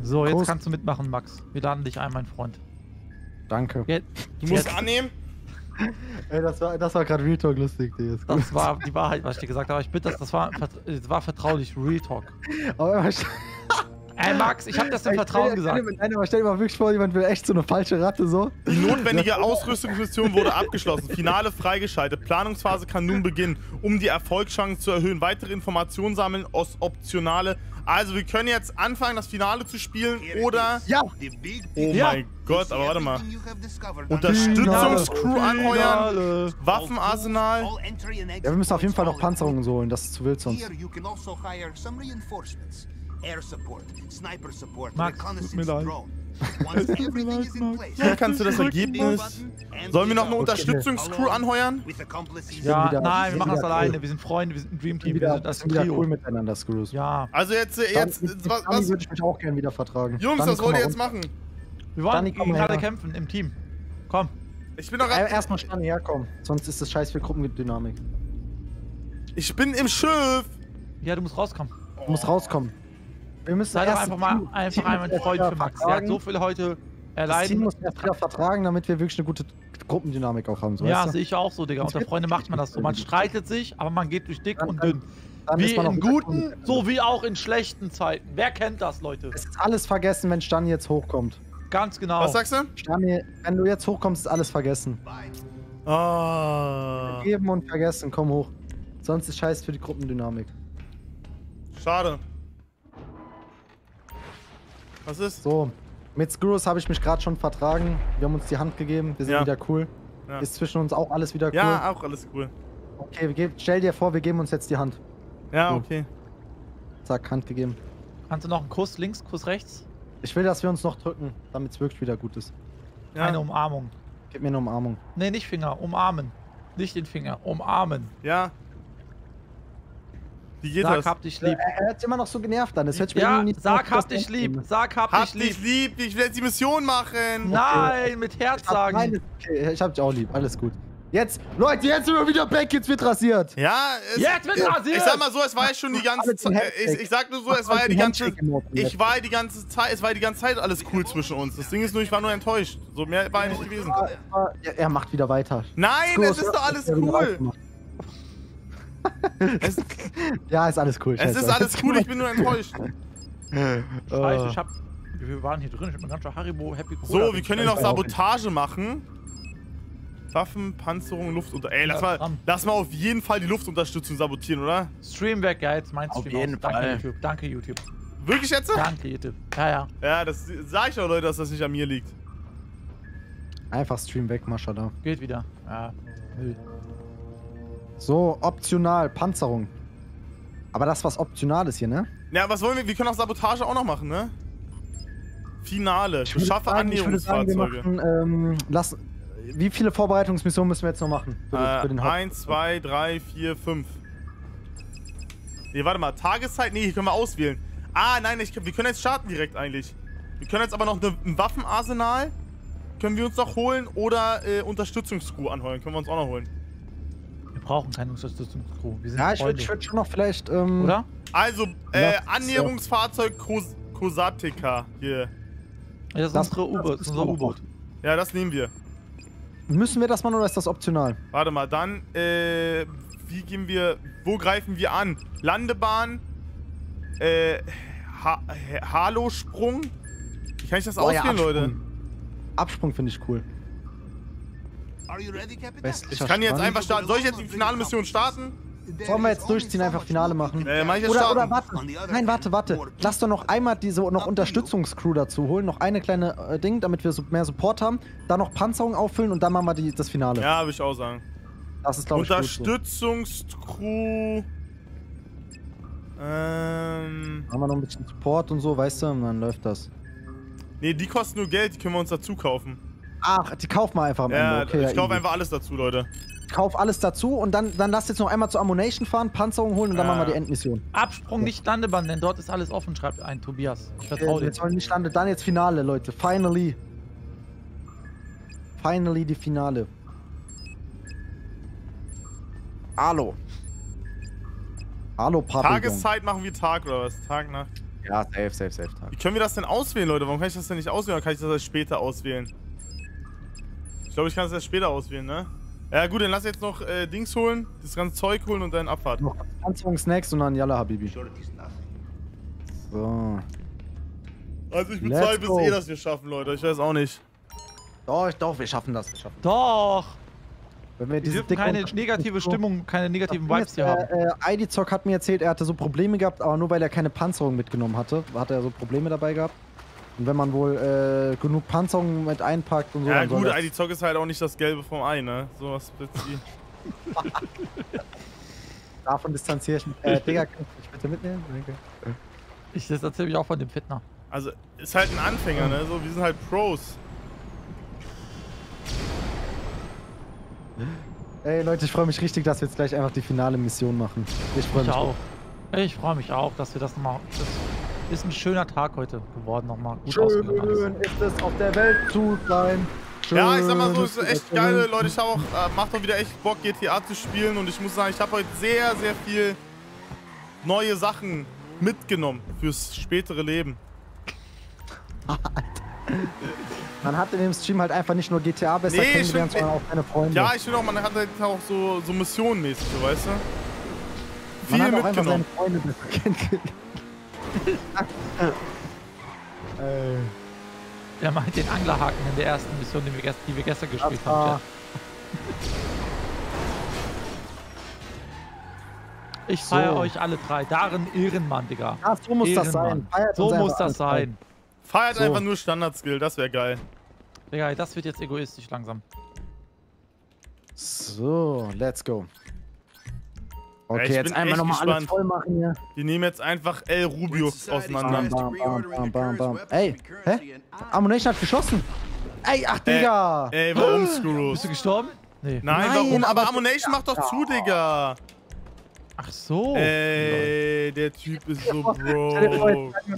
Speaker 3: So, jetzt
Speaker 4: Groß-
Speaker 3: kannst du mitmachen, Max. Wir laden dich ein, mein Freund.
Speaker 4: Danke.
Speaker 3: Jetzt,
Speaker 1: Du musst
Speaker 3: jetzt,
Speaker 1: annehmen.
Speaker 4: Ey, das war, das war gerade Real Talk lustig, Digga.
Speaker 3: Das war die Wahrheit, was ich dir gesagt habe. Ich bitte das, das war, das war vertraulich, Real Talk.
Speaker 4: Aber
Speaker 3: Ey, Max, ich hab das im Vertrauen
Speaker 4: stell-
Speaker 3: gesagt.
Speaker 4: stell dir- Nein, aber stell dir mal wirklich vor, jemand will echt so eine falsche Ratte so.
Speaker 1: Die notwendige Ausrüstungsmission wurde abgeschlossen. Finale freigeschaltet. Planungsphase kann nun beginnen, um die Erfolgschancen zu erhöhen. Weitere Informationen sammeln, aus optionale. Also, wir können jetzt anfangen, das Finale zu spielen oder.
Speaker 4: Ja!
Speaker 1: Oh
Speaker 3: Ja.
Speaker 1: mein Gott, aber warte mal. Unterstützungscrew anheuern. Waffenarsenal.
Speaker 4: Ja, wir müssen auf jeden Fall noch Panzerungen so holen, das ist zu wild sonst.
Speaker 6: Also hire some reinforcements. Air support, sniper support,
Speaker 3: Max,
Speaker 6: reconnaissance
Speaker 3: tut mir leid.
Speaker 1: Hier kannst du das Ergebnis. Sollen wir noch eine Unterstützungscrew
Speaker 6: accomplices
Speaker 3: Ja,
Speaker 4: wieder-
Speaker 3: nein, wir machen das alleine.
Speaker 4: cool.
Speaker 3: Wir sind Freunde, wir sind ein Dream
Speaker 4: Wir
Speaker 3: Team,
Speaker 4: sind
Speaker 3: wir sind das
Speaker 4: sind
Speaker 3: Trio.
Speaker 4: cool miteinander, Screws.
Speaker 3: Ja,
Speaker 1: Also, jetzt, jetzt. Was, was,
Speaker 4: würde ich mich auch gerne wieder vertragen.
Speaker 1: Jungs, was wollt ihr jetzt machen?
Speaker 3: wir wollen gegen alle
Speaker 4: her.
Speaker 3: kämpfen im Team. Komm.
Speaker 1: Ich bin doch.
Speaker 4: Äh, Erstmal Stani herkommen, sonst ist das scheiß für Gruppendynamik.
Speaker 1: Ich bin im Schiff.
Speaker 3: Ja, du musst rauskommen.
Speaker 4: Du musst rauskommen. Wir müssen
Speaker 3: Sei doch einfach mal einfach einmal Freund für Max. Er hat so viel heute
Speaker 4: Das Team
Speaker 3: erleiden.
Speaker 4: muss erst wieder vertragen, damit wir wirklich eine gute Gruppendynamik auch haben. So,
Speaker 3: Ja, sehe ich auch so, Digga. Unter Freunde macht man das so. Man streitet sich, aber man geht durch dick
Speaker 4: Dann-
Speaker 3: und
Speaker 4: dann-
Speaker 3: dünn.
Speaker 4: Dann
Speaker 3: Wie
Speaker 4: ist man
Speaker 3: in guten, so wie auch in schlechten Zeiten. Wer kennt das, Leute?
Speaker 4: Es ist alles vergessen, wenn Stani jetzt hochkommt.
Speaker 3: Ganz genau.
Speaker 1: Was sagst du?
Speaker 4: Stani, wenn du jetzt hochkommst, ist alles vergessen.
Speaker 1: Ah.
Speaker 4: Geben und vergessen, komm hoch. Sonst ist scheiß für die Gruppendynamik.
Speaker 1: Schade. Was ist?
Speaker 4: So, mit Screws habe ich mich gerade schon vertragen. Wir haben uns die Hand gegeben. Wir sind
Speaker 1: Ja.
Speaker 4: wieder cool.
Speaker 1: Ja.
Speaker 4: Ist zwischen uns auch alles wieder cool.
Speaker 1: Ja, auch alles cool.
Speaker 4: Okay, wir geben, stell dir vor, wir geben uns jetzt die Hand.
Speaker 1: Ja,
Speaker 4: So.
Speaker 1: okay.
Speaker 4: Zack, Hand gegeben.
Speaker 3: Kannst du noch einen Kuss links, Kuss rechts?
Speaker 4: Ich will, dass wir uns noch drücken, damit es wirklich wieder gut ist.
Speaker 1: Ja.
Speaker 3: Eine Umarmung.
Speaker 4: Gib mir eine Umarmung.
Speaker 3: Nee, nicht Finger, umarmen. Nicht den Finger, umarmen.
Speaker 1: Ja. Wie geht
Speaker 3: Sag,
Speaker 1: das?
Speaker 3: hab dich lieb.
Speaker 4: Er, er hat immer noch so genervt an. Das
Speaker 3: Ja,
Speaker 4: nicht
Speaker 3: sag, hab dich lieb. Sag, hab,
Speaker 1: Hab
Speaker 3: dich
Speaker 1: dich
Speaker 3: lieb.
Speaker 1: lieb, ich will jetzt die Mission machen.
Speaker 3: Nein, mit Herz
Speaker 4: Ich hab, nein,
Speaker 3: sagen.
Speaker 4: ist okay. ich hab dich auch lieb. Alles gut. Jetzt, Leute, jetzt sind wir wieder back. Jetzt wird rasiert.
Speaker 1: Ja, es,
Speaker 3: Jetzt wird
Speaker 1: ich,
Speaker 3: rasiert!
Speaker 1: ich sag mal so, es war ja schon die ganze Zeit. Ich, ich sag nur so, es war ja die ganze Ich war die ganze Zeit, es war die ganze Zeit alles cool zwischen uns. Das Ding ist nur, ich war nur enttäuscht. So mehr war ja nicht gewesen.
Speaker 4: Er macht wieder weiter.
Speaker 1: Nein, es ist doch alles cool. Es,
Speaker 4: Ja, ist alles cool.
Speaker 1: es
Speaker 4: scheiße.
Speaker 1: ist alles cool, ich bin nur enttäuscht.
Speaker 3: Scheiße, ich hab viel waren hier drin? Ich hab mir ganz schön Haribo Happy Cola.
Speaker 1: So, wir können hier noch Sabotage machen. Waffen, Panzerung, Luftunter... Ey, lass mal, lass mal auf jeden Fall die Luftunterstützung sabotieren, oder?
Speaker 3: Stream weg, ja, jetzt mein
Speaker 4: Auf
Speaker 3: Stream
Speaker 4: jeden
Speaker 3: aus. Danke,
Speaker 4: Fall.
Speaker 3: YouTube. Danke, YouTube.
Speaker 1: Wirklich jetzt?
Speaker 3: Danke, YouTube. Ja, ja.
Speaker 1: Ja, das sag ich auch, Leute, dass das nicht an mir liegt.
Speaker 4: Einfach Stream weg, Maschallah.
Speaker 3: Geht wieder. Ja, Müll.
Speaker 4: So, optional, Panzerung. Aber das was optional ist hier, ne?
Speaker 1: Ja, was wollen wir? Wir können auch Sabotage auch noch machen, ne? Finale.
Speaker 4: Wir
Speaker 1: Annäherungsfahrzeuge.
Speaker 4: ähm, lass, wie viele Vorbereitungsmissionen müssen wir jetzt noch machen? Für, das- für den
Speaker 1: Äh,
Speaker 4: Haupt-
Speaker 1: 1, 2, 3, 4, 5. Nee, warte mal. Tageszeit? Nee, hier können wir auswählen. Ah, nein, ich, wir können jetzt starten direkt eigentlich. Wir können jetzt aber noch ne, ein Waffenarsenal. Können wir uns noch holen oder äh, Unterstützungscrew anheuern. Können wir uns auch noch holen.
Speaker 3: Wir brauchen keine Unterstützungscrew. Wir sind
Speaker 4: Ja, ich würde würd schon noch vielleicht, ähm,
Speaker 3: Oder?
Speaker 1: Also, äh,
Speaker 4: Ja,
Speaker 1: Annäherungsfahrzeug Kos Kosatica. Hier.
Speaker 3: Ja, das ist
Speaker 4: Das-
Speaker 3: unsere U-Boot. unser U-Boot.
Speaker 1: Ja, das nehmen wir.
Speaker 4: müssen wir das machen oder ist das optional?
Speaker 1: Warte mal, dann, äh, wie gehen wir, wo greifen wir an? Landebahn, äh, ha Halo-Sprung? Wie kann ich das
Speaker 4: Boah, ja,
Speaker 1: auswählen, Leute?
Speaker 4: Absprung finde ich cool. Westlicher
Speaker 1: Ich kann jetzt einfach starten. Soll ich jetzt die finale Mission starten?
Speaker 4: Sollen wir jetzt durchziehen, einfach Finale machen?
Speaker 1: Äh, mach ich jetzt
Speaker 4: Oder,
Speaker 1: starten?
Speaker 4: oder warte. Nein, warte, warte. Lass doch noch einmal diese noch Unterstützungscrew dazu holen. Noch eine kleine äh, Ding, damit wir so mehr Support haben. Dann noch Panzerung auffüllen und dann machen wir die, das Finale.
Speaker 1: Ja, würde ich auch sagen.
Speaker 4: Das ist, glaube ich.
Speaker 1: Unterstützungscrew. Ähm.
Speaker 4: Haben wir noch ein bisschen Support und so, weißt du? Und dann läuft das.
Speaker 1: Nee, die kosten nur Geld, die können wir uns dazu kaufen.
Speaker 4: Ach, die kaufen wir einfach am
Speaker 1: Ja,
Speaker 4: Ende. Okay,
Speaker 1: ich kaufe
Speaker 4: easy.
Speaker 1: einfach alles dazu, Leute.
Speaker 4: Kauf alles dazu und dann, dann lass jetzt noch einmal zur Ammunition fahren, Panzerung holen und dann
Speaker 1: Ja.
Speaker 4: machen wir die Endmission.
Speaker 3: Absprung, nicht Landebahn, denn dort ist alles offen, schreibt ein Tobias. Ich
Speaker 4: Äh,
Speaker 3: vertraue dir.
Speaker 4: sollen nicht landen. Dann jetzt Finale, Leute. Finally. Finally die Finale. Hallo. Hallo, Papa.
Speaker 1: Tageszeit machen wir Tag oder was? Tag, Nacht.
Speaker 4: Ja, safe, safe, safe. Tag.
Speaker 1: Wie können wir das denn auswählen, Leute? Warum kann ich das denn nicht auswählen? Oder kann ich das erst später auswählen? Ich glaube, ich kann das erst später auswählen, ne? Ja gut, dann lass jetzt noch äh, Dings holen, das ganze Zeug holen und dann Abfahrt.
Speaker 4: Noch Panzerung, Snacks und dann Yalla, Habibi. So.
Speaker 1: Also ich bezweifle es eh, dass wir schaffen, Leute. Ich weiß auch nicht.
Speaker 4: Doch, doch, wir schaffen das. Wir schaffen
Speaker 3: Doch!
Speaker 4: Wenn wir
Speaker 3: Wir
Speaker 4: diese
Speaker 3: dürfen
Speaker 4: dicke
Speaker 3: keine negative Stimmung, keine negativen
Speaker 4: Das
Speaker 3: Vibes hier
Speaker 4: ist,
Speaker 3: haben.
Speaker 4: Äh, äh, ID Zock hat mir erzählt, er hatte so Probleme gehabt, aber nur weil er keine Panzerung mitgenommen hatte, hat er so Probleme dabei gehabt. Und wenn man wohl äh, genug Panzerung mit einpackt und so,
Speaker 1: Ja gut, ID Zock ist halt auch nicht das Gelbe vom Ei, ne? Sowas wird sie.
Speaker 4: davon distanziere ich mich. Äh, Digga, kannst du mich bitte mitnehmen? Danke.
Speaker 3: Ich das erzähle mich auch von dem Fitner.
Speaker 1: Also, ist halt ein Anfänger, ne? So, wir sind halt Pros.
Speaker 4: Ey Leute, ich freue mich richtig, dass wir jetzt gleich einfach die finale Mission machen. Ich freue
Speaker 3: Ich
Speaker 4: mich.
Speaker 3: auch. Ich freue mich auch, dass wir das nochmal. Das ist ein schöner Tag heute geworden, nochmal. Gut
Speaker 4: Schön ist es, auf der Welt zu sein. Schön
Speaker 1: Ja, ich sag mal so, es ist echt geil, Leute. Ich habe auch, äh, macht auch wieder echt Bock, GTA zu spielen. Und ich muss sagen, ich habe heute sehr, sehr viel neue Sachen mitgenommen fürs spätere Leben.
Speaker 4: Man hat in dem Stream halt einfach nicht nur GTA besser
Speaker 1: Nee,
Speaker 4: kennengelernt, sondern auch seine Freunde.
Speaker 1: Ja, ich finde auch, man hat halt auch so, so missionenmäßig, so, weißt du?
Speaker 4: Man
Speaker 1: Viel
Speaker 4: hat auch einfach seine
Speaker 1: mitgenommen.
Speaker 4: Freunde besser kennengelernt. Ey.
Speaker 3: Der meint den Anglerhaken in der ersten Mission, die wir, gest die wir gestern gespielt
Speaker 4: Ah.
Speaker 3: haben. Chat. Ich
Speaker 4: So.
Speaker 3: feiere euch alle drei. Darin Ehrenmann, Digga.
Speaker 4: Ja, so muss das
Speaker 3: Ehrenmann.
Speaker 4: sein. Feiert
Speaker 3: So muss
Speaker 4: einfach
Speaker 3: das sein.
Speaker 1: Feiert
Speaker 4: So.
Speaker 1: einfach nur Standard-Skill, das wäre geil.
Speaker 3: Digga, das wird jetzt egoistisch langsam.
Speaker 4: So, let's go. Okay, jetzt einmal nochmal alles voll machen hier.
Speaker 1: Die nehmen jetzt einfach El Rubio auseinander.
Speaker 4: Bam, bam, bam, bam, bam. Ey, hä? Ammunition hat geschossen. Ey, ach, Digga.
Speaker 1: Ey, warum,
Speaker 3: Bist du
Speaker 1: Screws?
Speaker 3: gestorben? Nee.
Speaker 1: Nein,
Speaker 4: Nein,
Speaker 1: warum? Aber Ammunition macht doch zu, Digga.
Speaker 3: Ach so.
Speaker 1: Ey, der Typ ist so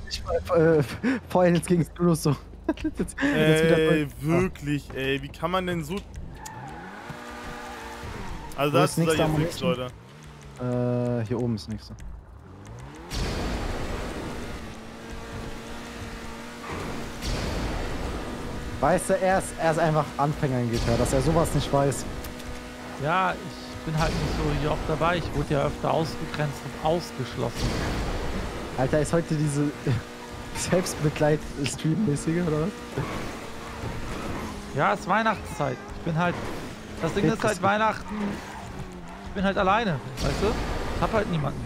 Speaker 4: ich, äh, vorhin jetzt gegen Skrullos so.
Speaker 1: Ey, wirklich, ey. Wie kann man denn so... Also das
Speaker 4: ist
Speaker 1: da jetzt nichts? Leute.
Speaker 4: Äh, hier oben ist nächste. Weißt du, er ist, er ist einfach Anfänger in GTA, dass er sowas nicht weiß.
Speaker 3: Ja, ich bin halt nicht so hier oft dabei. Ich wurde ja öfter ausgegrenzt und ausgeschlossen.
Speaker 4: Alter, ist heute diese Selbstbegleit-Stream-mäßige, oder was?
Speaker 3: Ja, es ist Weihnachtszeit. Ich bin halt. Das Ding ist halt Weihnachten. Ich bin halt alleine, weißt du? Ich hab halt niemanden.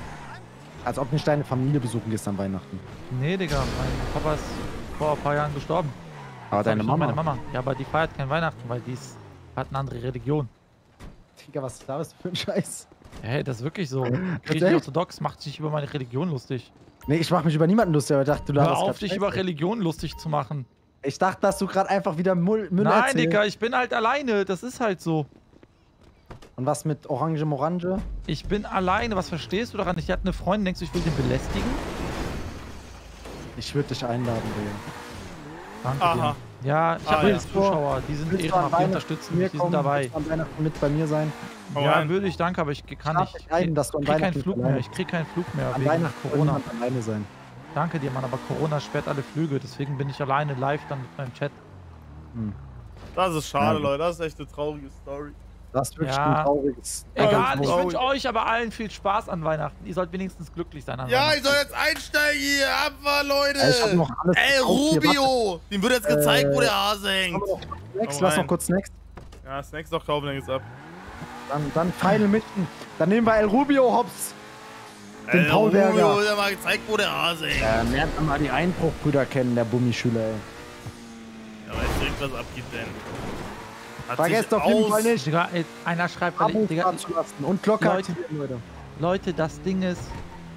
Speaker 4: Als ob nicht deine Familie besuchen gehst an Weihnachten.
Speaker 3: Nee, Digga, mein Papa ist vor ein paar Jahren gestorben.
Speaker 4: Aber
Speaker 3: Jetzt
Speaker 4: deine Mama.
Speaker 3: Meine Mama. Ja, aber die feiert kein Weihnachten, weil die ist, hat eine andere Religion.
Speaker 4: Digga, was da ist für ein Scheiß?
Speaker 3: Hey, das ist wirklich so. Richtig orthodox macht sich über meine Religion lustig.
Speaker 4: Nee, ich mach mich über niemanden lustig, aber ich dachte, du
Speaker 3: Hör
Speaker 4: laberst
Speaker 3: auf, dich über Religion lustig zu machen.
Speaker 4: Ich dachte, dass du gerade einfach wieder Müll, Müll
Speaker 3: Nein,
Speaker 4: erzählst.
Speaker 3: Digga, ich bin halt alleine. Das ist halt so.
Speaker 4: Und was mit Orange Morange?
Speaker 3: Ich bin alleine. Was verstehst du daran? Ich hatte eine Freundin, denkst du, ich will den belästigen?
Speaker 4: Ich würde dich einladen, Digga.
Speaker 3: Danke
Speaker 1: Aha.
Speaker 3: dir. Ja, ich
Speaker 1: Ah,
Speaker 3: habe
Speaker 1: ja.
Speaker 3: jetzt Zuschauer, die sind ehrenhaft, die unterstützen mich, die sind dabei.
Speaker 4: Willst du an Weihnachten mit bei mir sein?
Speaker 1: Hau
Speaker 3: Ja, würde ich, danke, aber ich kann
Speaker 4: Darf
Speaker 3: nicht.
Speaker 4: ein, dass du an
Speaker 3: ich krieg keinen Flug
Speaker 4: alleine
Speaker 3: mehr. Ich krieg keinen Flug mehr
Speaker 4: An
Speaker 3: wegen
Speaker 4: Weihnachten
Speaker 3: Corona.
Speaker 4: alleine sein.
Speaker 3: Danke dir, Mann, aber Corona sperrt alle Flüge, deswegen bin ich alleine live dann mit meinem Chat.
Speaker 1: Das ist schade,
Speaker 4: Ja.
Speaker 1: Leute. Das ist echt eine traurige Story.
Speaker 4: Das ist wirklich
Speaker 3: Ja.
Speaker 4: ein trauriges.
Speaker 3: Egal, ich wünsche euch aber allen viel Spaß an Weihnachten. Ihr sollt wenigstens glücklich sein an
Speaker 1: Ja,
Speaker 3: Weihnachten.
Speaker 1: ich soll jetzt einsteigen hier. Abfahr, Leute.
Speaker 4: Ja, ich hab noch alles
Speaker 1: Ey,
Speaker 4: warte.
Speaker 1: Rubio. Dem wird jetzt gezeigt, wo
Speaker 4: Äh,
Speaker 1: der Hase hängt.
Speaker 4: Snacks, lass noch kurz Snacks.
Speaker 1: Ja, Snacks noch kaufen, dann geht's ab.
Speaker 4: Dann, dann Final Mission. Dann nehmen wir El Rubio Hops. Den
Speaker 1: Ey,
Speaker 4: Paulberger.
Speaker 1: Rubio wird ja mal gezeigt, wo der Hase hängt.
Speaker 4: Ja, lernt man mal die Einbruchbrüder kennen, der Bummischüler, ey.
Speaker 1: Ja, weiß direkt, was abgeht denn. Hat
Speaker 4: Vergesst auf jeden Fall nicht,
Speaker 3: einer schreibt,
Speaker 4: Abo
Speaker 3: Digga,
Speaker 4: zu lassen und Glocke
Speaker 3: Leute.
Speaker 4: aktivieren, Leute.
Speaker 3: Leute, das Ding ist,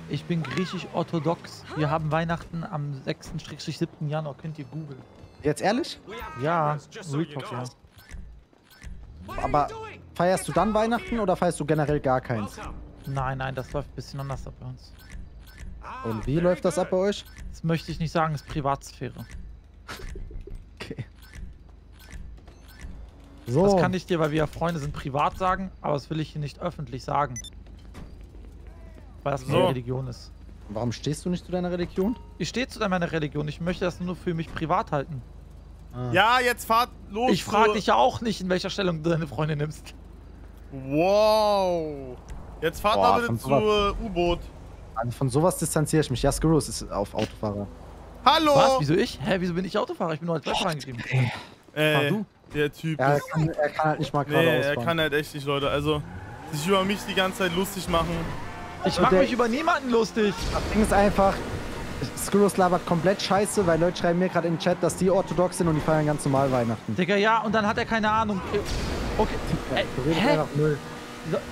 Speaker 3: ich bin griechisch-orthodox. Wir haben Weihnachten am 6.-7. Januar. Könnt ihr googeln.
Speaker 4: Jetzt ehrlich?
Speaker 3: Ja, Real Talk, ja.
Speaker 4: Aber feierst du dann Weihnachten oder feierst du generell gar keins?
Speaker 3: Nein, nein, das läuft ein bisschen anders ab bei uns.
Speaker 4: Und wie läuft das ab bei euch?
Speaker 3: Das möchte ich nicht sagen, ist Privatsphäre.
Speaker 4: So.
Speaker 3: Das kann ich dir, weil wir ja Freunde sind, privat sagen, aber das will ich hier nicht öffentlich sagen. Weil das meine
Speaker 1: So.
Speaker 3: Religion ist.
Speaker 4: Warum stehst du nicht zu deiner Religion?
Speaker 3: Ich stehe zu meiner Religion, ich möchte das nur für mich privat halten.
Speaker 1: Ja, jetzt fahrt los.
Speaker 3: Ich frage dich ja auch nicht, in welcher Stellung du deine Freundin nimmst.
Speaker 1: Wow. Jetzt fahrt
Speaker 4: Boah,
Speaker 1: mal bitte
Speaker 4: von
Speaker 1: zur U-Boot.
Speaker 4: Von sowas distanziere ich mich. Ja, Skurrus ist auf Autofahrer.
Speaker 1: Hallo.
Speaker 3: Was? Wieso ich? Hä, wieso bin ich Autofahrer? Ich bin nur als Läufer eingegeben.
Speaker 1: Äh,
Speaker 3: Fahr du.
Speaker 1: Der Typ
Speaker 4: Er
Speaker 1: ist...
Speaker 4: kann, er kann halt nicht mal
Speaker 1: Nee,
Speaker 4: geradeaus
Speaker 1: er
Speaker 4: fahren.
Speaker 1: kann halt echt nicht, Leute. Also, sich über mich die ganze Zeit lustig machen.
Speaker 3: Ich mache mich über niemanden lustig.
Speaker 4: Das Ding ist einfach, Skurrus labert komplett scheiße, weil Leute schreiben mir gerade im Chat, dass die orthodox sind und die feiern ganz normal Weihnachten.
Speaker 3: Digga, ja, und dann hat er keine Ahnung. Okay.
Speaker 4: Redest
Speaker 3: hä?
Speaker 4: einfach null.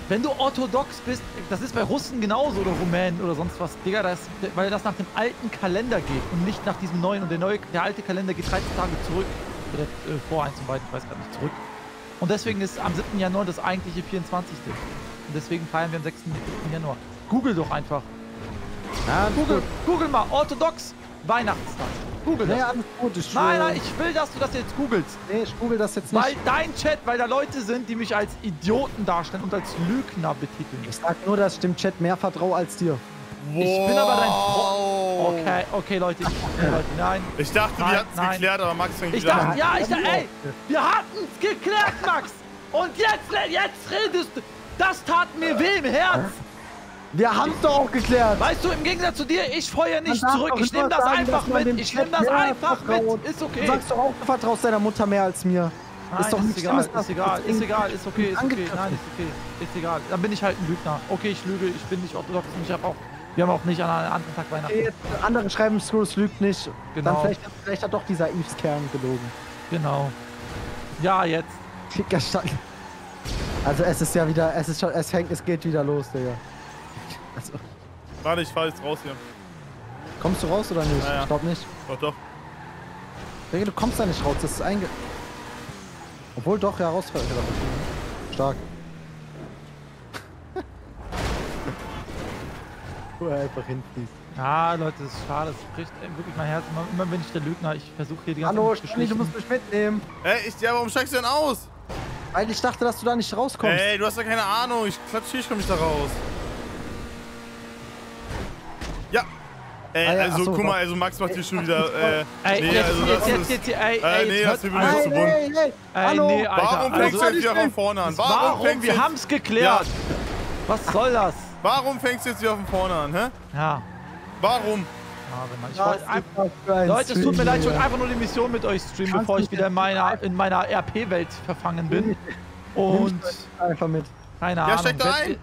Speaker 3: Wenn du orthodox bist, das ist bei Russen genauso oder Rumänen oder sonst was. Digga, das, weil das nach dem alten Kalender geht und nicht nach diesem neuen. Und der neue, der alte Kalender geht 13 Tage zurück. Oder äh, vor eins und beiden, ich weiß gar nicht, zurück. Und deswegen ist am 7. Januar das eigentliche 24. Und deswegen feiern wir am 6. 7. Januar. Google doch einfach.
Speaker 4: Ja,
Speaker 3: Google, Google mal, orthodox Weihnachtstag. Google das.
Speaker 4: Alles gut. Ich,
Speaker 3: Nein, nein, ich will, dass du das jetzt googelst.
Speaker 4: Nee, ich google das jetzt nicht.
Speaker 3: Weil dein Chat, weil da Leute sind, die mich als Idioten darstellen und als Lügner betiteln.
Speaker 4: Ich sag nur, dass ich dem Chat mehr vertraue als dir.
Speaker 3: Ich bin aber dein
Speaker 1: Wow.
Speaker 3: Freund. Okay, okay, Leute. Ich, äh, Leute nein.
Speaker 1: Ich dachte,
Speaker 3: Nein,
Speaker 1: wir hatten es geklärt, aber Max fängt
Speaker 3: Ich
Speaker 1: wieder
Speaker 3: dachte,
Speaker 1: an.
Speaker 3: ja, ich dachte, ey, wir hatten es geklärt, Max. Und jetzt, jetzt redest du. Das tat mir weh im Herz.
Speaker 4: Wir haben es doch auch geklärt.
Speaker 3: Weißt du, im Gegensatz zu dir, ich feuer nicht zurück. Ich nehme das
Speaker 4: sagen,
Speaker 3: einfach mit. Ich nehme das einfach mit. Ist
Speaker 4: Du
Speaker 3: okay.
Speaker 4: sagst doch auch, du vertraust deiner Mutter mehr als mir.
Speaker 3: Nein,
Speaker 4: ist doch
Speaker 3: ist
Speaker 4: nicht
Speaker 3: egal, ist egal, ist egal, ist okay, ist okay, nein, ist okay, ist egal. Dann bin ich halt ein Lügner. Okay, ich lüge, ich bin nicht orthodox und ich habe auch, wir haben auch nicht an einem anderen Tag Weihnachten.
Speaker 4: Okay, jetzt andere schreiben, Skurrus lügt nicht.
Speaker 3: Genau.
Speaker 4: Dann vielleicht, vielleicht hat doch dieser Eves-Kern gelogen.
Speaker 3: Genau. Ja, jetzt.
Speaker 4: Digga, Also es ist ja wieder, es ist schon, es hängt, es geht wieder los, Digga. Also,
Speaker 1: Warte, ich fahr jetzt raus hier.
Speaker 4: kommst du raus oder nicht?
Speaker 1: Ja, ja.
Speaker 4: Ich glaub nicht.
Speaker 1: Doch, doch.
Speaker 4: Digga, du kommst da nicht raus, das ist einge... Obwohl doch, ja, raus. Stark. Wo er einfach hinfließt.
Speaker 3: Ja, Leute, das ist schade, es bricht ey, wirklich mein Herz. Immer, immer bin ich der Lügner, ich versuche hier die ganze
Speaker 4: Hallo,
Speaker 3: Zeit
Speaker 4: Stani, du musst mich mitnehmen.
Speaker 1: Ey, ich, ja, warum steigst du denn aus?
Speaker 4: Weil ich dachte, dass du da nicht rauskommst.
Speaker 1: Ey, du hast ja keine Ahnung. Ich klatsch hier, ich komm nicht da raus. Ja. Ey,
Speaker 4: Ah ja,
Speaker 1: also
Speaker 4: so,
Speaker 1: guck mal, also Max macht hier schon wieder, äh,
Speaker 3: Ey,
Speaker 1: nee,
Speaker 3: jetzt,
Speaker 1: also
Speaker 3: jetzt,
Speaker 1: das
Speaker 3: jetzt,
Speaker 1: ist,
Speaker 3: jetzt, ey,
Speaker 1: äh,
Speaker 3: ey,
Speaker 1: nee,
Speaker 3: jetzt
Speaker 1: das
Speaker 3: hört-
Speaker 1: wird mir nicht
Speaker 3: ey,
Speaker 1: zu bunt.
Speaker 4: hey, hey,
Speaker 3: Ey,
Speaker 4: hallo.
Speaker 3: nee, Alter,
Speaker 1: Warum
Speaker 3: also,
Speaker 1: fängst du jetzt wieder von vorne an? Warum,
Speaker 3: Warum?
Speaker 1: fängst du
Speaker 3: Wir
Speaker 1: jetzt,
Speaker 3: haben's geklärt. Was soll das?
Speaker 1: Warum fängst du jetzt wieder von vorne an, hä?
Speaker 3: Ja.
Speaker 1: Warum?
Speaker 4: Für ein
Speaker 3: Leute, es tut mir leid, ich wollte einfach nur die Mission mit euch streamen,
Speaker 4: Kannst
Speaker 3: bevor ich wieder in meiner, in meiner RP-Welt verfangen bin. Und
Speaker 4: Einfach mit.
Speaker 3: keine
Speaker 1: Ja,
Speaker 3: Ahnung.
Speaker 1: steig da
Speaker 3: wenn-
Speaker 1: ein.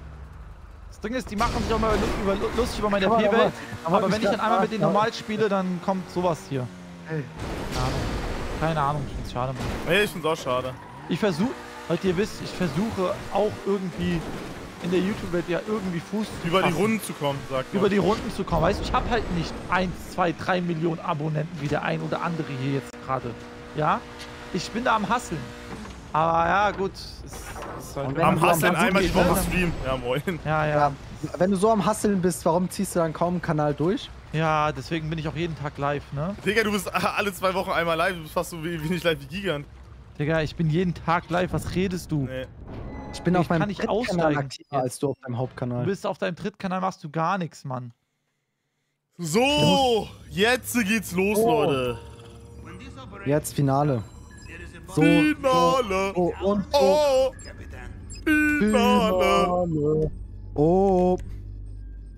Speaker 3: Das Ding ist, die machen sich auch mal über, lustig über meine RP-Welt.
Speaker 4: aber
Speaker 3: Aber wenn ich dann einmal mit denen
Speaker 4: ja.
Speaker 3: normal spiele, dann kommt sowas hier.
Speaker 4: Hey.
Speaker 3: Keine Ahnung. Keine Ahnung, ich find's schade, Mann.
Speaker 1: Nee, ich find's auch schade.
Speaker 3: Ich versuche, Leute, ihr wisst, ich versuche auch irgendwie in der YouTube-Welt ja irgendwie Fuß zu
Speaker 1: Über die. Runden zu kommen, sagt man.
Speaker 3: über die Runden zu kommen. Weißt du, ich habe halt nicht 1, 2, 3 Millionen Abonnenten wie der ein oder andere hier jetzt gerade. Ja? Ich bin da am Hasseln. Aber ja, gut. Es ist halt,
Speaker 1: Am Hasseln einmal die Woche
Speaker 3: ne,
Speaker 1: streamen. Ja, moin.
Speaker 3: Ja, ja.
Speaker 4: Ja. Wenn du so am Hasseln bist, warum ziehst du dann kaum einen Kanal durch?
Speaker 3: Ja, deswegen bin ich auch jeden Tag live, ne?
Speaker 1: Digga, du bist alle zwei Wochen einmal live. Du bist fast so wie- wenig live wie Gigant.
Speaker 3: Digga, ich bin jeden Tag live. Was redest du?
Speaker 1: Nee.
Speaker 4: Ich bin
Speaker 3: Ich
Speaker 4: auf meinem
Speaker 3: kann nicht
Speaker 4: Drittkanal aktiver
Speaker 3: jetzt.
Speaker 4: als du auf deinem
Speaker 3: Du
Speaker 4: Hauptkanal.
Speaker 3: bist auf deinem Drittkanal, machst du gar nichts, Mann.
Speaker 1: So, jetzt geht's los,
Speaker 4: Oh.
Speaker 1: Leute.
Speaker 4: Jetzt Finale. So,
Speaker 1: Finale.
Speaker 4: so und so.
Speaker 1: Oh, Finale.
Speaker 4: Finale. Oh.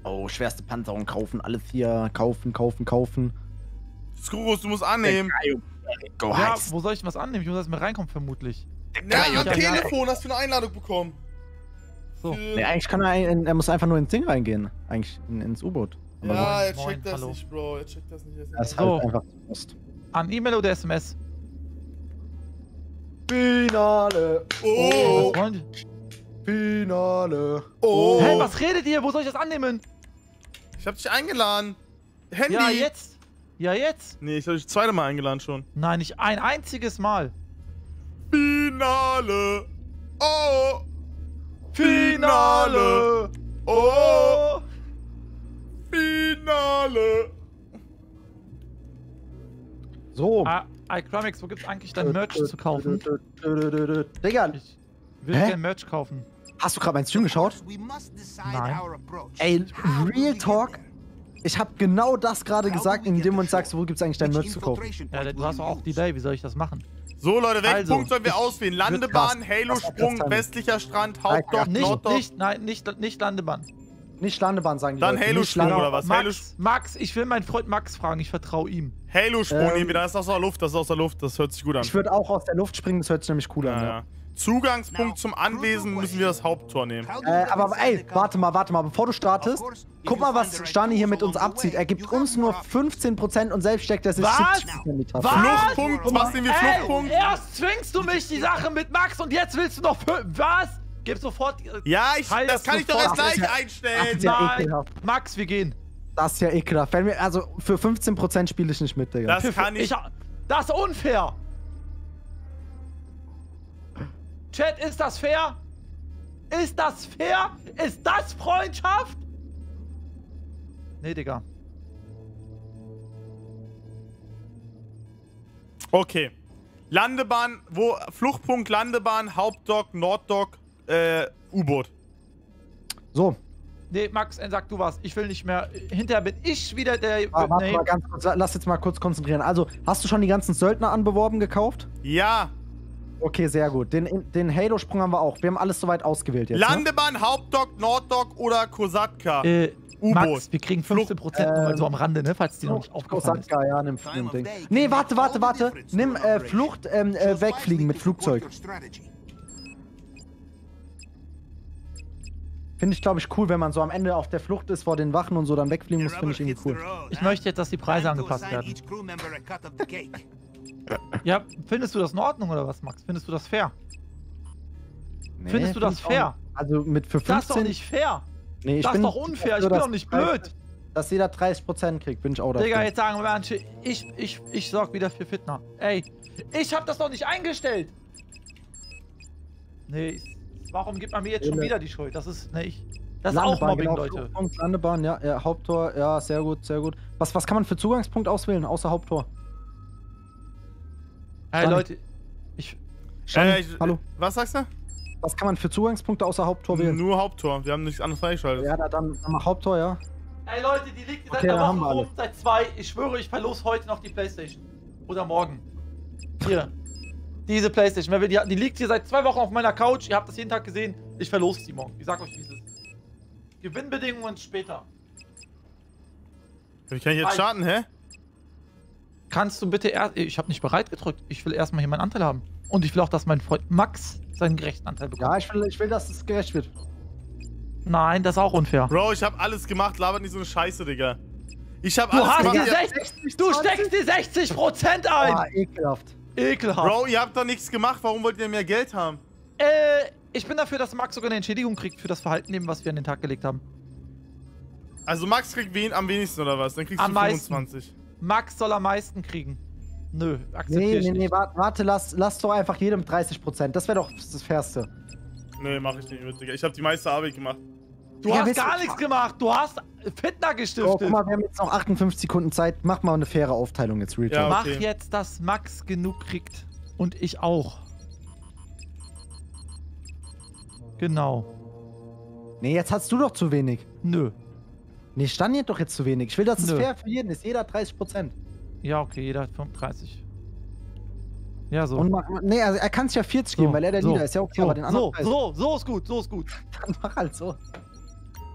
Speaker 4: Oh, schwerste Panzerung kaufen, alles hier. Kaufen, kaufen, kaufen.
Speaker 1: Skrurus, du musst annehmen.
Speaker 4: Go
Speaker 3: Ja, wo soll ich was annehmen? Ich muss erst mal reinkommen, vermutlich.
Speaker 1: Ja,
Speaker 3: Ja,
Speaker 1: am. Telefon hast du eine Einladung bekommen.
Speaker 3: So.
Speaker 1: Für-
Speaker 4: Nee, eigentlich kann er, ein- er muss einfach nur ins Ding reingehen. Eigentlich in, ins U-Boot.
Speaker 1: Ja, er
Speaker 3: Moin,
Speaker 1: checkt das
Speaker 3: hallo.
Speaker 1: nicht, Bro. Er checkt das nicht.
Speaker 4: Das ist
Speaker 3: So.
Speaker 4: halt einfach zu Ost.
Speaker 3: An E-Mail oder SMS?
Speaker 4: Finale.
Speaker 1: Oh,
Speaker 3: die?
Speaker 4: Finale.
Speaker 1: oh.
Speaker 3: Hä, was redet ihr? Wo soll ich das annehmen?
Speaker 1: Ich hab dich eingeladen. Handy.
Speaker 3: Ja, jetzt. Ja, jetzt.
Speaker 1: Nee, ich hab dich das zweite Mal eingeladen schon.
Speaker 3: Nein, nicht ein einziges Mal.
Speaker 1: Finale. Oh.
Speaker 3: Finale.
Speaker 1: Oh. Finale.
Speaker 4: So.
Speaker 3: Ah, iCromix, wo gibt's eigentlich dein Merch zu kaufen?
Speaker 4: Digga,
Speaker 3: Ich will
Speaker 4: Hä?
Speaker 3: gerne Merch kaufen.
Speaker 4: hast du gerade meinen Stream geschaut?
Speaker 3: Nein.
Speaker 4: Ey, Real Talk. Ich habe genau das gerade gesagt, indem du uns sagst, wo gibt's eigentlich dein Merch zu kaufen?
Speaker 3: Ja, du hast doch auch Delay. Wie soll ich das machen?
Speaker 1: So, Leute, welchen
Speaker 3: Also,
Speaker 1: Punkt sollen wir auswählen? Landebahn. Halo-Sprung, westlicher Strand,
Speaker 4: Ja,
Speaker 1: Hauptdock,
Speaker 3: Nicht,
Speaker 1: Norddock.
Speaker 3: nicht, nein, nicht, nicht Landebahn.
Speaker 4: Nicht Landebahn sagen die
Speaker 1: Dann
Speaker 4: Leute,
Speaker 1: Halo
Speaker 4: nicht
Speaker 1: Sprung
Speaker 4: Lande-
Speaker 1: oder was? Halo,
Speaker 3: Max, Max, ich will meinen Freund Max fragen. Ich vertraue ihm.
Speaker 1: Halo-Sprung
Speaker 4: Ähm,
Speaker 1: nehmen wir, das ist aus der Luft, das ist aus der Luft, das hört sich gut an.
Speaker 4: Ich würde auch aus der Luft springen, das hört sich nämlich cool an.
Speaker 1: Ja,
Speaker 4: Ja.
Speaker 1: ja. Zugangspunkt zum Anwesen müssen wir das Haupttor nehmen.
Speaker 4: Äh, aber ey, warte mal, warte mal, bevor du startest, guck mal, was Stani hier mit uns abzieht. Er gibt uns nur 15% und selbst steckt er sich
Speaker 3: Was?
Speaker 4: 70% in die Tasche.
Speaker 3: Was?
Speaker 1: Fluchtpunkt, was nehmen wir
Speaker 3: Ey,
Speaker 1: Fluchtpunkt?
Speaker 3: erst zwingst du mich die Sache mit Max und jetzt willst du noch für, was? Gib sofort. äh,
Speaker 1: Ja, ich,
Speaker 3: Teil
Speaker 1: das kann ich doch erst gleich
Speaker 4: Das
Speaker 1: einstellen.
Speaker 4: ja
Speaker 3: Nein. Max, wir gehen.
Speaker 4: Das ist ja ekelhaft. Wenn wir, also für 15% spiele ich nicht mit, Digga.
Speaker 1: Das kann ich.
Speaker 3: ich. Das ist unfair. Chat, ist das fair? Ist das fair? Ist das Freundschaft? Nee, Digga.
Speaker 1: Okay. Landebahn, wo Fluchtpunkt, Landebahn, Hauptdock, Norddock, äh, U-Boot.
Speaker 4: So,
Speaker 3: Nee, Max, äh, sag du was. Ich will nicht mehr. Hinterher bin ich wieder der.
Speaker 4: wa- warte
Speaker 3: nee.
Speaker 4: mal ganz kurz, lass jetzt mal kurz konzentrieren. Also, hast du schon die ganzen Söldner anbeworben gekauft?
Speaker 1: Ja.
Speaker 4: Okay, sehr gut. Den, den Halo-Sprung haben wir auch. Wir haben alles soweit ausgewählt jetzt. Ne?
Speaker 1: Landebahn, Hauptdock, Norddock oder Kosatka.
Speaker 3: Äh,
Speaker 1: U-Boot.
Speaker 3: Max, wir kriegen 15% nur mal so am Rande, ne? Falls die noch nicht aufgefallen ist.
Speaker 4: Kosatka, ja, nimm, nimm Ding. Nee, warte, warte, warte. Nimm äh, Flucht, ähm, äh, wegfliegen mit Flugzeug. Finde ich, glaube ich, cool, wenn man so am Ende auf der Flucht ist vor den Wachen und so dann wegfliegen muss, finde ich irgendwie cool.
Speaker 3: Ich möchte jetzt, dass die Preise angepasst werden. Ja, findest du das in Ordnung oder was, Max? Findest du das fair?
Speaker 4: Nee,
Speaker 3: Findest du das
Speaker 4: find ich auch
Speaker 3: fair?
Speaker 4: Also mit für 15...
Speaker 3: Das ist doch nicht fair.
Speaker 4: nee, ich
Speaker 3: das ist
Speaker 4: bin
Speaker 3: doch unfair. Ich bin doch nicht blöd.
Speaker 4: Dass jeder 30% kriegt, bin ich auch dafür.
Speaker 3: Digga, jetzt sagen manche, ich, ich, ich sorg wieder für Fitner. Ey, ich hab das doch nicht eingestellt. Nee, warum gibt man mir jetzt schon wieder die Schuld? Das ist, nee, ich, das ist auch Mobbing,
Speaker 4: genau,
Speaker 3: Leute.
Speaker 4: Landebahn, ja, ja, Haupttor, ja, sehr gut, sehr gut. Was, was kann man für Zugangspunkt auswählen, außer Haupttor?
Speaker 3: Ey,
Speaker 4: Stani.
Speaker 3: Leute, ich,
Speaker 4: Stani,
Speaker 1: Äh, ich,
Speaker 4: hallo?
Speaker 1: Was sagst du?
Speaker 4: Was kann man für Zugangspunkte außer Haupttor wählen?
Speaker 1: Nur Haupttor. Wir haben nichts anderes freigeschaltet.
Speaker 4: Ja, dann, dann mach Haupttor, ja.
Speaker 3: Ey Leute, die liegt seit
Speaker 4: Okay,
Speaker 3: einer Woche rum, seit zwei. Ich schwöre, ich verlose heute noch die Playstation. Oder morgen. Hier. Diese Playstation. Wer will Die, die liegt hier seit zwei Wochen auf meiner Couch. Ihr habt das jeden Tag gesehen. Ich verlose sie morgen. Ich sag euch, wie es ist. Gewinnbedingungen später.
Speaker 1: Wie kann ich jetzt starten, hä?
Speaker 3: Kannst du bitte erst. Ich habe nicht bereit gedrückt. Ich will erstmal hier meinen Anteil haben. Und ich will auch, dass mein Freund Max seinen gerechten Anteil bekommt.
Speaker 4: Ja, ich will, ich will, dass es gerecht wird.
Speaker 3: Nein, das ist auch unfair.
Speaker 1: Bro, ich hab alles gemacht, labert nicht so eine Scheiße, Digga. Ich hab
Speaker 3: Du
Speaker 1: alles
Speaker 3: hast
Speaker 1: gemacht.
Speaker 3: die
Speaker 1: ihr-
Speaker 3: 60, du steckst die 60% ein!
Speaker 4: Ah, ekelhaft.
Speaker 3: Ekelhaft.
Speaker 1: Bro, ihr habt doch nichts gemacht, warum wollt ihr mehr Geld haben?
Speaker 3: Äh, ich bin dafür, dass Max sogar eine Entschädigung kriegt für das Verhalten, eben, was wir an den Tag gelegt haben.
Speaker 1: Also Max kriegt wen am wenigsten oder was? Dann kriegst
Speaker 3: Am
Speaker 1: du
Speaker 3: meisten.
Speaker 1: 25.
Speaker 3: Max soll am meisten kriegen. Nö, akzeptiere
Speaker 4: Nee,
Speaker 3: ich
Speaker 4: nee, nee,
Speaker 3: nicht.
Speaker 4: warte, warte lass, lass doch einfach jedem 30%. Das wäre doch das Fairste.
Speaker 1: Nee, mach ich nicht mit, Digga. Ich hab die meiste Arbeit gemacht.
Speaker 3: Du
Speaker 4: Ja,
Speaker 3: hast gar nichts gemacht. Du hast Fitner
Speaker 4: Oh,
Speaker 3: gestiftet.
Speaker 4: guck mal, wir haben jetzt noch 58 Sekunden Zeit. Mach mal eine faire Aufteilung jetzt, Real
Speaker 1: Ja,
Speaker 4: Talk.
Speaker 3: Mach
Speaker 1: okay.
Speaker 3: jetzt, dass Max genug kriegt. Und ich auch. Genau.
Speaker 4: Nee, jetzt hast du doch zu wenig.
Speaker 3: Nö.
Speaker 4: Nee, stand jetzt doch jetzt zu wenig. Ich will, dass es
Speaker 3: Nö.
Speaker 4: fair für jeden ist. Jeder 30%.
Speaker 3: Ja, okay, jeder hat 35. Ja, so.
Speaker 4: Und mach, nee, also er kann es ja 40 geben, weil er der
Speaker 3: so,
Speaker 4: Leader ist. Ja, okay,
Speaker 3: so,
Speaker 4: aber den anderen
Speaker 3: so, so, so ist gut, so ist gut.
Speaker 4: Dann mach halt so.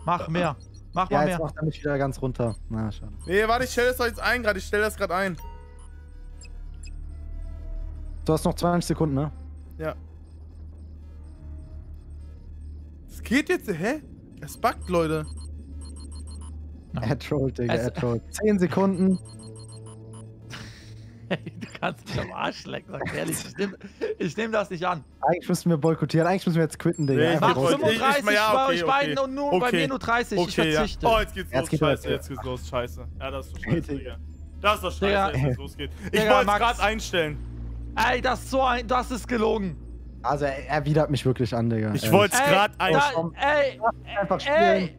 Speaker 3: Mach mehr. Mach
Speaker 4: Ja,
Speaker 3: mal
Speaker 4: jetzt
Speaker 3: mehr.
Speaker 4: macht er mich wieder ganz runter. Na, schade.
Speaker 1: Nee, warte, ich stell das doch jetzt ein gerade. Ich stell das gerade ein.
Speaker 4: Du hast noch 20 Sekunden, ne?
Speaker 1: Ja. Das geht jetzt, hä? Es buggt, Leute.
Speaker 4: Er trollt, Digga,
Speaker 3: Es-
Speaker 4: er trollt. 10 Sekunden.
Speaker 3: Hey, du kannst mich am Arsch lecken, sag ich ehrlich. Ich nehme nehm das nicht an.
Speaker 4: Eigentlich müssen wir boykottieren. Eigentlich müssen wir jetzt quitten, Digga.
Speaker 1: Nee, ich
Speaker 3: Mach
Speaker 1: wollte-
Speaker 4: raus.
Speaker 1: ich- ich-
Speaker 3: 35
Speaker 1: ja,
Speaker 3: bei
Speaker 1: okay,
Speaker 3: euch
Speaker 1: okay.
Speaker 3: beiden und nur bei
Speaker 1: Okay.
Speaker 3: mir nur 30. ich
Speaker 1: Okay, ja.
Speaker 3: verzichte.
Speaker 1: Oh, jetzt geht's
Speaker 4: Jetzt
Speaker 1: los.
Speaker 4: geht
Speaker 1: Scheiße,
Speaker 4: los.
Speaker 1: jetzt geht's los. Scheiße. Ja, das ist doch
Speaker 4: Hey,
Speaker 1: scheiße,
Speaker 4: Digga.
Speaker 1: Das ist doch scheiße,
Speaker 3: Digga.
Speaker 1: es losgeht. Ich wollte gerade einstellen.
Speaker 3: Ey, das ist so ein. Das ist gelogen.
Speaker 4: Also, er, er widert mich wirklich an, Digga.
Speaker 1: Ich wollte es gerade einstellen.
Speaker 3: ey,
Speaker 4: Einfach spielen.
Speaker 3: ey,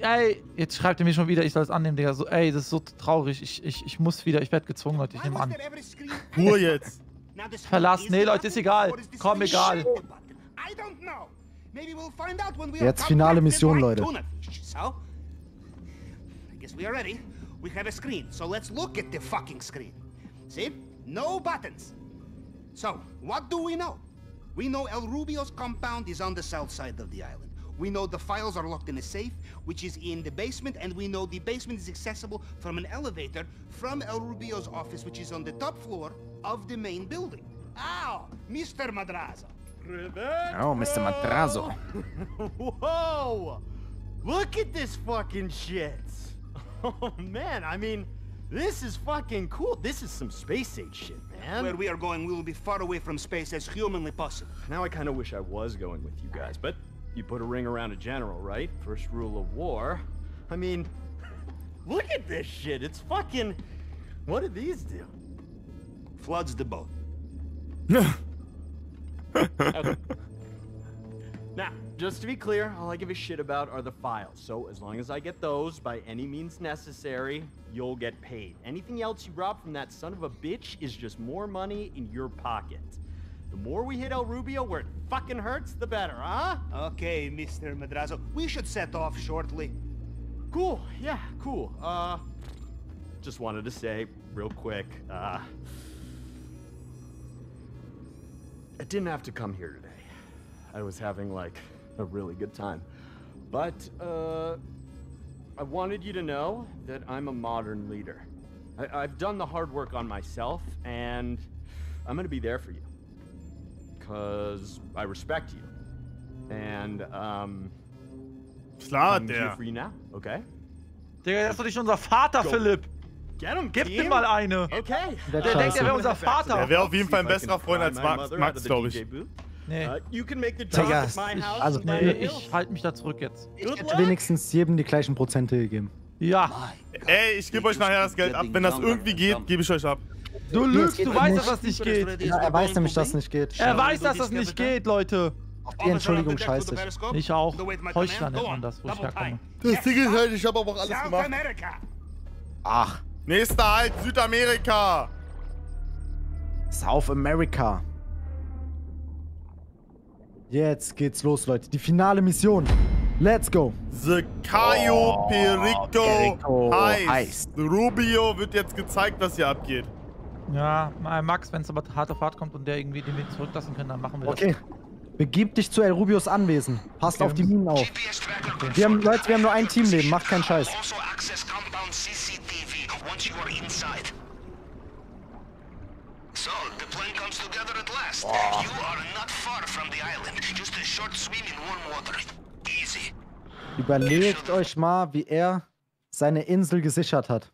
Speaker 3: ey, jetzt schreibt er mir schon wieder, ich soll es annehmen, Digga. So, ey, das ist so traurig. Ich, ich, ich muss wieder, ich werde gezwungen, Leute. Ich nehme an.
Speaker 1: Ruhe jetzt.
Speaker 3: Verlass. Nee, Leute, ist egal. Komm, egal.
Speaker 4: Jetzt finale Mission, Leute.
Speaker 6: So, I guess we are ready. We have a screen, so let's look at the fucking screen. See? No buttons. So, what do we know? We know El Rubio's compound is on the south side of the island. We know the files are locked in a safe, which is in the basement, and we know the basement is accessible from an elevator from El Rubio's office, which is on the top floor of the main building. Ow, Mr. Madrazo.
Speaker 4: Oh, Mr. Madrazo.
Speaker 9: Whoa! Look at this fucking shit! Oh man, I mean, this is fucking cool. This is some space age shit, man.
Speaker 6: Where we are going, we will be far away from space as humanly possible.
Speaker 9: Now I kind of wish I was going with you guys, but you put a ring around a general, right? First rule of war. I mean, look at this shit. It's fucking. What did these do?
Speaker 6: Floods the boat.
Speaker 9: Okay. now, just to be clear, all I give a shit about are the files. So as long as I get those by any means necessary, you'll get paid. Anything else you rob from that son of a bitch is just more money in your pocket. The more we hit El Rubio where it fucking hurts, the better, huh?
Speaker 6: Okay, Mr. Madrazo, we should set off shortly.
Speaker 9: Cool. Yeah, cool. Uh, just wanted to say real quick, uh, I didn't have to come here today. I was having like a really good time. But, uh, I wanted you to know that I'm a modern leader. I- I've done the hard work on myself, and I'm gonna be there for you. Cause I respect you. And, um,
Speaker 1: Klar,
Speaker 9: I'm here
Speaker 1: der.
Speaker 9: for you now, okay?
Speaker 3: Digga, der ist doch nicht unser Vater,
Speaker 9: Go.
Speaker 3: Philipp.
Speaker 9: Get him,
Speaker 3: Gib ihm mal eine.
Speaker 9: Okay.
Speaker 4: Der
Speaker 3: Der denkt, er wäre unser Vater.
Speaker 1: Er wäre auf jeden Fall ein besserer Freund als Max, Max glaube ich.
Speaker 3: Nee,
Speaker 9: Uh, you can make the
Speaker 4: Digga, also-
Speaker 3: nee, ich halte mich da zurück jetzt.
Speaker 4: Ich hätte wenigstens jedem die gleichen Prozente gegeben.
Speaker 3: Ja,
Speaker 1: Ey, ich gebe euch nachher das Geld ab. Wenn das irgendwie geht, gebe ich euch ab.
Speaker 3: Du lügst, du weißt,
Speaker 4: nicht.
Speaker 3: dass das nicht geht.
Speaker 4: Ja, er weiß nämlich, dass es nicht geht.
Speaker 3: Er weiß, dass das nicht geht, Leute.
Speaker 4: Die Entschuldigung scheiße.
Speaker 3: Ich auch. Heuchler nennt man das, wo ich herkomme.
Speaker 1: Das Ding ist halt, ich habe aber auch alles
Speaker 6: South
Speaker 1: gemacht.
Speaker 6: America.
Speaker 4: Ach,
Speaker 1: Nächster Halt, Südamerika.
Speaker 4: South America. Jetzt geht's los, Leute. Die finale Mission. Let's go.
Speaker 1: The Cayo Perico
Speaker 4: Perico
Speaker 1: heißt.
Speaker 4: heißt.
Speaker 1: Rubio wird jetzt gezeigt, was hier abgeht.
Speaker 3: Ja, Max, wenn es aber harte Fahrt kommt und der irgendwie den Weg zurücklassen kann, dann machen wir
Speaker 4: okay. das. Okay. Begib dich zu El Rubios Anwesen. Passt okay. auf die Minen auf. Wir haben, Leute, wir haben nur ein Teamleben. Macht keinen Scheiß.
Speaker 6: Oh.
Speaker 4: Überlegt euch mal, wie er seine Insel gesichert hat.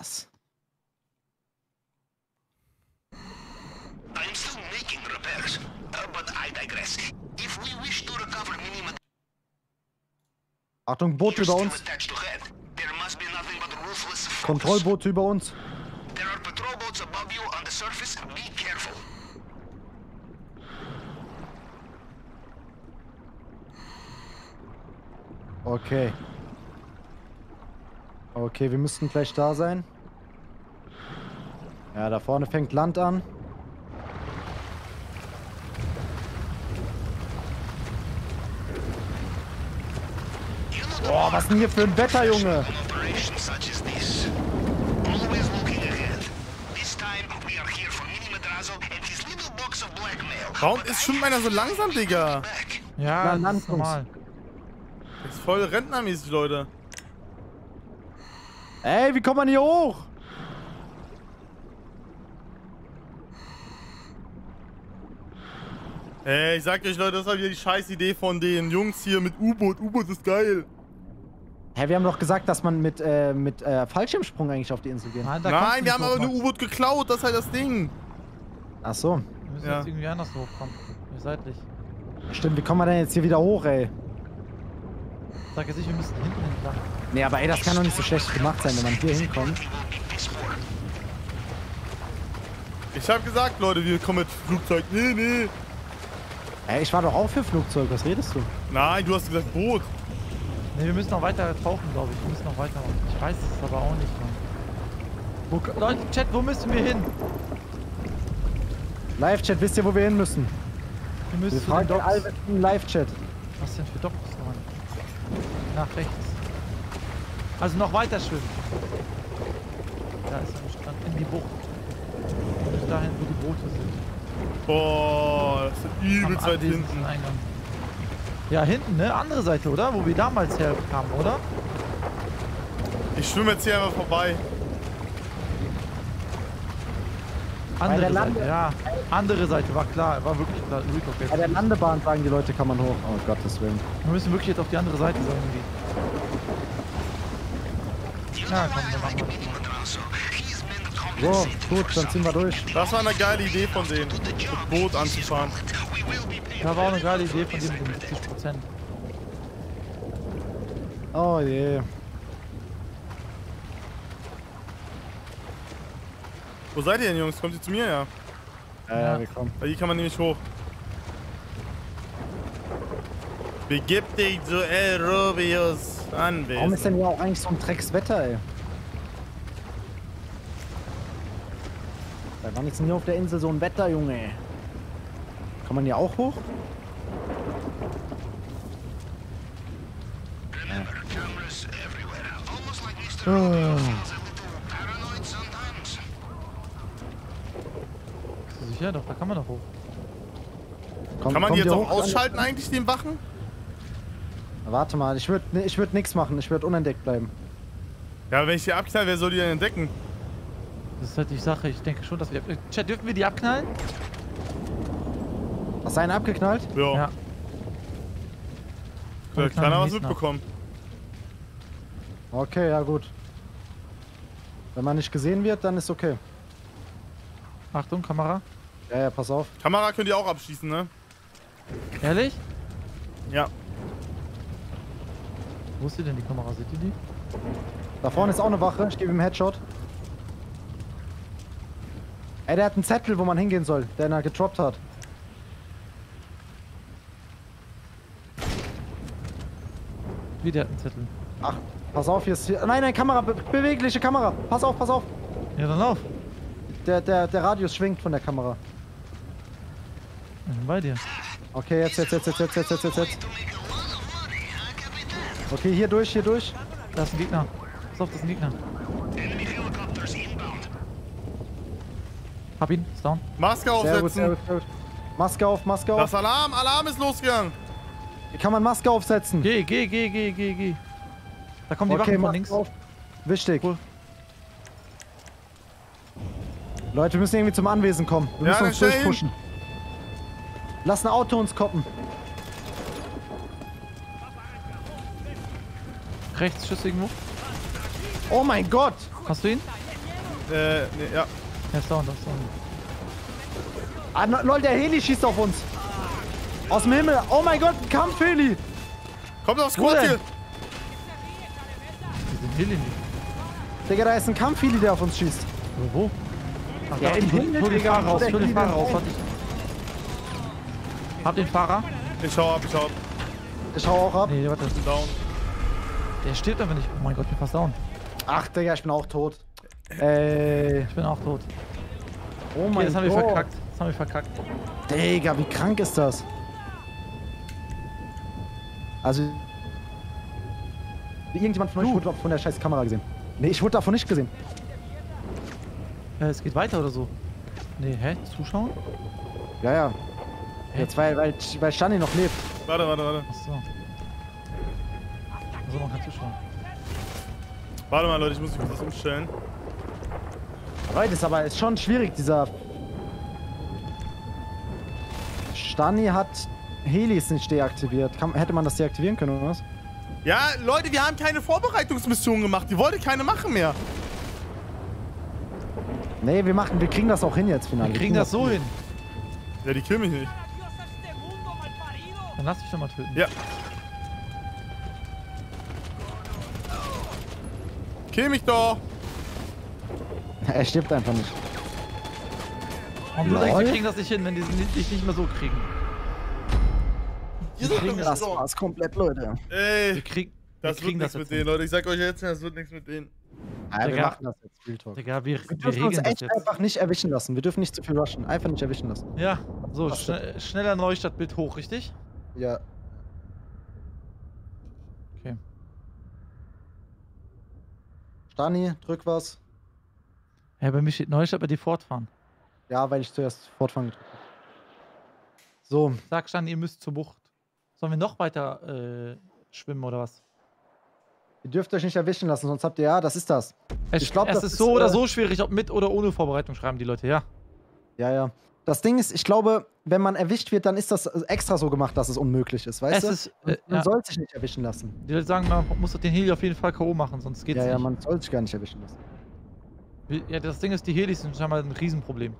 Speaker 4: Krass.
Speaker 6: I'm still making repairs, uh, but I digress. If we wish to recover minimum
Speaker 4: Achtung, Boote über uns.
Speaker 6: attached to head, there must be nothing but ruthless focus.
Speaker 4: Kontrollboote über uns.
Speaker 6: There are patrol boats above you on the surface. Be careful.
Speaker 4: Okay. Okay, wir müssten gleich da sein. Ja, da vorne fängt Land an. Boah, was denn hier für ein Wetter, Junge?
Speaker 1: Warum ist schon meiner so langsam, Digga?
Speaker 3: Ja,
Speaker 4: Na,
Speaker 3: das ist normal.
Speaker 1: Das ist voll rentnermäßig, Leute.
Speaker 4: Ey, wie kommt man hier hoch?
Speaker 1: Ey, ich sag euch, Leute, das war wieder die scheiß Idee von den Jungs hier mit U-Boot. U-Boot ist geil.
Speaker 4: Hä, wir haben doch gesagt, dass man mit, äh, mit äh, Fallschirmsprung eigentlich auf die Insel geht.
Speaker 3: Nein,
Speaker 1: Nein, wir haben aber eine. U-Boot geklaut. Das ist halt das Ding.
Speaker 4: Ach so.
Speaker 3: Wir müssen
Speaker 1: Ja.
Speaker 3: jetzt irgendwie anders hochkommen. Hier seitlich.
Speaker 4: Stimmt, wie kommen wir denn jetzt hier wieder hoch, ey?
Speaker 3: Sag jetzt nicht, wir müssen hinten entlang.
Speaker 4: Nee, aber ey, das kann doch nicht so schlecht gemacht sein, wenn man hier hinkommt.
Speaker 1: Ich hab gesagt, Leute, wir kommen mit Flugzeug. Nee, nee.
Speaker 4: Ey, ich war doch auch für Flugzeug, was redest du?
Speaker 1: Nein, du hast gesagt Boot.
Speaker 3: Ne, wir müssen noch weiter tauchen, glaube ich. Wir müssen noch weiter machen. Ich weiß es aber auch nicht. Wo, Leute, Chat, wo müssen wir hin?
Speaker 4: Live-Chat, wisst ihr, wo wir hin müssen?
Speaker 3: Wir
Speaker 4: Wir
Speaker 3: müssen den
Speaker 4: fragen den im Live-Chat.
Speaker 3: Was denn für Docks, Mann? Nach rechts. Also noch weiter schwimmen. Da ist ein Strand in die Bucht. Bis dahin, wo die Boote sind.
Speaker 1: Boah, das ist übelst weit hinten.
Speaker 3: Eingang. Ja, hinten, ne? Andere Seite, oder? Wo wir damals herkamen, oder?
Speaker 1: Ich schwimme jetzt hier einfach vorbei.
Speaker 3: Andere
Speaker 4: der
Speaker 3: Seite,
Speaker 4: Lande-
Speaker 3: ja. Andere Seite, war klar. War wirklich klar.
Speaker 4: Bei der Landebahn sagen die Leute, kann man hoch. Oh Gottes Willen.
Speaker 3: Wir müssen wirklich jetzt auf die andere Seite sein, irgendwie. Ja, komm, dann machen wir das mal.
Speaker 4: So, gut, dann ziehen wir durch.
Speaker 1: Das war eine geile Idee von denen, mit Boot anzufahren.
Speaker 3: Da war auch eine geile Idee von dem mit den 70 Prozent.
Speaker 4: Oh je.
Speaker 1: Wo seid ihr denn, Jungs? Kommt ihr zu mir, ja?
Speaker 4: Ja, ja, wir kommen.
Speaker 1: Hier kann man nämlich hoch. Begib dich zu El Rubius
Speaker 4: Warum ist denn hier auch eigentlich so ein Dreckswetter, ey? Bei wann ist denn hier auf der Insel so ein Wetter, Junge? Kann man hier auch hoch? Ah.
Speaker 3: Bist du sicher? Doch, da kann man doch hoch.
Speaker 4: Komm,
Speaker 1: Kann man jetzt auch ausschalten eigentlich, den Wachen?
Speaker 4: Warte mal, ich würde ich würd nichts machen. Ich würde unentdeckt bleiben.
Speaker 1: Ja, aber wenn ich die abknall, wer soll die denn entdecken?
Speaker 3: Das ist halt die Sache. Ich denke schon, dass wir... Äh, Chat, dürfen wir die abknallen?
Speaker 4: Hast du einen abgeknallt?
Speaker 1: Ja,
Speaker 3: Ja. knallen
Speaker 1: keiner was mitbekommen.
Speaker 4: Okay, ja gut. Wenn man nicht gesehen wird, dann ist okay.
Speaker 3: Achtung, Kamera.
Speaker 4: Ja, ja, pass auf.
Speaker 1: Kamera könnt ihr auch abschießen, ne?
Speaker 3: Ehrlich?
Speaker 1: Ja.
Speaker 3: Wo ist die denn, die Kamera? Seht ihr die?
Speaker 4: Da vorne ist auch eine Wache. Ich gebe ihm einen Headshot. Ey, der hat einen Zettel, wo man hingehen soll, den er getroppt hat.
Speaker 3: Wie, der hat einen Zettel.
Speaker 4: Ach, pass auf, hier ist hier. Nein, nein, Kamera, be bewegliche Kamera. Pass auf, pass auf.
Speaker 3: Ja, dann lauf.
Speaker 4: Der, der, der Radius schwingt von der Kamera.
Speaker 3: Ich bin bei dir.
Speaker 4: Okay, jetzt, jetzt, jetzt, jetzt, jetzt, jetzt, jetzt, jetzt, jetzt. Okay, hier durch, hier durch.
Speaker 3: Da ist ein Gegner. Pass auf, das ist ein Gegner. Hab ihn, ist down.
Speaker 1: Maske
Speaker 4: Sehr gut, sehr
Speaker 1: aufsetzen.
Speaker 4: gut, sehr gut. Maske auf, Maske auf.
Speaker 1: Das Alarm, Alarm ist losgegangen.
Speaker 4: Wie kann man Maske aufsetzen?
Speaker 3: Geh, geh, geh, geh, geh, geh. Da kommen die
Speaker 4: Okay,
Speaker 3: Wachen von links.
Speaker 4: auf. Wichtig.
Speaker 3: Cool.
Speaker 4: Leute, wir müssen irgendwie zum Anwesen kommen. Wir
Speaker 1: Ja,
Speaker 4: müssen uns durchpushen. Lass ein Auto uns koppen.
Speaker 3: Rechts, Schuss irgendwo.
Speaker 4: Oh mein Gott!
Speaker 3: Hast du ihn?
Speaker 1: Äh, nee, ja.
Speaker 3: Ja, ist down, da ist down.
Speaker 4: Ah, Leute, der Heli schießt auf uns. Aus dem Himmel. Oh mein Gott, ein Kampfheli.
Speaker 1: Kommt aufs Squad hier.
Speaker 3: In die.
Speaker 4: Digga, da ist ein Kampfheli, der auf uns schießt.
Speaker 3: Wo? wo? Ach,
Speaker 4: Ja,
Speaker 3: da,
Speaker 4: im Himmel,
Speaker 3: hol den Fahrer raus, hol den
Speaker 4: Heli
Speaker 3: Fahrer raus, ich. Hab den Fahrer.
Speaker 1: Ich schau ab, ich schau ab.
Speaker 4: Ich hau auch ab.
Speaker 3: Nee, warte.
Speaker 1: Down.
Speaker 3: Der stirbt einfach nicht. Oh mein Gott, ich bin fast down.
Speaker 4: Ach, Digga, ich bin auch tot. Ey.
Speaker 3: Ich bin auch tot.
Speaker 4: Oh mein
Speaker 3: das haben wir
Speaker 4: Gott.
Speaker 3: verkackt. Das haben wir verkackt.
Speaker 4: Digga, wie krank ist das? Also. Irgendjemand von euch wurde von der scheiß Kamera gesehen. Nee, ich wurde davon nicht gesehen.
Speaker 3: Äh, es geht weiter oder so. Nee, hä? Zuschauen?
Speaker 4: Ja, ja.
Speaker 3: Hä?
Speaker 4: Jetzt, weil, weil, weil Stani noch lebt.
Speaker 1: Warte, warte, warte.
Speaker 3: Achso. Also man kann zuschauen.
Speaker 1: Warte mal, Leute, ich muss mich kurz umstellen.
Speaker 4: Leute, ist aber ist schon schwierig, dieser. Stani hat Helis nicht deaktiviert. Kann, hätte man das deaktivieren können, oder was?
Speaker 1: Ja, Leute, wir haben keine Vorbereitungsmission gemacht. Die wollte keine machen mehr.
Speaker 4: Nee, wir machen, wir kriegen das auch hin jetzt final.
Speaker 3: Wir kriegen das so hin.
Speaker 1: Ja, die killen mich nicht.
Speaker 3: Dann lass mich doch mal töten.
Speaker 1: Ja. Kill mich doch.
Speaker 4: Er stirbt einfach nicht.
Speaker 3: Und du denkst,
Speaker 4: Lol.
Speaker 3: wir kriegen das nicht hin, wenn die dich nicht mehr so kriegen. Wir kriegen das.
Speaker 4: War's komplett, Leute.
Speaker 1: Ey,
Speaker 3: Wir, krieg, wir
Speaker 1: das wird
Speaker 3: kriegen
Speaker 1: nichts
Speaker 3: das
Speaker 1: mit denen, Leute. Ich sag euch jetzt, das wird nichts mit denen.
Speaker 4: Ja, wir machen das jetzt, Real Talk.
Speaker 3: Digga, wir,
Speaker 4: Wir
Speaker 3: wir
Speaker 4: dürfen uns echt einfach nicht erwischen lassen. Wir dürfen nicht zu viel rushen. Einfach nicht erwischen lassen.
Speaker 3: Ja, so,
Speaker 4: Das
Speaker 3: schne schneller Neustadtbild hoch, richtig?
Speaker 4: Ja.
Speaker 3: Okay.
Speaker 4: Stani, drück was.
Speaker 3: Ja, bei mir steht Neustadt, bei dir fortfahren.
Speaker 4: Ja, weil ich zuerst fortfahren gedrückt habe. So,
Speaker 3: Sag Stan, ihr müsst zur Bucht. Sollen wir noch weiter äh, schwimmen oder was?
Speaker 4: ihr dürft euch nicht erwischen lassen, sonst habt ihr, ja, das ist das.
Speaker 3: Es,
Speaker 4: Ich glaub,
Speaker 3: es
Speaker 4: das
Speaker 3: ist
Speaker 4: ist,
Speaker 3: so oder
Speaker 4: äh,
Speaker 3: so schwierig, ob mit oder ohne Vorbereitung schreiben die Leute, ja.
Speaker 4: Ja, ja. Das Ding ist, ich glaube, wenn man erwischt wird, dann ist das extra so gemacht, dass es unmöglich ist, weißt
Speaker 3: Es
Speaker 4: du?
Speaker 3: ist, äh,
Speaker 4: man
Speaker 3: ja,
Speaker 4: soll sich nicht erwischen lassen.
Speaker 3: die Leute sagen, man muss doch den Heli auf jeden Fall K.O. machen, sonst geht's
Speaker 4: ja, ja,
Speaker 3: nicht.
Speaker 4: man soll sich gar nicht erwischen lassen.
Speaker 3: Ja, das Ding ist, die Helis sind scheinbar ein Riesenproblem.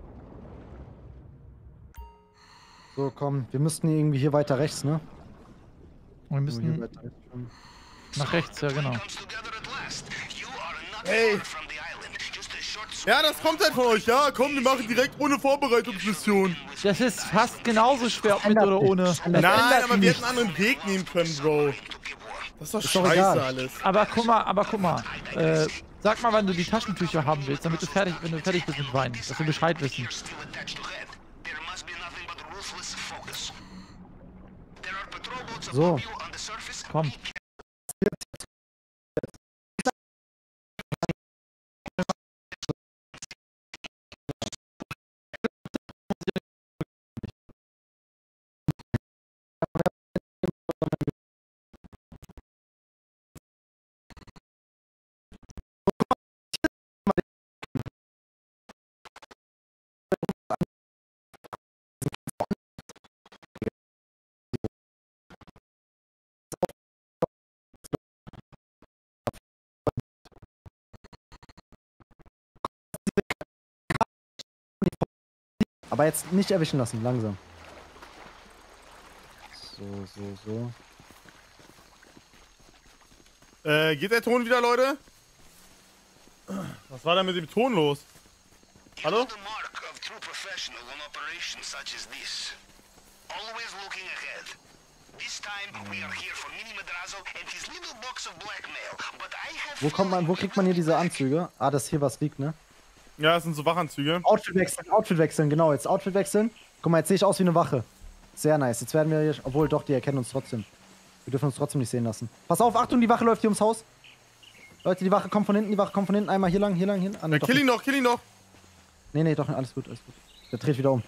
Speaker 4: So, komm, wir müssten irgendwie hier weiter rechts, ne?
Speaker 3: Wir
Speaker 4: Müssen hier
Speaker 3: müssen
Speaker 4: weiter rechts schwimmen.
Speaker 3: nach rechts, ja genau.
Speaker 1: Ey. Ja, das kommt halt von euch. Ja, komm, wir machen direkt ohne Vorbereitungsmission.
Speaker 3: Das ist fast genauso schwer, ob mit oder ohne.
Speaker 1: Nein, aber wir hätten einen anderen Weg nehmen können, Bro. Das ist doch
Speaker 4: Ist doch
Speaker 1: scheiße
Speaker 4: egal.
Speaker 1: alles.
Speaker 3: Aber guck mal, aber guck mal. Äh, sag mal, wann du die Taschentücher haben willst, damit du fertig, wenn du fertig bist mit Weinen, dass wir Bescheid wissen.
Speaker 4: So,
Speaker 3: Komm.
Speaker 4: Aber jetzt nicht erwischen lassen, langsam. So, so, so.
Speaker 1: Äh, geht der Ton wieder, Leute? Was war da mit dem Ton los? Hallo?
Speaker 6: the mark of true professional on operations such as this. Always looking ahead. This time we are here for Mini Madrazo and his little box of blackmail. But I have
Speaker 4: Wo kommt man, wo kriegt man hier diese Anzüge? Ah, das ist hier was liegt, ne?
Speaker 1: Ja, das sind so Wachanzüge.
Speaker 4: Outfit wechseln, Outfit wechseln, genau, jetzt Outfit wechseln. Guck mal, jetzt sehe ich aus wie eine Wache. Sehr nice. Jetzt werden wir hier, obwohl doch, die erkennen uns trotzdem. Wir dürfen uns trotzdem nicht sehen lassen. Pass auf, Achtung, die Wache läuft hier ums Haus. Leute, die Wache kommt von hinten, die Wache kommt von hinten. Einmal hier lang, hier lang, hier. Ah, nee,
Speaker 1: Ja, kill ihn
Speaker 4: nicht.
Speaker 1: doch, kill ihn doch.
Speaker 4: Nee, nee, doch, alles gut, alles gut. Der dreht wieder um.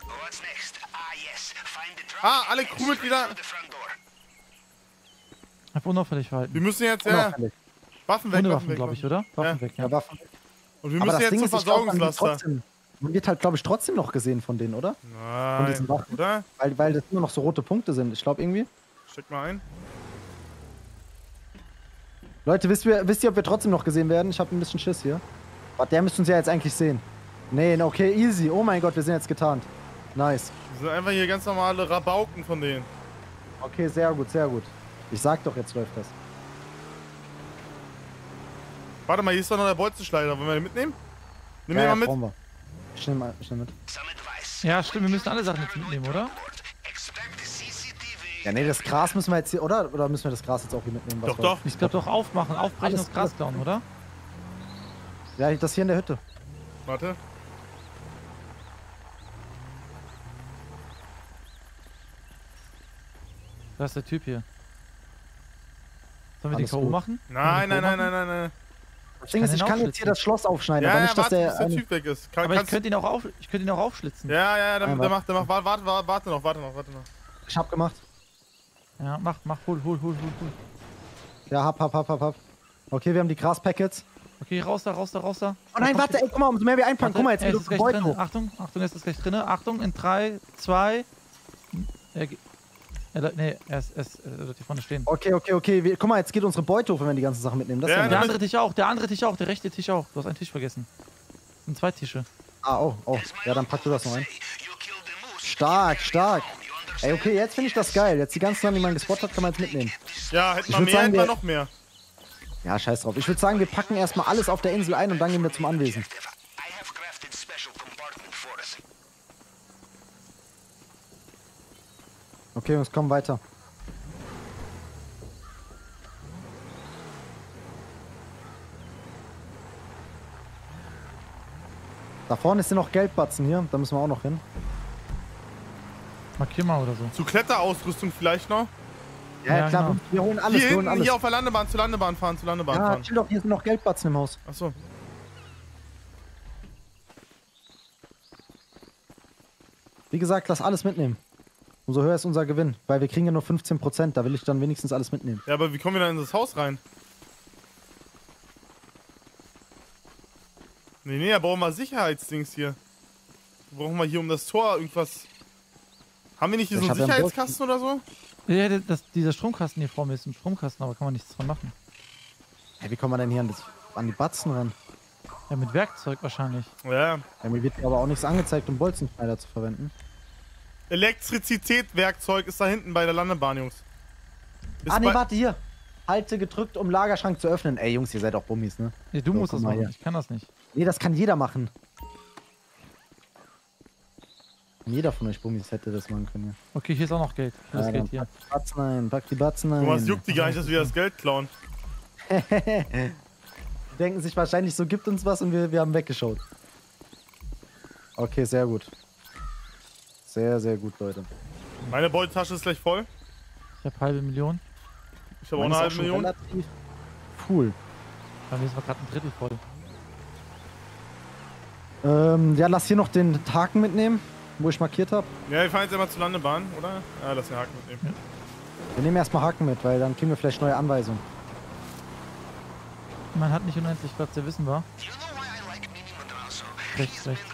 Speaker 6: What's next? Ah, yes. Find the truck.
Speaker 1: Ah, alle Crewmitglieder.
Speaker 6: door.
Speaker 3: Einfach unauffällig verhalten.
Speaker 1: Wir müssen jetzt,
Speaker 4: Unauffällig.
Speaker 1: Waffen weg,
Speaker 3: Ohne
Speaker 1: Waffen
Speaker 3: Waffen,
Speaker 1: weg.
Speaker 3: glaube ich, oder? Waffen
Speaker 1: Ja.
Speaker 3: weg, ja.
Speaker 4: Ja, Waffen.
Speaker 1: Und wir
Speaker 4: Aber
Speaker 1: müssen
Speaker 4: das
Speaker 1: jetzt
Speaker 4: Ding
Speaker 1: zum Versorgungslaster.
Speaker 4: trotzdem- Man wird halt, glaube ich, trotzdem noch gesehen von denen, oder? Von diesen
Speaker 1: Nein,
Speaker 4: Waffen.
Speaker 1: oder?
Speaker 4: Weil, weil das immer noch so rote Punkte sind. Ich glaube irgendwie.
Speaker 1: Steck mal ein.
Speaker 4: Leute, wisst ihr, wisst ihr, ob wir trotzdem noch gesehen werden? Ich habe ein bisschen Schiss hier. Warte, der müsste uns ja jetzt eigentlich sehen. Nee, okay, easy. Oh mein Gott, wir sind jetzt getarnt. Nice.
Speaker 1: Das sind einfach hier ganz normale Rabauken von denen.
Speaker 4: Okay, sehr gut, sehr gut. Ich sag doch, jetzt läuft das.
Speaker 1: Warte mal, hier ist doch noch der Bolzenschleider. Wollen wir den mitnehmen? Nimm
Speaker 4: ja,
Speaker 1: den
Speaker 4: ja,
Speaker 1: mal mit.
Speaker 4: brauchen wir. Ich nehme mal, ich nehm mit.
Speaker 3: Ja, stimmt, wir müssen alle Sachen jetzt mitnehmen, oder?
Speaker 4: Ja, nee, das Gras müssen wir jetzt hier, oder? Oder müssen wir das Gras jetzt auch hier mitnehmen? was
Speaker 1: Doch, doch.
Speaker 3: Ich glaube doch aufmachen, aufbrechen und das Gras klauen, oder?
Speaker 4: Ja, das hier in der Hütte.
Speaker 1: Warte.
Speaker 3: Da ist der Typ hier. Sollen wir
Speaker 4: Alles
Speaker 3: den K.O. machen?
Speaker 1: Nein, nein, nein, nein, nein, nein.
Speaker 4: Das Ding ist, ich kann jetzt hier das Schloss aufschneiden,
Speaker 1: Ja,
Speaker 4: aber
Speaker 1: ja,
Speaker 4: nicht, dass
Speaker 1: warte,
Speaker 4: der.
Speaker 1: bis der
Speaker 4: eine-
Speaker 1: Typ weg ist. Kann,
Speaker 3: Aber ich könnte ihn auch auf, ich könnte ihn auch aufschlitzen.
Speaker 1: ja, ja, der,
Speaker 4: Einmal.
Speaker 1: der macht, der macht. Warte, warte, warte, warte noch, warte noch, warte noch.
Speaker 4: ich hab gemacht.
Speaker 3: Ja, mach, mach, hol, hol, hol, hol, hol.
Speaker 4: Ja, hab, hab, hab, hab, hab. Okay, wir haben die Graspackets.
Speaker 3: Okay, raus da, raus da, raus da.
Speaker 4: Oh nein, warte, ey, guck mal, umso mehr wir einpacken. Guck mal, jetzt
Speaker 3: ist
Speaker 4: unser
Speaker 3: gleich drin. Achtung, Achtung, er ist gleich drin. Achtung, in 3, 2. Er, nee, er ist, er ist, er wird hier vorne stehen.
Speaker 4: Okay, okay, okay. Wir, guck mal, jetzt geht unsere Beute hoch, wenn wir die ganzen Sachen mitnehmen. Das
Speaker 1: Ja,
Speaker 4: ja
Speaker 3: Der andere Tisch auch, der andere Tisch auch, der rechte Tisch auch. Du hast einen Tisch vergessen. Und zwei Tische.
Speaker 4: Ah, oh, oh. Ja, dann pack du das noch ein. Stark, stark. Ey, okay, jetzt finde ich das geil. Jetzt die ganzen Sachen, die man gespottet hat, kann man jetzt mitnehmen.
Speaker 1: Ja, hätten
Speaker 4: Ich
Speaker 1: wir mehr,
Speaker 4: sagen,
Speaker 1: hätten wir- noch mehr.
Speaker 4: Ja, scheiß drauf. Ich würde sagen, wir packen erstmal alles auf der Insel ein und dann gehen wir zum Anwesen.
Speaker 6: I have crafted special compartment for us.
Speaker 4: Okay, Jungs, komm weiter. Da vorne sind noch Geldbatzen hier, da müssen wir auch noch hin.
Speaker 3: Markier mal oder so.
Speaker 1: Zu Kletterausrüstung vielleicht noch.
Speaker 4: Ja,
Speaker 3: Ja,
Speaker 4: klar,
Speaker 3: genau.
Speaker 4: wir, holen alles,
Speaker 1: hier
Speaker 4: wir holen
Speaker 1: hinten,
Speaker 4: alles.
Speaker 1: hier auf der Landebahn, zur Landebahn fahren, zur Landebahn
Speaker 4: ja,
Speaker 1: fahren.
Speaker 4: chill doch, hier sind noch Geldbatzen im Haus.
Speaker 1: Achso.
Speaker 4: Wie gesagt, lass alles mitnehmen. Umso höher ist unser Gewinn, weil wir kriegen ja nur 15%, da will ich dann wenigstens alles mitnehmen.
Speaker 1: Ja, aber wie kommen wir dann in das Haus rein? Nee, nee, da brauchen wir Sicherheitsdings hier. Brauchen wir hier um das Tor irgendwas. Haben wir nicht
Speaker 4: ja einen
Speaker 1: Sicherheitskasten oder so?
Speaker 3: Ja, das, dieser Stromkasten hier vor mir ist ein Stromkasten, aber kann man nichts dran machen.
Speaker 4: Hey, wie kommen wir denn hier an, das, an die Batzen ran?
Speaker 3: Ja, mit Werkzeug wahrscheinlich.
Speaker 1: Ja.
Speaker 4: Ja, mir wird aber auch nichts angezeigt, um Bolzenschneider zu verwenden.
Speaker 1: Elektrizität, Werkzeug ist da hinten bei der Landebahn, Jungs. Ist
Speaker 4: ah, nee, warte, hier. Halte gedrückt, um Lagerschrank zu öffnen. Ey, Jungs, ihr seid auch Bummis, ne?
Speaker 3: Nee, du
Speaker 4: So,
Speaker 3: musst das machen.
Speaker 4: hier.
Speaker 3: Ich kann das nicht.
Speaker 4: Nee, das kann jeder machen. Jeder von euch Bummis hätte das machen können,
Speaker 3: Okay, hier ist auch noch Geld. Für das
Speaker 4: ja.
Speaker 3: Geld hier.
Speaker 4: pack die Batzen ein, pack die Batzen ein.
Speaker 1: Thomas juckt die gar nicht, dass wir das Geld klauen.
Speaker 4: Die denken sich wahrscheinlich, so gibt uns was und wir, wir haben weggeschaut. Okay, sehr gut. Sehr, sehr gut, Leute.
Speaker 1: Meine Beutetasche ist gleich voll.
Speaker 3: Ich habe halbe Million.
Speaker 1: Ich habe auch eine halbe Million.
Speaker 4: relativ Cool.
Speaker 3: Bei mir ist gerade ein Drittel voll.
Speaker 4: Ähm, ja, lass hier noch den Haken mitnehmen, wo ich markiert habe.
Speaker 1: Ja, wir fahren jetzt einmal zur Landebahn, oder? Ja, lass den Haken mitnehmen.
Speaker 4: Wir nehmen erstmal Haken mit, weil dann kriegen wir vielleicht neue Anweisungen.
Speaker 3: Man hat nicht unendlich Platz, der wissen
Speaker 6: Madrazo?
Speaker 3: Rechts, rechts,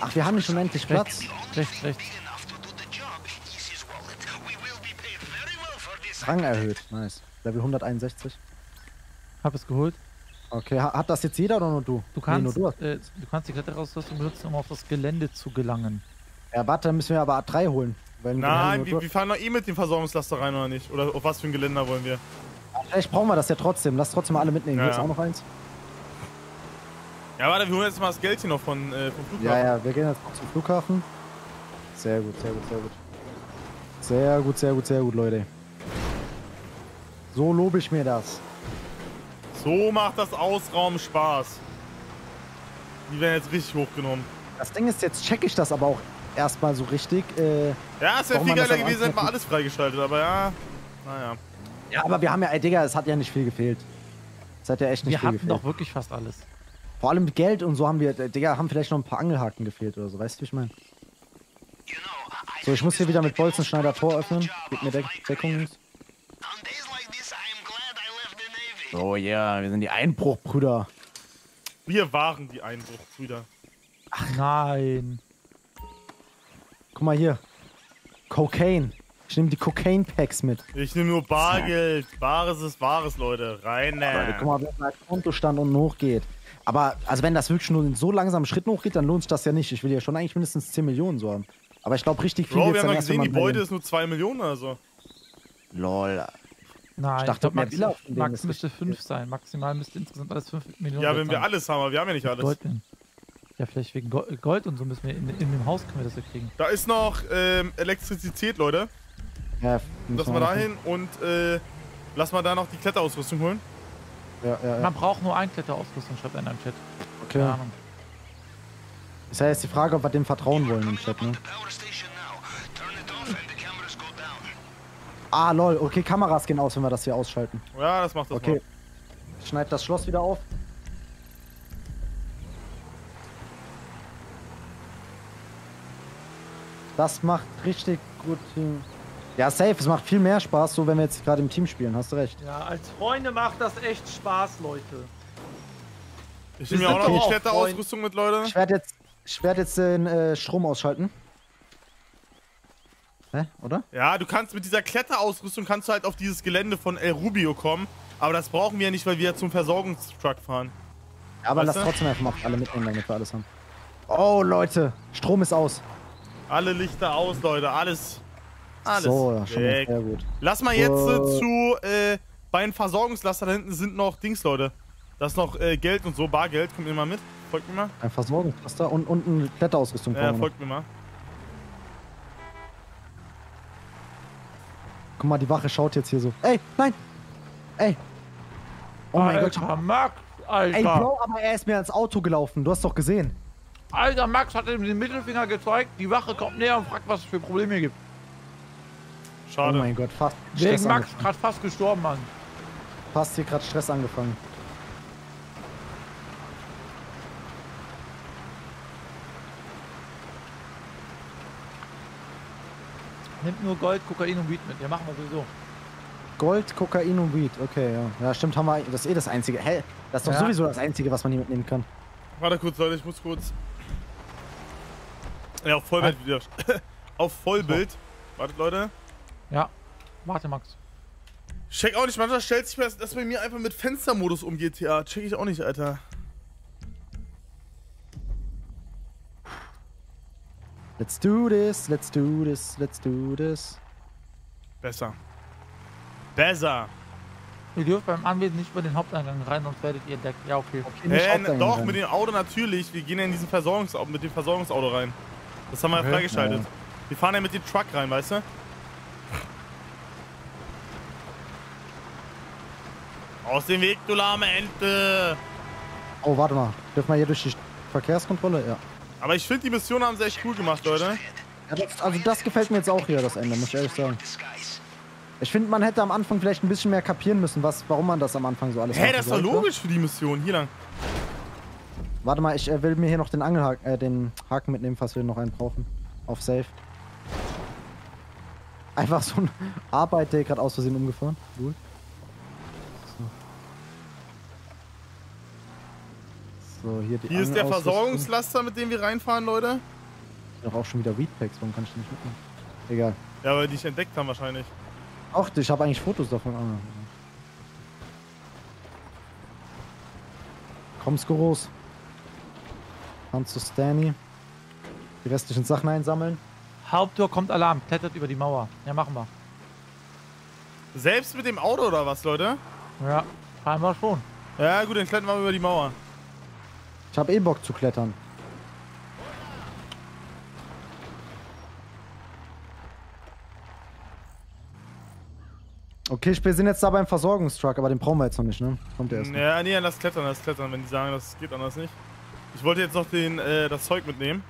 Speaker 4: Ach, wir haben nicht unendlich Platz.
Speaker 3: rechts, rechts, rechts.
Speaker 4: Rang erhöht. Nice. Level 161.
Speaker 3: Hab es geholt.
Speaker 4: Okay, ha hat das jetzt jeder oder nur du?
Speaker 3: Du kannst,
Speaker 4: Nee, nur du.
Speaker 3: äh, du kannst die Kletterausrüstung benutzen, um auf das Gelände zu gelangen.
Speaker 4: Ja, warte, dann müssen wir aber A3 holen.
Speaker 1: Nein, wir, wir fahren doch eh mit dem Versorgungslaster rein, oder nicht? Oder auf was für ein Geländer wollen wir?
Speaker 4: Vielleicht brauchen wir das ja trotzdem. Lass trotzdem mal alle mitnehmen.
Speaker 1: Ja,
Speaker 4: Hier ist auch noch eins.
Speaker 1: Ja, warte, wir holen jetzt mal das Geld hier noch von, äh, vom Flughafen.
Speaker 4: Ja, ja, wir gehen jetzt noch zum Flughafen. Sehr gut, sehr gut, sehr gut. Sehr gut, sehr gut, sehr gut, Leute. So lobe ich mir das.
Speaker 1: So macht das Ausraum Spaß. Die werden jetzt richtig hochgenommen.
Speaker 4: Das Ding ist, jetzt checke ich das aber auch erstmal so richtig. Äh,
Speaker 1: Ja, es wäre viel geiler gewesen, hätten wir alles freigeschaltet, aber ja. Naja.
Speaker 4: ja, aber wir haben ja, ey, Digga, es hat ja nicht viel gefehlt. Es hat ja echt nicht
Speaker 3: Wir
Speaker 4: viel
Speaker 3: hatten
Speaker 4: gefehlt.
Speaker 3: doch wirklich fast alles.
Speaker 4: Vor allem Geld und so haben wir, äh, Digga, haben vielleicht noch ein paar Angelhaken gefehlt oder so, weißt du, wie ich meine? So, ich muss hier wieder mit Bolzenschneider Tor öffnen. Gib mir Deck Deckung. So, ja, wir sind die Einbruchbrüder.
Speaker 1: Wir waren die Einbruchbrüder.
Speaker 3: Nein.
Speaker 4: Guck mal hier. Cocaine. Ich nehme die Cocaine-Packs mit.
Speaker 1: Ich nehme nur Bargeld. Wahres ist Wahres, Leute. Rein.
Speaker 4: Leute, guck mal, wie mein Kontostand unten hochgeht. Aber, also wenn das wirklich nur in so langsamen Schritten hochgeht, dann lohnt sich das ja nicht. Ich will ja schon eigentlich mindestens 10 Millionen so haben. Aber ich glaube richtig viel
Speaker 1: Bro, wir haben
Speaker 4: wenn
Speaker 1: gesehen, die Beute ist nur 2 Millionen oder so.
Speaker 4: Lol.
Speaker 3: Nein,
Speaker 4: Ich
Speaker 3: ich
Speaker 4: dachte,
Speaker 3: glaub,
Speaker 4: mehr
Speaker 3: Max, Max müsste
Speaker 4: richtig
Speaker 3: 5 sein. Maximal müsste insgesamt alles 5 Millionen
Speaker 1: Ja,
Speaker 3: wert
Speaker 1: wenn wir
Speaker 3: sein.
Speaker 1: alles haben, aber wir haben ja nicht alles.
Speaker 3: Gold denn? Ja, vielleicht wegen Go- Gold und so müssen wir in, in dem Haus können wir das ja kriegen.
Speaker 1: Da ist noch ähm, Elektrizität, Leute.
Speaker 4: Ja,
Speaker 1: Lass mal dahin und äh, lass mal da noch die Kletterausrüstung holen.
Speaker 4: Ja, ja, ja.
Speaker 3: Man braucht nur ein Kletterausrüstung, schreibt einer im Chat.
Speaker 4: Okay.
Speaker 3: Keine Ahnung.
Speaker 4: Ist ja jetzt die Frage, ob wir dem vertrauen wollen im Chat, ne? Ah, lol. Okay, Kameras gehen aus, wenn wir das hier ausschalten.
Speaker 1: Ja, das macht das
Speaker 4: Okay. Schneid das Schloss wieder auf. Das macht richtig gut. Team. Ja, safe. Es macht viel mehr Spaß, so wenn wir jetzt gerade im Team spielen. Hast du recht.
Speaker 3: Ja, als Freunde macht das echt Spaß, Leute.
Speaker 1: Ich nehme mir auch noch die Kletterausrüstung mit, Leute.
Speaker 4: Ich werde jetzt, ich werd jetzt den äh, Strom ausschalten. Hä? Oder?
Speaker 1: Ja, du kannst mit dieser Kletterausrüstung kannst du halt auf dieses Gelände von El Rubio kommen. Aber das brauchen wir ja nicht, weil wir ja zum Versorgungstruck fahren.
Speaker 4: Ja, aber
Speaker 1: Weißt
Speaker 4: lass
Speaker 1: du?
Speaker 4: trotzdem einfach mal alle mitnehmen, damit wir alles haben. Oh, Leute. Strom ist aus.
Speaker 1: Alle Lichter aus, Leute. Alles. Alles.
Speaker 4: So, ja, schon
Speaker 1: weg.
Speaker 4: sehr gut.
Speaker 1: Lass mal jetzt äh, zu, äh, bei den Versorgungslaster da hinten sind noch Dings, Leute. Da ist noch äh, Geld und so, Bargeld. Kommt mir mal mit. Folgt mir mal.
Speaker 4: Ein Versorgungscluster und, und eine Kletterausrüstung.
Speaker 1: Ja,
Speaker 4: noch.
Speaker 1: folgt mir mal.
Speaker 4: Guck mal, die Wache schaut jetzt hier so. Ey, nein! Ey! Oh mein Gott.
Speaker 3: Alter, Max, Alter.
Speaker 4: Ey, Bro, aber er ist mir ans Auto gelaufen. Du hast doch gesehen.
Speaker 3: Alter, Max hat ihm den Mittelfinger gezeigt. Die Wache kommt näher und fragt, was es für Probleme hier gibt.
Speaker 1: Schade.
Speaker 4: Oh mein Gott, fast
Speaker 3: Wegen Max gerade fast gestorben, Mann.
Speaker 4: Fast hier gerade Stress angefangen.
Speaker 3: Nimmt nur Gold, Kokain und Weed mit. Ja, machen wir sowieso.
Speaker 4: Gold, Kokain und Weed. Okay, ja. Ja, stimmt, haben wir. Das ist eh das Einzige. Hä? Das ist doch
Speaker 3: Ja.
Speaker 4: sowieso das Einzige, was man hier mitnehmen kann.
Speaker 1: Warte kurz, Leute, ich muss kurz. Ja, auf Vollbild wieder. auf Vollbild. Wartet, Leute.
Speaker 3: Ja. Warte, Max.
Speaker 1: Check auch nicht, manchmal stellt sich mir das, das bei mir einfach mit Fenstermodus um GTA. Check ich auch nicht, Alter.
Speaker 4: Let's do this, let's do this, let's do this.
Speaker 1: Besser. Besser.
Speaker 3: Ihr dürft beim Anwesen nicht über den Haupteingang rein, sonst werdet ihr entdeckt. Ja, okay.
Speaker 4: Nicht
Speaker 1: Äh, doch,
Speaker 4: rein.
Speaker 1: mit dem Auto natürlich. Wir gehen ja in diesen Versorgungsauto, mit dem Versorgungsauto rein. Das haben wir ja
Speaker 3: Okay.
Speaker 1: freigeschaltet.
Speaker 4: Ja.
Speaker 1: Wir fahren ja mit dem Truck rein, weißt du? Aus dem Weg, du lahme Ente!
Speaker 4: Oh, warte mal. Dürfen wir hier durch die Verkehrskontrolle? Ja.
Speaker 1: Aber ich finde, die Mission haben sie echt cool gemacht, Leute.
Speaker 4: also das gefällt mir jetzt auch hier, das Ende, muss ich ehrlich sagen. Ich finde, man hätte am Anfang vielleicht ein bisschen mehr kapieren müssen, was, warum man das am Anfang so alles
Speaker 1: Hä, das ist doch logisch für die Mission. Hier lang.
Speaker 4: Warte mal, ich äh, will mir hier noch den Angelhaken, äh, den Haken mitnehmen, falls wir noch einen brauchen. Auf Safe. Einfach so ein Arbeit, der gerade aus Versehen umgefahren. Cool. So. hier die
Speaker 1: Hier ist der. Versorgungslaster, mit dem wir reinfahren, Leute.
Speaker 4: Doch auch schon wieder Weedpacks, warum kann ich die nicht mitnehmen? Egal.
Speaker 1: Ja, weil die dich entdeckt haben wahrscheinlich.
Speaker 4: Ach, ich habe eigentlich Fotos davon. Ah. Komm, Skoros. Hand zu Stanny. Die restlichen Sachen einsammeln.
Speaker 3: Haupttor kommt Alarm. Klettert über die Mauer. Ja, machen wir.
Speaker 1: Selbst mit dem Auto oder was, Leute?
Speaker 3: Ja, scheinbar schon.
Speaker 1: Ja, gut, dann klettern wir über die Mauer.
Speaker 4: Ich habe eh Bock zu klettern. Okay, wir sind jetzt da beim Versorgungstruck, aber den brauchen wir jetzt noch nicht, ne? Kommt der erst.
Speaker 1: Ja, nee, lass klettern, lass klettern, wenn die sagen, das geht anders nicht. Ich wollte jetzt noch den, äh, das Zeug mitnehmen.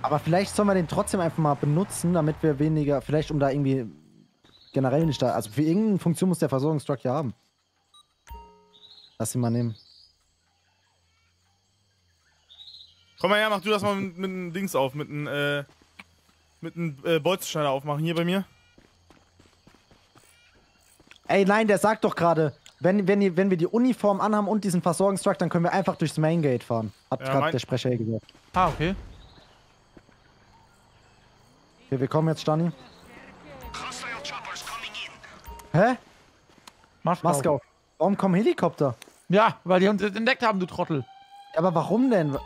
Speaker 4: Aber vielleicht sollen wir den trotzdem einfach mal benutzen, damit wir weniger, vielleicht um da irgendwie generell nicht da, also für irgendeine Funktion muss der Versorgungstruck ja haben. Lass ihn mal nehmen.
Speaker 1: Komm mal her, mach du das mal mit, mit einem Dings auf, mit einem, äh, mit einem äh, Bolzenschneider aufmachen, hier bei mir.
Speaker 4: Ey, nein, der sagt doch gerade, wenn, wenn, wenn wir die Uniform anhaben und diesen Versorgungstruck, dann können wir einfach durchs Main Gate fahren. Hat
Speaker 1: Ja,
Speaker 4: gerade der Sprecher hier gesagt.
Speaker 3: Ah, okay.
Speaker 4: Okay, wir kommen jetzt, Stani. Hä?
Speaker 3: Maske,
Speaker 4: Maske auf. Warum kommen Helikopter?
Speaker 3: Ja, weil die uns entdeckt haben, du Trottel.
Speaker 4: Ja, aber warum denn?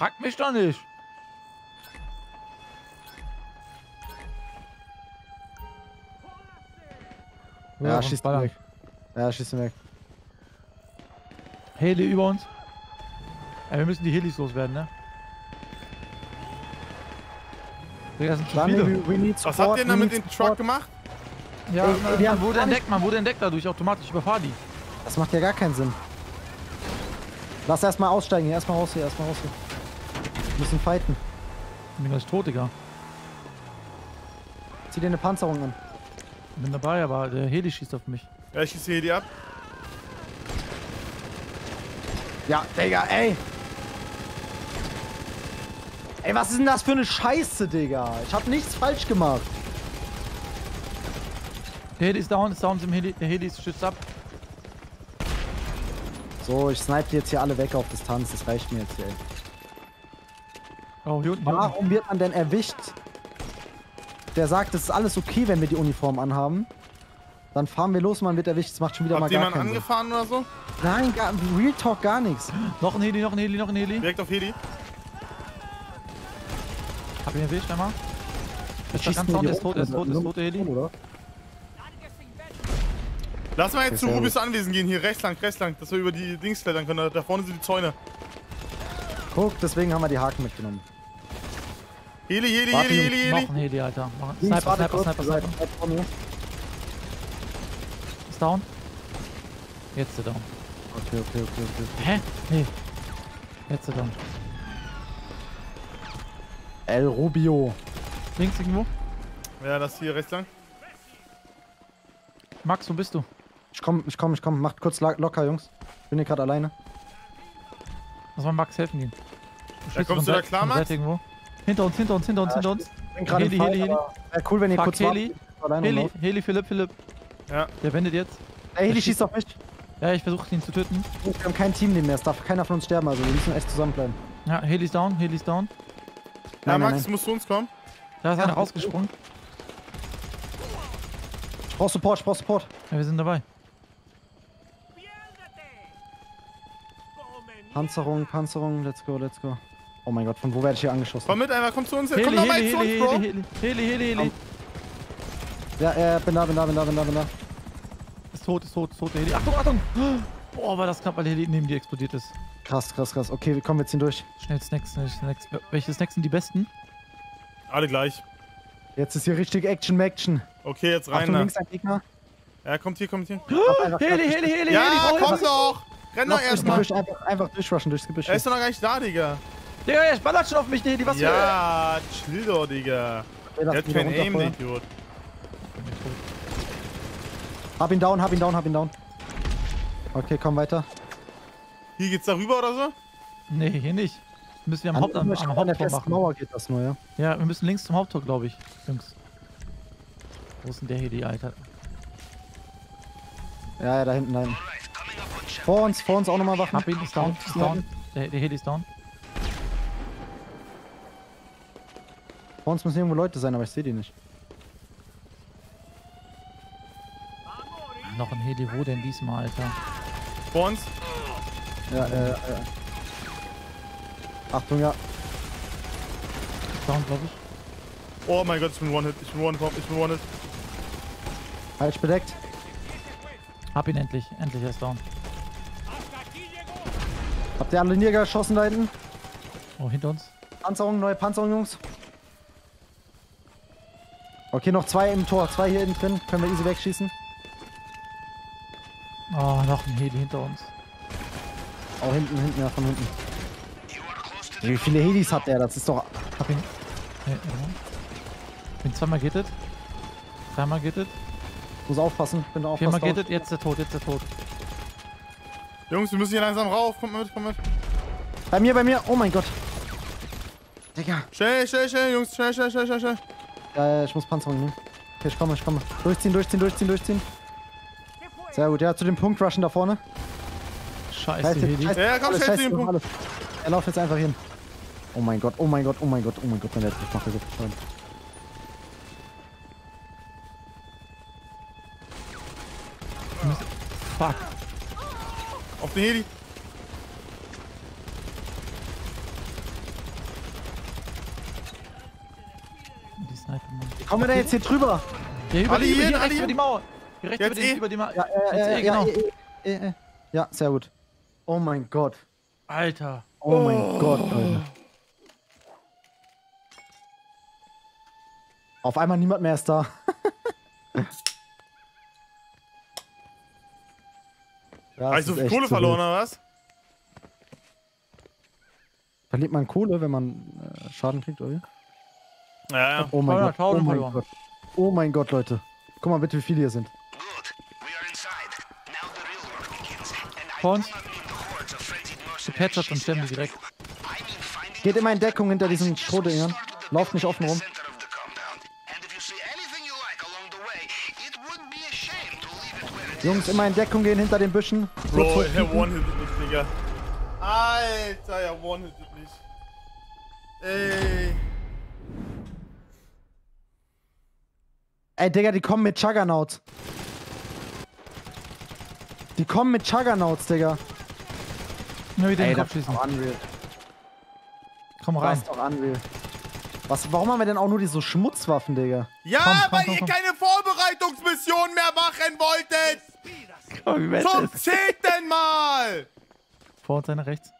Speaker 3: Frag mich doch nicht.
Speaker 4: Ja, schießt ihn weg. Ja, schießt ihn weg.
Speaker 3: Heli über uns. Ja, wir müssen die Helis loswerden, ne? Digga, das sind zu viele.
Speaker 4: we, we need
Speaker 1: Was habt ihr denn mit
Speaker 4: need
Speaker 1: dem Truck gemacht?
Speaker 3: Ja,
Speaker 4: Ey,
Speaker 3: man,
Speaker 4: wir haben
Speaker 3: man wurde entdeckt, man wurde entdeckt dadurch automatisch. Überfahr die.
Speaker 4: Das macht ja gar keinen Sinn. Lass erstmal aussteigen hier, erstmal raus hier, erstmal raus hier. Wir müssen fighten.
Speaker 3: Ich bin gleich tot, Digga.
Speaker 4: Zieh dir eine Panzerung an.
Speaker 3: Ich bin dabei, aber der Heli schießt auf mich.
Speaker 1: Ja, ich schieße die ab.
Speaker 4: Ja, Digga, ey. Ey, was ist denn das für eine Scheiße, Digga? Ich hab nichts falsch gemacht.
Speaker 3: Der Heli ist down, ist down, im Heli, der Heli ist stützt ab.
Speaker 4: So, ich snipe die jetzt hier alle weg auf Distanz. Das reicht mir jetzt hier, ey.
Speaker 3: Oh, hier unten, hier unten.
Speaker 4: Warum wird man denn erwischt? Der sagt, es ist alles okay, wenn wir die Uniform anhaben. Dann fahren wir los, man wird erwischt. Das macht schon wieder
Speaker 1: Habt
Speaker 4: mal gar
Speaker 1: jemanden
Speaker 4: keinen Sinn.
Speaker 1: angefahren oder so?
Speaker 4: Nein, gar, Real Talk gar nichts.
Speaker 3: Noch ein Heli, noch ein Heli, noch ein Heli.
Speaker 1: Direkt auf Heli.
Speaker 3: Hab ihn erwischt einmal. Ist
Speaker 4: Schießt
Speaker 3: ganz der ist tot, der ist tot, der ist tot, der Heli.
Speaker 4: Oder?
Speaker 1: Lass mal jetzt zu Rubis Anwesen gehen, hier rechts lang, rechts lang, dass wir über die Dings klettern können. Da vorne sind die Zäune.
Speaker 4: Guck, deswegen haben wir die Haken mitgenommen.
Speaker 1: Heli, Heli,
Speaker 4: Warte,
Speaker 1: Heli, Heli,
Speaker 3: Noch
Speaker 1: Heli.
Speaker 3: ein Heli, Alter.
Speaker 4: Links,
Speaker 3: Sniper, Sniper, Sniper, Sniper.
Speaker 4: mir.
Speaker 3: Ist down. Jetzt ist er down.
Speaker 4: Okay, okay, okay, okay.
Speaker 3: Hä? Nee. Jetzt ist er down.
Speaker 4: El Rubio.
Speaker 3: Links irgendwo.
Speaker 1: Ja, das hier rechts lang.
Speaker 3: Max, wo bist du?
Speaker 4: Ich komm, ich komm, ich komm. Macht kurz locker, Jungs. Bin hier gerade alleine.
Speaker 3: Lass mal Max helfen gehen.
Speaker 1: Ja, kommst du da klar, Max?
Speaker 3: Irgendwo. Hinter uns, hinter uns, hinter uns, hinter uns.
Speaker 4: Bin gerade im
Speaker 3: Heli, Heli, Heli.
Speaker 4: Wäre cool, wenn ihr
Speaker 3: Fuck,
Speaker 4: kurz
Speaker 3: Heli.
Speaker 4: wartet. Ich bin
Speaker 3: Heli. Heli, Philipp, Philipp.
Speaker 1: Ja.
Speaker 3: Der wendet jetzt.
Speaker 4: Ey, Heli schießt auf mich.
Speaker 3: Ja, ich versuche ihn zu töten.
Speaker 4: Wir haben kein Team mehr. Es darf keiner von uns sterben. Also wir müssen echt zusammenbleiben.
Speaker 3: Ja, Heli ist down, Heli ist down.
Speaker 1: Ja,
Speaker 4: Nein, nein,
Speaker 1: Max,
Speaker 4: nein.
Speaker 1: du musst zu uns kommen.
Speaker 3: Da ist
Speaker 4: Ja,
Speaker 3: einer rausgesprungen.
Speaker 4: Ich brauch Support, ich brauch Support.
Speaker 3: Ja, wir sind dabei.
Speaker 4: Panzerung, Panzerung. Let's go, let's go. Oh mein Gott, von wo werde ich hier angeschossen?
Speaker 1: Komm mit, einfach komm zu uns.
Speaker 3: Heli,
Speaker 1: komm doch mal
Speaker 3: Heli,
Speaker 1: zu
Speaker 3: Heli,
Speaker 1: uns, Bro.
Speaker 3: Heli, Heli, Heli, Heli, Heli.
Speaker 4: Ja, ja, bin da, bin da, bin da, bin da, bin da.
Speaker 3: Ist tot, ist tot, ist tot, der Heli. Achtung, Achtung! Boah, war das knapp, weil der Heli neben dir explodiert ist.
Speaker 4: Krass, krass, krass. Okay, wir kommen jetzt hin durch.
Speaker 3: Schnell Snacks, schnell Snacks. Welche Snacks sind die besten?
Speaker 1: Alle gleich.
Speaker 4: Jetzt ist hier richtig Action, Action.
Speaker 1: Okay, jetzt rein
Speaker 4: Achtung,
Speaker 1: da.
Speaker 4: links ein Gegner.
Speaker 1: Ja, kommt hier, kommt hier.
Speaker 4: Einfach
Speaker 3: Heli, Heli, Heli, Heli,
Speaker 1: Ja,
Speaker 3: Heli,
Speaker 1: komm
Speaker 3: Heli.
Speaker 1: doch. Renn doch erstmal.
Speaker 4: Einfach, einfach durchrushen durchs Gebüsch.
Speaker 1: Er ist doch noch gar nicht da, Digga.
Speaker 3: Digga, er ballert schon auf mich, der Heli, was
Speaker 1: Ja, chill doch, Digga.
Speaker 4: Okay,
Speaker 1: Er
Speaker 4: lass
Speaker 1: hat kein Aim, der. Idiot.
Speaker 4: Hab ihn down, hab ihn down, hab ihn down. Okay, komm weiter.
Speaker 1: Hier geht's da rüber oder so?
Speaker 3: Nee, hier nicht. Müssen wir am,
Speaker 4: An,
Speaker 3: Haupt, am,
Speaker 4: an,
Speaker 3: am
Speaker 4: an der
Speaker 3: Haupttor machen.
Speaker 4: Mauer geht das nur, ja.
Speaker 3: Ja, wir müssen links zum Haupttor, glaube ich, Jungs. Wo ist denn der Heli, Alter?
Speaker 4: Ja, ja, da hinten, da hinten. Vor uns, vor uns auch nochmal Wachen.
Speaker 3: Hab ihn, ist down, ist down. Der, der Heli ist down.
Speaker 4: Vor uns müssen irgendwo Leute sein, aber ich sehe die nicht.
Speaker 3: Noch ein Heli, wo denn diesmal, Alter?
Speaker 1: Vor uns.
Speaker 4: Ja, äh, äh. Achtung, ja.
Speaker 3: Ist down, glaube ich.
Speaker 1: Oh mein Gott, ich bin One-Hit. Ich bin One-Hit. Ich bin One-Hit.
Speaker 4: Falsch bedeckt.
Speaker 3: Hab ihn endlich, endlich, er ist down.
Speaker 4: Habt ihr alle niedergeschossen da hinten?
Speaker 3: Oh, hinter uns.
Speaker 4: Panzerung, neue Panzerung, Jungs. Okay, noch zwei im Tor. Zwei hier innen drin. Können wir easy wegschießen.
Speaker 3: Oh, noch ein Heli hinter uns.
Speaker 4: Oh, hinten, hinten, ja, von hinten. Wie viele Helis hat der? Das ist doch...
Speaker 3: Hab ihn. Warte mal. Bin zweimal gittet. Dreimal gittet.
Speaker 4: Muss aufpassen. Bin da auch
Speaker 3: Viermal gittet. Jetzt ist er tot, jetzt ist er tot.
Speaker 1: Jungs, wir müssen hier langsam rauf. Kommt mal mit, kommt mit.
Speaker 4: Bei mir, bei mir. Oh mein Gott. Digga.
Speaker 1: Schnell, schnell, schnell, Jungs. Schnell, schnell, schnell, schnell, schnell.
Speaker 4: Ja, ja, ich muss Panzerung nehmen. Okay, ich komme, ich komme. Durchziehen, durchziehen, durchziehen, durchziehen. Sehr gut, ja, zu dem Punkt rushen da vorne.
Speaker 3: Scheiße,
Speaker 4: Scheiße,
Speaker 3: Heli.
Speaker 4: scheiße,
Speaker 1: Ja, komm, schnell zu dem Punkt.
Speaker 4: alles. Er läuft jetzt einfach hin. Oh mein Gott, oh mein Gott, oh mein Gott, oh mein Gott, mein Letztes macht er so viel.
Speaker 3: Fuck.
Speaker 1: Auf den Heli.
Speaker 3: Die Sniper, Mann.
Speaker 4: Kommen wir da jetzt hier drüber?
Speaker 3: Ja, über
Speaker 1: Alle
Speaker 3: die, über,
Speaker 1: hier,
Speaker 3: hier
Speaker 1: alle
Speaker 3: rechts
Speaker 1: hier.
Speaker 3: über die Mauer. Hier rechts
Speaker 1: Jetzt
Speaker 3: über, die,
Speaker 1: eh.
Speaker 3: über die Mauer.
Speaker 4: Ja, ja,
Speaker 3: Jetzt
Speaker 4: ja,
Speaker 3: eh,
Speaker 4: ja,
Speaker 3: genau.
Speaker 4: ja, ja, ja. ja, sehr gut. Oh mein Gott.
Speaker 3: Alter.
Speaker 4: Oh mein Gott, Alter. Auf einmal niemand mehr ist da. Ja, echt
Speaker 1: Kohle verloren, oder was?
Speaker 4: Verliert man Kohle, wenn man äh, Schaden kriegt, oder? wie?
Speaker 1: Ja, ja.
Speaker 4: Oh mein Gott.
Speaker 3: 200.000
Speaker 4: Oh mein. Gott. Oh mein Gott, Leute. Guck mal bitte, wie viele hier sind.
Speaker 3: Vor uns. Gepatcht und sterben wir direkt.
Speaker 4: Geht immer in Deckung hinter diesen Strohdingern. Lauft nicht offen rum. Jungs, immer in Deckung gehen hinter den Büschen.
Speaker 1: Bro, er one-hitted mich, Digga. Alter, er one-hitted mich. Ey.
Speaker 4: Ey, Digga, die kommen mit Juggernauts. Die kommen mit Juggernauts, Digga.
Speaker 3: Nur wieder den
Speaker 4: Ey,
Speaker 3: Kopf
Speaker 4: das ist
Speaker 3: schießen.
Speaker 4: unreal.
Speaker 3: Komm
Speaker 4: Das
Speaker 3: rein.
Speaker 4: ist doch unreal. Was, warum haben wir denn auch nur diese Schmutzwaffen, Digga?
Speaker 1: Ja,
Speaker 3: Komm, komm,
Speaker 1: weil
Speaker 3: komm,
Speaker 1: ihr
Speaker 3: komm.
Speaker 1: keine Vorbereitungsmission mehr machen wolltet!
Speaker 3: Komm, wie
Speaker 1: Zum
Speaker 3: ist?
Speaker 1: zehnten Mal!
Speaker 3: Vor uns einer rechts.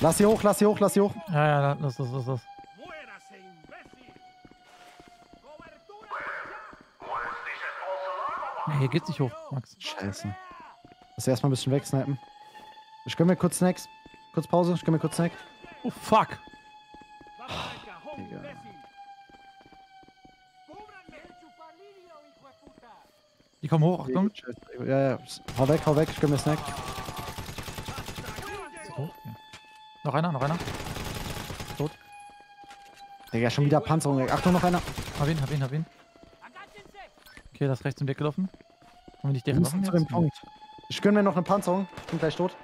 Speaker 4: Lass sie hoch, lass sie hoch, lass sie hoch.
Speaker 3: Ja, ja, los, los, los, los. Nee, hier geht's nicht hoch, Max.
Speaker 4: Scheiße. Lass erstmal ein bisschen wegsnipen. Ich gönn mir kurz Snacks. Kurz Pause, ich gönn mir kurz Snack.
Speaker 3: Oh, fuck.
Speaker 4: Digga.
Speaker 3: Die kommen hoch, Achtung.
Speaker 4: Ja, ja. Hau weg, hau weg, ich gönn mir Snack.
Speaker 3: So, ja. Noch einer, noch einer.
Speaker 4: Digga, schon wieder Panzerung. Achtung, noch einer.
Speaker 3: Hab ihn, hab ihn, hab ihn. Okay, das ist rechts im Deck gelaufen. Haben wir nicht deren Waffen
Speaker 4: zu dem? Punkt. Ich gönn mir noch eine Panzerung. Ich bin gleich tot.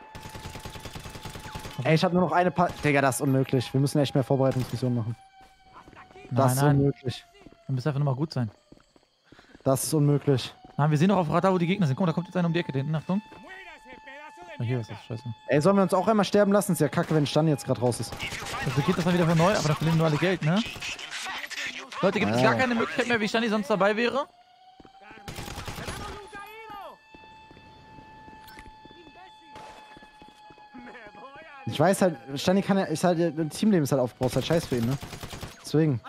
Speaker 4: Ey, ich hab nur noch eine pa Digga, das ist unmöglich. Wir müssen echt mehr Vorbereitungsmissionen machen. Das
Speaker 3: Nein,
Speaker 4: ist
Speaker 3: nein.
Speaker 4: unmöglich.
Speaker 3: Wir müssen einfach nur mal gut sein.
Speaker 4: Das ist unmöglich.
Speaker 3: Nein, wir sehen doch auf Radar, wo die Gegner sind. Guck mal, da kommt jetzt einer um die Ecke. da Hinten, Achtung. Ah, hier ist das, scheiße.
Speaker 4: Ey, sollen wir uns auch einmal sterben lassen? Ist ja kacke, wenn Stan jetzt gerade raus ist.
Speaker 3: Also geht das dann wieder von neu, aber dann verlieren wir alle Geld, ne? Leute, gibt es
Speaker 4: Ja.
Speaker 3: gar keine Möglichkeit mehr, wie Stani sonst dabei wäre?
Speaker 4: Ich weiß halt, Stani kann ja, ist halt, ein Teamleben ist halt aufgebaut, ist halt scheiß für ihn, ne? Deswegen.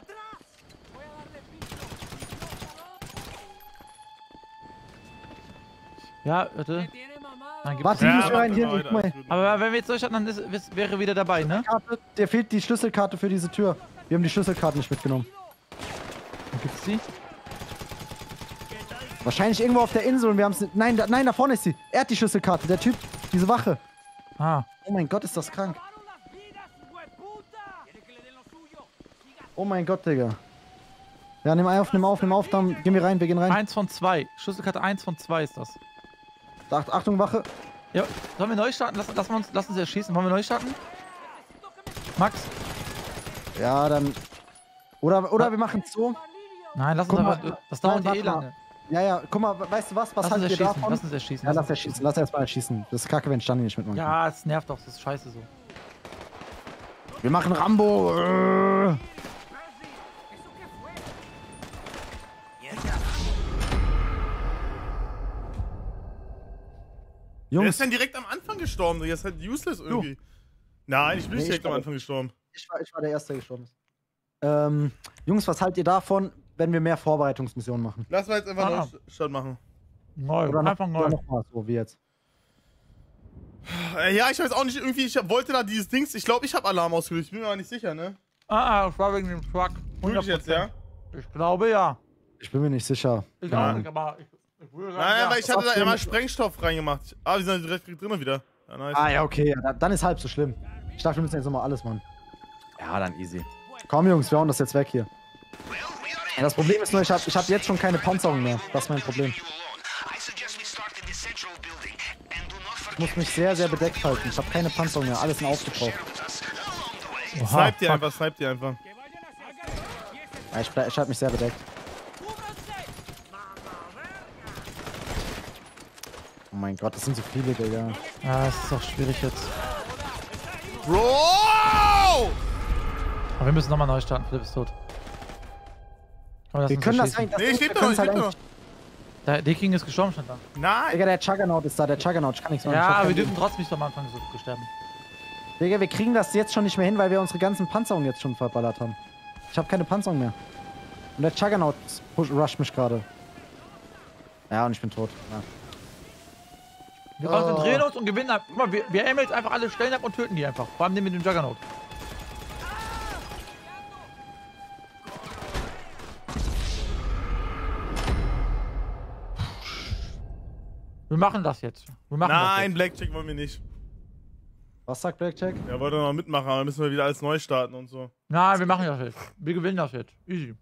Speaker 3: Ja, gibt
Speaker 4: Warte,
Speaker 3: es
Speaker 4: hier rein, hier, guck mal.
Speaker 3: Aber wenn wir jetzt durchstarten, dann ist, ist, wäre wieder dabei, ne?
Speaker 4: Karte, dir fehlt die Schlüsselkarte für diese Tür. Wir haben die Schlüsselkarte nicht mitgenommen.
Speaker 3: Wo gibt's die?
Speaker 4: Wahrscheinlich irgendwo auf der Insel und wir haben es. Nein, da, nein, da vorne ist sie. Er hat die Schlüsselkarte, der Typ, diese Wache.
Speaker 3: Ah,
Speaker 4: Oh mein Gott, ist das krank. Oh mein Gott, Digga. Ja, nimm auf, nimm auf, nimm auf, dann gehen wir rein, wir gehen rein.
Speaker 3: eins von zwei. Schlüsselkarte eins von zwei ist das.
Speaker 4: Ach, Achtung, Wache.
Speaker 3: Ja, sollen wir neu starten? Lass, lass, uns, lass uns erschießen. Wollen wir neu starten? Max?
Speaker 4: Ja, dann. Oder, oder wir machen es so.
Speaker 3: Nein, lass uns
Speaker 4: Guck mal,
Speaker 3: aber. Das dauert
Speaker 4: nein,
Speaker 3: eh
Speaker 4: warte mal. Ja, ja, guck mal, weißt du was? Was
Speaker 3: Lass
Speaker 4: haltet ihr davon?
Speaker 3: Lass uns erschießen.
Speaker 4: Ja,
Speaker 3: lass
Speaker 4: erschießen, lass erstmal erschießen. Das ist kacke, wenn Stani nicht mitmacht.
Speaker 3: Ja, es nervt doch. Das ist scheiße so.
Speaker 4: Wir machen Rambo. Äh.
Speaker 1: Wer
Speaker 4: Jungs,
Speaker 1: ist denn direkt am Anfang gestorben? Das ist halt useless irgendwie. Nein, ich bin nicht
Speaker 4: Nee, ich
Speaker 1: direkt am
Speaker 4: war-
Speaker 1: Anfang gestorben.
Speaker 4: ich war, ich war der Erste, der gestorben ist. Ähm, Jungs, was haltet ihr davon, wenn wir mehr Vorbereitungsmissionen machen?
Speaker 1: Lass mal jetzt einfach
Speaker 3: Ah.
Speaker 1: noch Start machen.
Speaker 3: Neu.
Speaker 4: Oder noch,
Speaker 3: Einfach
Speaker 4: oder
Speaker 3: neu.
Speaker 4: noch mal so wie jetzt?
Speaker 1: Äh, ja, ich weiß auch nicht, irgendwie, ich wollte da dieses Dings, ich glaube, ich habe Alarm ausgelöst, ich bin mir aber nicht sicher, ne?
Speaker 3: Ah, ah, das war wegen dem Truck.
Speaker 1: Wirklich jetzt, ja?
Speaker 3: Ich glaube ja.
Speaker 4: Ich bin mir nicht sicher.
Speaker 3: Ich
Speaker 4: Ahnung.
Speaker 3: nicht, aber ich, ich würde sagen,
Speaker 1: Nein,
Speaker 3: ja.
Speaker 1: weil ich hatte da immer Sprengstoff reingemacht. Ah, wir sind direkt drinnen wieder. Ja, nice.
Speaker 4: Ah, ja, okay. Ja, dann- dann ist halb so schlimm. Ich dachte, wir müssen jetzt nochmal alles machen. Ja, dann easy. Komm, Jungs, wir hauen das jetzt weg hier. Ja, das Problem ist nur, ich habe ich hab jetzt schon keine Panzerung mehr. Das ist mein Problem. Ich muss mich sehr, sehr bedeckt halten. Ich habe keine Panzerung mehr. Alles sind aufgebraucht.
Speaker 3: Oha,
Speaker 1: Snipe die einfach, snipe die einfach.
Speaker 4: Ja, ich ich halte mich sehr bedeckt. Oh mein Gott, das sind so viele, Digga.
Speaker 3: Ja, es ist auch schwierig jetzt.
Speaker 1: Bro!
Speaker 3: Aber wir müssen nochmal neu starten. Philipp ist tot.
Speaker 4: Wir können das eigentlich. Das
Speaker 1: Nee, steht
Speaker 4: wir
Speaker 1: doch,
Speaker 4: können's
Speaker 1: steht
Speaker 4: halt
Speaker 1: doch.
Speaker 3: Der, der King ist gestorben schon da.
Speaker 1: Nein!
Speaker 4: Digga, der Juggernaut ist da, der Juggernaut. Ich kann nichts machen. Ich
Speaker 3: Ja, aber wir dürfen trotzdem nicht am Anfang so sterben.
Speaker 4: Digga, wir kriegen das jetzt schon nicht mehr hin, weil wir unsere ganzen Panzerungen jetzt schon verballert haben. Ich habe keine Panzerung mehr. Und der Juggernaut push- rusht mich gerade. Ja, und ich bin tot. Ja.
Speaker 3: Wir
Speaker 4: Oh.
Speaker 3: konzentrieren uns und gewinnen. Guck mal, wir, wir aimen jetzt einfach alle Stellen ab und töten die einfach. Vor allem den mit dem Juggernaut. Wir machen das jetzt. Wir machen
Speaker 1: Nein, Blackjack wollen wir nicht.
Speaker 4: Was sagt Blackjack?
Speaker 1: Ja, wollte noch mitmachen, aber dann müssen wir wieder alles neu starten und so.
Speaker 3: das jetzt. Nein, wir machen das jetzt. Wir gewinnen das jetzt. Easy.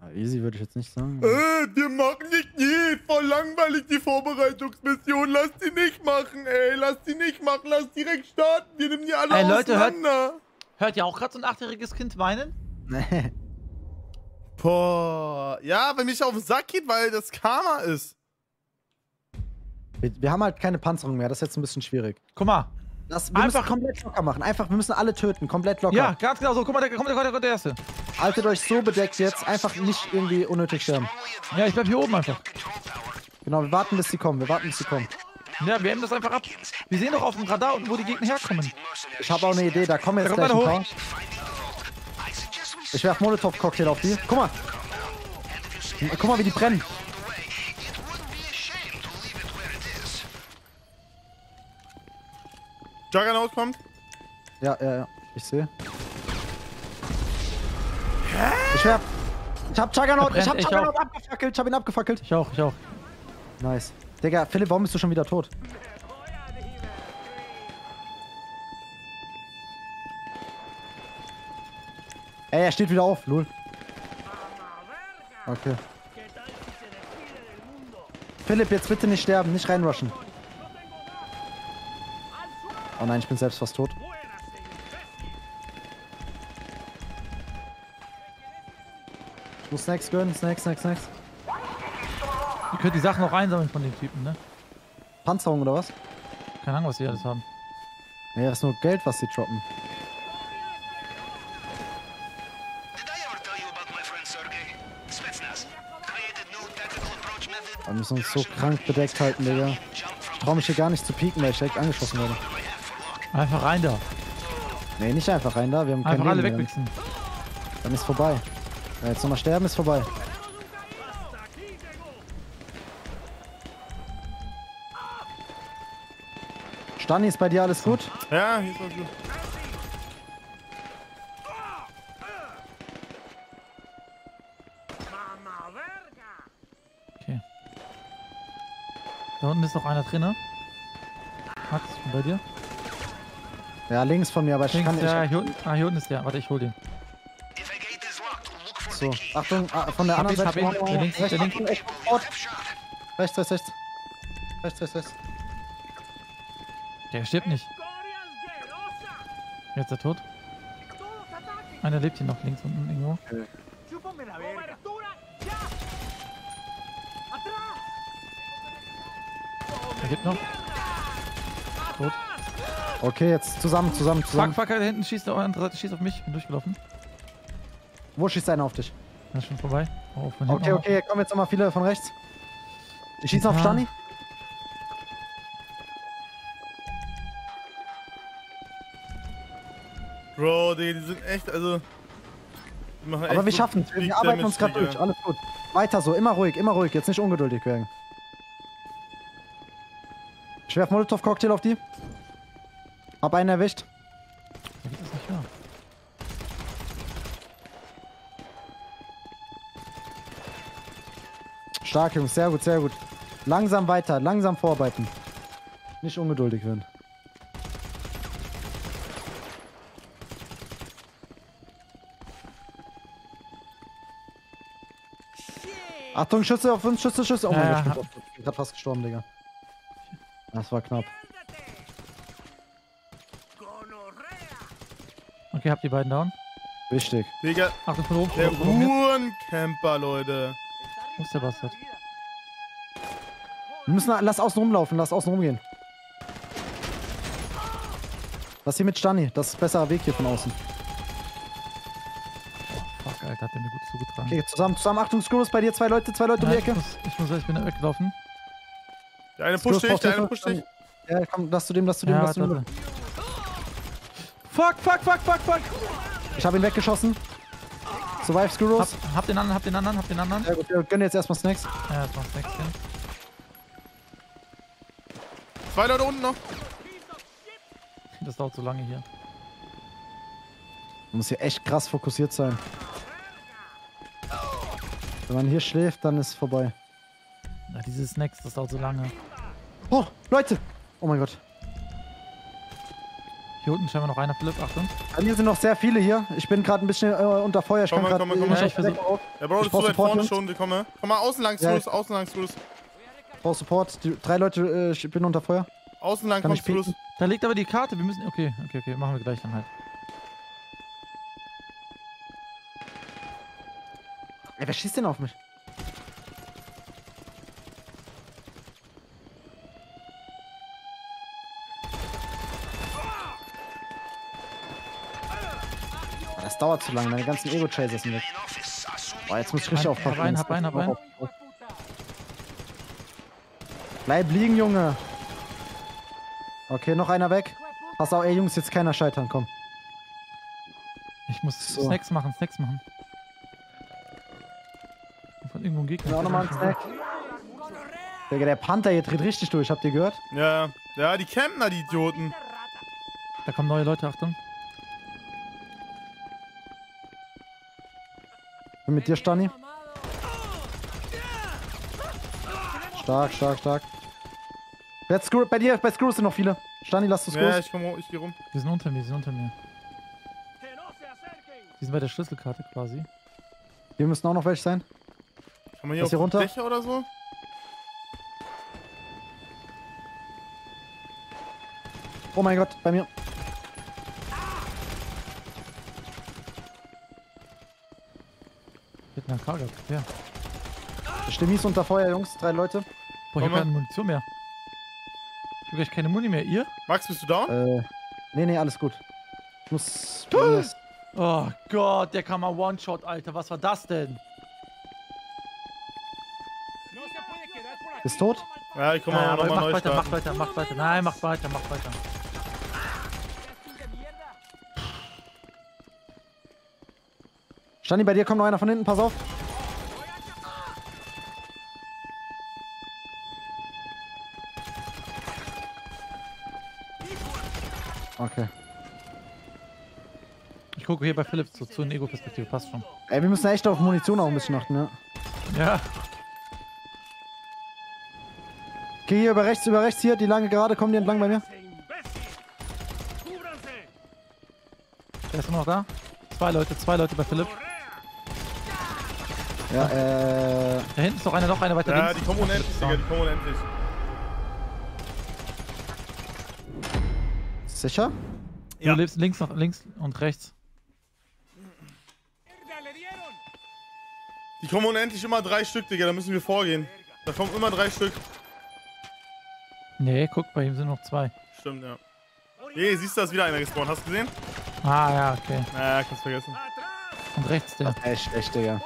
Speaker 4: Ah, easy würde ich jetzt nicht sagen.
Speaker 1: Äh, wir machen nicht nie. Voll langweilig die Vorbereitungsmission. Lass die nicht machen, ey. Lass die nicht machen. Lass direkt starten. Wir nehmen die alle
Speaker 3: Ey, Leute, hört-
Speaker 1: auseinander.
Speaker 3: Hört ihr auch gerade so ein achtjähriges Kind weinen?
Speaker 4: Nee.
Speaker 1: Boah. Ja, weil mich auf den Sack geht, weil das Karma ist.
Speaker 4: Wir, wir haben halt keine Panzerung mehr. Das ist jetzt ein bisschen schwierig.
Speaker 3: Guck mal.
Speaker 4: Das, wir
Speaker 3: Einfach-
Speaker 4: müssen komplett locker machen. Einfach, wir müssen alle töten. Komplett locker.
Speaker 3: Ja, ganz genau so. Guck mal, der kommt der, kommt der, der Erste.
Speaker 4: Haltet euch so bedeckt jetzt. Einfach nicht irgendwie unnötig sterben.
Speaker 3: Ja, ich bleib hier oben einfach.
Speaker 4: Genau, wir warten, bis sie kommen. Wir warten, bis sie kommen.
Speaker 3: Ja, wir aimen das einfach ab. Wir sehen doch auf dem Radar unten, wo die Gegner herkommen.
Speaker 4: Ich habe auch eine Idee. Da kommen jetzt
Speaker 3: Da
Speaker 4: gleich
Speaker 3: kommt
Speaker 4: ein paar. Ich werf Molotov-Cocktail auf die. Guck mal. Guck mal, wie die brennen.
Speaker 1: Juggernaut kommt.
Speaker 4: Ja, ja, ja. Ich sehe. Ich werf. Ich hab Juggernaut. Ich hab
Speaker 3: brennt, ich
Speaker 4: Juggernaut abgefackelt. Ich hab ihn abgefackelt.
Speaker 3: Ich auch, ich auch.
Speaker 4: Nice. Digga, Philipp, warum bist du schon wieder tot? Ey, er steht wieder auf, lol. Okay. Philipp, jetzt bitte nicht sterben, nicht reinrushen. Oh nein, ich bin selbst fast tot. Ich muss Snacks gönnen, Snacks, Snacks, Snacks.
Speaker 3: Ihr könnt die Sachen auch einsammeln von den Typen, ne?
Speaker 4: Panzerung oder was?
Speaker 3: Keine Ahnung, was die alles haben.
Speaker 4: Nee, das ist nur Geld, was sie droppen. Wir müssen uns so krank bedeckt halten, Digga. Ich trau mich hier gar nicht zu pieken, weil ich direkt angeschossen werde.
Speaker 3: Einfach rein da.
Speaker 4: Nee, nicht einfach rein da, wir haben kein
Speaker 3: Einfach alle wegwichsen.
Speaker 4: Dann ist vorbei. Ja, jetzt nochmal sterben ist vorbei. Stani, ist bei dir alles gut?
Speaker 1: Ja, hier ist was gut.
Speaker 3: Okay. Da unten ist noch einer drin, ne? Max, bei dir.
Speaker 4: Ja, links von mir, aber ich
Speaker 3: Links,
Speaker 4: kann
Speaker 3: ja,
Speaker 4: nicht.
Speaker 3: hier unten, ah, hier unten ist der. Warte, ich hol den.
Speaker 4: So, Achtung, ah, von der
Speaker 3: Hab
Speaker 4: anderen
Speaker 3: hab
Speaker 4: Seite.
Speaker 3: links.
Speaker 4: Achtung, echt, sofort. Rechts, rechts, rechts. Rechts, rechts, rechts.
Speaker 3: Der stirbt nicht. Jetzt ist er tot. Einer lebt hier noch links unten irgendwo. Der lebt noch. Tot.
Speaker 4: Okay, jetzt zusammen, zusammen,
Speaker 3: Fuck,
Speaker 4: zusammen.
Speaker 3: fuck, da hinten schießt auf der anderen Seite, schießt auf mich. Bin durchgelaufen.
Speaker 4: Wo schießt einer auf dich?
Speaker 3: Das ist schon vorbei. Oh,
Speaker 4: Okay, okay, kommen jetzt nochmal viele von rechts. Ich schieße auf
Speaker 3: Ja.
Speaker 4: Stani.
Speaker 1: Bro, Digga, die sind echt, also. Die machen
Speaker 4: Aber wir
Speaker 1: so
Speaker 4: schaffen es. Wir arbeiten uns gerade durch. Alles gut. Weiter so, immer ruhig, immer ruhig. Jetzt nicht ungeduldig werden. Ich werf Molotov-Cocktail auf die. Hab einen erwischt.
Speaker 3: Da geht das nicht mehr.
Speaker 4: Stark, Jungs. Sehr gut, sehr gut. Langsam weiter, langsam vorarbeiten. Nicht ungeduldig werden. Achtung, Schüsse auf uns, Schüsse, Schüsse. Oh mein Gott, ich bin gerade fast gestorben, Digga. Das war knapp.
Speaker 3: Okay, habt die beiden down.
Speaker 4: Wichtig.
Speaker 1: Digga,
Speaker 3: Achtung, von oben.
Speaker 1: der. Uhrencamper, Leute.
Speaker 3: Wo ist der Bastard?
Speaker 4: Wir müssen, lass außen rumlaufen, lass außen rumgehen. Lass hier mit Stani, das ist ein besserer Weg hier von außen.
Speaker 3: Fuck, Alter, hat der mir gut zugetragen.
Speaker 4: Okay, zusammen, zusammen. Achtung, Screws bei dir, zwei Leute, zwei Leute um
Speaker 3: Ja,
Speaker 4: die
Speaker 3: ich,
Speaker 4: Ecke.
Speaker 3: muss, ich muss, ich bin weggelaufen.
Speaker 1: Der eine pusht dich, der eine pusht dich.
Speaker 4: Ja, komm, lass du dem, lass du dem,
Speaker 3: Ja,
Speaker 4: lass du
Speaker 3: warte,
Speaker 4: dem.
Speaker 3: Fuck, fuck, fuck, fuck, fuck.
Speaker 4: Ich habe ihn weggeschossen. Survive,
Speaker 3: Hab,
Speaker 4: Screws.
Speaker 3: hab den anderen, hab den anderen, hab den anderen.
Speaker 4: Ja gut, wir gönnen jetzt erstmal Snacks.
Speaker 3: Ja, das macht nichts.
Speaker 1: Zwei Leute unten noch.
Speaker 3: Das dauert so lange hier.
Speaker 4: Man muss hier echt krass fokussiert sein. Wenn man hier schläft, dann ist es vorbei.
Speaker 3: Na, diese Snacks, das dauert so lange.
Speaker 4: Oh, Leute! Oh mein Gott.
Speaker 3: Hier unten scheinbar noch einer, Philipp, Achtung.
Speaker 4: Bei mir sind noch sehr viele hier. Ich bin gerade ein bisschen äh, unter Feuer. Ich
Speaker 1: Komm
Speaker 4: kann
Speaker 1: mal,
Speaker 4: gerade
Speaker 1: komm mal, komm mal.
Speaker 3: Ja, ich versuch-
Speaker 1: Ja, Bro,
Speaker 4: Ich
Speaker 1: du
Speaker 4: brauch
Speaker 1: bist vorne schon. Wir kommen. Komm mal, außen lang,
Speaker 4: Ja.
Speaker 1: Screws, außen lang, Screws.
Speaker 4: brauche Support. Die, drei Leute, äh, ich bin unter Feuer.
Speaker 1: Außen lang, komm? Screws.
Speaker 3: Da liegt aber die Karte, wir müssen. Okay, okay, okay, machen wir gleich dann halt.
Speaker 4: Ey, wer schießt denn auf mich? Das dauert zu lange, meine ganzen Ego-Chasers sind weg. Boah, jetzt muss ich richtig aufpassen.
Speaker 3: hab einen,
Speaker 4: Jetzt
Speaker 3: hab einen,
Speaker 4: muss ich
Speaker 3: hab
Speaker 4: auch aufpassen. Bleib liegen, Junge. Okay, noch einer weg. Pass auf, ey Jungs, jetzt keiner scheitern, komm.
Speaker 3: Ich muss
Speaker 4: So.
Speaker 3: Snacks machen, Snacks machen. Von irgendwo ein Gegner.
Speaker 4: Ja, auch nochmal ein Snack. Digga, der Panther hier dreht richtig durch, habt ihr gehört?
Speaker 1: Ja, ja, die campen da, die Idioten.
Speaker 3: Da kommen neue Leute, Achtung.
Speaker 4: Bin mit dir, Stani. Stark, stark, stark. Jetzt Screw, bei dir, bei Screws sind noch viele. Stani, lass du Screws.
Speaker 1: Ja, ich komm, hoch, ich geh rum.
Speaker 3: Die sind unter mir, die sind unter mir. Die sind bei der Schlüsselkarte quasi.
Speaker 4: Hier müssen auch noch welche sein.
Speaker 1: Kann man hier
Speaker 4: hier runter.
Speaker 1: Dächer oder so?
Speaker 4: Oh mein Gott, bei mir.
Speaker 3: Gehabt. Ja.
Speaker 4: Ich stehe mies unter Feuer, Jungs. Drei Leute.
Speaker 3: Boah, ich hab keine Munition mehr. Ich hab gleich keine Muni mehr. Ihr?
Speaker 1: Max, bist du down?
Speaker 4: Äh, nee, nee, alles gut. Ich muss...
Speaker 3: Oh Gott, der kam mal One-Shot, Alter. Was war das denn?
Speaker 4: Ist tot?
Speaker 1: Ja, ich komm
Speaker 3: Ja,
Speaker 1: mal
Speaker 3: aber
Speaker 1: nochmal
Speaker 3: mach
Speaker 1: neu
Speaker 3: weiter, mach
Speaker 1: starten.
Speaker 3: weiter, mach weiter. Nein, mach weiter, mach weiter.
Speaker 4: Stani, bei dir kommt noch einer von hinten, pass auf.
Speaker 3: Gucke hier bei Philips zu, zu in Ego-Perspektive. Passt schon.
Speaker 4: Ey, wir müssen echt auf Munition auch ein bisschen achten, ja.
Speaker 3: Ja.
Speaker 4: Okay, hier über rechts, über rechts hier, die lange Gerade, kommen die entlang bei mir.
Speaker 3: Wer ist noch da? Zwei Leute, zwei Leute bei Philipp.
Speaker 4: Ja, äh.
Speaker 3: Da hinten ist noch einer, noch einer weiter
Speaker 1: Ja,
Speaker 3: links.
Speaker 1: die kommen unendlich, Digga, die kommen unendlich.
Speaker 4: Sicher?
Speaker 1: Ja.
Speaker 3: Du lebst links, noch, links und rechts.
Speaker 1: Die kommen unendlich immer drei Stück, Digga, da müssen wir vorgehen. Da kommen immer drei Stück.
Speaker 3: Nee, guck, bei ihm sind noch zwei.
Speaker 1: Stimmt, ja. Hey, siehst du, da ist wieder einer gespawnt. Hast du gesehen?
Speaker 3: Ah, ja, okay.
Speaker 1: Naja, kannst vergessen.
Speaker 3: Und rechts der.
Speaker 4: Echt, echt, Digga.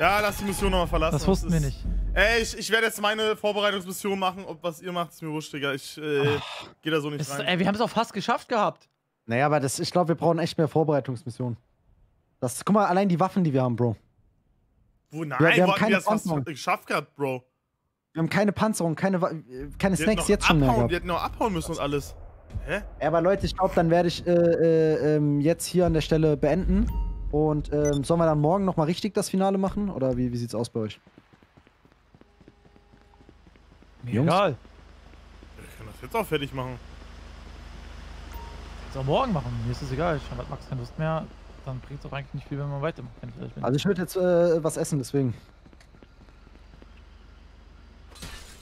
Speaker 1: Ja, lass die Mission nochmal verlassen.
Speaker 3: Das wussten wir
Speaker 1: ist-
Speaker 3: nicht.
Speaker 1: Ey, ich, ich werde jetzt meine Vorbereitungsmission machen. Ob was ihr macht, ist mir wurscht, Digga. Ich äh, geh da so nicht
Speaker 3: Es,
Speaker 1: rein.
Speaker 3: ey, wir haben es auch fast geschafft gehabt.
Speaker 4: Naja, aber das, ich glaube, wir brauchen echt mehr Vorbereitungsmissionen. Das, guck mal, allein die Waffen, die wir haben, Bro.
Speaker 1: Wo, nein,
Speaker 4: wir haben
Speaker 1: wo hatten
Speaker 4: keine
Speaker 1: wir das
Speaker 4: Panzerung.
Speaker 1: geschafft gehabt, Bro?
Speaker 4: Wir haben keine Panzerung, keine, Wa- keine
Speaker 1: hätten
Speaker 4: Snacks jetzt schon mehr
Speaker 1: abhauen,
Speaker 4: gehabt.
Speaker 1: Die hätten noch abhauen müssen und alles. Hä?
Speaker 4: Ja, aber Leute, ich glaube, dann werde ich äh, äh, ähm, jetzt hier an der Stelle beenden. Und ähm, sollen wir dann morgen nochmal richtig das Finale machen? Oder wie, wie sieht's aus bei euch?
Speaker 3: Mir
Speaker 4: Jungs?
Speaker 3: Egal.
Speaker 1: Ich kann das jetzt auch fertig machen.
Speaker 3: Soll morgen machen. Mir ist es egal. Ich habe Max keine Lust mehr. Dann bringt es auch eigentlich nicht viel, wenn man weitermacht.
Speaker 4: Also ich würde jetzt äh, was essen, deswegen.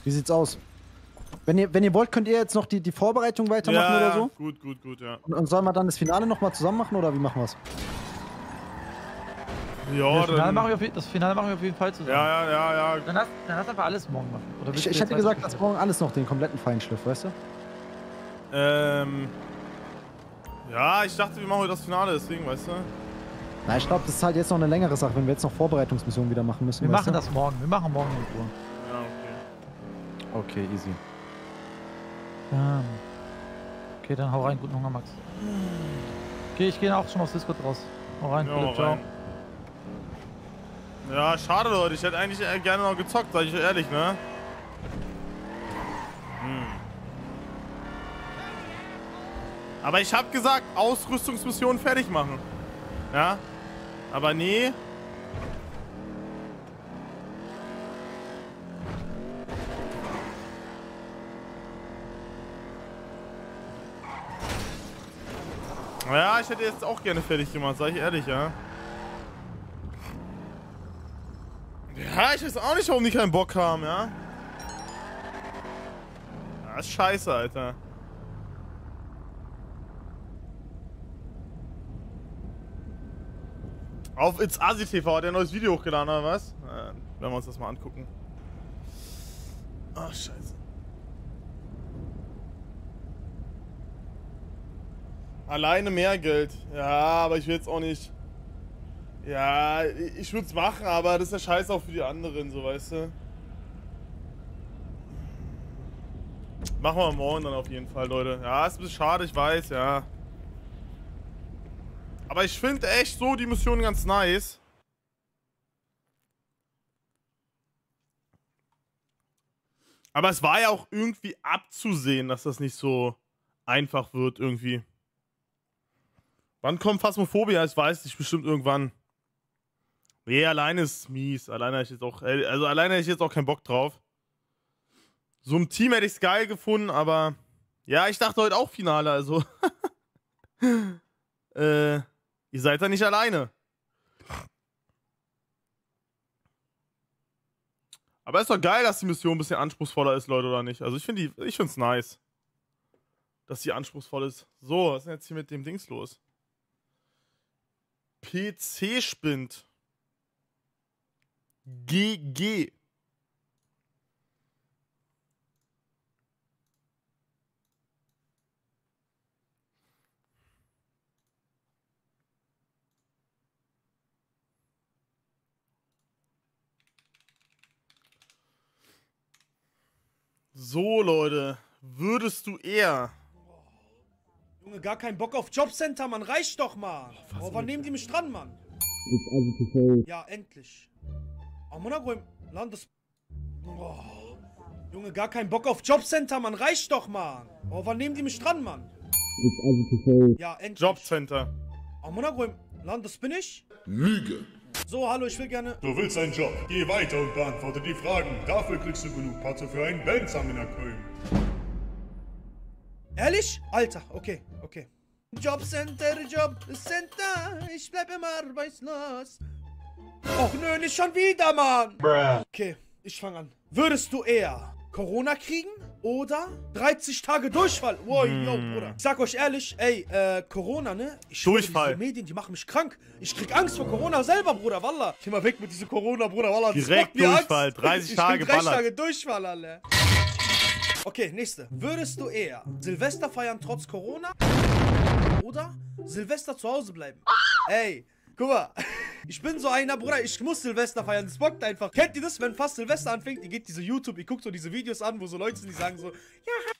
Speaker 4: Wie sieht's aus? Wenn ihr, wenn ihr wollt, könnt ihr jetzt noch die, die Vorbereitung weitermachen
Speaker 1: ja,
Speaker 4: oder
Speaker 1: ja,
Speaker 4: so?
Speaker 1: gut, gut, gut, ja.
Speaker 4: Und, und sollen wir dann das Finale nochmal zusammen machen oder wie machen wir's?
Speaker 1: Ja,
Speaker 3: das, Finale
Speaker 1: dann,
Speaker 3: machen wir auf, je- das Finale machen wir auf jeden Fall zusammen.
Speaker 1: ja, ja, ja, ja.
Speaker 3: Dann lass, dann lass einfach alles morgen machen.
Speaker 4: Ich, ich hätte gesagt, dass morgen alles noch den kompletten Feinschliff, weißt du?
Speaker 1: Ähm. Ja, ich dachte, wir machen heute das Finale, deswegen, weißt du?
Speaker 4: Na, ich glaube, das ist halt jetzt noch eine längere Sache, wenn wir jetzt noch Vorbereitungsmissionen wieder machen müssen.
Speaker 3: Wir
Speaker 4: weißt
Speaker 3: machen
Speaker 4: du?
Speaker 3: das morgen. Wir machen morgen in Ruhe.
Speaker 1: Ja, okay.
Speaker 4: Okay, easy.
Speaker 3: Ähm. Okay, dann hau rein. Guten Hunger, Max. Okay, ich gehe auch schon aus Discord raus. Hau rein,
Speaker 1: Ja,
Speaker 3: Philipp, ciao.
Speaker 1: rein. Ja, schade, Leute. Ich hätte eigentlich gerne noch gezockt, sag ich euch ehrlich, ne? Aber ich hab gesagt, Ausrüstungsmission fertig machen. Ja? Aber nee. Ja, ich hätte jetzt auch gerne fertig gemacht, sag ich ehrlich, ja. Ja, ich weiß auch nicht, warum die keinen Bock haben, ja. Das ist scheiße, Alter. Auf It's Asi TV hat er ein neues Video hochgeladen, oder was? Äh, werden wir uns das mal angucken. Ach, scheiße. Alleine mehr Geld. Ja, aber ich will jetzt auch nicht. Ja, ich würde es machen, aber das ist ja scheiße auch für die anderen, so weißt du. Machen wir morgen dann auf jeden Fall, Leute. Ja, ist ein bisschen schade, ich weiß, ja. Aber ich finde echt so die Mission ganz nice. Aber es war ja auch irgendwie abzusehen, dass das nicht so einfach wird irgendwie. Wann kommt Phasmophobia? Ich weiß nicht, bestimmt irgendwann. Nee, alleine ist mies. Alleine ich jetzt auch, äh, also alleine hätte ich jetzt auch keinen Bock drauf. So im Team hätte ich es geil gefunden, aber ja, ich dachte heute auch Finale, also. äh, ihr seid da nicht alleine. Aber ist doch geil, dass die Mission ein bisschen anspruchsvoller ist, Leute, oder nicht? Also ich finde die, ich finde es nice. Dass die anspruchsvoll ist. So, was ist denn jetzt hier mit dem Dings los? PC spinnt. GG. So, Leute. Würdest du eher.
Speaker 10: Junge, gar keinen Bock auf Jobcenter, Mann. Reicht doch mal. Oh, wann nehmen die mich dran, Mann? Ja, endlich. Amonago im Landes... Oh. Junge, gar keinen Bock auf Jobcenter, Mann. Reicht doch mal. Oh, wann nehmen die mich dran, Mann? Ja, endlich.
Speaker 1: Jobcenter.
Speaker 10: Amonago im Landes bin ich?
Speaker 11: Lüge.
Speaker 10: So, hallo, ich will gerne...
Speaker 11: Du willst einen Job. Geh weiter und beantworte die Fragen. Dafür kriegst du genug Patze für einen Benzam in der Köln.
Speaker 10: Ehrlich? Alter, okay, okay. Jobcenter, Jobcenter, ich bleib immer arbeitslos. Och nö, nicht schon wieder, Mann. Okay, ich fange an. Würdest du eher Corona kriegen oder 30 Tage Durchfall? Wow, yo, Bruder. Ich sag euch ehrlich, ey, äh, Corona, ne? Ich
Speaker 1: Durchfall.
Speaker 10: Diese Medien, die machen mich krank. Ich krieg Angst vor Corona selber, Bruder, wallah. Geh mal weg mit dieser Corona, Bruder, wallah. das
Speaker 1: Direkt Durchfall,
Speaker 10: Angst.
Speaker 1: 30
Speaker 10: ich
Speaker 1: Tage
Speaker 10: krieg 30
Speaker 1: ballert.
Speaker 10: Tage Durchfall, alle. Okay, nächste. Würdest du eher Silvester feiern trotz Corona oder Silvester zu Hause bleiben? Ey, guck mal. Ich bin so einer, Bruder, ich muss Silvester feiern. Das bockt einfach. Kennt ihr das, wenn fast Silvester anfängt? Ihr geht diese YouTube, ihr guckt so diese Videos an, wo so Leute sind, die sagen so,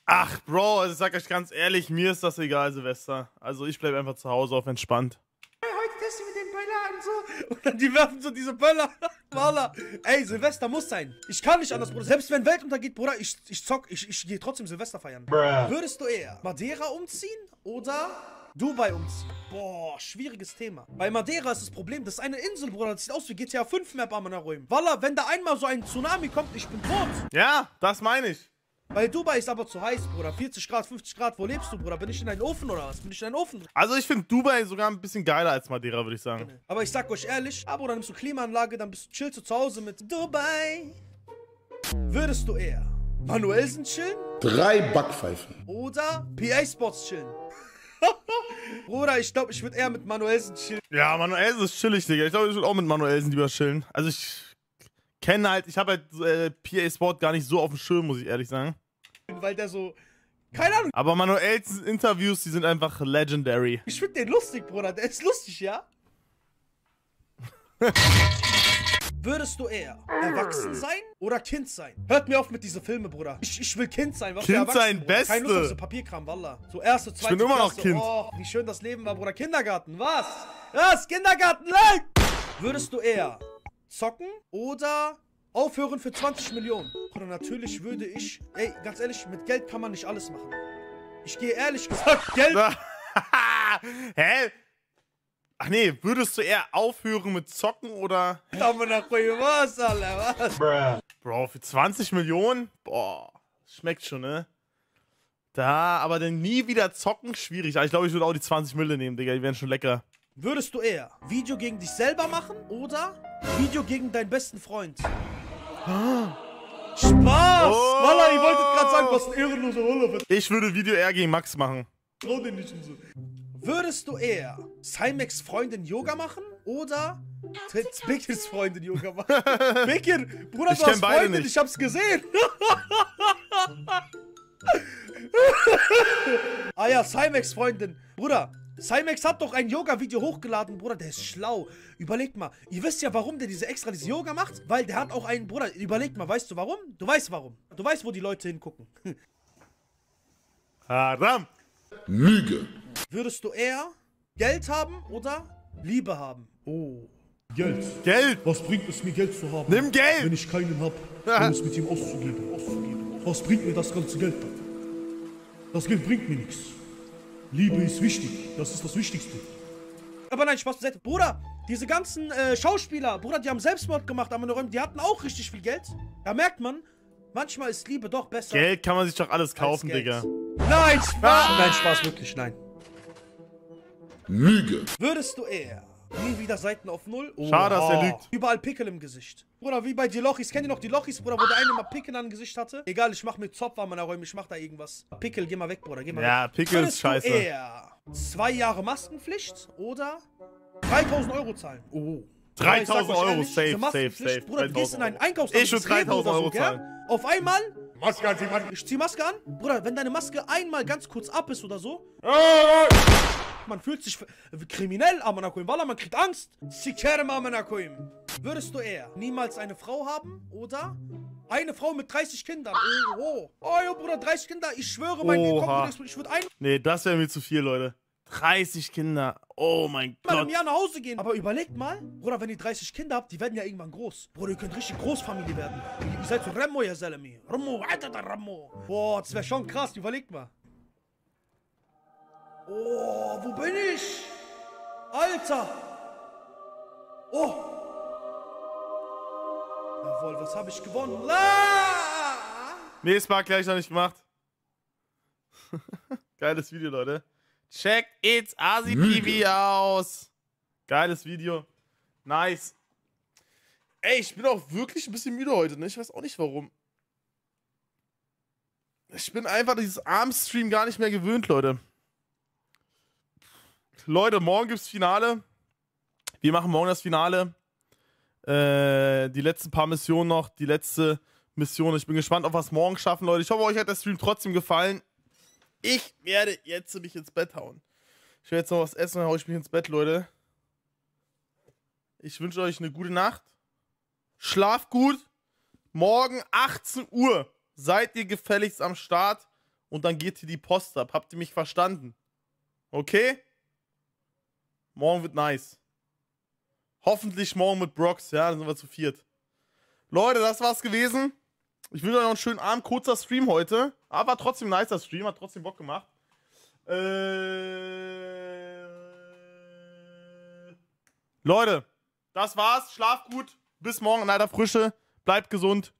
Speaker 1: Ach, Bro, also ich sag euch ganz ehrlich, mir ist das egal, Silvester. Also ich bleib einfach zu Hause auf entspannt.
Speaker 10: heute testen wir den Böller an so. Und dann die werfen so diese Böller. Voila. Ey, Silvester muss sein. Ich kann nicht anders, Bruder. Selbst wenn Welt untergeht, Bruder, ich, ich zock, ich, ich gehe trotzdem Silvester feiern. Würdest du eher Madeira umziehen oder Dubai umziehen? Boah, schwieriges Thema. Bei Madeira ist das Problem, das ist eine Insel, Bruder. Das sieht aus wie GTA 5 Map am Räumen. Walla, wenn da einmal so ein Tsunami kommt, ich bin tot.
Speaker 1: Ja, das meine ich.
Speaker 10: Weil Dubai ist aber zu heiß, Bruder. 40 Grad, 50 Grad. Wo lebst du, Bruder? Bin ich in einem Ofen oder was? Bin ich in einem Ofen?
Speaker 1: Also ich finde Dubai sogar ein bisschen geiler als Madeira, würde ich sagen.
Speaker 10: Aber ich sag euch ehrlich, ah, Bruder, nimmst du Klimaanlage, dann bist du chillst du zu Hause mit Dubai. Würdest du eher Manuelsen chillen
Speaker 11: Drei Backpfeifen.
Speaker 10: oder PA Sports chillen? Bruder, ich glaube, ich würde eher mit Manuelsen chillen.
Speaker 1: Ja, Manuelsen ist chillig, Digga. Ich glaube, ich würde auch mit Manuelsen lieber chillen. Also ich kenne halt, ich habe halt äh, PA Sport gar nicht so auf dem Schirm, muss ich ehrlich sagen.
Speaker 10: Weil der so. Keine Ahnung.
Speaker 1: Aber Manuelsens Interviews, die sind einfach legendary.
Speaker 10: Ich finde den lustig, Bruder. Der ist lustig, ja? Würdest du eher erwachsen sein oder Kind sein? Hört mir auf mit diesen Filmen, Bruder. Ich, ich will Kind sein. Was
Speaker 1: Kind sein,
Speaker 10: Bruder. Kein Lust auf
Speaker 1: Beste.
Speaker 10: so Papierkram, Wallah. So erste, zweite
Speaker 1: bin immer noch
Speaker 10: Klasse.
Speaker 1: Kind.
Speaker 10: Oh, wie schön das Leben war, Bruder. Kindergarten, was? Was? Kindergarten, like! Würdest du eher zocken oder aufhören für 20 Millionen? Bruder, natürlich würde ich... Ey, ganz ehrlich, mit Geld kann man nicht alles machen. Ich gehe ehrlich gesagt, Geld...
Speaker 1: Hä? Ach nee, würdest du eher aufhören mit Zocken oder.
Speaker 10: Was, Alter, was?
Speaker 1: Bro, für 20 Millionen? Boah, schmeckt schon, ne? Da, aber dann nie wieder zocken, schwierig. Aber ich glaube, ich würde auch die 20 Mille nehmen, Digga. Die wären schon lecker.
Speaker 10: Würdest du eher Video gegen dich selber machen oder Video gegen deinen besten Freund? Spaß!
Speaker 1: Oh.
Speaker 10: Wallah, ihr wolltet gerade sagen, was ein ehrenloser Roller
Speaker 1: Ich würde Video eher gegen Max machen.
Speaker 10: Vertrau den nicht und so. Würdest du eher Cymex Freundin Yoga machen oder Bickers Freundin Yoga machen? Bicker, Bruder,
Speaker 1: Ich
Speaker 10: du hast Freundin,
Speaker 1: nicht.
Speaker 10: ich hab's gesehen. ah ja, Cymex Freundin. Bruder, Cymex hat doch ein Yoga-Video hochgeladen, Bruder, der ist schlau. Überlegt mal, ihr wisst ja, warum der diese extra diese Yoga macht? Weil der hat auch einen, Bruder, überlegt mal, weißt du warum? Du weißt warum. Du weißt, wo die Leute hingucken.
Speaker 1: Haram.
Speaker 11: Lüge.
Speaker 10: Würdest du eher Geld haben oder Liebe haben? Oh.
Speaker 11: Geld.
Speaker 1: Geld.
Speaker 11: Was bringt es mir, Geld zu haben?
Speaker 1: Nimm Geld.
Speaker 11: Wenn ich keinen hab, um es mit ihm auszugeben. auszugeben. Was bringt mir das ganze Geld dann? Das Geld bringt mir nichts. Liebe ist wichtig. Das ist das Wichtigste.
Speaker 10: Aber nein, Spaß beiseite. Bruder, diese ganzen äh, Schauspieler, Bruder, die haben Selbstmord gemacht, aber nur- die hatten auch richtig viel Geld. Da merkt man, manchmal ist Liebe doch besser.
Speaker 1: Geld kann man sich doch alles kaufen. Digga.
Speaker 10: Nein, Spaß. Nein, Spaß, wirklich, nein.
Speaker 11: Lüge.
Speaker 10: Würdest du eher nie wieder Seiten auf Null?
Speaker 1: Schade, dass er lügt.
Speaker 10: Überall Pickel im Gesicht. Bruder, wie bei die Lochis. Kennt ihr noch die Lochis, Bruder, wo der eine mal Pickel an Gesicht hatte? Egal, ich mach mit Zopf an meiner Räume, ich mach da irgendwas. Pickel, geh mal weg, Bruder, geh mal
Speaker 1: Ja,
Speaker 10: weg.
Speaker 1: Pickel ist
Speaker 10: Würdest
Speaker 1: scheiße.
Speaker 10: Du eher zwei Jahre Maskenpflicht oder 3000 Euro zahlen? Oh.
Speaker 1: 3000
Speaker 10: Ich sag euch
Speaker 1: Euro,
Speaker 10: ehrlich,
Speaker 1: safe, safe, safe.
Speaker 10: Bruder, du gehst in
Speaker 1: 3000
Speaker 10: einen. Einkaufsladen.
Speaker 1: Ich
Speaker 10: Rewe
Speaker 1: 3000
Speaker 10: oder
Speaker 1: Euro
Speaker 10: gell?
Speaker 1: zahlen.
Speaker 10: Auf einmal,
Speaker 11: Maske anziehen, Mann.
Speaker 10: ich zieh Maske an. Bruder, wenn deine Maske einmal ganz kurz ab ist oder so, man fühlt sich kriminell, Amanakoim. Wallah, man kriegt Angst. Sikerem Amanakoim. Würdest du eher niemals eine Frau haben oder eine Frau mit 30 Kindern? Oh, oh. Oh, jo, Bruder, 30 Kinder. Ich schwöre, mein. Kopf, ich würde einmal
Speaker 1: Nee, das wäre mir zu viel, Leute. 30 Kinder. Oh mein
Speaker 10: im
Speaker 1: Gott.
Speaker 10: Jahr nach Hause gehen. Aber überlegt mal, Bruder, wenn ihr 30 Kinder habt, die werden ja irgendwann groß. Bruder, ihr könnt richtig Großfamilie werden. Ihr, ihr seid so Remo, ja Salami. Remo, Alter, der Remo. Boah, das wäre schon krass. Überlegt mal. Oh, wo bin ich? Alter. Oh. Jawohl, was habe ich gewonnen? La!
Speaker 1: Nee, Spark gleich noch nicht gemacht. Geiles Video, Leute. Checkt it's Asi TV aus. Geiles Video. Nice. Ey, ich bin auch wirklich ein bisschen müde heute, ne? Ich weiß auch nicht warum. Ich bin einfach dieses Armstream gar nicht mehr gewöhnt, Leute. Leute, morgen gibt's Finale. Wir machen morgen das Finale. Äh, die letzten paar Missionen noch. Die letzte Mission. Ich bin gespannt, auf was morgen schaffen, Leute. Ich hoffe, euch hat der Stream trotzdem gefallen. Ich werde jetzt mich ins Bett hauen. Ich werde jetzt noch was essen und dann hau ich mich ins Bett, Leute. Ich wünsche euch eine gute Nacht. Schlaft gut. Morgen 18 Uhr seid ihr gefälligst am Start und dann geht hier die Post ab. Habt ihr mich verstanden? Okay? Morgen wird nice. Hoffentlich morgen mit Brox, ja, dann sind wir zu viert. Leute, das war's gewesen. Ich wünsche euch noch einen schönen Abend. Kurzer Stream heute. Aber trotzdem ein nicer Stream. Hat trotzdem Bock gemacht. Äh... Leute, das war's. Schlaft gut. Bis morgen in alter Frische. Bleibt gesund.